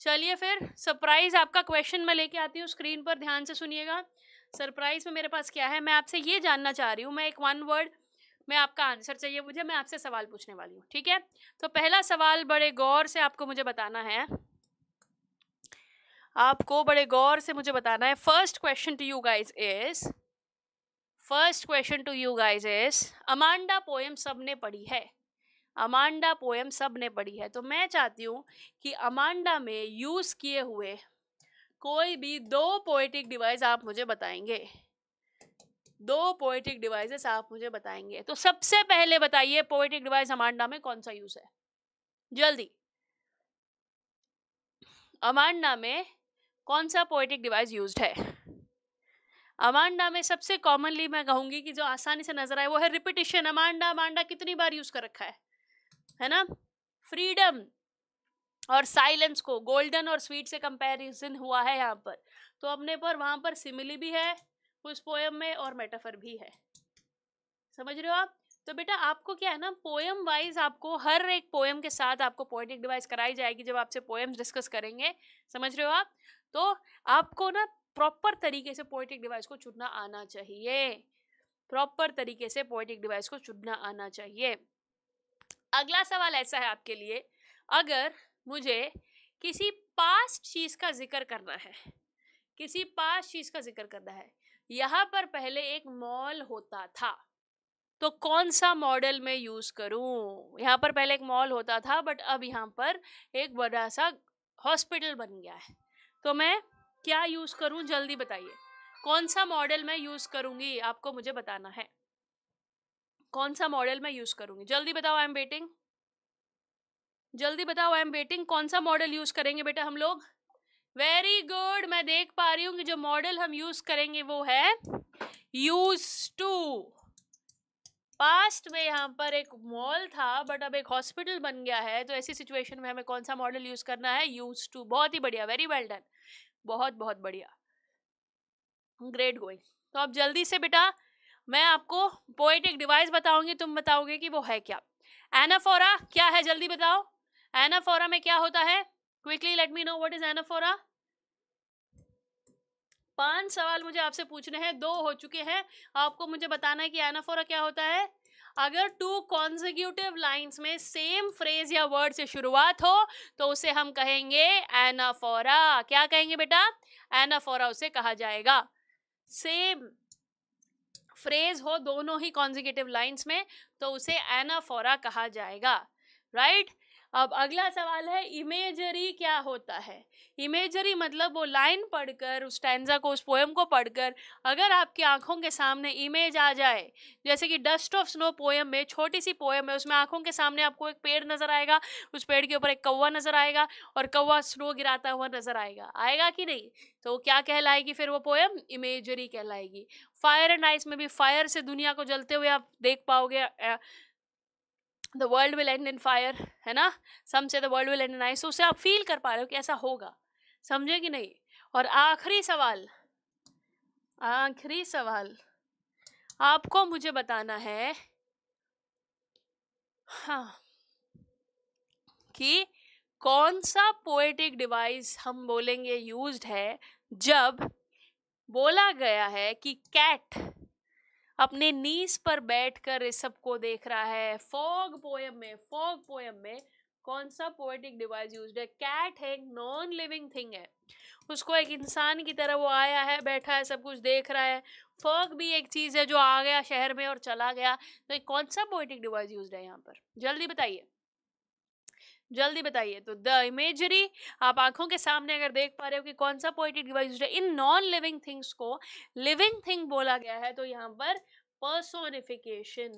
चलिए फिर सरप्राइज़ आपका क्वेश्चन मैं लेके आती हूँ स्क्रीन पर, ध्यान से सुनिएगा। सरप्राइज़ में मेरे पास क्या है? मैं आपसे ये जानना चाह रही हूँ, मैं एक वन वर्ड में आपका आंसर चाहिए मुझे, मैं आपसे सवाल पूछने वाली हूँ। ठीक है? तो पहला सवाल बड़े गौर से आपको मुझे बताना है। आपको बड़े गौर से मुझे बताना है। First question to you guys is first question to you guys is Amanda poem सबने पढ़ी है अमांडा पोएम सबने पढ़ी है तो मैं चाहती हूँ कि अमांडा में यूज़ किए हुए कोई भी दो पोएटिक डिवाइस आप मुझे बताएँगे। दो पोएटिक डिवाइसेस आप मुझे बताएँगे। तो सबसे पहले बताइए पोएटिक डिवाइस अमांडा में कौन सा यूज़ है? जल्दी। अमांडा में कौन सा पोएटिक डिवाइस यूज़ है? अमांडा में सबसे कॉमनली मैं कहूँगी कि जो आसानी से नज़र आए वो है रिपीटिशन अमांडा अमांडा कितनी बार यूज़ कर रखा है? है ना? फ्रीडम और साइलेंस को गोल्डन और स्वीट से कंपैरिजन हुआ है यहाँ पर। तो अपने पर, वहाँ पर सिमिली भी है, उस पोएम में और मेटाफर भी है। समझ रहे हो आप? तो बेटा, आपको क्या है ना पोएम वाइज आपको हर एक पोएम के साथ आपको पोएटिक डिवाइस कराई जाएगी जब आपसे पोएम्स डिस्कस करेंगे। समझ रहे हो आप? तो आपको ना प्रॉपर तरीके से पोइटिक डिवाइस को चुनना आना चाहिए। प्रॉपर तरीके से पोइटिक डिवाइस को चुनना आना चाहिए। अगला सवाल ऐसा है आपके लिए, अगर मुझे किसी पास्ट चीज़ का ज़िक्र करना है, किसी पास्ट चीज़ का ज़िक्र करना है, यहाँ पर पहले एक मॉल होता था तो कौन सा मॉडल में यूज़ करूँ? यहाँ पर पहले एक मॉल होता था बट अब यहाँ पर एक बड़ा सा हॉस्पिटल बन गया है। तो मैं क्या यूज़ करूँ, जल्दी बताइए। कौन सा मॉडल मैं यूज़ करूँगी, आपको मुझे बताना है। कौन सा मॉडल मैं यूज़ करूँगी? जल्दी बताओ आई एम वेटिंग जल्दी बताओ आई एम वेटिंग कौन सा मॉडल यूज़ करेंगे बेटा हम लोग? वेरी गुड मैं देख पा रही हूँ कि जो मॉडल हम यूज़ करेंगे वो है यूज़ टू पास्ट में यहाँ पर एक मॉल था बट अब एक हॉस्पिटल बन गया है तो ऐसी सिचुएशन में हमें कौन सा मॉडल यूज़ करना है? यूज़ टू बहुत ही बढ़िया. वेरी वेल डन बहुत बहुत बढ़िया। Great going. तो अब जल्दी से बेटा, मैं आपको पोएटिक डिवाइस बताऊँगी, तुम बताओगे कि वो है क्या। एनाफोरा क्या है? जल्दी बताओ। एनाफोरा में क्या होता है? Quickly let me know what is anaphora पाँच सवाल मुझे आपसे पूछने हैं, दो हो चुके हैं। आपको मुझे बताना है कि एनाफोरा क्या होता है? अगर टू कॉन्जिक्यूटिव लाइन्स में सेम फ्रेज या वर्ड से शुरुआत हो तो उसे हम कहेंगे एनाफोरा क्या कहेंगे बेटा? एनाफोरा उसे कहा जाएगा। सेम फ्रेज हो दोनों ही कॉन्जिक्यूटिव लाइन्स में तो उसे एनाफोरा कहा जाएगा। राइट अब अगला सवाल है, इमेजरी क्या होता है? इमेजरी मतलब वो लाइन पढ़कर, उस टेंजा को, उस पोएम को पढ़कर, अगर आपकी आँखों के सामने इमेज आ जाए, जैसे कि डस्ट ऑफ़ स्नो पोएम में, छोटी सी पोएम है, उसमें आँखों के सामने आपको एक पेड़ नज़र आएगा, उस पेड़ के ऊपर एक कौवा नज़र आएगा और कौवा स्नो गिराता हुआ नज़र आएगा। आएगा कि नहीं? तो क्या कहलाएगी फिर वो पोएम इमेजरी कहलाएगी। फायर एंड आइस में भी फायर से दुनिया को जलते हुए आप देख पाओगे the world will end in fire है ना? Some say the world will end in ice उसे आप फील कर पा रहे हो कि ऐसा होगा। समझे कि नहीं? और आखिरी सवाल आखिरी सवाल, आपको मुझे बताना है हाँ कि कौन सा पोएटिक डिवाइस हम बोलेंगे यूज्ड है जब बोला गया है कि कैट अपने नीस पर बैठकर इस सबको देख रहा है। फॉग पोएम में, फॉग पोएम में कौन सा पोएटिक डिवाइस यूज़ है? कैट है नॉन लिविंग थिंग है। उसको एक इंसान की तरह वो आया है, बैठा है, सब कुछ देख रहा है। फॉग भी एक चीज़ है जो आ गया शहर में और चला गया। तो एक कौन सा पोएटिक डिवाइस यूज़ है यहाँ पर? जल्दी बताइए। जल्दी बताइए तो द इमेजरी, आप आँखों के सामने अगर देख पा रहे हो कि कौन सा पोइटिक डिवाइस है इन नॉन लिविंग थिंग्स को लिविंग थिंग बोला गया है तो यहाँ पर पर्सोनिफिकेशन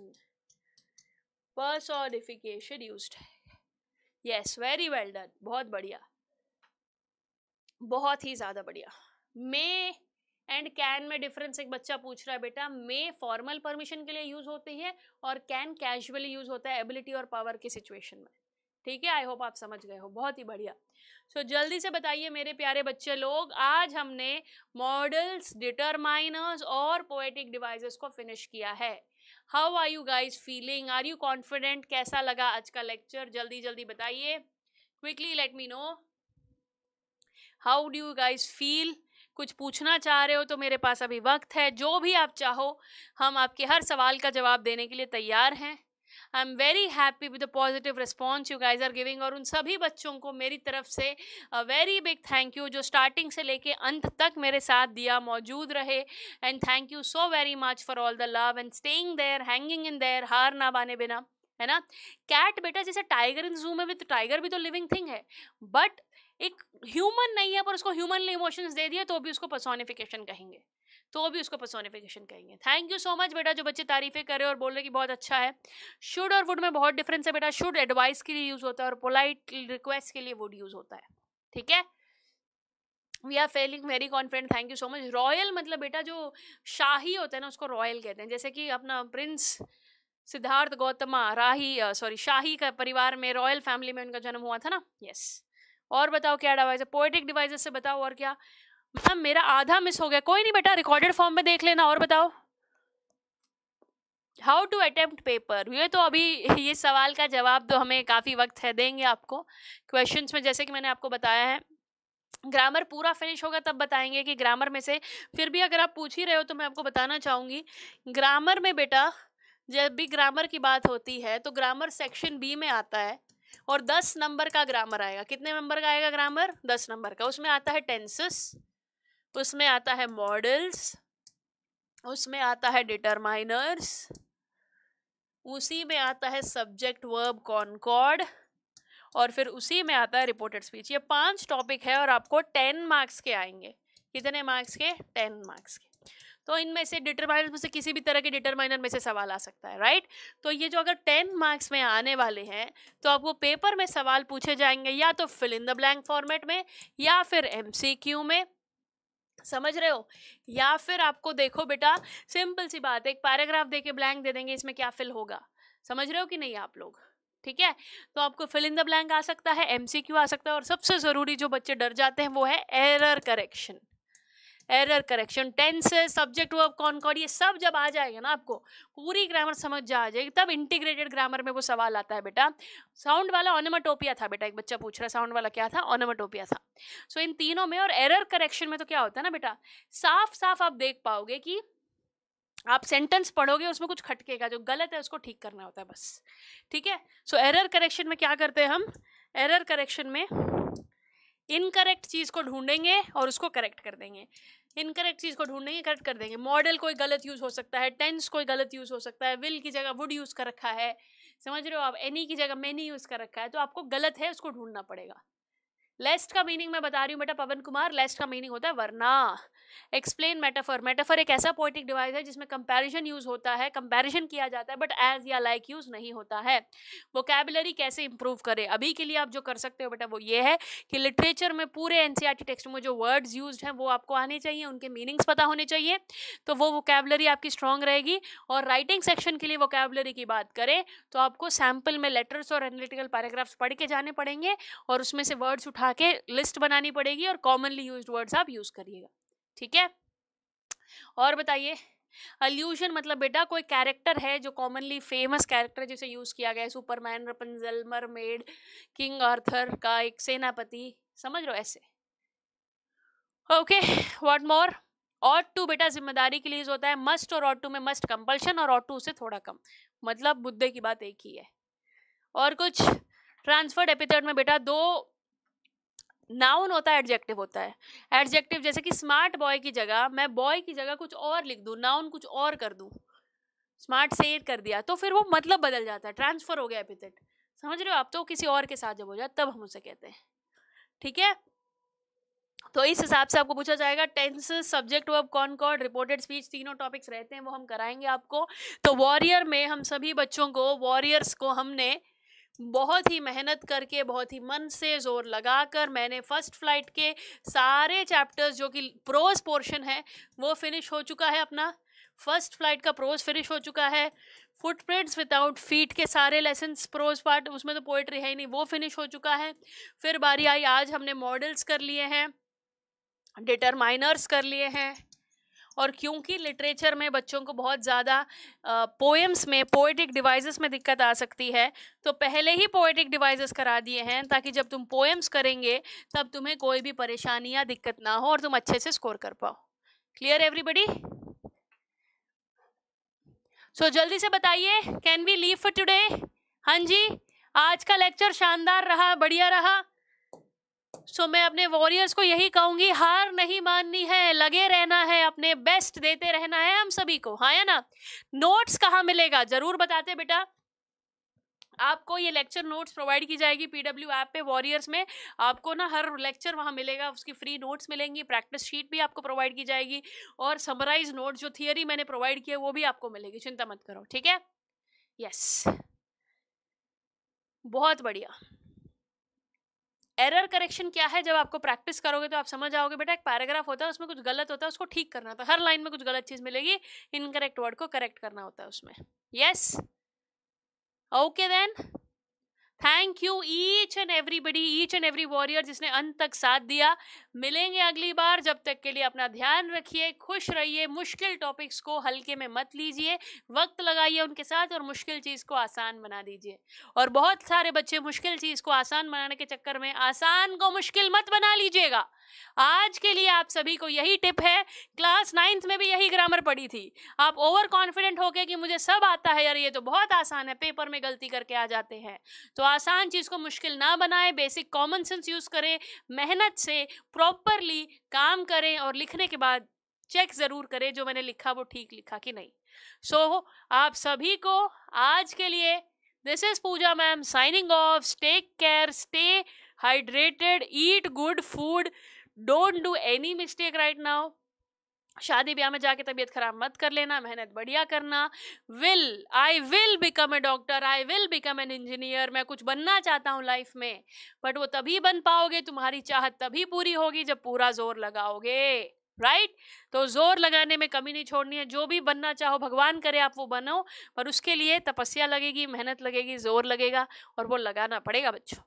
पर्सोनिफिकेशन यूज्ड है। यस वेरी वेल डन बहुत बढ़िया। बहुत ही ज़्यादा बढ़िया। मे एंड कैन में डिफरेंस एक बच्चा पूछ रहा है, बेटा मे फॉर्मल परमिशन के लिए यूज़ होती है और कैन कैजुअली यूज़ होता है एबिलिटी और पावर की सिचुएशन में। ठीक है? आई होप आप समझ गए हो। बहुत ही बढ़िया। सो so, जल्दी से बताइए मेरे प्यारे बच्चे लोग आज हमने मॉडल्स डिटरमाइनर्स और पोएटिक डिवाइसेस को फिनिश किया है। How are you guys feeling are you confident कैसा लगा आज का लेक्चर जल्दी जल्दी बताइए। Quickly let me know how do you guys feel कुछ पूछना चाह रहे हो तो मेरे पास अभी वक्त है। जो भी आप चाहो हम आपके हर सवाल का जवाब देने के लिए तैयार हैं। I am very happy with the positive response you guys are giving और उन सभी बच्चों को मेरी तरफ़ से वेरी बिग थैंक यू जो स्टार्टिंग से लेके अंत तक मेरे साथ दिया, मौजूद रहे। And thank you so very much for all the love and staying there hanging in there हार ना बाने बिना, है ना? कैट बेटा जैसे टाइगर इन जू में तो टाइगर भी तो लिविंग थिंग है। बट एक ह्यूमन नहीं है, पर उसको ह्यूमनली इमोशंस दे दिए तो भी उसको पर्सोनिफिकेशन कहेंगे। तो भी उसको पर्सोनिफिकेशन कहेंगे। थैंक यू सो मच बेटा जो बच्चे तारीफें कर और बोल रहे कि बहुत अच्छा है। शुड और वुड में बहुत डिफरेंस है बेटा। शुड एडवाइस के लिए यूज़ होता है और पोलाइट रिक्वेस्ट के लिए वुड यूज़ होता है। ठीक है? We are feeling very confident thank you so much royal मतलब बेटा जो शाही होता है ना, उसको रॉयल कहते हैं। जैसे कि अपना प्रिंस सिद्धार्थ गौतमा, राही सॉरी शाही का परिवार में रॉयल फैमिली में उनका जन्म हुआ था ना? Yes yes. और बताओ क्या डिवाइस है? पोएटिक डिवाइसेस से बताओ और क्या? मैम मेरा आधा मिस हो गया। कोई नहीं बेटा रिकॉर्डेड फॉर्म में देख लेना, और बताओ। हाउ टू अटेम्प्ट पेपर ये तो अभी, ये सवाल का जवाब तो हमें काफ़ी वक्त है, देंगे आपको। क्वेश्चंस में, जैसे कि मैंने आपको बताया है ग्रामर पूरा फिनिश होगा, तब बताएँगे कि ग्रामर में से, फिर भी अगर आप पूछ ही रहे हो तो मैं आपको बताना चाहूँगी। ग्रामर में बेटा, जब भी ग्रामर की बात होती है तो ग्रामर सेक्शन बी में आता है, और दस नंबर का ग्रामर आएगा। कितने नंबर का आएगा ग्रामर दस नंबर का। उसमें आता है टेंसेस उसमें आता है मॉडल्स उसमें आता है डिटरमाइनर्स उसी में आता है सब्जेक्ट वर्ब कॉनकॉर्ड और फिर उसी में आता है रिपोर्टेड स्पीच ये पाँच टॉपिक है और आपको टेन मार्क्स के आएँगे। कितने मार्क्स के? टेन मार्क्स के। तो इनमें से डिटरमाइनर में से किसी भी तरह के डिटरमाइनर में से सवाल आ सकता है राइट तो ये जो अगर टेन मार्क्स में आने वाले हैं तो आपको पेपर में सवाल पूछे जाएँगे या तो fill in the blank format में या फिर एमसीक्यू में। समझ रहे हो? या फिर आपको देखो बेटा, सिंपल सी बात है एक पैराग्राफ देके ब्लैंक दे देंगे, इसमें क्या फिल होगा? समझ रहे हो कि नहीं आप लोग? ठीक है? तो आपको फिल इन द ब्लैंक आ सकता है एमसीक्यू आ सकता है और सबसे ज़रूरी जो बच्चे डर जाते हैं वो है, error correction. Error correction tense subject verb concord ये सब जब आ जाएगा ना आपको पूरी ग्रामर समझ जा आ जाएगी तब इंटीग्रेटेड ग्रामर में वो सवाल आता है बेटा। साउंड वाला ऑनोमाटोपिया था बेटा एक बच्चा पूछ रहा साउंड वाला क्या था? ऑनोमाटोपिया था। सो so, इन तीनों में और एरर करेक्शन में तो क्या होता है ना बेटा साफ़ साफ़ आप देख पाओगे कि आप सेंटेंस पढ़ोगे उसमें कुछ खटकेगा जो गलत है उसको ठीक करना होता है बस। ठीक है? सो एरर करेक्शन में क्या करते हैं हम? एरर करेक्शन में इनकरेक्ट चीज़ को ढूंढेंगे और उसको करेक्ट कर देंगे। इनकरेक्ट चीज़ को ढूंढेंगे करेक्ट कर देंगे। मॉडल कोई गलत यूज़ हो सकता है टेंस कोई गलत यूज़ हो सकता है विल की जगह वुड यूज़ कर रखा है। समझ रहे हो आप? एनी की जगह मैनी यूज़ कर रखा है तो आपको गलत है, उसको ढूंढना पड़ेगा। लेस्ट का मीनिंग मैं बता रही हूँ बेटा पवन कुमार लेस्ट का मीनिंग होता है वरना। एक्सप्लेन मेटाफर मेटाफर एक ऐसा पोइटिक डिवाइस है जिसमें कंपैरिजन यूज़ होता है कंपैरिजन किया जाता है बट एज या लाइक यूज़ नहीं होता है। वो कैबलरी कैसे इंप्रूव करे? अभी के लिए आप जो कर सकते हो बेटा वो ये है कि लिटरेचर में पूरे एनसीईआरटी टेक्स्ट में जो वर्ड्स यूज़ हैं वो आपको आने चाहिए, उनके मीनिंग्स पता होने चाहिए तो वो वोकेबलरी आपकी स्ट्रांग रहेगी। और राइटिंग सेक्शन के लिए वोकेबलरी की बात करें तो आपको सैंपल में लेटर्स और एनालिटिकल पैराग्राफ्स पढ़ के जाने पड़ेंगे और उसमें से वर्ड्स उठा के लिस्ट बनानी पड़ेगी और कॉमनली यूज़ वर्ड्स आप यूज़ करिएगा। ठीक है? और बताइए अल्यूशन मतलब बेटा कोई कैरेक्टर है जो कॉमनली फ़ेमस कैरेक्टर जिसे यूज़ किया गया है? Superman Rapunzel mermaid King Arthur का एक सेनापति, समझ लो ऐसे? Okay what more ought to बेटा ज़िम्मेदारी के लिए होता है। मस्ट और ऑट टू में मस्ट कंपल्शन और ऑट टू से थोड़ा कम। मतलब बुद्धे की बात एक ही है। और कुछ ट्रांसफर्ड एपिथेट में बेटा दो नाउन होता है, एडजेक्टिव होता है। एडजेक्टिव जैसे कि स्मार्ट बॉय की जगह, मैं बॉय की जगह कुछ और लिख दूँ, नाउन कुछ और कर दूँ। स्मार्ट से कर दिया तो फिर वो मतलब बदल जाता है, ट्रांसफ़र हो गया एपिथेट। समझ रहे हो आप? तो किसी और के साथ जब हो जाए, तब हम उसे कहते हैं। ठीक है? तो इस हिसाब से आपको पूछा जाएगा, tense subject verb concord reported speech, तीनों टॉपिक्स रहते हैं, वो हम कराएँगे आपको। तो वॉरियर में हम सभी बच्चों को, वॉरियर्स को हमने बहुत ही मेहनत करके, बहुत ही मन से ज़ोर लगाकर मैंने फ़र्स्ट फ़्लाइट के सारे चैप्टर्स जो कि प्रोज पोर्शन है, वो फिनिश हो चुका है अपना। फ़र्स्ट फ़्लाइट का प्रोज फिनिश हो चुका है। फुटप्रिंट्स विदाउट फीट के सारे लेसन्स, प्रोज पार्ट, उसमें तो पोइट्री है ही नहीं, वो फिनिश हो चुका है। फिर बारी आई, आज हमने मॉडल्स कर लिए हैं, डिटरमाइनर्स कर लिए हैं। और क्योंकि लिटरेचर में बच्चों को बहुत ज़्यादा पोएम्स में पोएटिक डिवाइसेस में दिक्कत आ सकती है तो पहले ही पोएटिक डिवाइसेस करा दिए हैं ताकि जब तुम पोएम्स करेंगे, तब तुम्हें कोई भी परेशानी या दिक्कत ना हो और तुम अच्छे से स्कोर कर पाओ। क्लियर एवरीबडी सो जल्दी से बताइए can we leave for today हाँ जी, आज का लेक्चर शानदार रहा, बढ़िया रहा। सो so, मैं अपने वॉरियर्स को यही कहूँगी हार नहीं माननी है लगे रहना है अपने बेस्ट देते रहना है हम सभी को हाँ या ना? नोट्स कहाँ मिलेगा? ज़रूर बताते बेटा। आपको ये लेक्चर नोट्स प्रोवाइड की जाएगी पीडब्ल्यू ऐप पे वॉरियर्स में। आपको ना हर लेक्चर वहाँ मिलेगा उसकी फ्री नोट्स मिलेंगी प्रैक्टिस शीट भी आपको प्रोवाइड की जाएगी और समराइज नोट्स जो थियरी मैंने प्रोवाइड किया वो भी आपको मिलेगी चिंता मत करो ठीक है? यस बहुत बढ़िया। एरर करेक्शन क्या है? जब आपको प्रैक्टिस करोगे तो आप समझ आओगे बेटा, एक पैराग्राफ होता है, उसमें कुछ गलत होता है, उसको ठीक करना होता है। हर लाइन में कुछ गलत चीज़ मिलेगी, इनकरेक्ट वर्ड को करेक्ट करना होता है उसमें। Yes? Okay then? Thank you each and everybody each and every warrior जिसने अंत तक साथ दिया। मिलेंगे अगली बार, जब तक के लिए अपना ध्यान रखिए, खुश रहिए, मुश्किल टॉपिक्स को हल्के में मत लीजिए, वक्त लगाइए उनके साथ और मुश्किल चीज़ को आसान बना दीजिए। और बहुत सारे बच्चे मुश्किल चीज़ को आसान बनाने के चक्कर में आसान को मुश्किल मत बना लीजिएगा। आज के लिए आप सभी को यही टिप है, क्लास नाइन्थ में भी यही ग्रामर पढ़ी थी। आप ओवर कॉन्फिडेंट हो गए कि मुझे सब आता है यार ये तो बहुत आसान है पेपर में गलती करके आ जाते हैं। तो आसान चीज़ को मुश्किल ना बनाएँ बेसिक कॉमन सेंस यूज़ करें मेहनत से प्रॉपरली काम करें और लिखने के बाद चेक ज़रूर करें जो मैंने लिखा वो ठीक लिखा कि नहीं। सो so, आप सभी को आज के लिए this is Pooja ma'am signing off take care stay hydrated eat good food don't do any mistake right now शादी ब्याह में जाके तबीयत खराब मत कर लेना, मेहनत बढ़िया करना will I will become a doctor I will become an engineer मैं कुछ बनना चाहता हूँ लाइफ में बट वो तभी बन पाओगे, तुम्हारी चाहत तभी पूरी होगी जब पूरा ज़ोर लगाओगे राइट right? तो ज़ोर लगाने में कमी नहीं छोड़नी है, जो भी बनना चाहो, भगवान करे आप वो बनो, पर उसके लिए तपस्या लगेगी, मेहनत लगेगी, ज़ोर लगेगा, और वो लगाना पड़ेगा बच्चों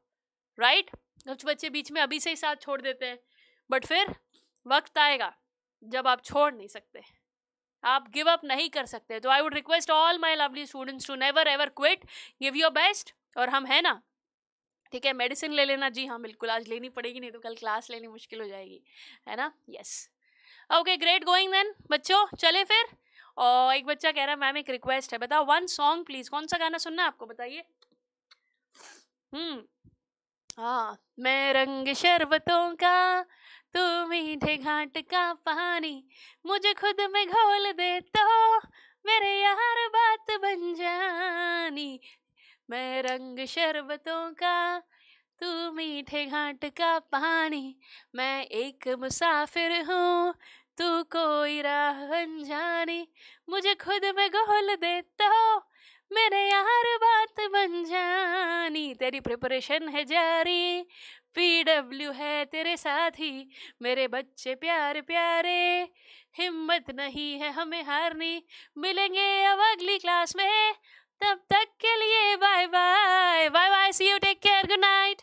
राइट right? कुछ बच्चे बीच में अभी से ही साथ छोड़ देते हैं बट फिर वक्त आएगा जब आप छोड़ नहीं सकते। आप गिव अप नहीं कर सकते। तो I would request all my lovely students to never ever quit give your best और हम है ना? ठीक है मेडिसिन ले लेना। जी हाँ बिल्कुल। आज लेनी पड़ेगी, नहीं तो कल क्लास लेनी मुश्किल हो जाएगी। है ना? Yes okay great going then बच्चों। चले फिर। और एक बच्चा कह रहा है, मैम, एक रिक्वेस्ट है। बताओ वन सॉन्ग प्लीज़ कौन सा गाना सुनना है आपको, बताइए? हम्म। हाँ मैं रंग शरबतों का तू मीठे घाट का पानी मुझे खुद में घोल दे तो मेरे यार बात बन जानी। मैं रंग शरबतों का तू मीठे घाट का पानी, मैं एक मुसाफिर हूँ, तू कोई राह अनजानी। मुझे खुद में घोल देता हो मेरे यार बात बन जानी। तेरी प्रिपरेशन है जारी पी डब्ल्यू है तेरे साथी मेरे बच्चे प्यार प्यारे, हिम्मत नहीं है हमें हारनी। मिलेंगे अब अगली क्लास में, तब तक के लिए bye bye bye bye see you take care good night